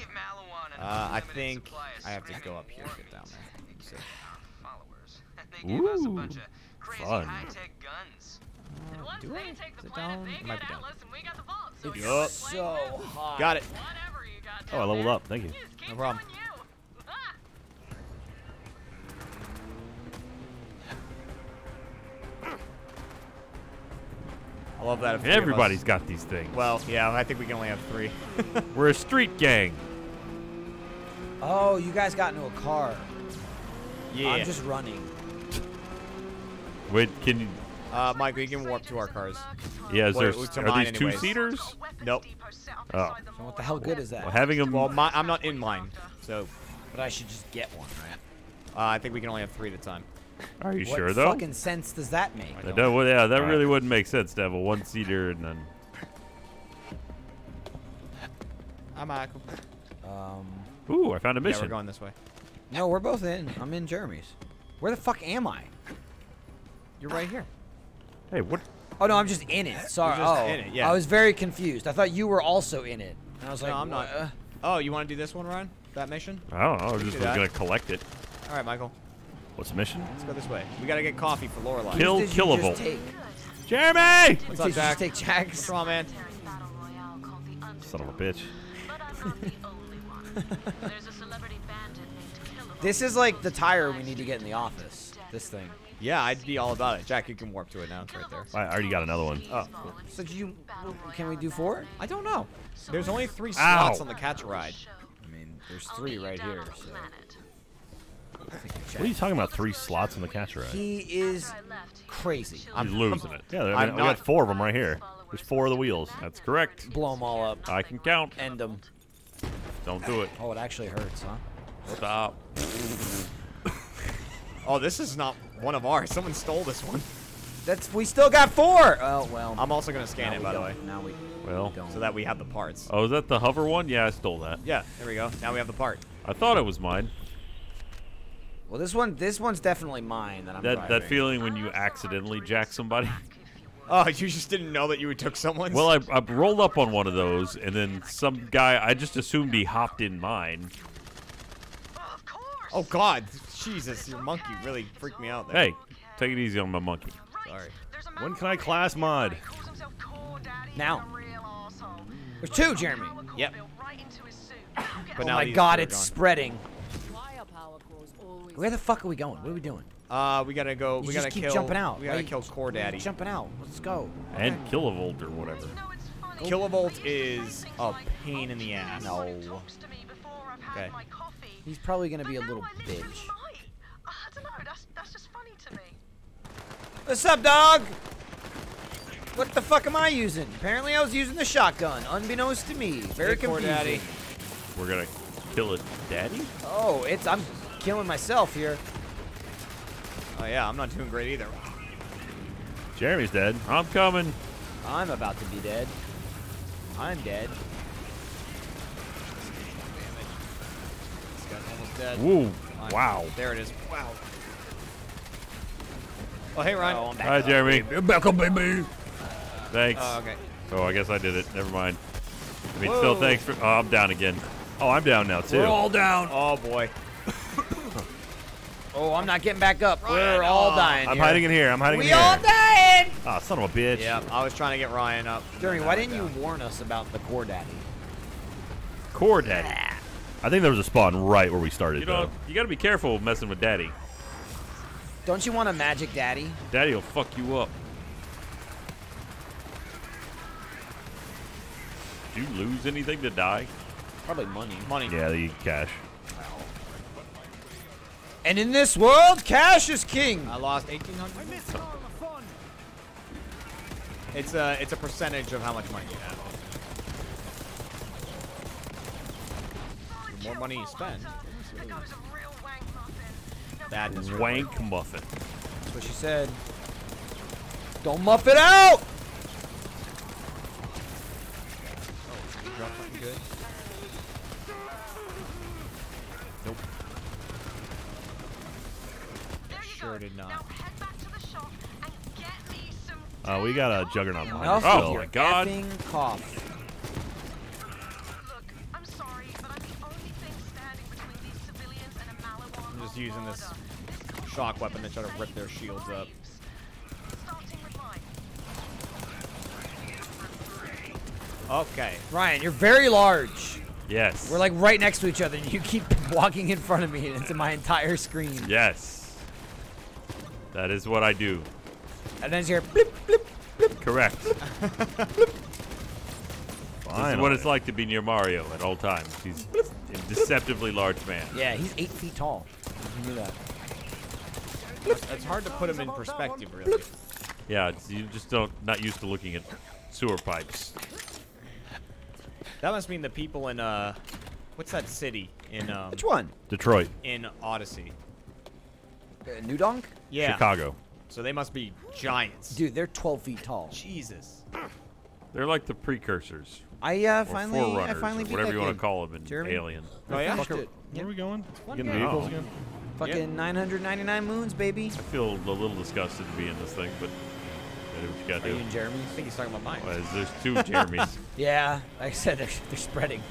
Uh, I think I have to go up here to get down there. Let's see. Ooh, fun. Uh, do I? Is it down? It might be down. It's Yup. so hot. Got it. Oh, I leveled up. Thank you. No problem. I love that. if three of us- Everybody's got these things. Well, yeah, I think we can only have three. We're a street gang. Oh, you guys got into a car. Yeah. I'm just running. Wait, can you? Uh, Mike, we can warp to our cars. Yeah, is Well, there? Are these anyways. two-seaters? Nope. Oh, So what the hell good is that? well, having them. Well, my, I'm not in mine, so But I should just get one, right? uh, I think we can only have three at a time. Are you what sure though? What fucking sense does that make? That does- well, yeah, that Alright. really wouldn't make sense to have a one-seater and then. Hi, Michael. Um, Ooh, I found a mission. Yeah, we're going this way. no, we're both in. I'm in Jeremy's. Where the fuck am I? You're right here. Hey, what? Oh no, I'm just in it. Sorry. oh, it, yeah. I was very confused. I thought you were also in it. And I was like, no, I'm not. Oh, you want to do this one, Ryan? That mission? I don't know. I We was just gonna collect it. All right, Michael. What's the mission? Let's go this way. We gotta get coffee for Lorelei. Kill Whose did you Killavolt. just take? Jeremy! What's up, Jack? just take Jack's? What's wrong, man? Son of a bitch. This is like the tire we need to get in the office. This thing. Yeah, I'd be all about it. Jack, you can warp to it now. It's right there. I already got another one. Oh, cool. So do you? Can we do four? I don't know. There's only three Ow. slots on the catch ride. I mean, there's three right here. So. What are you talking about? Three slots in the catch ride? He is crazy. I'm He's losing it. Yeah, I mean, I'm we got four of them right here. There's four of the wheels. That's correct. Blow them all up. I can count. End them. Don't do it. Oh, it actually hurts, huh? Stop. Oh, this is not one of ours. Someone stole this one. That's we still got four. Oh well. I'm also gonna scan it, by the don't- way, Now we Well, don't. so that we have the parts. oh, is that the hover one? Yeah, I stole that. Yeah, there we go. Now we have the part. I thought it was mine. Well, this one, this one's definitely mine. That I'm That driving. that feeling when you accidentally jack somebody. Oh, you just didn't know that you took someone's. Well, I, I rolled up on one of those, and then some guy. I just assumed he hopped in mine. Oh God, Jesus, your monkey really freaked me out there. Hey, take it easy on my monkey. Sorry. When can I class mod? Now. There's two, Jeremy. Yep. But oh now my these God, two it's gone. spreading. Firepower cores always. Where the fuck are we going? What are we doing? Uh, we gotta go. You we gotta keep kill. jumping out. We gotta Why kill Core Daddy. Jumping out. Let's go. And Killavolt or whatever. Killavolt is a pain in the ass. No. Okay. He's probably gonna be a little bitch. I don't know, that's, that's just funny to me. What's up, dog? What the fuck am I using? Apparently, I was using the shotgun, unbeknownst to me. Very Hey, Core confusing. Daddy. We're gonna kill a daddy. Oh, it's I'm killing myself here. Oh yeah, I'm not doing great either. Jeremy's dead. I'm coming. I'm about to be dead. I'm dead. This guy's almost dead. Woo! I'm- Wow. There it is. Wow. Oh hey Ryan. Oh, I'm back Hi, up, Jeremy. baby. Back up, baby. Thanks. Oh, okay. Oh, I guess I did it. Never mind. I mean, Whoa. still thanks for. Oh, I'm down again. Oh, I'm down now too. We're all down. Oh boy. Oh, I'm not getting back up. We're all dying. I'm here. hiding in here. I'm hiding we in here. We all dying. Ah, son of a bitch. Yeah, I was trying to get Ryan up. Jeremy, why didn't you warn us about the core daddy? Core daddy. I think there was a spawn right where we started. You know, though. you got to be careful messing with Daddy. Don't you want a magic daddy? Daddy will fuck you up. Did you lose anything to die? Probably money. Money. Yeah, the cash. And in this world, cash is king. I lost 1800. It's a it's a percentage of how much money you have. The more money you spend. That is Wank muffin. That's what she said. Don't muff it out. Oh, drop something good. Nope. Sure did not. Uh, we got a juggernaut behind Enough us. with still. your God. cough. I'm just using this shock weapon to try to rip their shields up. Okay. Ryan, you're very large. Yes. We're like right next to each other, and you keep walking in front of me into my entire screen. Yes. That is what I do. And then you're blip, blip. Blip. Correct. This is what it's like to be near Mario at all times. He's a deceptively large man. Yeah, he's eight feet tall. You knew that. It's hard to put him in perspective, really. Yeah, it's, you just don't not used to looking at sewer pipes. That must mean the people in uh, what's that city in um? Which one? Detroit. In Odyssey. Uh, New Donk? Yeah. Chicago. So they must be giants. Dude, they're 12 feet tall. Jesus. They're like the precursors. I uh, finally, I finally or beat whatever that you want to call them in Jeremy? Alien. Oh yeah. Finished it. Where are we going? Getting game. vehicles Oh. again? Fucking 999 moons, baby. I feel a little disgusted to be in this thing, but gotta do what you gotta do? you do. in Jeremy's? I think he's talking about mine. Well, there's two Jeremys. Yeah, like I said, they're, they're spreading.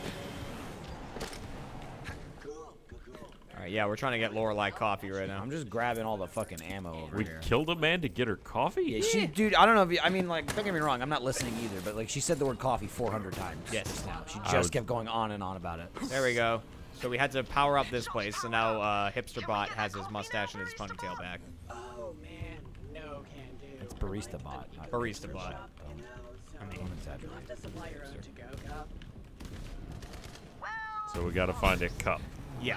All right, yeah, we're trying to get Lorelei coffee right now. I'm just grabbing all the fucking ammo over we here. We killed a man to get her coffee? Yeah, she, dude, I don't know if you, I mean, like, don't get me wrong, I'm not listening either, but like, she said the word coffee 400 times. Yes. just now. She just would- kept going on and on about it. There we go. So we had to power up this place, so now uh, Hipster Bot has his mustache and his ponytail back. Oh man, no can do. It's barista bot. not Barista bot. I mean, don't exaggerate. The supplier owned to go cup. So we gotta find a cup. Yeah,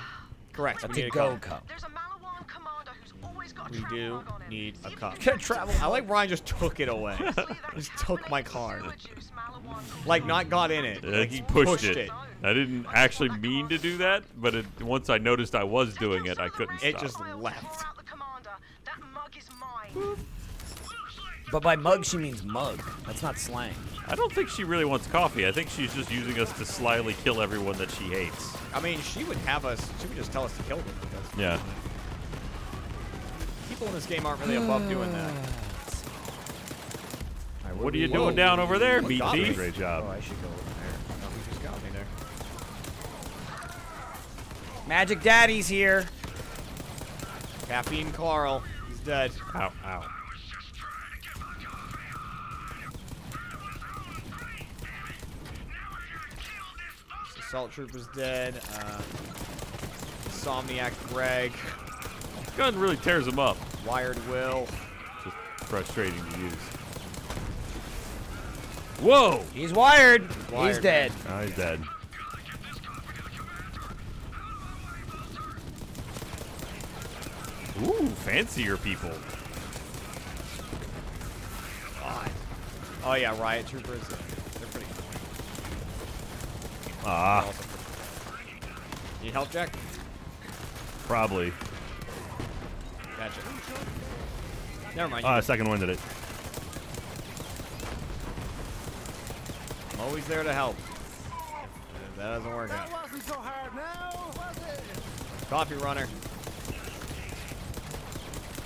correct. That's we a need go cup. cup. There's a Maliwan commander who's always got We do mug on him. need a cup. Get a travel I like Ryan just took it away. just took my card. Like not got in it. Like he he pushed, it. I didn't actually mean to do that, but it, once I noticed I was doing it, I couldn't stop. It just left. That mug is mine. But by mug, she means mug. That's not slang. I don't think she really wants coffee. I think she's just using us to slyly kill everyone that she hates. I mean, she would have us. She would just tell us to kill them because Yeah. people in this game aren't really above doing that. What are you doing down over there, oh What meat got me? thief? Great job. Oh, I should go over there. Oh, he just got me there. Magic Daddy's here. Caffeine Carl. He's dead. Ow, ow. Assault Trooper's dead. Uh, Insomniac Greg. Gun really tears him up. Wired Will. Just frustrating to use. Whoa! He's wired. He's wired, dead. Oh, he's dead. Ooh, fancier people. God. Oh yeah, Riot Troopers. uh, They're pretty cool. Ah, Also pretty cool. Need help, Jack? probably. Gotcha. Never mind. Ah, you- second winded it. I'm always there to help. If that doesn't work out. wasn't so hard now, was it? Coffee runner.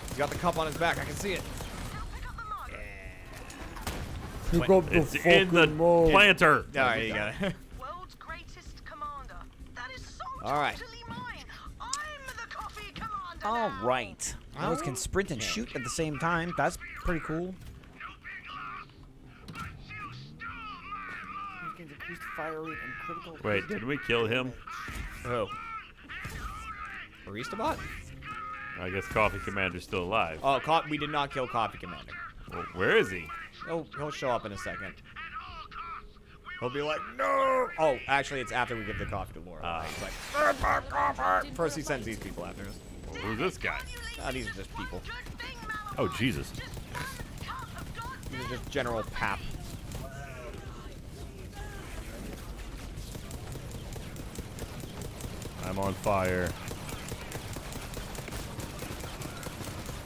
He's got the cup on his back. I can see it. Pick up the It's in the fucking mug. planter. All right, you got it. All right. totally mine. I'm the coffee commander. All right. Those can sprint and shoot at the same time. That's pretty cool. Wait, did we kill him? Who? Barista bot? I guess Coffee Commander's still alive. Oh, co- we did not kill Coffee Commander. Well, where is he? He'll he'll show up in a second. He'll be like, no. Oh, actually, it's after we give the coffee to Laura. Ah. It's like, "Where's my coffee?" First, he sends these people after us. Who's this guy? Ah, these are just people. Oh, Jesus. These are just general pap. I'm on fire.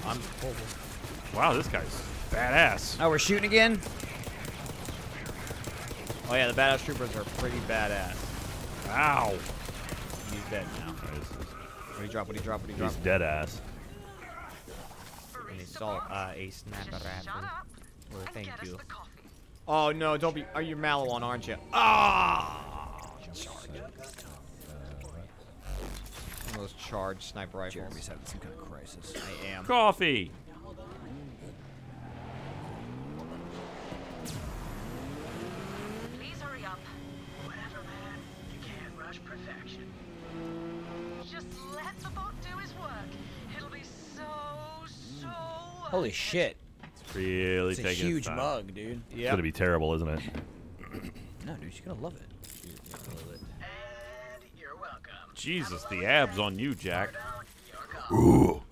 I'm. Wow, this guy's badass. Oh, we're shooting again? Oh yeah, the badass troopers are pretty badass. Ow. He's dead now. What do you drop? What do you drop? What do you drop? He's dead ass. And he saw uh, a snapper rifle. Well, thank you. Oh no! Don't be. Are you Maliwan, aren't you? Ah! One of those charged sniper rifles. Jeremy's having some kind of crisis. I am. Coffee. Holy shit. It's Really It's a taking huge its time. mug, dude. It's gonna be terrible, isn't it? No, dude, she's gonna love it. And you're welcome. Jesus, the abs on you, Jack. Ooh.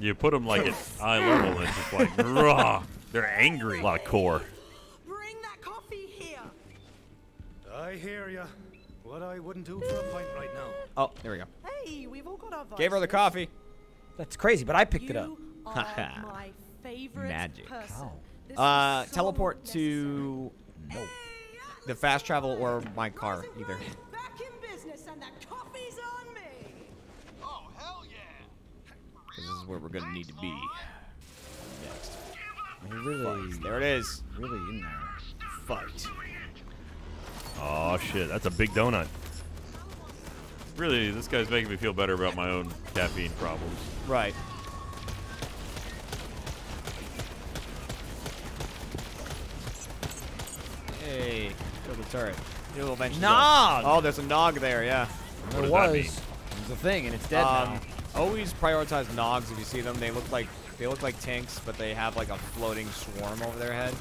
You put them like at eye level, and it's just like, raw. They're angry. A lot of core. Bring that coffee here. I hear ya. What I wouldn't do for a pint right now. Oh, there we go. Hey, we've all got our Gave her the coffee. That's crazy, but I picked it up. You are my favorite Magic. person. This Uh, so teleport to no, the fast travel or my car, either. Back in business, and that coffee's on me. Oh, hell yeah. 'cause this is where we're gonna need to be. Next. I really, There it is. really in there. Fight. Oh shit, that's a big donut. Really, this guy's making me feel better about my own caffeine problems. Right. Hey, kill the turret. You'll eventually. Nog! Oh, there's a nog there. Yeah. There does was. that mean? was a thing, and it's dead Um, now. always prioritize nogs if you see them. They look like they look like tanks, but they have like a floating swarm over their head.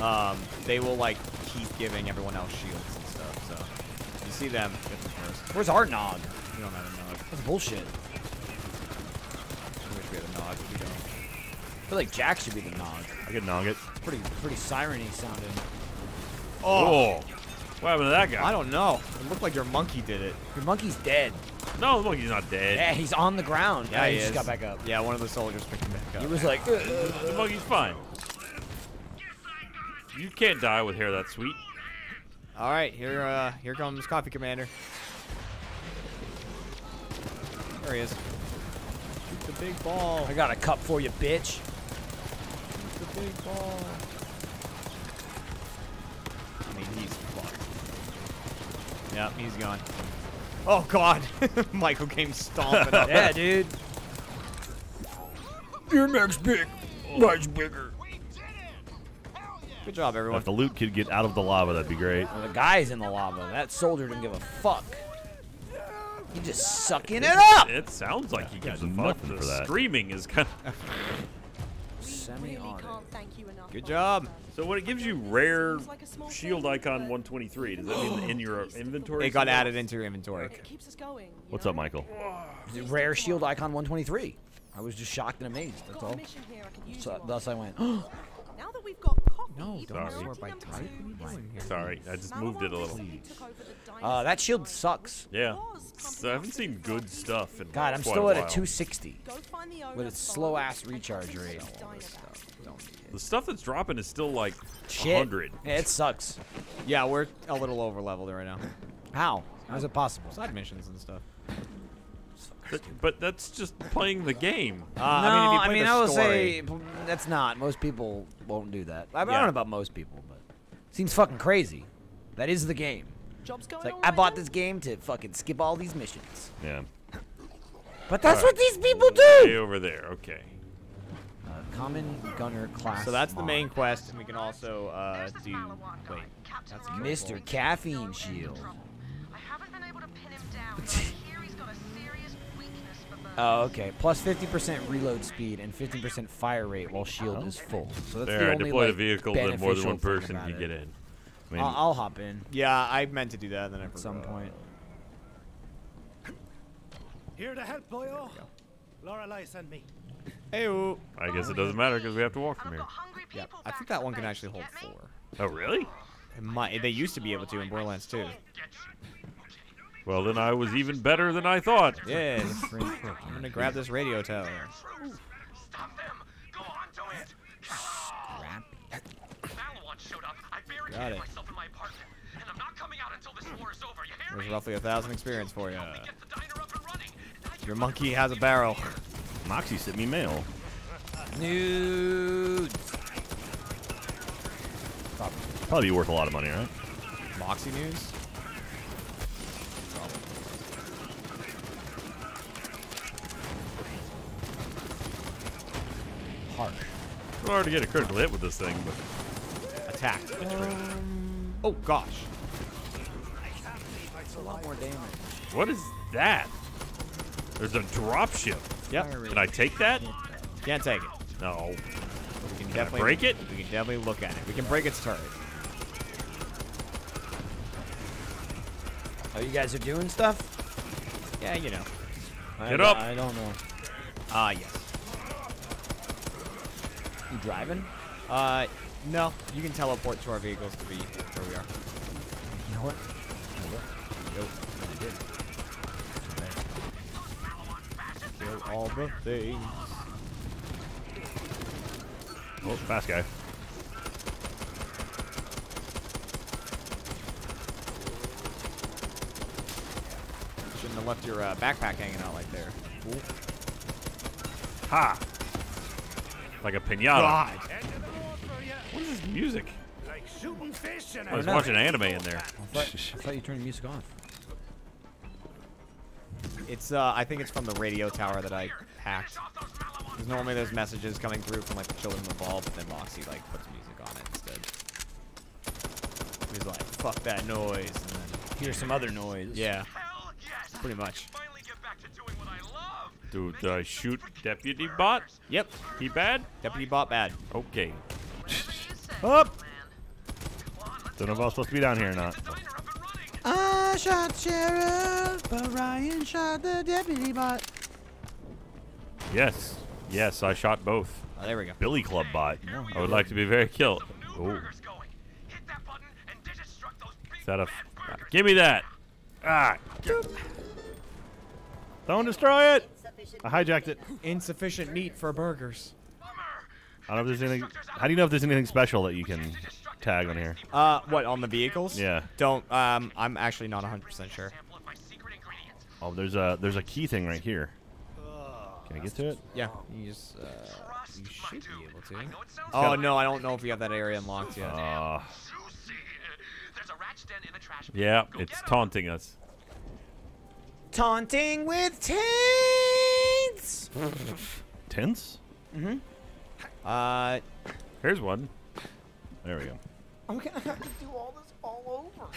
Um, they will like keep giving everyone else shields and stuff. So if you see them, get them first. Where's our nog? We don't have a nog. That's bullshit. I wish we had a nog, but we don't. I feel like Jack should be the nog. I could nog it. It's pretty, pretty siren-y sounding. Oh. What happened to that guy? I don't know. It looked like your monkey did it. Your monkey's dead. No, the monkey's not dead. Yeah, he's on the ground. Yeah, he he just got back up. Yeah, one of the soldiers picked him back up. He was like, "Uh, The monkey's fine. You can't die with hair that sweet. All right, here, uh, here comes Coffee Commander. There he is. Shoot the big ball. I got a cup for you, bitch. Shoot the big ball. Yep, he's gone. Oh God, Michael came stomping up. yeah, dude. Your neck's big. Much bigger. Good job, everyone. If the loot could get out of the lava, that'd be great. Well, the guy's in the lava. That soldier didn't give a fuck. He just sucking it up. It sounds like he gives a fuck. The for that. screaming is kind of. Semi-auto. Can't thank you enough. Good job. So when it gives you rare shield icon 123, does that mean in your inventory? It got added into your inventory. It keeps us going. you What's know? up, Michael? Rare shield icon 123. I was just shocked and amazed. That's Got a all. mission here I could use So, thus I went. Now that we've got coffee, No, don't Sorry. sort by type. What are you doing here? Sorry, I just moved it a little. Uh, that shield sucks. Yeah. So I haven't seen good stuff in God, I'm quite still a at a while. 260 Go find the owner with its of slow Barnes ass recharge rate. The stuff that's dropping is still like Shit. 100. Yeah, it sucks. Yeah, we're a little over leveled right now. How? How's it possible? Side missions and stuff. But, but that's just playing the game. Uh, no, I mean, if you play the I will story, say that's not. Most people won't do that. I, I Yeah. don't know about most people, but seems fucking crazy. That is the game. Job's going It's like I right bought then? this game to fucking skip all these missions. Yeah. But that's All what these people do. Way over there. Okay. Uh, common gunner class. So that's the main quest, and we can also uh, do. Wait, that's Mr. Caffeine Shield. Oh, okay. Plus 50% reload speed and 50% fire rate while shield oh. is full. So that's there, the I only deploy like, the vehicle that more than one person can it. get in. I mean, I'll, I'll hop in. Yeah, I meant to do that, then I At some point. Here to help, boyo. Lorelei sent me. Hey, I guess it doesn't matter because we have to walk from here. Yeah, I think that one can actually hold four. Oh, really? It might. They used to be able to in Borderlands 2. Well, then I was even better than I thought. Yeah, I'm gonna grab this radio tower. Showed up. I barricaded Got it. myself in my apartment, and I'm not coming out until this war is over. You hear There's me? roughly a thousand experience for you. Your monkey has a barrel. Moxxi sent me mail. Nudes. Probably be worth a lot of money, right? Moxxi news? Harsh. It's hard to get a critical hit with this thing, but Attack. Oh gosh. That's a lot more damage. what is that? There's a drop ship. Yep. Can I take that? Can't take it. No. We can, Can I definitely break it? We can definitely look at it. We can break its turret. Oh, you guys are doing stuff? Yeah, you know. Get don't- up. I don't know. Ah, yes. You driving? Uh, no. You can teleport to our vehicles to be where we are. You know what? Yo, I did. Kill all the things. Oh, fast guy. Shouldn't have left your uh, backpack hanging out like there. Fool. Ha! Like a pinata. God. What is this music? Like shooting fish and I was know. watching anime in there. I thought, I thought you turned the music off. It's uh, I think it's from the radio tower that I hacked. Because normally there's messages coming through from like the children involved, but then Moxxi like puts music on it instead. He's like, "Fuck that noise," and then Hear some other noise. yeah, pretty much. Dude, did I shoot Deputy Bot? Yep. He bad? Deputy bot bad. Okay. Up. Don't know if I was supposed to be down here or not. I shot sheriff, but Ryan shot the deputy bot. Yes. Yes, I shot both. Oh, there we go. Billy Club bot. I would like to be very killed. Oh. Is that a... f- Give me that! Ah! Don't destroy it. I hijacked it. Insufficient meat for burgers. I don't know if there's anything. How do you know if there's anything special that you can tag on here? Uh, what on the vehicles? Yeah. Don't. Um, I'm actually not 100% sure. Oh, there's a there's a key thing right here. Can I get to it? Yeah. You just. Uh, you should be able to. Oh no, I don't know if we have that area unlocked yet. Uh, Yeah, it's taunting us. Taunting with taints. Tense? mm-hmm. Uh, Here's one. There we go. I'm gonna have to do all this all over.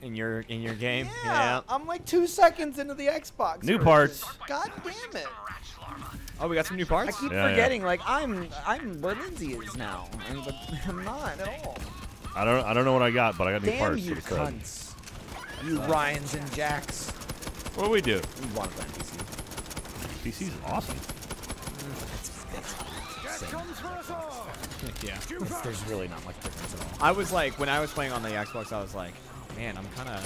in your in your game. Yeah, I'm like two seconds into the Xbox. New version. parts. God damn it! Oh, we got some new parts. I keep Yeah, yeah. forgetting, like I'm I'm where Lindsay is now, and, but I'm not at all. I don't I don't know what I got, but I got new parts. Damn parts. you it cunts! You Ryans and Jacks. What do we do? We want to play on PC. PC's awesome. yeah. There's really not much difference at all. I was like, when I was playing on the Xbox, I was like, man, I'm kind of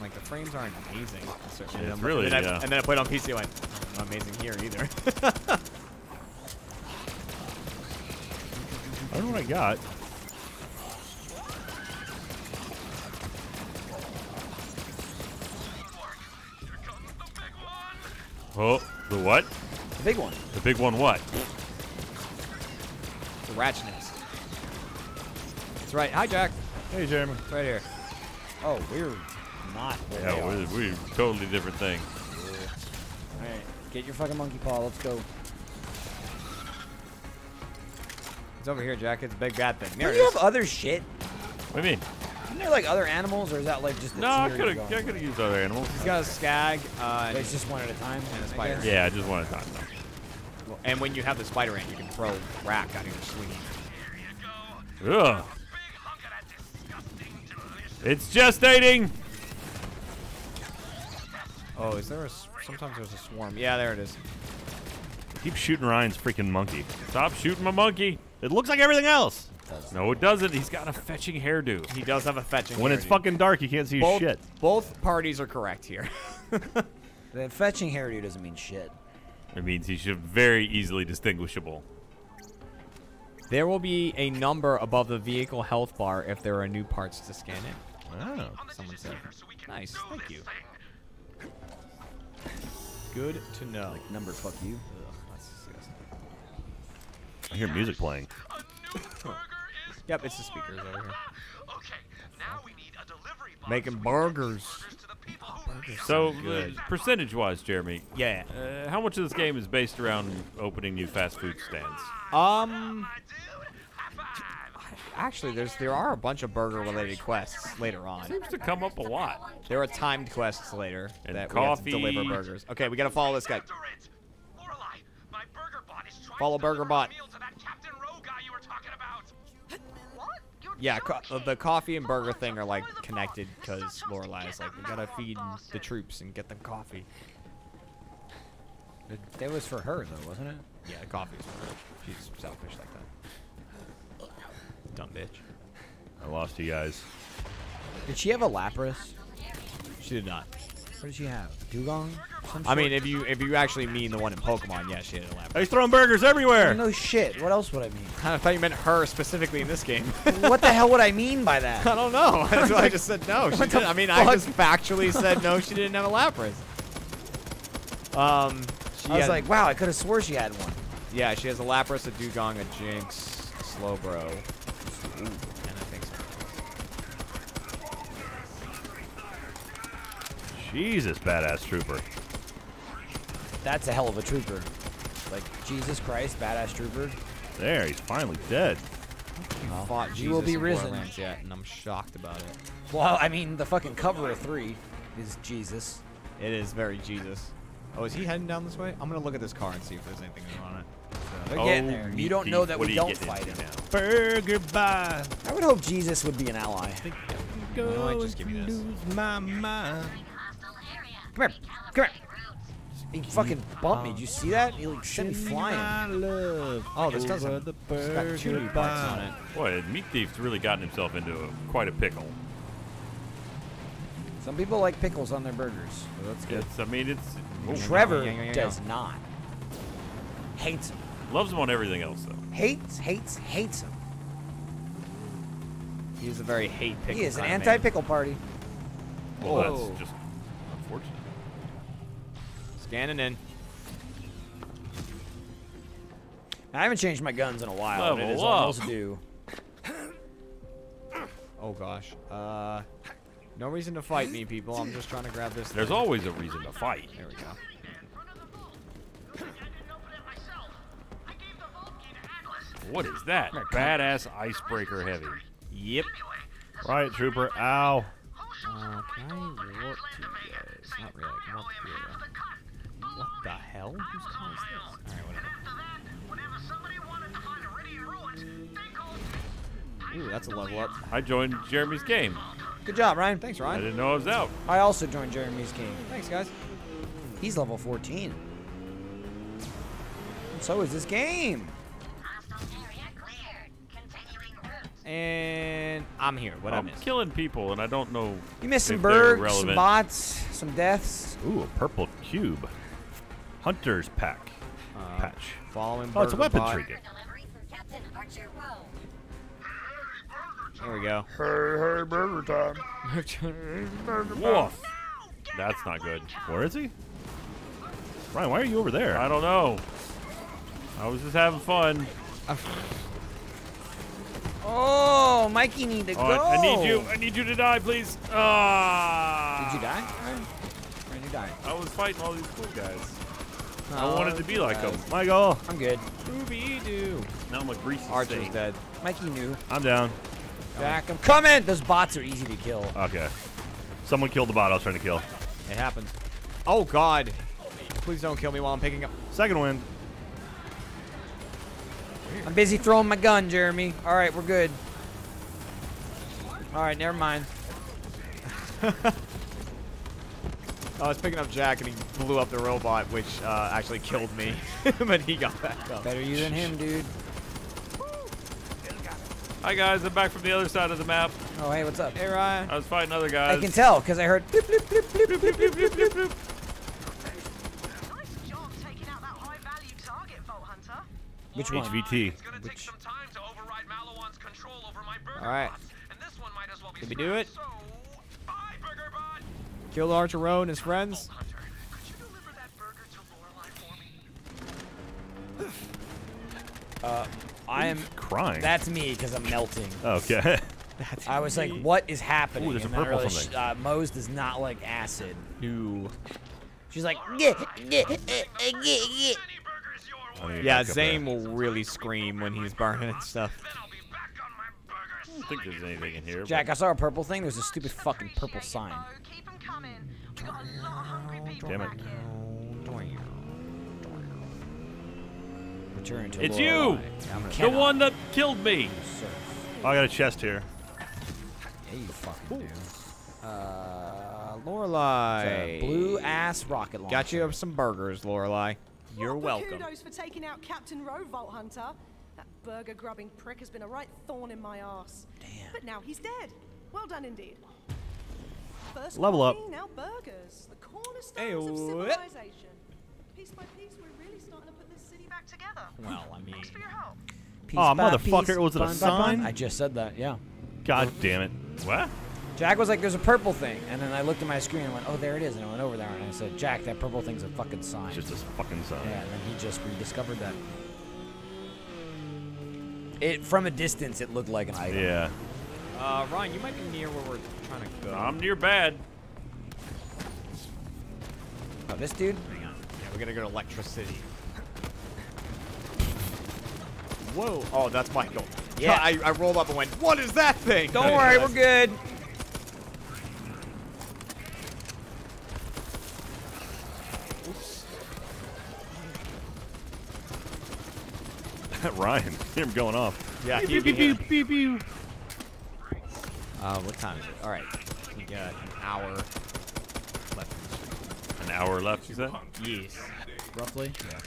like the frames aren't amazing. Yeah, and, it's then- really, and then I, yeah. and then I played on PC, I went, not amazing here either. I don't know what I got. Oh, the what? The big one. The big one what? the rat's nest. It's right. Hi, Jack. Hey, Jeremy. It's right here. Oh, we're not. where they Yeah, are. we're, we're totally different thing. All right, Get your fucking monkey paw. Let's go. It's over here, Jack. It's a big bad thing. There Don't you have other shit? What do you mean? Isn't there like other animals, or is that like just the No, I could you're have. I could have used other animals. He's got a skag. Uh, But it's just one at a time. and a spider. guess. Yeah, I just wanted time. Well, And when you have the spider ant, you can throw rakk out of your sleeve. Ugh. It's gestating. Oh, is there a? Sometimes there's a swarm. Yeah, there it is. Keep shooting Ryan's freaking monkey. Stop shooting my monkey. It looks like everything else. No, it doesn't. He's got a fetching hairdo. He does have a fetching. When it's fucking dark, you can't see both, shit. Both parties are correct here. The fetching hairdo doesn't mean shit. It means he should very easily distinguishable. there will be a number above the vehicle health bar if there are new parts to scan in. Oh. Someone said. Nice. Thank you. Good to know. Like number fuck you. Ugh, that's disgusting. I hear music playing. Yep, it's the speakers over here. Okay, now we need a delivery box. Making burgers. So, good. uh, percentage-wise, Jeremy. Yeah. Uh, how much of this game is based around opening new fast food stands? Um. Actually, there's there are a bunch of burger-related quests later on. Seems to come up a lot. There are timed quests later And that we have to deliver burgers. Okay, we gotta follow this guy. Follow Burger Bot. Yeah, co- uh, the coffee and burger thing are like connected because Lorelei is like, we gotta feed the troops and get them coffee. That was for her though, wasn't it? Yeah, the coffee is for her. She's selfish like that. Dumb bitch. I lost you guys. Did she have a Lapras? She did not. What does she have? Dewgong? I mean, if you if you actually mean the one in Pokemon, yeah, she had a lab. He's throwing burgers everywhere. No shit. What else would I mean? I thought you meant her specifically in this game. what the hell would I mean by that? I don't know. That's why I just said no. She didn't. I mean, I just factually said no. She didn't have a Lapras. Um, she I was had- like, wow, I could have swore she had one. yeah, she has a Lapras, a Dewgong, a Jynx, a Slowbro, and I think so. Jesus, badass trooper. That's a hell of a trooper. Like Jesus Christ, badass trooper. There, he's finally dead. You Well, fought he Jesus will be in risen. Borderlands yet, and I'm shocked about it. Well, I mean, the fucking cover of three is Jesus. It is very Jesus. Oh, is he heading down this way? I'm gonna look at this car and see if there's anything new on it. They're Oh, getting there. You don't know that What we are don't fight into him. now? Burger bye. I would hope Jesus would be an ally. You know what, just give me this. my mind. Come here. Come here. He fucking bumped me. Did you see that? He like sent me flying. love. Oh, this does over have the spectacular burger parts bye. on it. Boy, Meat Thief's really gotten himself into a, quite a pickle. Some people like pickles on their burgers. So that's good. It's, I mean, it's oh, Trevor yeah, yeah, yeah, does not. Hates him. loves him on everything else though. Hates, hates, hates him. He's a very hate pickle. He is an kind of man. anti-pickle party. Well, Whoa. that's just unfortunate. Scanning in. I haven't changed my guns in a while. and it is up. almost due. Oh gosh. Uh, no reason to fight me, people. I'm just trying to grab this. There's thing. always a reason to fight. There we go. What is that? Badass icebreaker heavy. Yep. Right, trooper. Ow. Uh, can I warp to you guys? Not really. I can warp to you. What the hell? Whose car is this? Alright, whatever. Ooh, that's a level up. I joined Jeremy's game. Good job, Ryan. Thanks, Ryan. I didn't know I was out. I also joined Jeremy's game. Thanks, guys. He's level 14. And so is this game. And I'm here. What I I'm missed? killing people, and I don't know. You missed some birds, some relevant. bots, some deaths. Ooh, a purple cube. Hunter's pack. Uh, Patch. Following. Oh, it's a Burger weapon Bot. trinket. There we go. Hey, hey, burger time. Woof. That's not good. Where is he? Ryan, why are you over there? I don't know. I was just having fun. Oh, Mikey need to Oh, go. I, I need you. I need you to die, please. Ah. Did you die? Where did you die? I was fighting all these cool guys. I wanted to be like uh, him. Michael. I'm good. Ooby doo. Now I'm a greasy Archer's steak. dead. Mikey knew. I'm down. Jack, I'm coming. Those bots are easy to kill. Okay. Someone killed the bot I was trying to kill. It happens. Oh God! Please don't kill me while I'm picking up. Second wind. I'm busy throwing my gun, Jeremy. All right, we're good. All right, never mind. I was picking up Jack and he blew up the robot, which uh, actually killed me, but he got back up. Better you than him, dude. Hi guys, I'm back from the other side of the map. Oh, hey, what's up? Hey, Ryan. I was fighting other guys. I can tell because I heard. Bloop, bloop, bloop, bloop, bloop, bloop, bloop, bloop, bloop. Which one? HVT. It's gonna take some time to override Maliwan's control over my burger All right. bots, and this one might as well be Did we do it? scrapped, So, bye, Burger Bot. Killed Archer and his friends. Hunter, could you deliver that burger to Lorelei for me? Uh, I am crying. That's me because I'm melting. Okay. I was like, what is happening? Ooh, there's a And then I purple realized, something. Uh, Moze does not like acid. No. She's like, I need to Yeah, Zane will really scream when he's burning and stuff. I don't think there's anything in here. Jack, I saw a purple thing. There's a stupid fucking purple sign. Keep 'em coming. We got a lot of hungry people Damn it. here. Return to It's Lorelei. you! The cannot one that killed me! Oh, I got a chest here. Yeah, you fucking do. Uh, Lorelei. Blue ass rocket launcher. Got you some burgers, Lorelei. You're Proper welcome. Kudos for taking out Captain Rowe, Vault Hunter. That burger grubbing prick has been a right thorn in my ass. Damn. But now he's dead. Well done indeed. First Level up. coffee, now burgers. The cornerstones Ayo. of civilization. Piece by piece, we're really starting to put this city back together. Well, I mean. Thanks for your help. Piece Aw, motherfucker, piece, was it a bun by bun. sign? I just said that, yeah. God damn it. What? Jack was like, there's a purple thing. And then I looked at my screen and went, oh, there it is. And I went over there and I said, Jack, that purple thing's a fucking sign. It's just a fucking sign. Yeah, and then he just rediscovered that. It From a distance, it looked like an item. Yeah. Uh, Ryan, you might be near where we're trying to go. I'm near bad. Oh, this dude? Hang on. Yeah, we gotta go to Electricity. Whoa. Oh, that's Michael. Yeah. I, I rolled up and went, what is that thing? Don't worry, we're good. Ryan, hear him going off. Yeah, Pew, he'd pew, be pew, here. pew, pew. Uh, what time is it? All right. We got an hour left. An hour left, you said? Yes. Roughly? Yeah.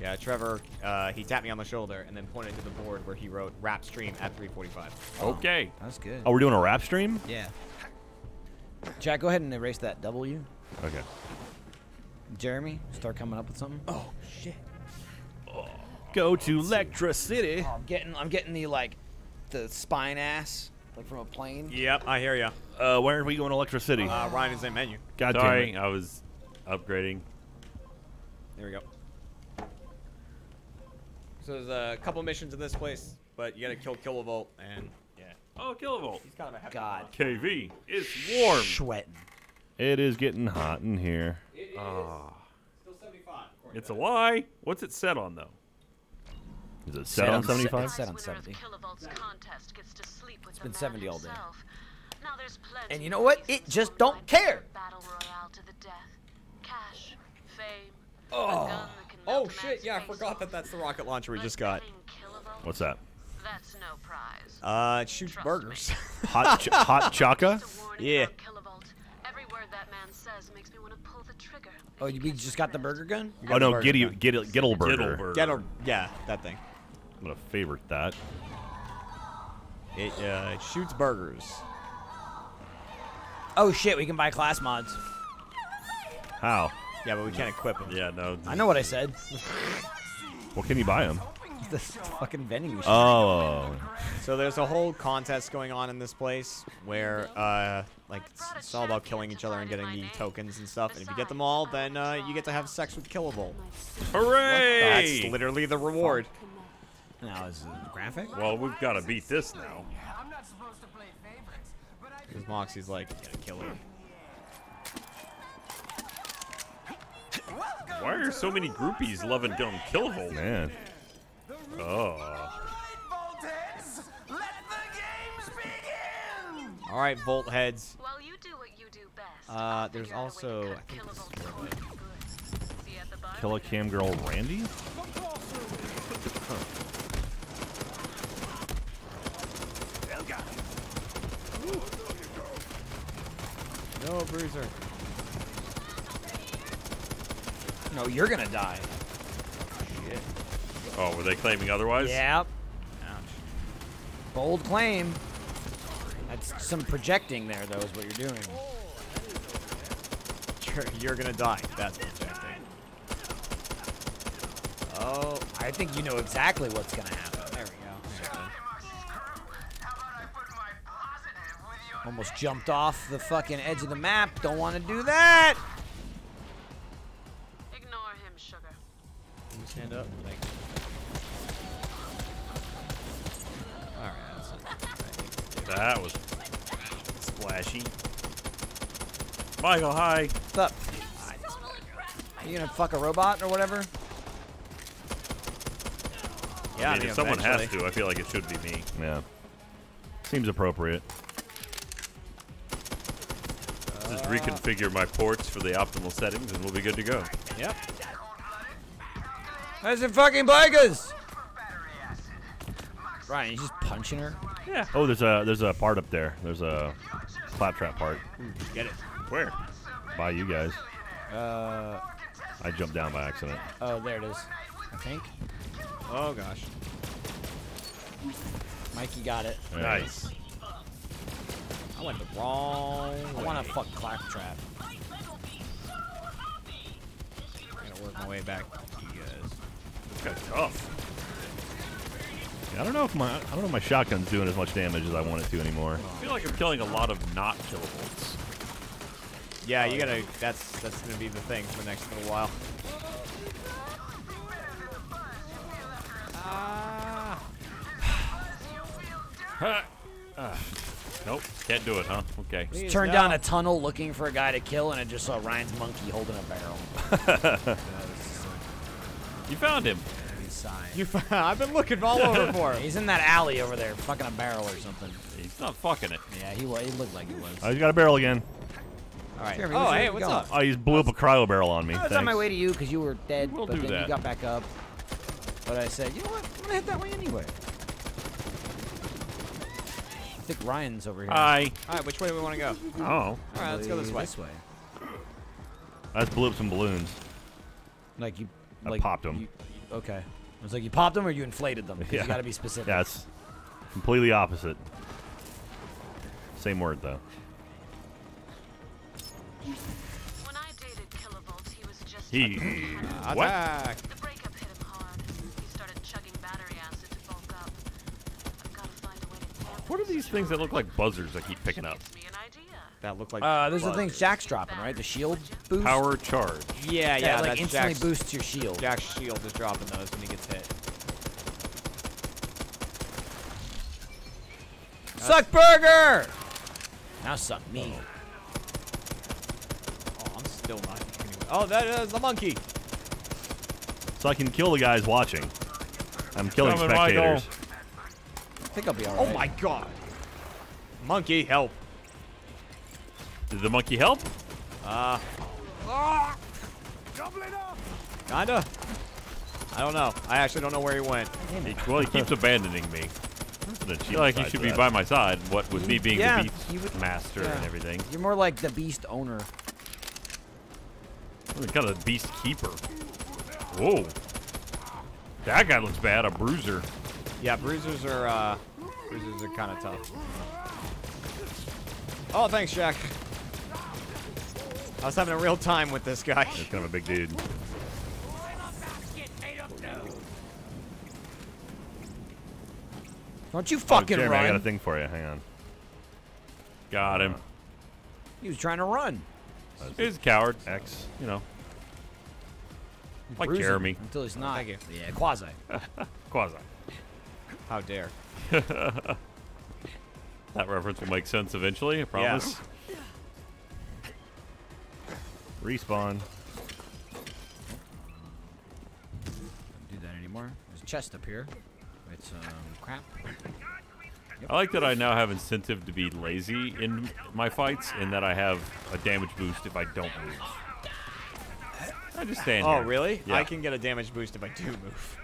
Yeah, Trevor, uh, he tapped me on the shoulder and then pointed to the board where he wrote rap stream at 345. Okay. That's good. Oh, we're doing a rap stream? Yeah. Jack, go ahead and erase that W. Okay. Jeremy, start coming up with something. Oh, shit. Go to Electricity. Oh, I'm getting, I'm getting the like, the spine ass, like from a plane. Yep, I hear ya. Uh, where are we going to Electricity? Uh, Ryan is in menu. God Sorry, damn it. I was upgrading. There we go. So there's a couple missions in this place, but you gotta kill Killavolt and yeah. Oh, Killavolt. He's kind of a hefty God. KV, it's warm. Sweating. It is getting hot in here. Ah. Still 75. It's a lie. What's it set on, though? Is it set, on 75? Set on 70. It's been 70 all day. And you know what? It just don't care. Oh. oh shit, yeah, I forgot that that's the rocket launcher we just got. What's that? Uh, it shoots Trust burgers. hot, ch hot chaka? Yeah. Oh, you just got the burger gun? oh no, Giddy, Giddy, Giddle burger. Giddle, yeah, that thing. I'm gonna favorite that. It uh, it shoots burgers. Oh shit, we can buy class mods. How? Yeah, but we can't equip them. Yeah, no. I know what I said. Well, can you buy them? this fucking vending machine. Oh. So there's a whole contest going on in this place where, uh, like, it's, it's all about killing each other and getting the tokens and stuff. And if you get them all, then uh, you get to have sex with Killavolt. Hooray! That's literally the reward. Now is it graphic? Well, we've got to beat this now. I'm not supposed to play favorites, but I Because Moxxi's like, you gotta kill her. Why are so many groupies loving Dylan Killavolt? Man. Oh. All right, Volt heads. Well, you do what you do best. Uh, there's also. I think this is where, like, See you at the bar. Kill a cam girl, Randy? No, Bruiser. No, you're gonna die. Shit. Oh, were they claiming otherwise? Yep. Bold claim. That's some projecting there, though, is what you're doing. You're, you're gonna die. That's projecting. Oh, I think you know exactly what's gonna happen. Almost jumped off the fucking edge of the map. Don't want to do that. Ignore him, sugar. Can you stand up? Thanks. All right. That's That was splashy. Michael, hi. What's up? Are You gonna fuck a robot or whatever? Yeah, I I mean, mean, if someone has to, I feel like it should be me. Yeah. Seems appropriate. Just reconfigure my ports for the optimal settings, and we'll be good to go. Yep. There's the fucking bikers. Ryan, you just punching her? Yeah. Oh, there's a there's a part up there. There's a claptrap part. Get it. Where? By you guys. Uh, I jumped down by accident. oh, there it is. I think. Oh gosh. Mikey got it. Nice. I went the wrong. I want to fuck claptrap. I'm gonna work my way back to you guys. This guy's tough. I don't know if my I don't know if my shotgun's doing as much damage as I want it to anymore. I feel like I'm killing a lot of not killables. Yeah, you gotta. That's that's gonna be the thing for the next little while. Ah. Huh. Nope, can't do it, huh? Okay. Please, Turned no. down a tunnel looking for a guy to kill, and I just saw Ryan's monkey holding a barrel. You found him. He's sighing. You. f- I've been looking all over for him. He's in that alley over there, fucking a barrel or something. He's not fucking it. Yeah, he was. He looked like he was. Oh, he's got a barrel again. All right. Jeremy, oh, where's hey, what's going? up? Oh, he blew up a cryo barrel on me. I was on my way to you because you were dead, We'll but do then that. you got back up. But I said, you know what? I'm gonna hit that way anyway. I think Ryan's over here. Hi. All right, which way do we want to go? Oh. All right, let's go this way. This way. I just blew up some balloons. Like you. I like popped 'em. you- okay. I was like, you popped them or you inflated them? Yeah. You got to be specific. Yeah, it's completely opposite. Same word though. When I dated Killavolt, he was just He. Uh, what? What are these things that look like buzzers I keep picking up? Gives me an idea. That look like. Uh, there's the bugs. things Jack's dropping, right? The shield boost. Power charge. Yeah, That, yeah. like that's instantly Jack's, boosts your shield. Jack's shield is dropping those when he gets hit. Suck burger. Now suck me. Oh, I'm still not. Anyway. Oh, that is the monkey. So I can kill the guys watching. I'm killing Coming, Michael. spectators. I think I'll be alright. Oh my god. Monkey, help. Did the monkey help? Uh. Kinda. I don't know. I actually don't know where he went. He- well, he keeps abandoning me. An I feel like he should be to by my side. What with me being Yeah, the beast he would- master yeah. and everything. You're more like the beast owner. I'm kind of beast keeper. Whoa. That guy looks bad. A bruiser. Yeah, bruisers are uh, bruisers are kind of tough. Oh, thanks, Jack. I was having a real time with this guy. He's kind of a big dude. Don't you Oh, fucking Jeremy, I got a thing for you. Hang on. Got him. He was trying to run. He's a coward. X. You know. Like Bruise Jeremy. Until he's not. Thank you. Yeah, quasi. Quasi. How dare. that reference will make sense eventually, I promise. Yeah. Respawn. Don't do that anymore. There's a chest up here. It's um, crap. Yep. I like that I now have incentive to be lazy in my fights and that I have a damage boost if I don't move. I just stand Oh, here. really? Yeah. I can get a damage boost if I do move.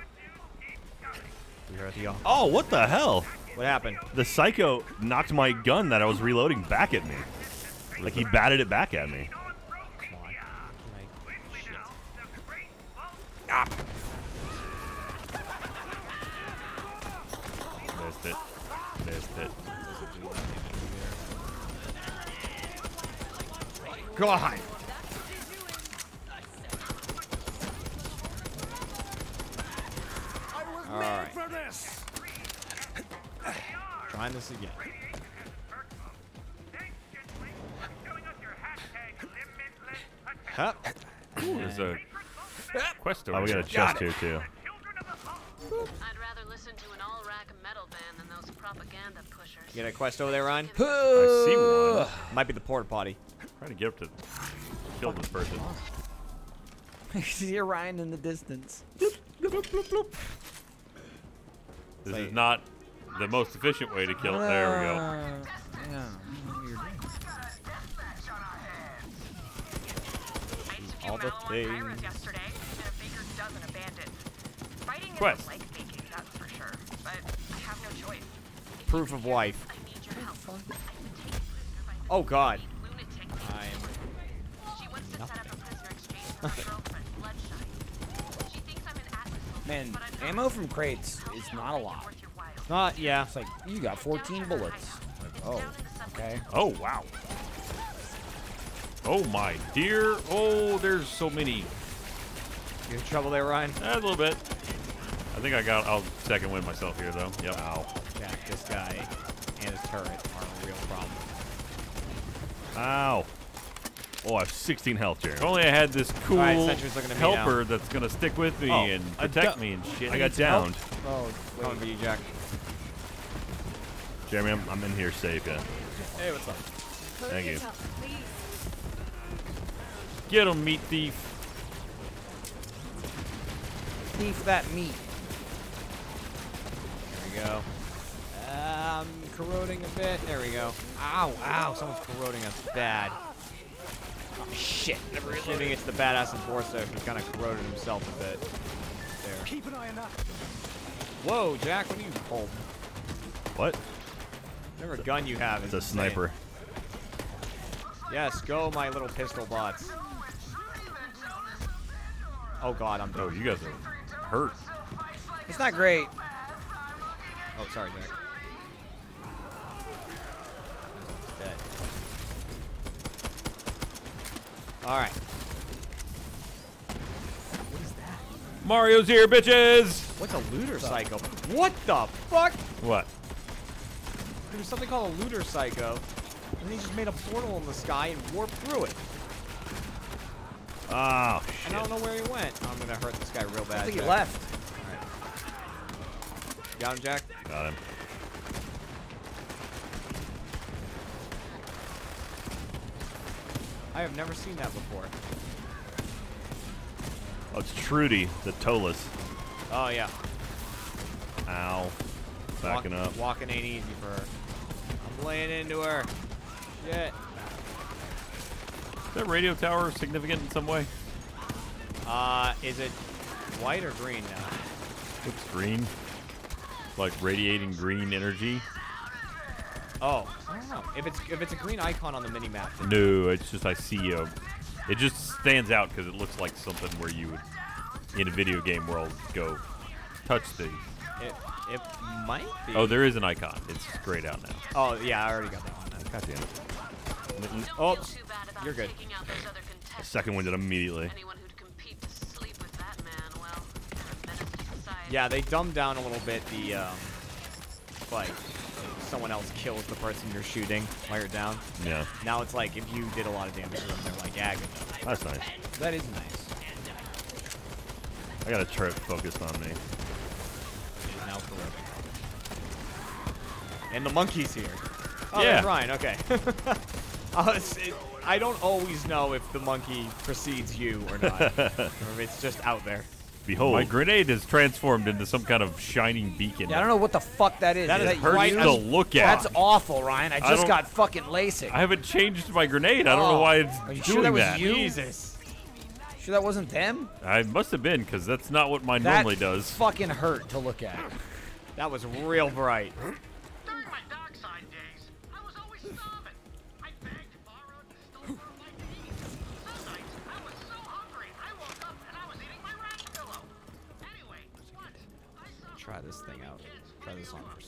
We are at the Oh, what the hell? What happened? The psycho knocked my gun that I was reloading back at me. Like he batted it back at me. Missed it. Missed it. God. All right. For this. Trying this again. Huh. There's a quest over Oh, we got a chest here too. I'd rather listen to an all-rack metal band than those propaganda pushers. You got a quest over there, Ryan? I see one. Might be the porta potty. Trying to get up to kill this person. you see Ryan in the distance. This is not the most efficient way to kill it. There we go. Yeah. All the things. yesterday, and a baker's dozen abandoned. Fighting is Quest. like baking, that's for sure. I have no choice. Proof of wife. Oh God. I'm. She wants to set up a prisoner exchange for my girlfriend, Bloodshine. She thinks I'm an Atlas Man, ammo from crates is not a lot. Not yeah. It's like you got 14 bullets. Like, oh, okay. Oh wow. Oh my dear. Oh, there's so many. You in trouble there, Ryan? Eh, a little bit. I think I got. I'll second win myself here though. Yep. Ow. Jack, this guy and his turret are a real problem. Ow. Oh, I have 16 health, Jeremy. If only I had this cool Alright, Sentry's looking at me now. helper that's gonna stick with me Oh, and protect me and shit. I got downed. Oh, coming for you, Jack. Jeremy, I'm, I'm in here safe, yeah. Hey, what's up? Thank you. Get him, meat thief. Thief that meat. There we go. Um, corroding a bit. There we go. Ow, ow, someone's corroding us bad. Shit. Never shooting it to the badass enforcer. He kind of corroded himself a bit. There. Keep an eye on that. Whoa, Jack, what are you holding? What? Whatever gun you have It's a insane. sniper. Yes, go, my little pistol bots. Oh god, I'm dead. Oh, you guys are hurt. It's not great. Oh, sorry, Jack. All right. What is that? Mario's here, bitches. What's a looter psycho? What the fuck? What? There's something called a looter psycho, and he just made a portal in the sky and warped through it. Oh, shit. And I don't know where he went. I'm gonna hurt this guy real bad. I think he Jack. left. Got him, Jack. Got him. I have never seen that before. Oh, it's Trudy, the Tolas. Oh yeah. Ow. Backing Walk- up. Walking ain't easy for her. I'm laying into her. Shit. Is that radio tower significant in some way? Uh, is it white or green now? Looks green. Like radiating green energy. Oh, I don't know. If it's if it's a green icon on the mini map, No, it's just I see a. It just stands out because it looks like something where you would, in a video game world, go touch the. it it might be. Oh, there is an icon. It's grayed out now. Oh yeah, I already got that one. God damn it. Oh, you're good. The second one did immediately. Yeah, they dumbed down a little bit the um, like someone else kills the person you're shooting while you're down. Yeah. Now it's like if you did a lot of damage to them, they're like, yeah, good. That's nice. That is nice. I got a turret focused on me. Now. And the monkey's here. Oh, Yeah. Ryan. Okay. uh, it- I don't always know if the monkey precedes you or not, or if it's just out there. Behold. My grenade is transformed into some kind of shining beacon. Yeah, I don't know what the fuck that is. That is is hurts you? to look at. That's awful, Ryan. I I just don't- got fucking LASIK. I haven't changed my grenade. I don't know why it's oh. Are you doing sure that was that. you? Sure that wasn't them? I must have been because that's not what mine That normally does. fucking hurt to look at. That was real bright.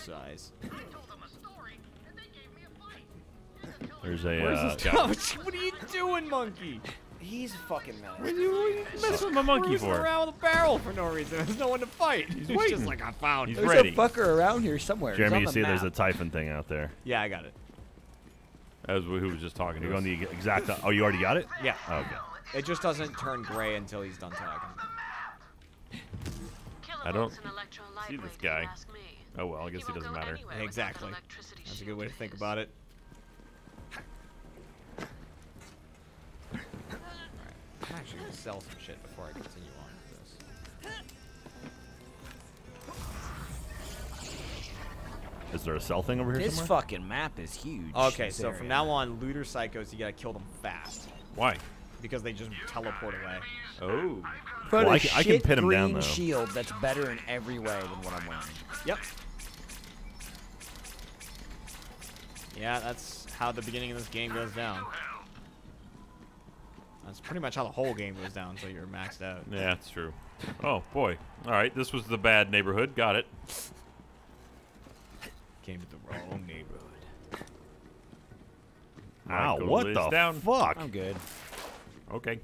Size. There's a. Where's uh, this guy- couch? What are you doing, monkey? He's fucking mad. What are you, what are you messing with my monkey cruising for? around with a barrel for no reason. There's no one to fight. He's, waiting. just like I found. He's it. ready. There's a fucker around here somewhere. Jeremy, on you the see there's a. Typhon thing out there. Yeah, I got it. That was who was just talking to You're us. on the exact. Oh, you already got it? Yeah. Oh, okay. It just doesn't turn gray until he's done talking. I don't see this guy. Oh well, I guess he doesn't matter. Exactly. That's a good way to think about it. Alright, I'm actually gonna sell some shit before I continue on with this. Is there a cell thing over here This somewhere? fucking map is huge. Okay, so area. from now on, looter psychos, you gotta kill them fast. Why? Because they just teleport away. Oh. Put Well, a I can- I can shit pin 'em down, green though. shield that's better in every way than what I'm wearing. Yep. Yeah, that's how the beginning of this game goes down. That's pretty much how the whole game goes down until you're maxed out. Yeah, that's true. Oh boy. All right, this was the bad neighborhood. Got it. Came to the wrong neighborhood. Ow, what the down. fuck? I'm good. Okay.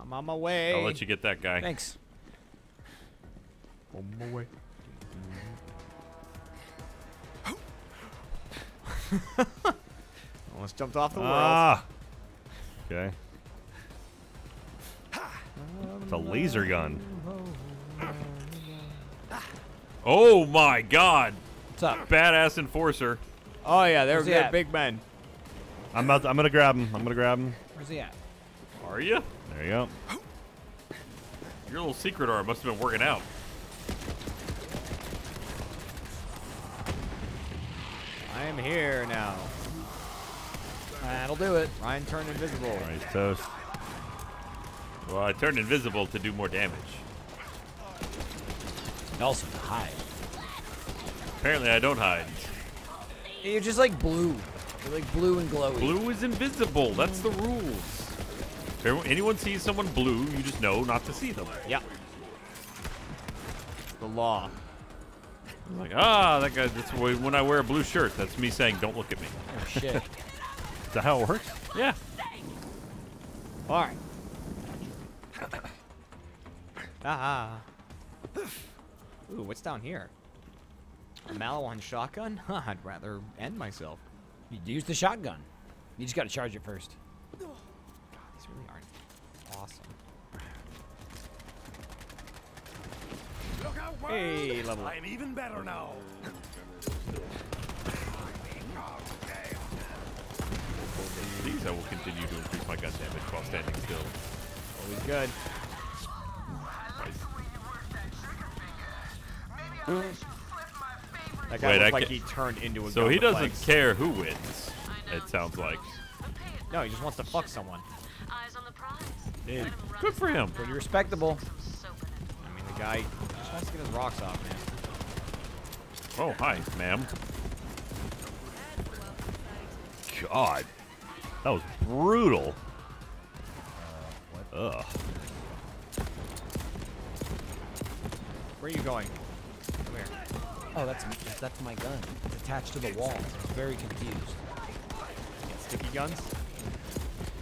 I'm on my way. I'll let you get that guy. Thanks. On my way. Almost jumped off the world. Ah. Okay. It's a laser gun. Oh my God! What's up? Badass enforcer. Oh yeah, they're, Where's they're big men. I'm about. I'm gonna grab him. I'm gonna grab him. Where's he at? Are you? There you go. Your little secret arm must have been working out. I am here now. That'll do it. Ryan turned invisible. All right, toast. Well, I turned invisible to do more damage. And Also to hide. Apparently, I don't hide. You're just like blue. You're like blue and glowy. Blue is invisible. That's the rules. If anyone sees someone blue, you just know not to see them. Yeah. The law. Like, ah, that guy. That's when I wear a blue shirt. That's me saying, "Don't look at me." Oh shit. Is that how it works? Yeah. All right. Ah. Ooh, what's down here? A Maliwan shotgun? Huh, I'd rather end myself. You use the shotgun. You just gotta charge it first. God, These really aren't awesome. Hey, level. I'm even better now. These I will continue to increase my gun damage while standing still. Always good. That guy Wait, looked I like he turned into a So he doesn't legs. care who wins. It sounds like. No, he just wants to fuck someone. Eyes on the prize. Dude, Good for him. Pretty respectable. I mean, the guy just wants to get his rocks off, man. Oh, hi, ma'am. God, that was brutal. Uh, Ugh. Where are you going? Come here. Oh, that's that's my gun. It's attached to the wall. I'm very confused. Sticky guns?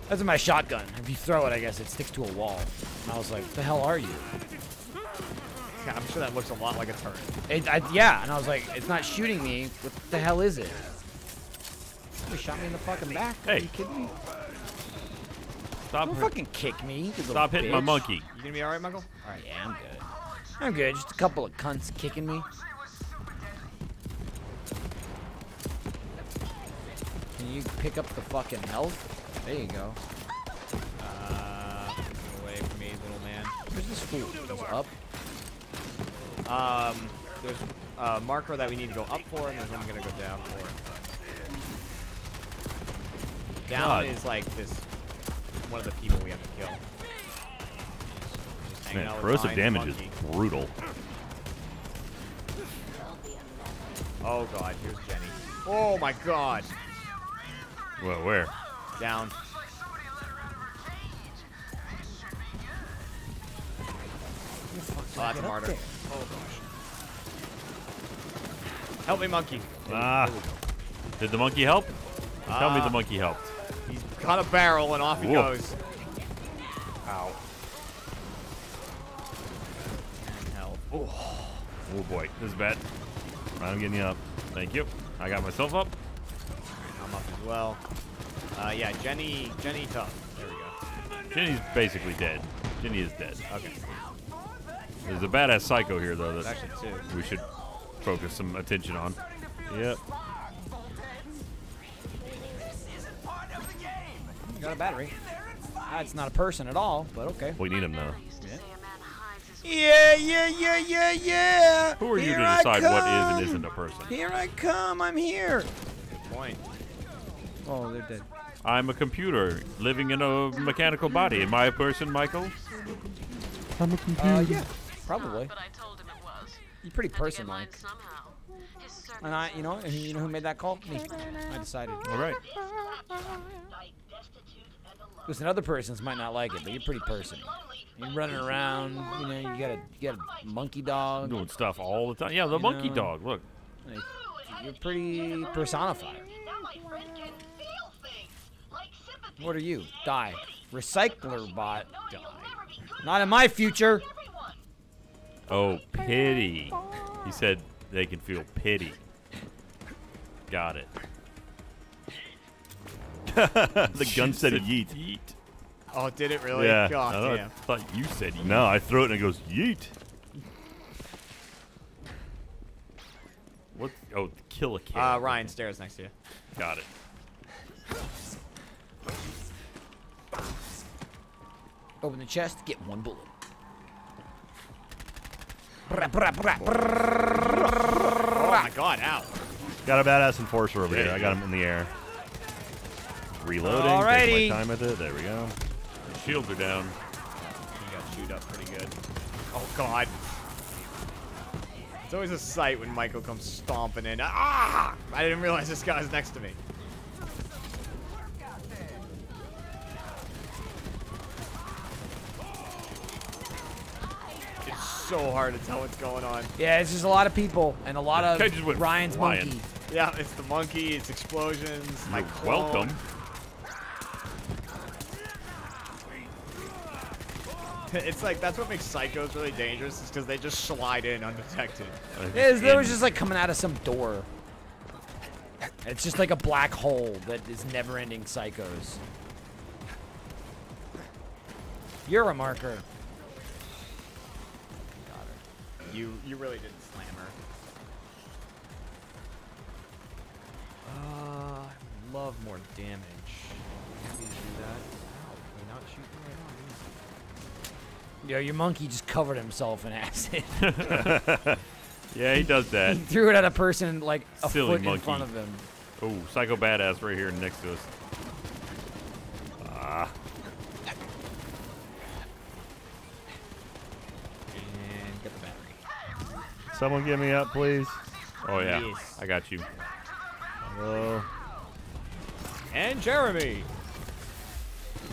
That's my shotgun. If you throw it, I guess it sticks to a wall. And I was like, "The hell are you?" Yeah, I'm sure that looks a lot like a turret. It, I, yeah, and I was like, "It's not shooting me. What the hell is it?" Somebody shot me in the fucking back. Are Hey. you kidding me? Stop. Don't fucking kick me. Stop hitting my monkey. You gonna be alright, Michael? Alright, yeah, I'm good. I'm good. Just a couple of cunts kicking me. Can you pick up the fucking health? There you go. Uh, get away from me, little man. Where's this fool? Goes up. Um, there's a marker that we need to go up for, and there's one I'm gonna go down for. Down God. is like this one of the people we have to kill. Just Man, corrosive damage monkey. is brutal. Oh god, here's Jenny. Oh my god. Well, where? Down. Oh, that's a martyr. Oh gosh. Help me, monkey. Ah. Did the monkey help? Tell me Ah. the monkey helped. He's got a barrel and off he goes. Ow. Help. Oh. oh boy, this is bad. I'm getting you up. Thank you. I got myself up. I'm up as well. Uh, yeah, Jenny, Jenny tough. There we go. Jenny's basically dead. Jenny is dead. Okay. There's a badass psycho here though that Actually, two. we should focus some attention on. Yep. Got a battery. Ah, it's not a person at all, but okay. We need him though. Yeah, yeah, yeah, yeah, yeah. Who are you to decide what is and isn't a person? Here I come. I'm here. Good point. Oh, they're dead. I'm a computer living in a mechanical body. Am I a person, Michael? I'm a computer. Uh, yeah, probably. but i told him it was You're pretty person-like. And I, you know, and you know who made that call? Me. I decided. All right. Listen, other persons might not like it, but you're pretty person. You're running around. You know, you got a you got a monkey dog. doing stuff all the time. Yeah, the you monkey know, dog. Look. like, you're pretty personified. What are you? Die. Recycler bot. Die. Not in my future. Oh, pity. He said they can feel pity. Got it. the gun said yeet. Yeet. Oh, did it really? Yeah. God I, damn. thought you said yeet. No, I throw it and it goes yeet. What? Oh, kill a kid. Uh, Ryan, stairs next to you. Got it. Open the chest. Get one bullet. Oh my god, ow. Got a badass enforcer over There here. you I got him in the air. Reloading. Alrighty. My time with it. There we go. Shields are down. You got chewed up pretty good. Oh god. It's always a sight when Michael comes stomping in. Ah! I didn't realize this guy was next to me. It's so hard to tell what's going on. Yeah, it's just a lot of people and a lot of Guy Ryan's flying. monkey. Yeah, it's the monkey, it's explosions, my You're clone. welcome. It's like that's what makes psychos really dangerous, is because they just slide in undetected. Yeah, they were just like coming out of some door. It's just like a black hole that is never-ending psychos. You're a marker. You you really didn't slam her. Uh, I love more damage. Happy to do that. Ow, can you not shoot me right now? Yo, your monkey just covered himself in acid. yeah, he does that. he threw it at a person like a Silly foot monkey. in front of him. Oh, psycho badass right here next to us. Ah. And get the battery. Someone get me up, please. Oh yeah, Yes. I got you. Hello. And Jeremy.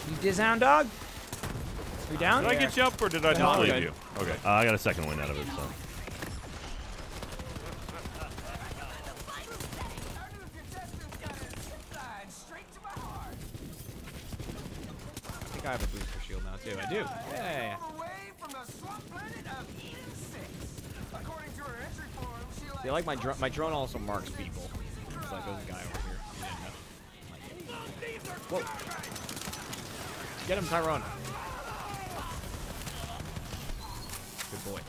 You dishound dog? You down? Did I get you up or did I No, just leave you? Okay. Uh, I got a second win out of it, so. I I have a booster shield now too. I do. Yeah. They like my drone. My drone also marks people. It's like oh, there's a guy over here. You didn't know. Whoa. Get him, Tyrone. Good boy.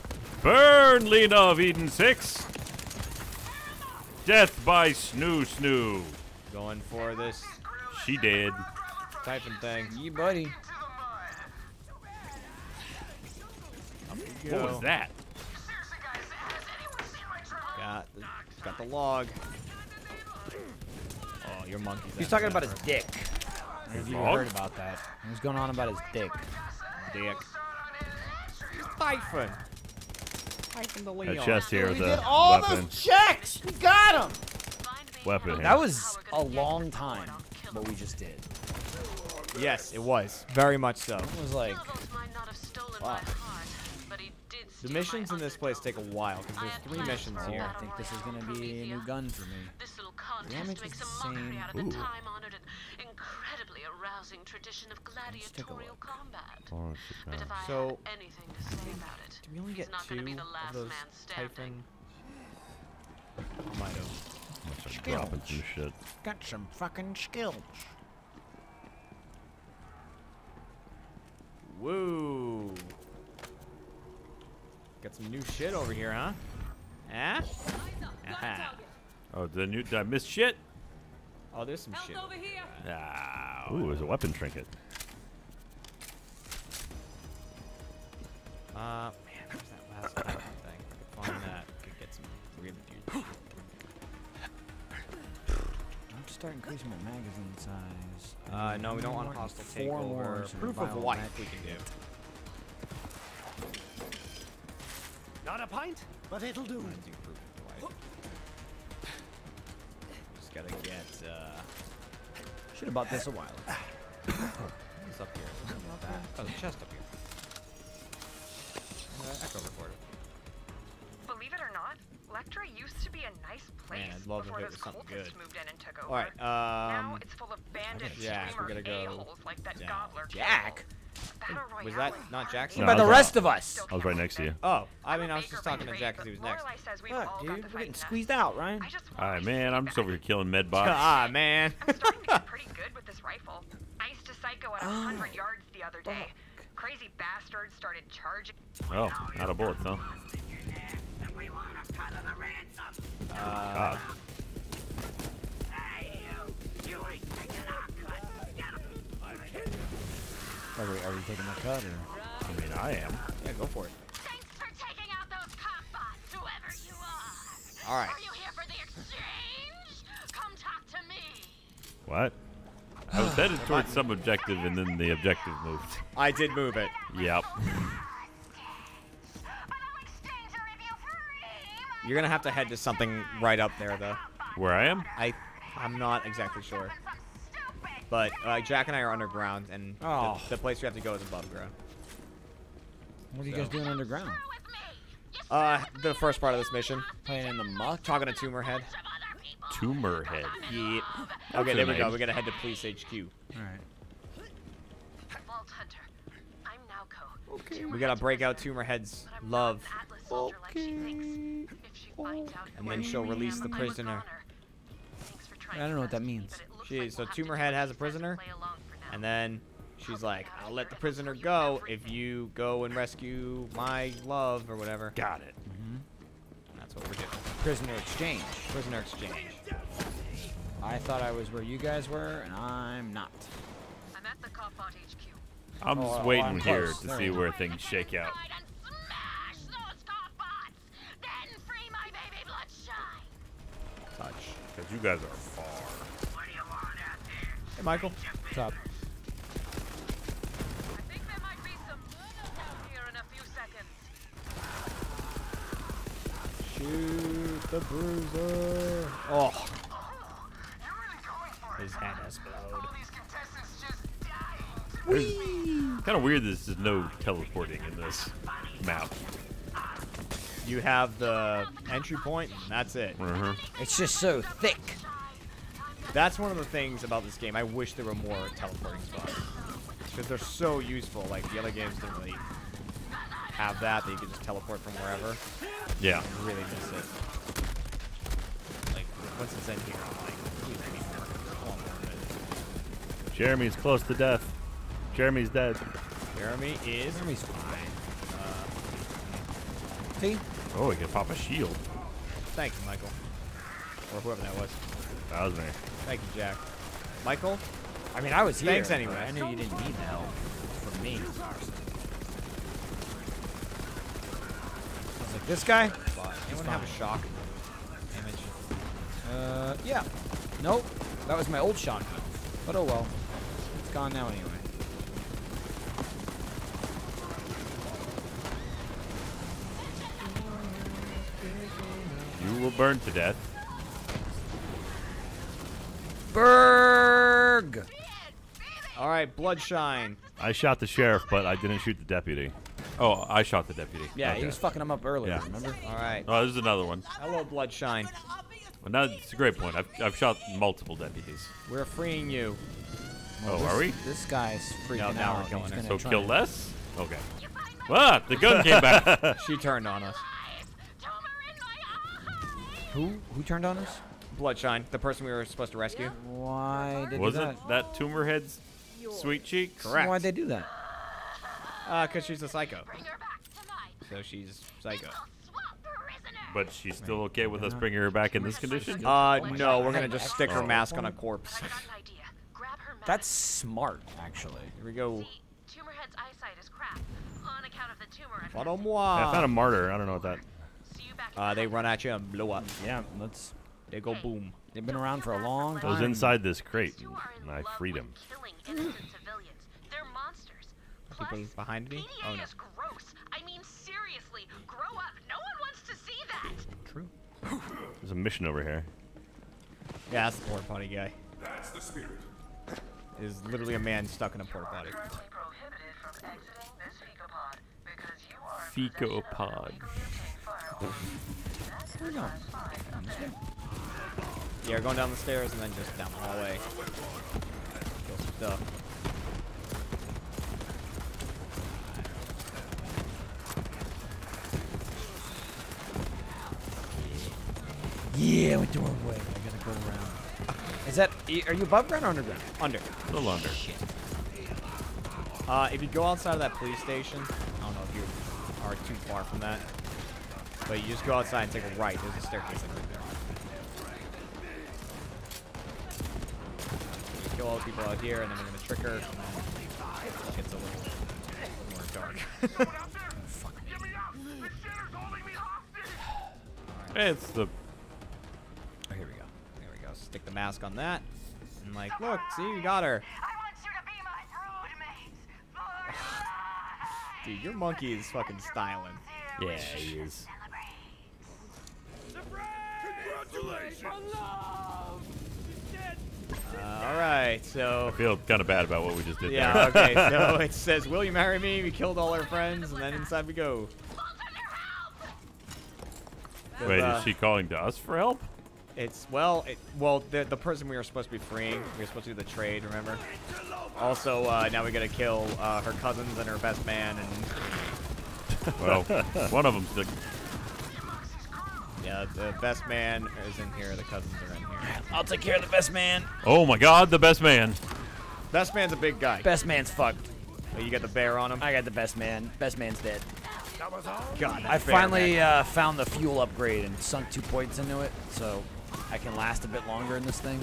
Burn, Lena of Eden 6. Death by Snoo Snoo. Going for this She did. typing thing. You buddy. What was that? Got the, got the log. Oh, your monkey's. He's talking about his dick. Have you Frog? heard about that? He was going on about his dick. Dick. Typhon. Typhon DeLeon. That chest here with We a did all weapon. those checks. We got him. Weapon here. That was a long time. What we just did. Yes, it was. Very much so. It was like. Wow. The missions in this place take a while because there's three missions here. I think this is gonna be a new gun for me. This little Damage is the same. out of the time-honored and incredibly arousing tradition of gladiatorial combat. Oh, But if I So- had anything to say about it, Do we only get not two gonna be the of last those man standing. Typhon? Might have. I'm gonna start dropping some shit. Got some fucking skills. Woo. Got some new shit over here, huh? Huh? Aha. Oh, did I, new, did I miss shit? Oh, there's some shit. over here. Ah. Ooh, there's a weapon trinket. Uh, man, where's that last Typhon thing? I could find that. Could get some really good. I'm just start increasing my magazine size. Uh, no, we don't want More than hostile four more takeover. Proof of life we can do. Not a pint, but it'll do. do proof of. Just gotta get, uh... Should have bought this a while ago. What's up here? Something about that? Oh, there's a chest up here. Uh, echo recorder. Believe it or not, Lectra used to be a nice place Man, I'd love before those cultists good. moved in and took over. Alright, now um... it's full of bandit Jack, we screamer gotta go a-holes like that down. gobbler. Jack? Battle Was that not. Jackson? What about the rest of us? I was right next to you. Oh, I mean, I was just talking to Jack because he was next. Lorelei says Fuck, dude. We're getting squeezed out, Ryan. I just Alright, man, I'm just over here killing med bots. Ah, man. I'm starting to get pretty good with this rifle. Iced a psycho at Oh. 100 yards the other day. Crazy bastards started charging. Oh, out of bullets, huh? Uh, God. Are we, are we taking the cut or? I mean, I am. yeah, go for it. Thanks for taking out those cop bots, whoever you are. All right. Are you here for the exchange? Come talk to me. What? I was headed towards some objective, and then the objective moved. I did move it. Yep. You're gonna have to head to something right up there, though. Where I am? I, I'm not exactly sure. But uh, Jack and I are underground, and Oh. the, the place we have to go is above ground. What are you guys doing underground? Uh, the first part of this mission. Playing in the muck? Talking to Tumor Head. Tumor head. Yeah. Okay, a there we go. name. We gotta head to Police HQ. Alright. Vault Hunter, I'm Nalco. Okay. We gotta break out Tumor Head's love. Atlas soldier like she thinks. If she finds out And then she'll release the prisoner. goner. Thanks for trying I don't know what that means. But it looks She, like so we'll Tumor Head has a she says and prisoner, play along for now. and then she's like, "I'll let the prisoner go if you go and rescue my love or whatever." Got it. Mm-hmm. That's what we're doing. Prisoner exchange. Prisoner exchange. I thought I was where you guys were, and I'm not. I'm at the cop HQ. I'm just Oh, waiting I'm here close. to There see where things shake out. Smash those cop bots. Then free my baby bloodshine. Touch. Because you guys are far. Hey, Michael. What's up? I think there might be some here in a. Shoot the bruiser. Oh. His head explode. Kind of weird that there's no teleporting in this map. You have the entry point, and that's it. Uh-huh. It's just so thick. That's one of the things about this game. I wish there were more teleporting spots. Because they're so useful. Like, the other games didn't really have that, that you could just teleport from wherever. Yeah. I really miss it. Like, once it's in here, I'm like, please give me more. I want more. Jeremy's close to death. Jeremy's dead. Jeremy is. Jeremy's fine. Uh, See? Oh, he can pop a shield. thank you, Michael. Or whoever that was. That was me. Thank you, Jack. Michael? I mean, I was here. Thanks anyway. I knew you didn't need the help from me. This guy? Anyone have a shock damage? Uh, yeah. Nope. That was my old shotgun. But oh well. It's gone now anyway. You will burn to death. Berg! All right, Bloodshine. I shot the sheriff, but I didn't shoot the deputy. Oh, I shot the deputy. Yeah, he was fucking him up earlier, Yeah. remember? All right. Oh, this is another one. Hello, Bloodshine. Well, now it's a great point. I've, I've shot multiple deputies. We're freeing you. Oh, this, are we? This guy's freaking No, now out. we're killing He's her. gonna So kill and- less? Okay. Ah, the gun came back. she turned on us. Who? Who turned on us? Bloodshine, the person we were supposed to rescue. Why did Was do it that? that tumor head's sweet cheeks? Correct. Why'd they do that? Uh, cause she's a psycho. So she's psycho. But she's still okay with us bringing her back in this condition? Uh, no, we're gonna just stick her Oh. mask on a corpse. That's smart, actually. Here we go. Tumorhead's eyesight is crap on account of the tumor. and Follow her- moi. Yeah, I found a martyr. I don't know what that. Uh, they run at you and blow up. Yeah, let's. They go hmm. boom. They've been around for a long time. I was inside this crate, and I freed him. killing innocent civilians. They're monsters. People behind me? Oh no. is gross. I mean, seriously, grow up. No one wants to see that. True. There's a mission over here. Yeah, that's the porta potty guy. That's the spirit. Is literally a man stuck in a porta potty. Feco pod. Where you going? Yeah, going down the stairs and then just down the hallway. Kill some stuff. Yeah, we're doing way. I gotta go around. Is that? Are you above ground or underground? Under. A little under. Uh, if you go outside of that police station, I don't know if you are too far from that, but you just go outside and take a right. There's a staircase right there. You kill all the people out here, and then we're gonna trick her. And then it gets a little more dark. It's the. Oh, here we go. There we go. Stick the mask on that. And like, look, see, you got her. Dude, your monkey is fucking styling. Yeah, he is. Uh, all right, so. I feel kind of bad about what we just did Yeah, there. okay, so it says, Will you marry me? We killed all our friends, and then inside we go. Wait, Uh, is she calling to us for help? It's, well, it, well, the, the person we were supposed to be freeing, we were supposed to do the trade, remember? Also, uh, now we gotta kill uh, her cousins and her best man, and. Well, one of them's the. Yeah, the best man is in here, the cousins are in here. I'll take care of the best man. Oh my God, the best man. Best man's a big guy. Best man's fucked. Oh, you got the bear on him? I got the best man. Best man's dead. God, I finally uh, found the fuel upgrade and sunk two points into it, so I can last a bit longer in this thing.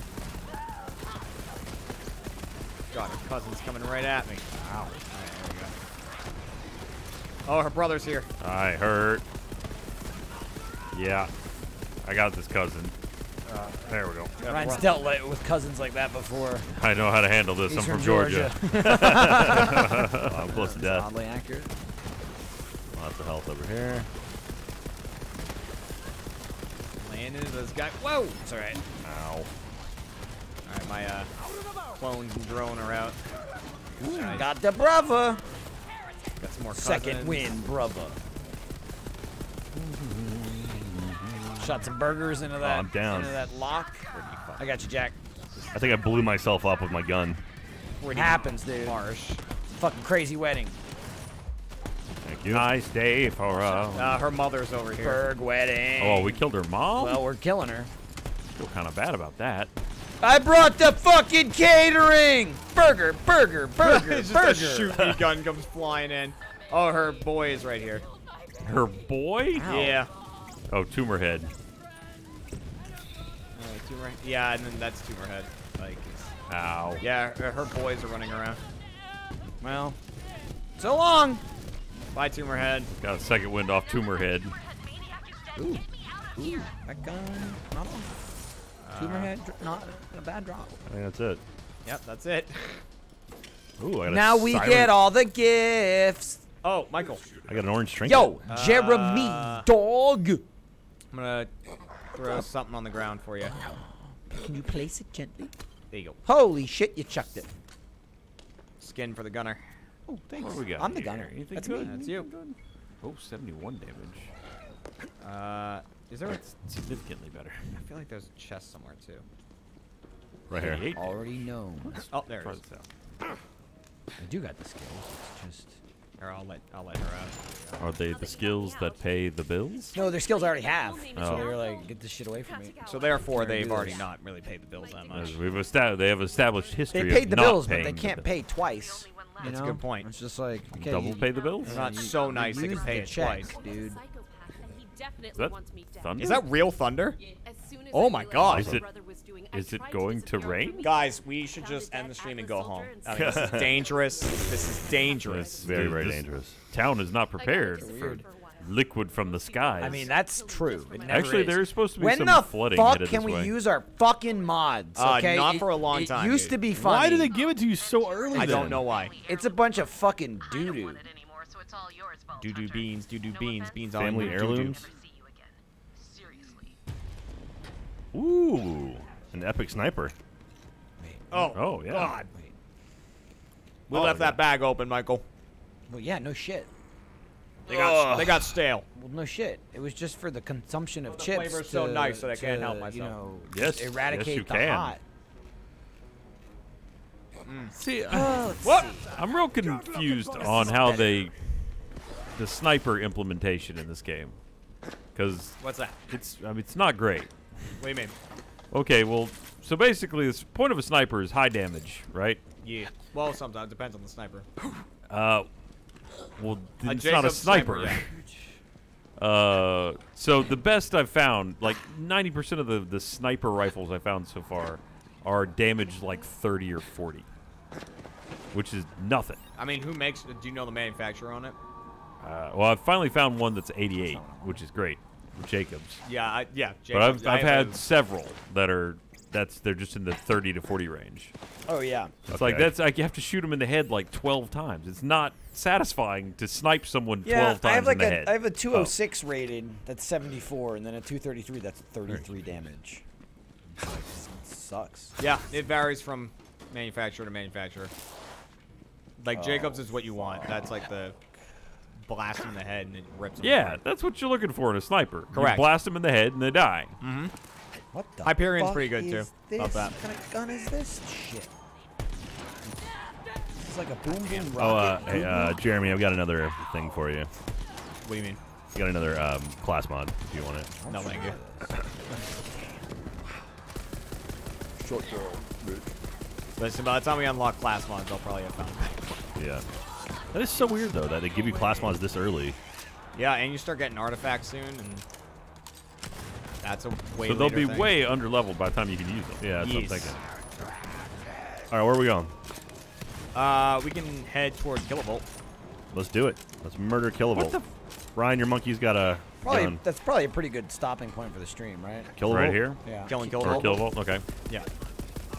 God, her cousin's coming right at me. Ow. Alright, there we go. Oh, her brother's here. I hurt. Yeah. I got this cousin. Uh, there we go. Ryan's dealt li- with cousins like that before. I know how to handle this. He's I'm from, from Georgia. Georgia. I'm close to That's death. Oddly accurate. Lots of health over here. Laying into this guy. Whoa! It's alright. Ow. Alright, my uh, clones and drone are out. Nice. Got the brother. Got some more Cousins. Second cousins. win, brother. Shot some burgers into that. I'm down. Into that lock. I got you, Jack. I think I blew myself up with my gun. What happens, dude. Marsh. Fucking crazy wedding. Thank you. Nice day for uh. Uh, her mother's over here. Berg wedding. Oh, we killed her mom. Well, we're killing her. feel kind of bad about that. I brought the fucking catering. Burger, burger, burger, it's just burger. a shoot me gun comes flying in. Oh, her boy is right here. Her boy? Yeah. Oh, tumor head. Oh, tumor. Yeah, and then that's tumor head. Like, it's- Ow. yeah, her, her boys are running around. Well, so long. Bye, tumor head. Got a second wind off tumor head. Ooh, ooh, that gun, not a tumor head, not a bad drop. I think that's it. Yep, that's it. Ooh, I got a Now we get all the gifts. Oh, Michael. I got an orange trinket. Yo, Jeremy, Uh, dog. I'm gonna throw something on the ground for you. Can you place it gently? There you go. Holy shit, you chucked it. Skin for the gunner. Oh, thanks. What we got I'm the here? gunner. Anything That's good? me. That's you. Oh, 71 damage. Uh, is there a... Significantly better. I feel like there's a chest somewhere, too. Right here. Already known. Oh, there it Try is. this out. I do got the skills. It's just. Or I'll let, I'll let her out. Are they the skills that pay the bills? No, they're skills I already have. Oh. So they're like, get this shit away from me. So therefore, they've already not really paid the bills that much. As we've established, they have established history. They paid of the not bills, but they can't bill. pay twice. You That's a good point. It's just like okay, Double you- pay the bills? They're not you- so you nice they can pay the it check, twice. dude. Is that wants me dead. thunder? Is that real thunder? As soon as Oh my god. what Is my it- Is it going to rain? Guys, we should just end the stream and go home. I think this is dangerous. This is dangerous. It's very, very dangerous. Town is not prepared for liquid from the skies. I mean, that's true. It never Actually, is. there's supposed to be when some the flooding fuck can we way. use our fucking mods? Uh, Okay, not It- for a long it time, used dude. to be funny. Why do they give it to you so early? I then? don't know why. It's a bunch of fucking doo doo. anymore, so it's all yours, Vault Doo doo beans, doo doo No beans, offense, beans on Family your doo-doo. heirlooms. never see you again. Seriously. Ooh, an epic sniper. Oh, Oh yeah. God. We Oh, left yeah. that bag open, Michael. Well, yeah, no shit. They got, Ugh. they got stale. Well, no shit. It was just for the consumption of Well, the chips. flavor's so nice that I can't to, help You myself. know, Yes, yes, you the can. hot. Mm. See, Oh, uh, what? see. I'm real confused on how they the sniper implementation in this game, because What's that? it's I mean it's not great. What do you mean? Okay, well, so basically, the point of a sniper is high damage, right? Yeah. Well, sometimes depends on the sniper. Uh, well, A it's not a sniper, sniper. Uh, so the best I've found, like 90% of the the sniper rifles I found so far, are damaged like 30 or 40, which is nothing. I mean, who makes? Do you know the manufacturer on it? Uh, well, I've finally found one that's 88, which is great, Jakobs. Yeah, I, yeah. But I've, I I've have had a- several that are that's they're just in the 30 to 40 range. Oh yeah. It's like that's like you have to shoot them in the head like 12 times. It's not satisfying to snipe someone 12 Yeah, times I have like in the a head. I have a Oh. 206 rated that's 74, and then a 233 that's 33 damage. It sucks. Yeah, it varies from manufacturer to manufacturer. Like Jakobs is what you want. That's like the blast in the head and it rips. them Yeah, apart. that's what you're looking for in a sniper. Correct. You blast them in the head and they die. Mm-hmm. What the Hyperion's fuck pretty good too. is This? About that. What kind of gun is this shit? It's like a boom boom rocket. Oh, uh, hey, boom, uh. Jeremy, I've got another thing for you. What do you mean? You got another um, class mod if you want it. No, thank you. Short girl. Listen, by the time we unlock class mods, I'll probably have found it. Yeah. That is so weird though that they give you class mods this early. Yeah, and you start getting artifacts soon, and that's a way. so they'll be thing. way under leveled by the time you can use them. Yeah, that's what I'm Yes. thinking. All right, where are we going? Uh, we can head toward Killavolt. Let's do it. Let's murder Killavolt. the Ryan, your monkey's got a Probably, gun. that's probably a pretty good stopping point for the stream, right? Killavolt? Right here? Yeah. Killing Or Killavolt. Killavolt? Okay. Yeah.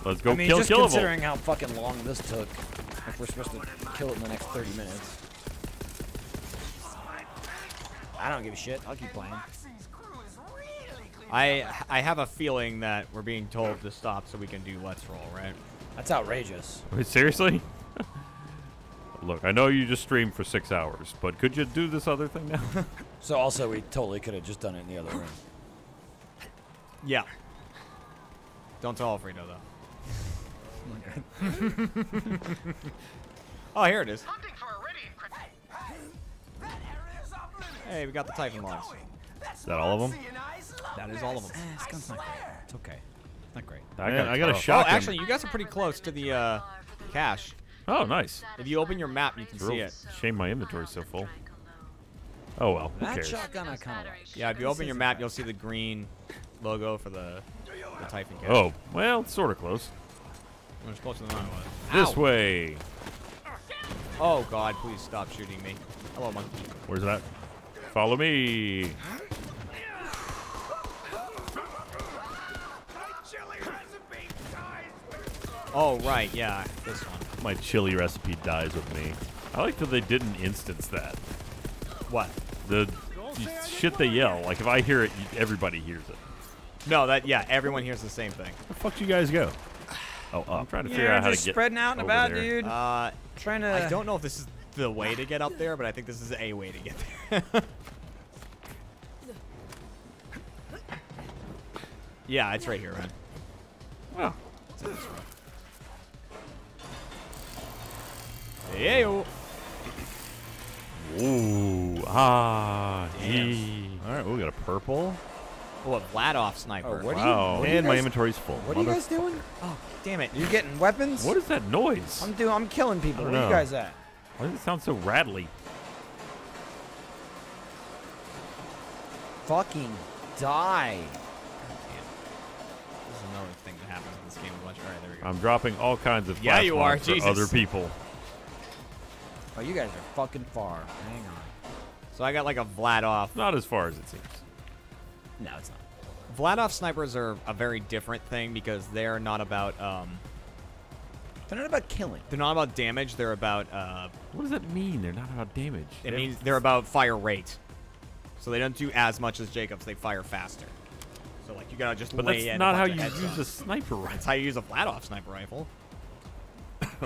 Let's go I mean, kill just Killavolt. considering how fucking long this took, if we're supposed to kill it in the next 30 minutes. I don't give a shit. I'll keep playing. I I have a feeling that we're being told to stop so we can do Let's Roll, right? That's outrageous. Wait, seriously? Look, I know you just streamed for six hours, but could you do this other thing now? So also, we totally could have just done it in the other room. Yeah. Don't tell Alfredo though. oh, here it is. Hunting for Eridian crit- Hey, we got the Typhon logs. Is that all of them? That is all of them. Eh, this gun's not great. It's okay. It's not great. I got, I got a shot. Oh, actually, you guys are pretty close to the uh, cache. Oh, nice. If you open your map, you can see it. Shame my inventory's so full. Oh well, who That cares? shotgun I kind of like. Yeah, if you open your map, you'll see the green logo for the, the Typhon cache. Oh, well, it's sort of close. Much closer than I was. This Ow. way. Oh God! Please stop shooting me. Hello, monkey. Where's that? Follow me. Oh right, yeah, this one. My chili recipe dies with me. I like that they didn't instance that. What? The shit they yell. Like if I hear it, everybody hears it. No, that yeah, everyone hears the same thing. Where the fuck do you guys go? Oh, up. I'm trying to figure Yeah, out how to just get spreading out and over about, there. dude. Uh, Trying to. I don't know if this is the way to get up there, but I think this is a way to get there. yeah, it's right here, man. Oh. Yayo. Ooh, ah, Damn. yee. All right, we got a purple. Oh, a Vladoff sniper. Oh, what are you- Wow, what are you and my inventory's full. What are you guys doing? Oh, damn it. You getting weapons? What is that noise? I'm doing. I'm killing people. Where don't you guys at? Why does it sound so rattly? Fucking die. This is another thing that happens in this game a bunch. All right, there we go. I'm dropping all kinds of Yeah, you are, for Jesus. other people. Oh, you guys are fucking far. Hang on. So I got like a Vladoff. Not as far as it seems. No, it's not. Vladoff snipers are a very different thing because they're not about um. They're not about killing. They're not about damage. They're about uh. What does that mean? They're not about damage. It They- means they're about fire rate. So they don't do as much as Jakobs. They fire faster. So like you gotta just But lay that's in. not how you use headshots. a sniper rifle. That's how you use a Vladoff sniper rifle.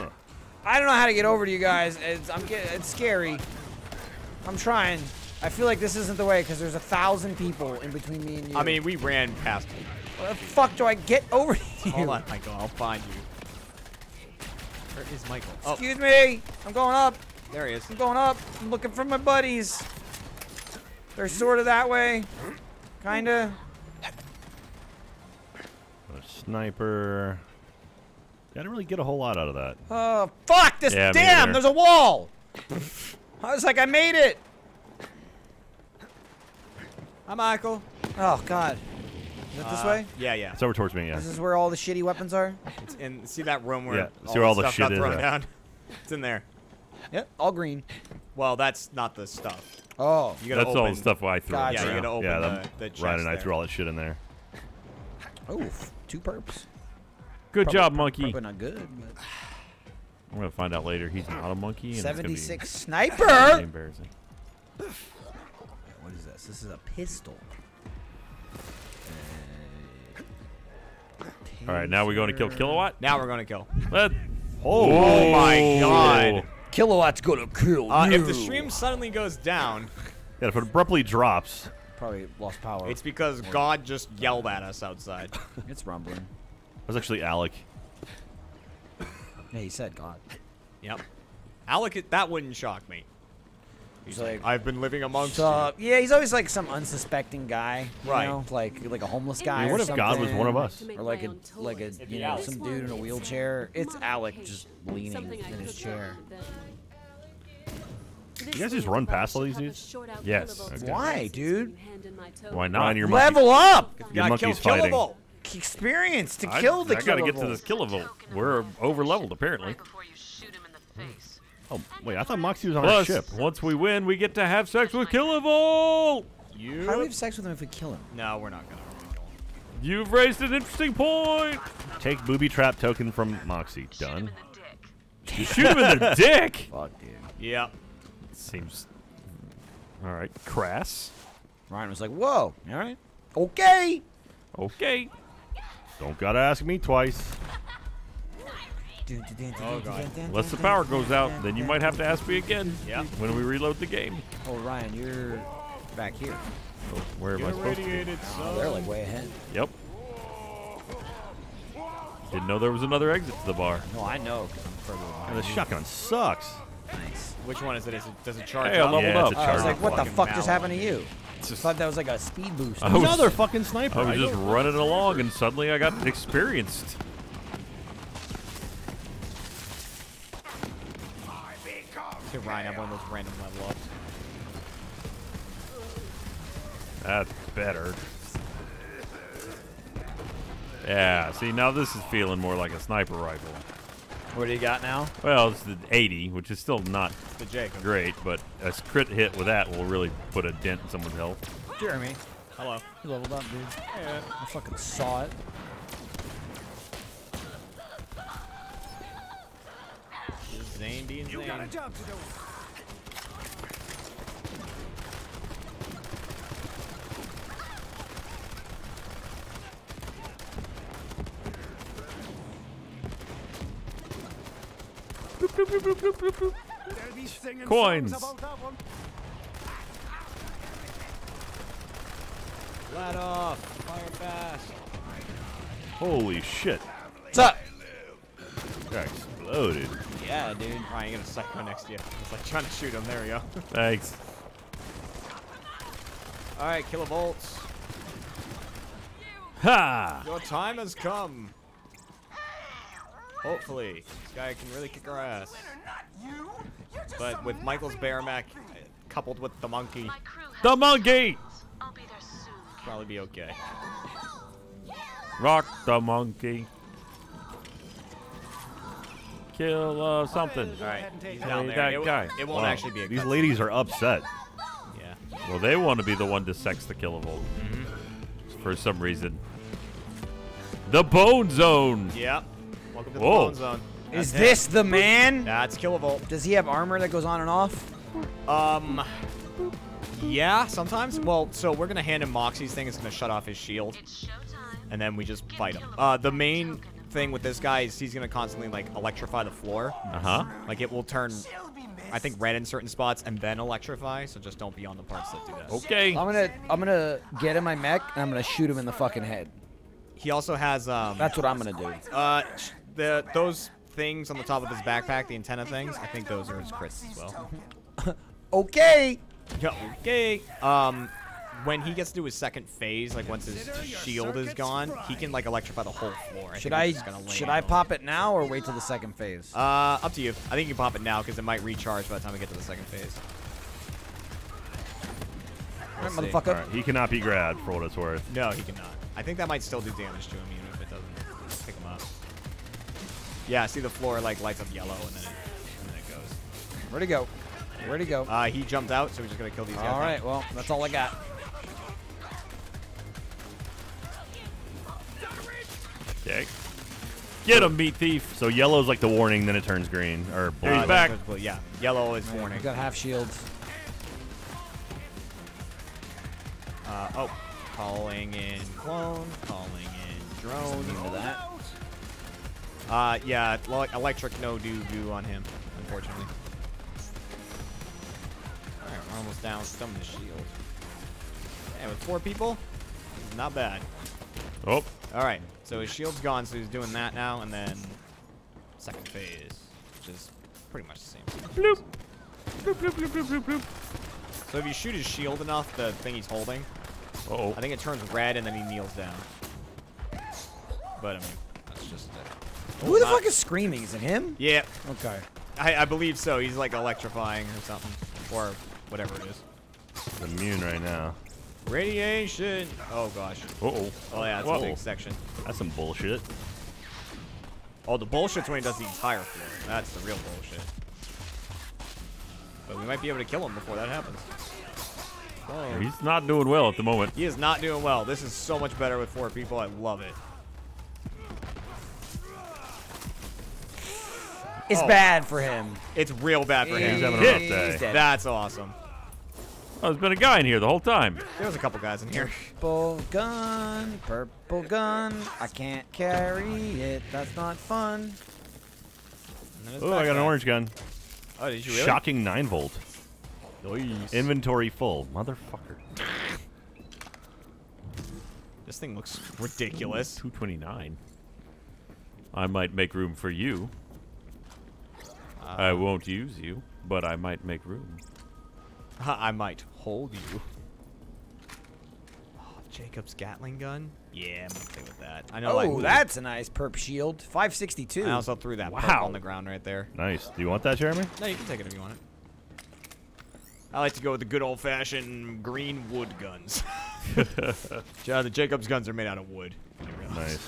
I don't know how to get over to you guys. It's I'm get, it's scary. I'm trying. I feel like this isn't the way because there's a thousand people in between me and you. I mean, we ran past you. Where the fuck do I get over to you? Hold on, Michael. I'll find you. Where is Michael? Oh, Excuse me. I'm going up. there he is. I'm going up. I'm looking for my buddies. They're sort of that way. Kinda. A sniper. I didn't really get a whole lot out of that. Oh, fuck this. Yeah, Damn, there's a wall. I was like, I made it. Hi, Michael. Oh, God. Is it this Uh, way? Yeah, yeah. It's over towards me, yeah. This is where all the shitty weapons are? It's in see that room where Yeah, all, see where all the the stuff shit got is, thrown yeah. down. It's in there. Yep, all green. Well, that's not the stuff. Oh. You gotta That's all the stuff I threw. Gotcha. Yeah, you gotta open yeah, the, them- the chest Ryan and I there. threw all that shit in there. Oof, two perps. Good Probably- job, monkey. Probably not good, but I'm gonna find out later he's not a monkey. And it's gonna be 76 really sniper. embarrassing. What is this? This is a pistol. All right, now we're going to kill Kilowatt. Now we're gonna kill. Let. Oh, Oh, my God. Kilowatt's gonna kill Uh, you. if the stream suddenly goes down, Yeah, if it abruptly drops. Probably lost power. it's because God just yelled at us outside. It's rumbling. That was actually Alec. Yeah, he said God. yep. Alec, that wouldn't shock me. He's He's like, like, I've been living amongst So, yeah, he's always like some unsuspecting guy, you Right. know? Like like a homeless guy. mean, or what if God was one of us? Or like a like a you know some dude in a wheelchair. It's Alec just leaning Something in his chair. You guys just run past all these dudes? Yes. Okay. Why, dude? Why not? Your Level monkey- up. Your monkey's fighting. Experience to I- kill the I gotta get to this Killavolt. We're over leveled apparently. Oh wait, I thought Moxxi was on Plus, our ship. once we win, we get to have sex with Killavolt. You. How do we have sex with him if we kill him? No, we're not gonna. You've raised an interesting point. Take booby trap token from Moxxi. Done. You shoot him in the dick. Fuck, dude. Yep. Seems. All right, crass. Ryan was like, "Whoa, all right, okay." Okay. Don't gotta ask me twice. Oh god. Unless the power goes out, then you might have to ask me again. Yeah. When we reload the game. Oh, Ryan, you're back here. Oh, where am I supposed to be? Oh, they're like way ahead. Yep. Didn't know there was another exit to the bar. No, I know because I'm further behind. The shotgun sucks. Nice. Which one is it? Is it does it charge Hey, I up? leveled Yeah, up. it's a I was like, what the fuck just happened to you? I thought that was like a speed boost. Was- Another fucking sniper. I was just running along and suddenly I got experienced. Okay, Ryan, have one of those random level ups. That's better. Yeah, see, now this is feeling more like a sniper rifle. What do you got now? Well, it's the 80, which is still not The Jakob. great, but a crit hit with that will really put a dent in someone's health. Jeremy, Hello. you leveled up, dude. Yeah. I fucking saw it. Zane being You got a job to do. They'll be singing Coins. songs about that. Let off. Fire fast. Holy shit. What's up? That exploded. Yeah, dude. Ryan, you got a psycho next to you. It's like trying to shoot him. There we go. Thanks. All right, kill Killavolts. Ha! Your time has come. Hopefully, this guy can really kick our ass. But with Michael's bear uh, coupled with the monkey, The monkey! probably be okay. Rock the monkey. Kill uh, something. All right, he's down there. that it, guy. it won't Wow. actually be a These cutscene. ladies are upset. Yeah. Well, they want to be the one to sex the Killavolt. Mm-hmm. For some reason. The Bone Zone! Yep. Welcome to the Whoa. bone zone. Is That's this it. the man? That's Killavolt. Does he have armor that goes on and off? Um. Yeah, sometimes. Well, so we're gonna hand him Moxxi's thing. It's gonna shut off his shield, and then we just fight him. Uh, the main thing with this guy is he's gonna constantly like electrify the floor. Uh huh. Like it will turn, I think, red in certain spots and then electrify. So just don't be on the parts that do that. Okay. I'm gonna I'm gonna get in my mech and I'm gonna shoot him in the fucking head. He also has um. That's what I'm gonna do. Uh, the those things on the top of his backpack, the antenna things. I think those are his crits as well. Okay. Yeah, okay. Um, when he gets to his second phase, like once his shield is gone, he can like electrify the whole floor. Should I gonna should I pop it now or wait till the second phase? Uh, up to you. I think you can pop it now because it might recharge by the time we get to the second phase. Alright, We'll see. motherfucker. All right, he cannot be grabbed for what it's worth. No, he cannot. I think that might still do damage to him even if it doesn't pick him up. Yeah, see the floor like lights up yellow and then it, and then it goes. Where'd he go? Where'd he go? Uh, he jumped out, so we're just gonna kill these guys. All right, now. well, that's all I got. Okay. Get him, meat thief. So yellow's like the warning, then it turns green or blue. There he's back. Yeah, yellow is Alright, warning. we got half shields. Uh, oh, calling in clone, calling in drone. Into that. Uh, yeah, electric no do goo on him, unfortunately. Alright, we're almost down some of the shield. And with four people, not bad. Oh. Alright, so his shield's gone, so he's doing that now, and then second phase, which is pretty much the same. Bloop. Bloop, bloop, bloop, bloop, bloop, bloop. So if you shoot his shield enough, the thing he's holding, Uh oh. I think it turns red and then he kneels down. But I mean, that's just it. Who the not- fuck is screaming? Is it him? Yeah, Okay. I, I believe so. He's like electrifying or something, or whatever it is. He's immune right now. Radiation. Oh gosh. Uh oh. Oh yeah, that's Whoa. a big section. That's some bullshit. Oh, the bullshit's when he does the entire floor. That's the real bullshit. But we might be able to kill him before that happens. Oh. He's not doing well at the moment. He is not doing well. This is so much better with four people. I love it. It's Oh. bad for him. It's real bad for him. He's having a rough day. He's dead. That's awesome. Oh, there's been a guy in here the whole time. There was a couple guys in here. Purple gun, purple gun. I can't carry it. That's not fun. And then his Oh, I got an orange gun. Oh, did you really? Shocking 9 volt. Nice. Inventory full. Motherfucker. This thing looks ridiculous. 229. I might make room for you. Uh, I won't use you, but I might make room. I might hold you. Oh, Jakob's Gatling gun? Yeah, I'm okay with that. I know. Oh, like, that's a nice perp shield. 562. I also threw that perp Wow. on the ground right there. Nice. Do you want that, Jeremy? No, you can take it if you want it. I like to go with the good old-fashioned green wood guns. yeah, the Jakob's guns are made out of wood. Nice.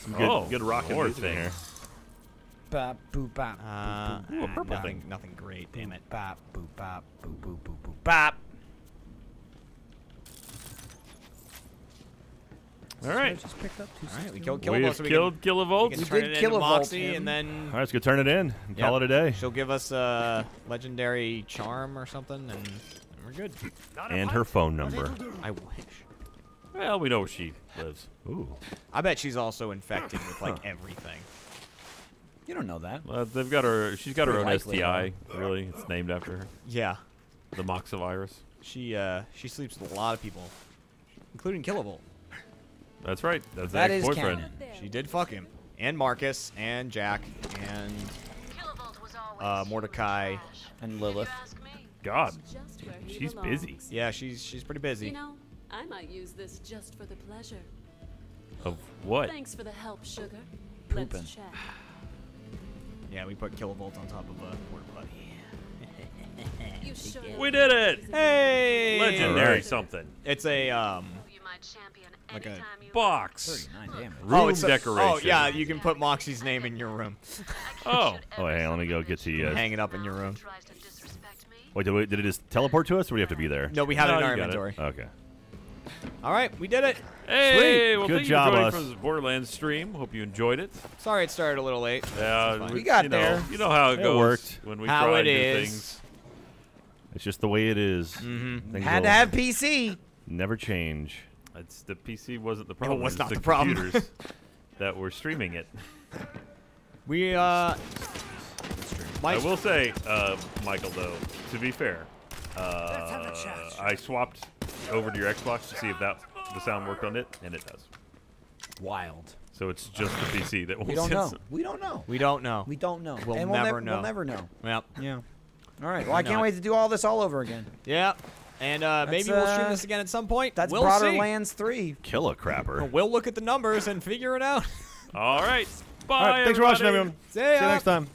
Some good, Oh, good rockin' more music in things. here. Bop, boop, bop. Uh, boop, boop, ah, boop, bop. nothing, nothing great. Damn it. Bop, boop, bop, boop, boop, boop, boop, bop. All right. Just picked up All right, we killed We Killavolt. have so we killed can, Killavolt. We can We turn did it into Killavolt Moxxi, him. and then All right, let's go turn it in and Yep. call it a day. She'll give us a legendary charm or something, and we're good. And her phone number. I wish. Well, we know where she lives. Ooh. I bet she's also infected with like everything. You don't know that. Uh, they've got her. She's got her own likely, STI. Really, it's named after her. Yeah. The Moxavirus. She uh she sleeps with a lot of people, including Killavolt. That's right. That's That the is ex-boyfriend. canon. She did fuck him, and Marcus, and Jack, and uh, Mordecai, and Lilith. God, Just where he she's busy. Yeah, she's she's pretty busy. You know, I might use this just for the pleasure. Of what? Thanks for the help, sugar. Poopin'. Let's chat. Yeah, we put Killavolt on top of a porta potty. You sure We did it! Hey! Legendary Alright. something. It's a um like a Box. damage. oh, Room it's a- decoration. oh yeah, you can put Moxxi's name in your room. Oh. Oh, hey, let me go get to you. guys. Hang it up in your room. Wait, did, we, did it just teleport to us, or do we have to be there? No, we have it in our you it. inventory. Okay. All right, we did it. Hey, Sweet. well, Good thank job, you for joining us. for this Borderlands stream. Hope you enjoyed it. Sorry it started a little late. Yeah, It's we- got you know, there. You know how it, It goes worked. when we How try it new is. things. It's just the way it is. Mhm. Had to have PC. Never change. It's the PC wasn't the problem. It was it's not the, the problem. computers that were streaming it. We uh. I will say, uh, Michael, though, to be fair, uh, I swapped over to your Xbox to see if that the sound worked on it, and it does. Wild. So it's just the PC that won't We don't know. it. We don't know. we don't know. We don't know. We'll and never we'll nev- know. We'll never know. Yep. Yeah. All right. Well, I can't wait to do all this all over again. Yeah. And uh, That's, maybe we'll stream uh, this again at some point. That's we'll Broader see. Lands 3. Kill a crapper. We'll look at the numbers and figure it out. All right. Bye. All right, thanks for watching, everyone. See See you next time.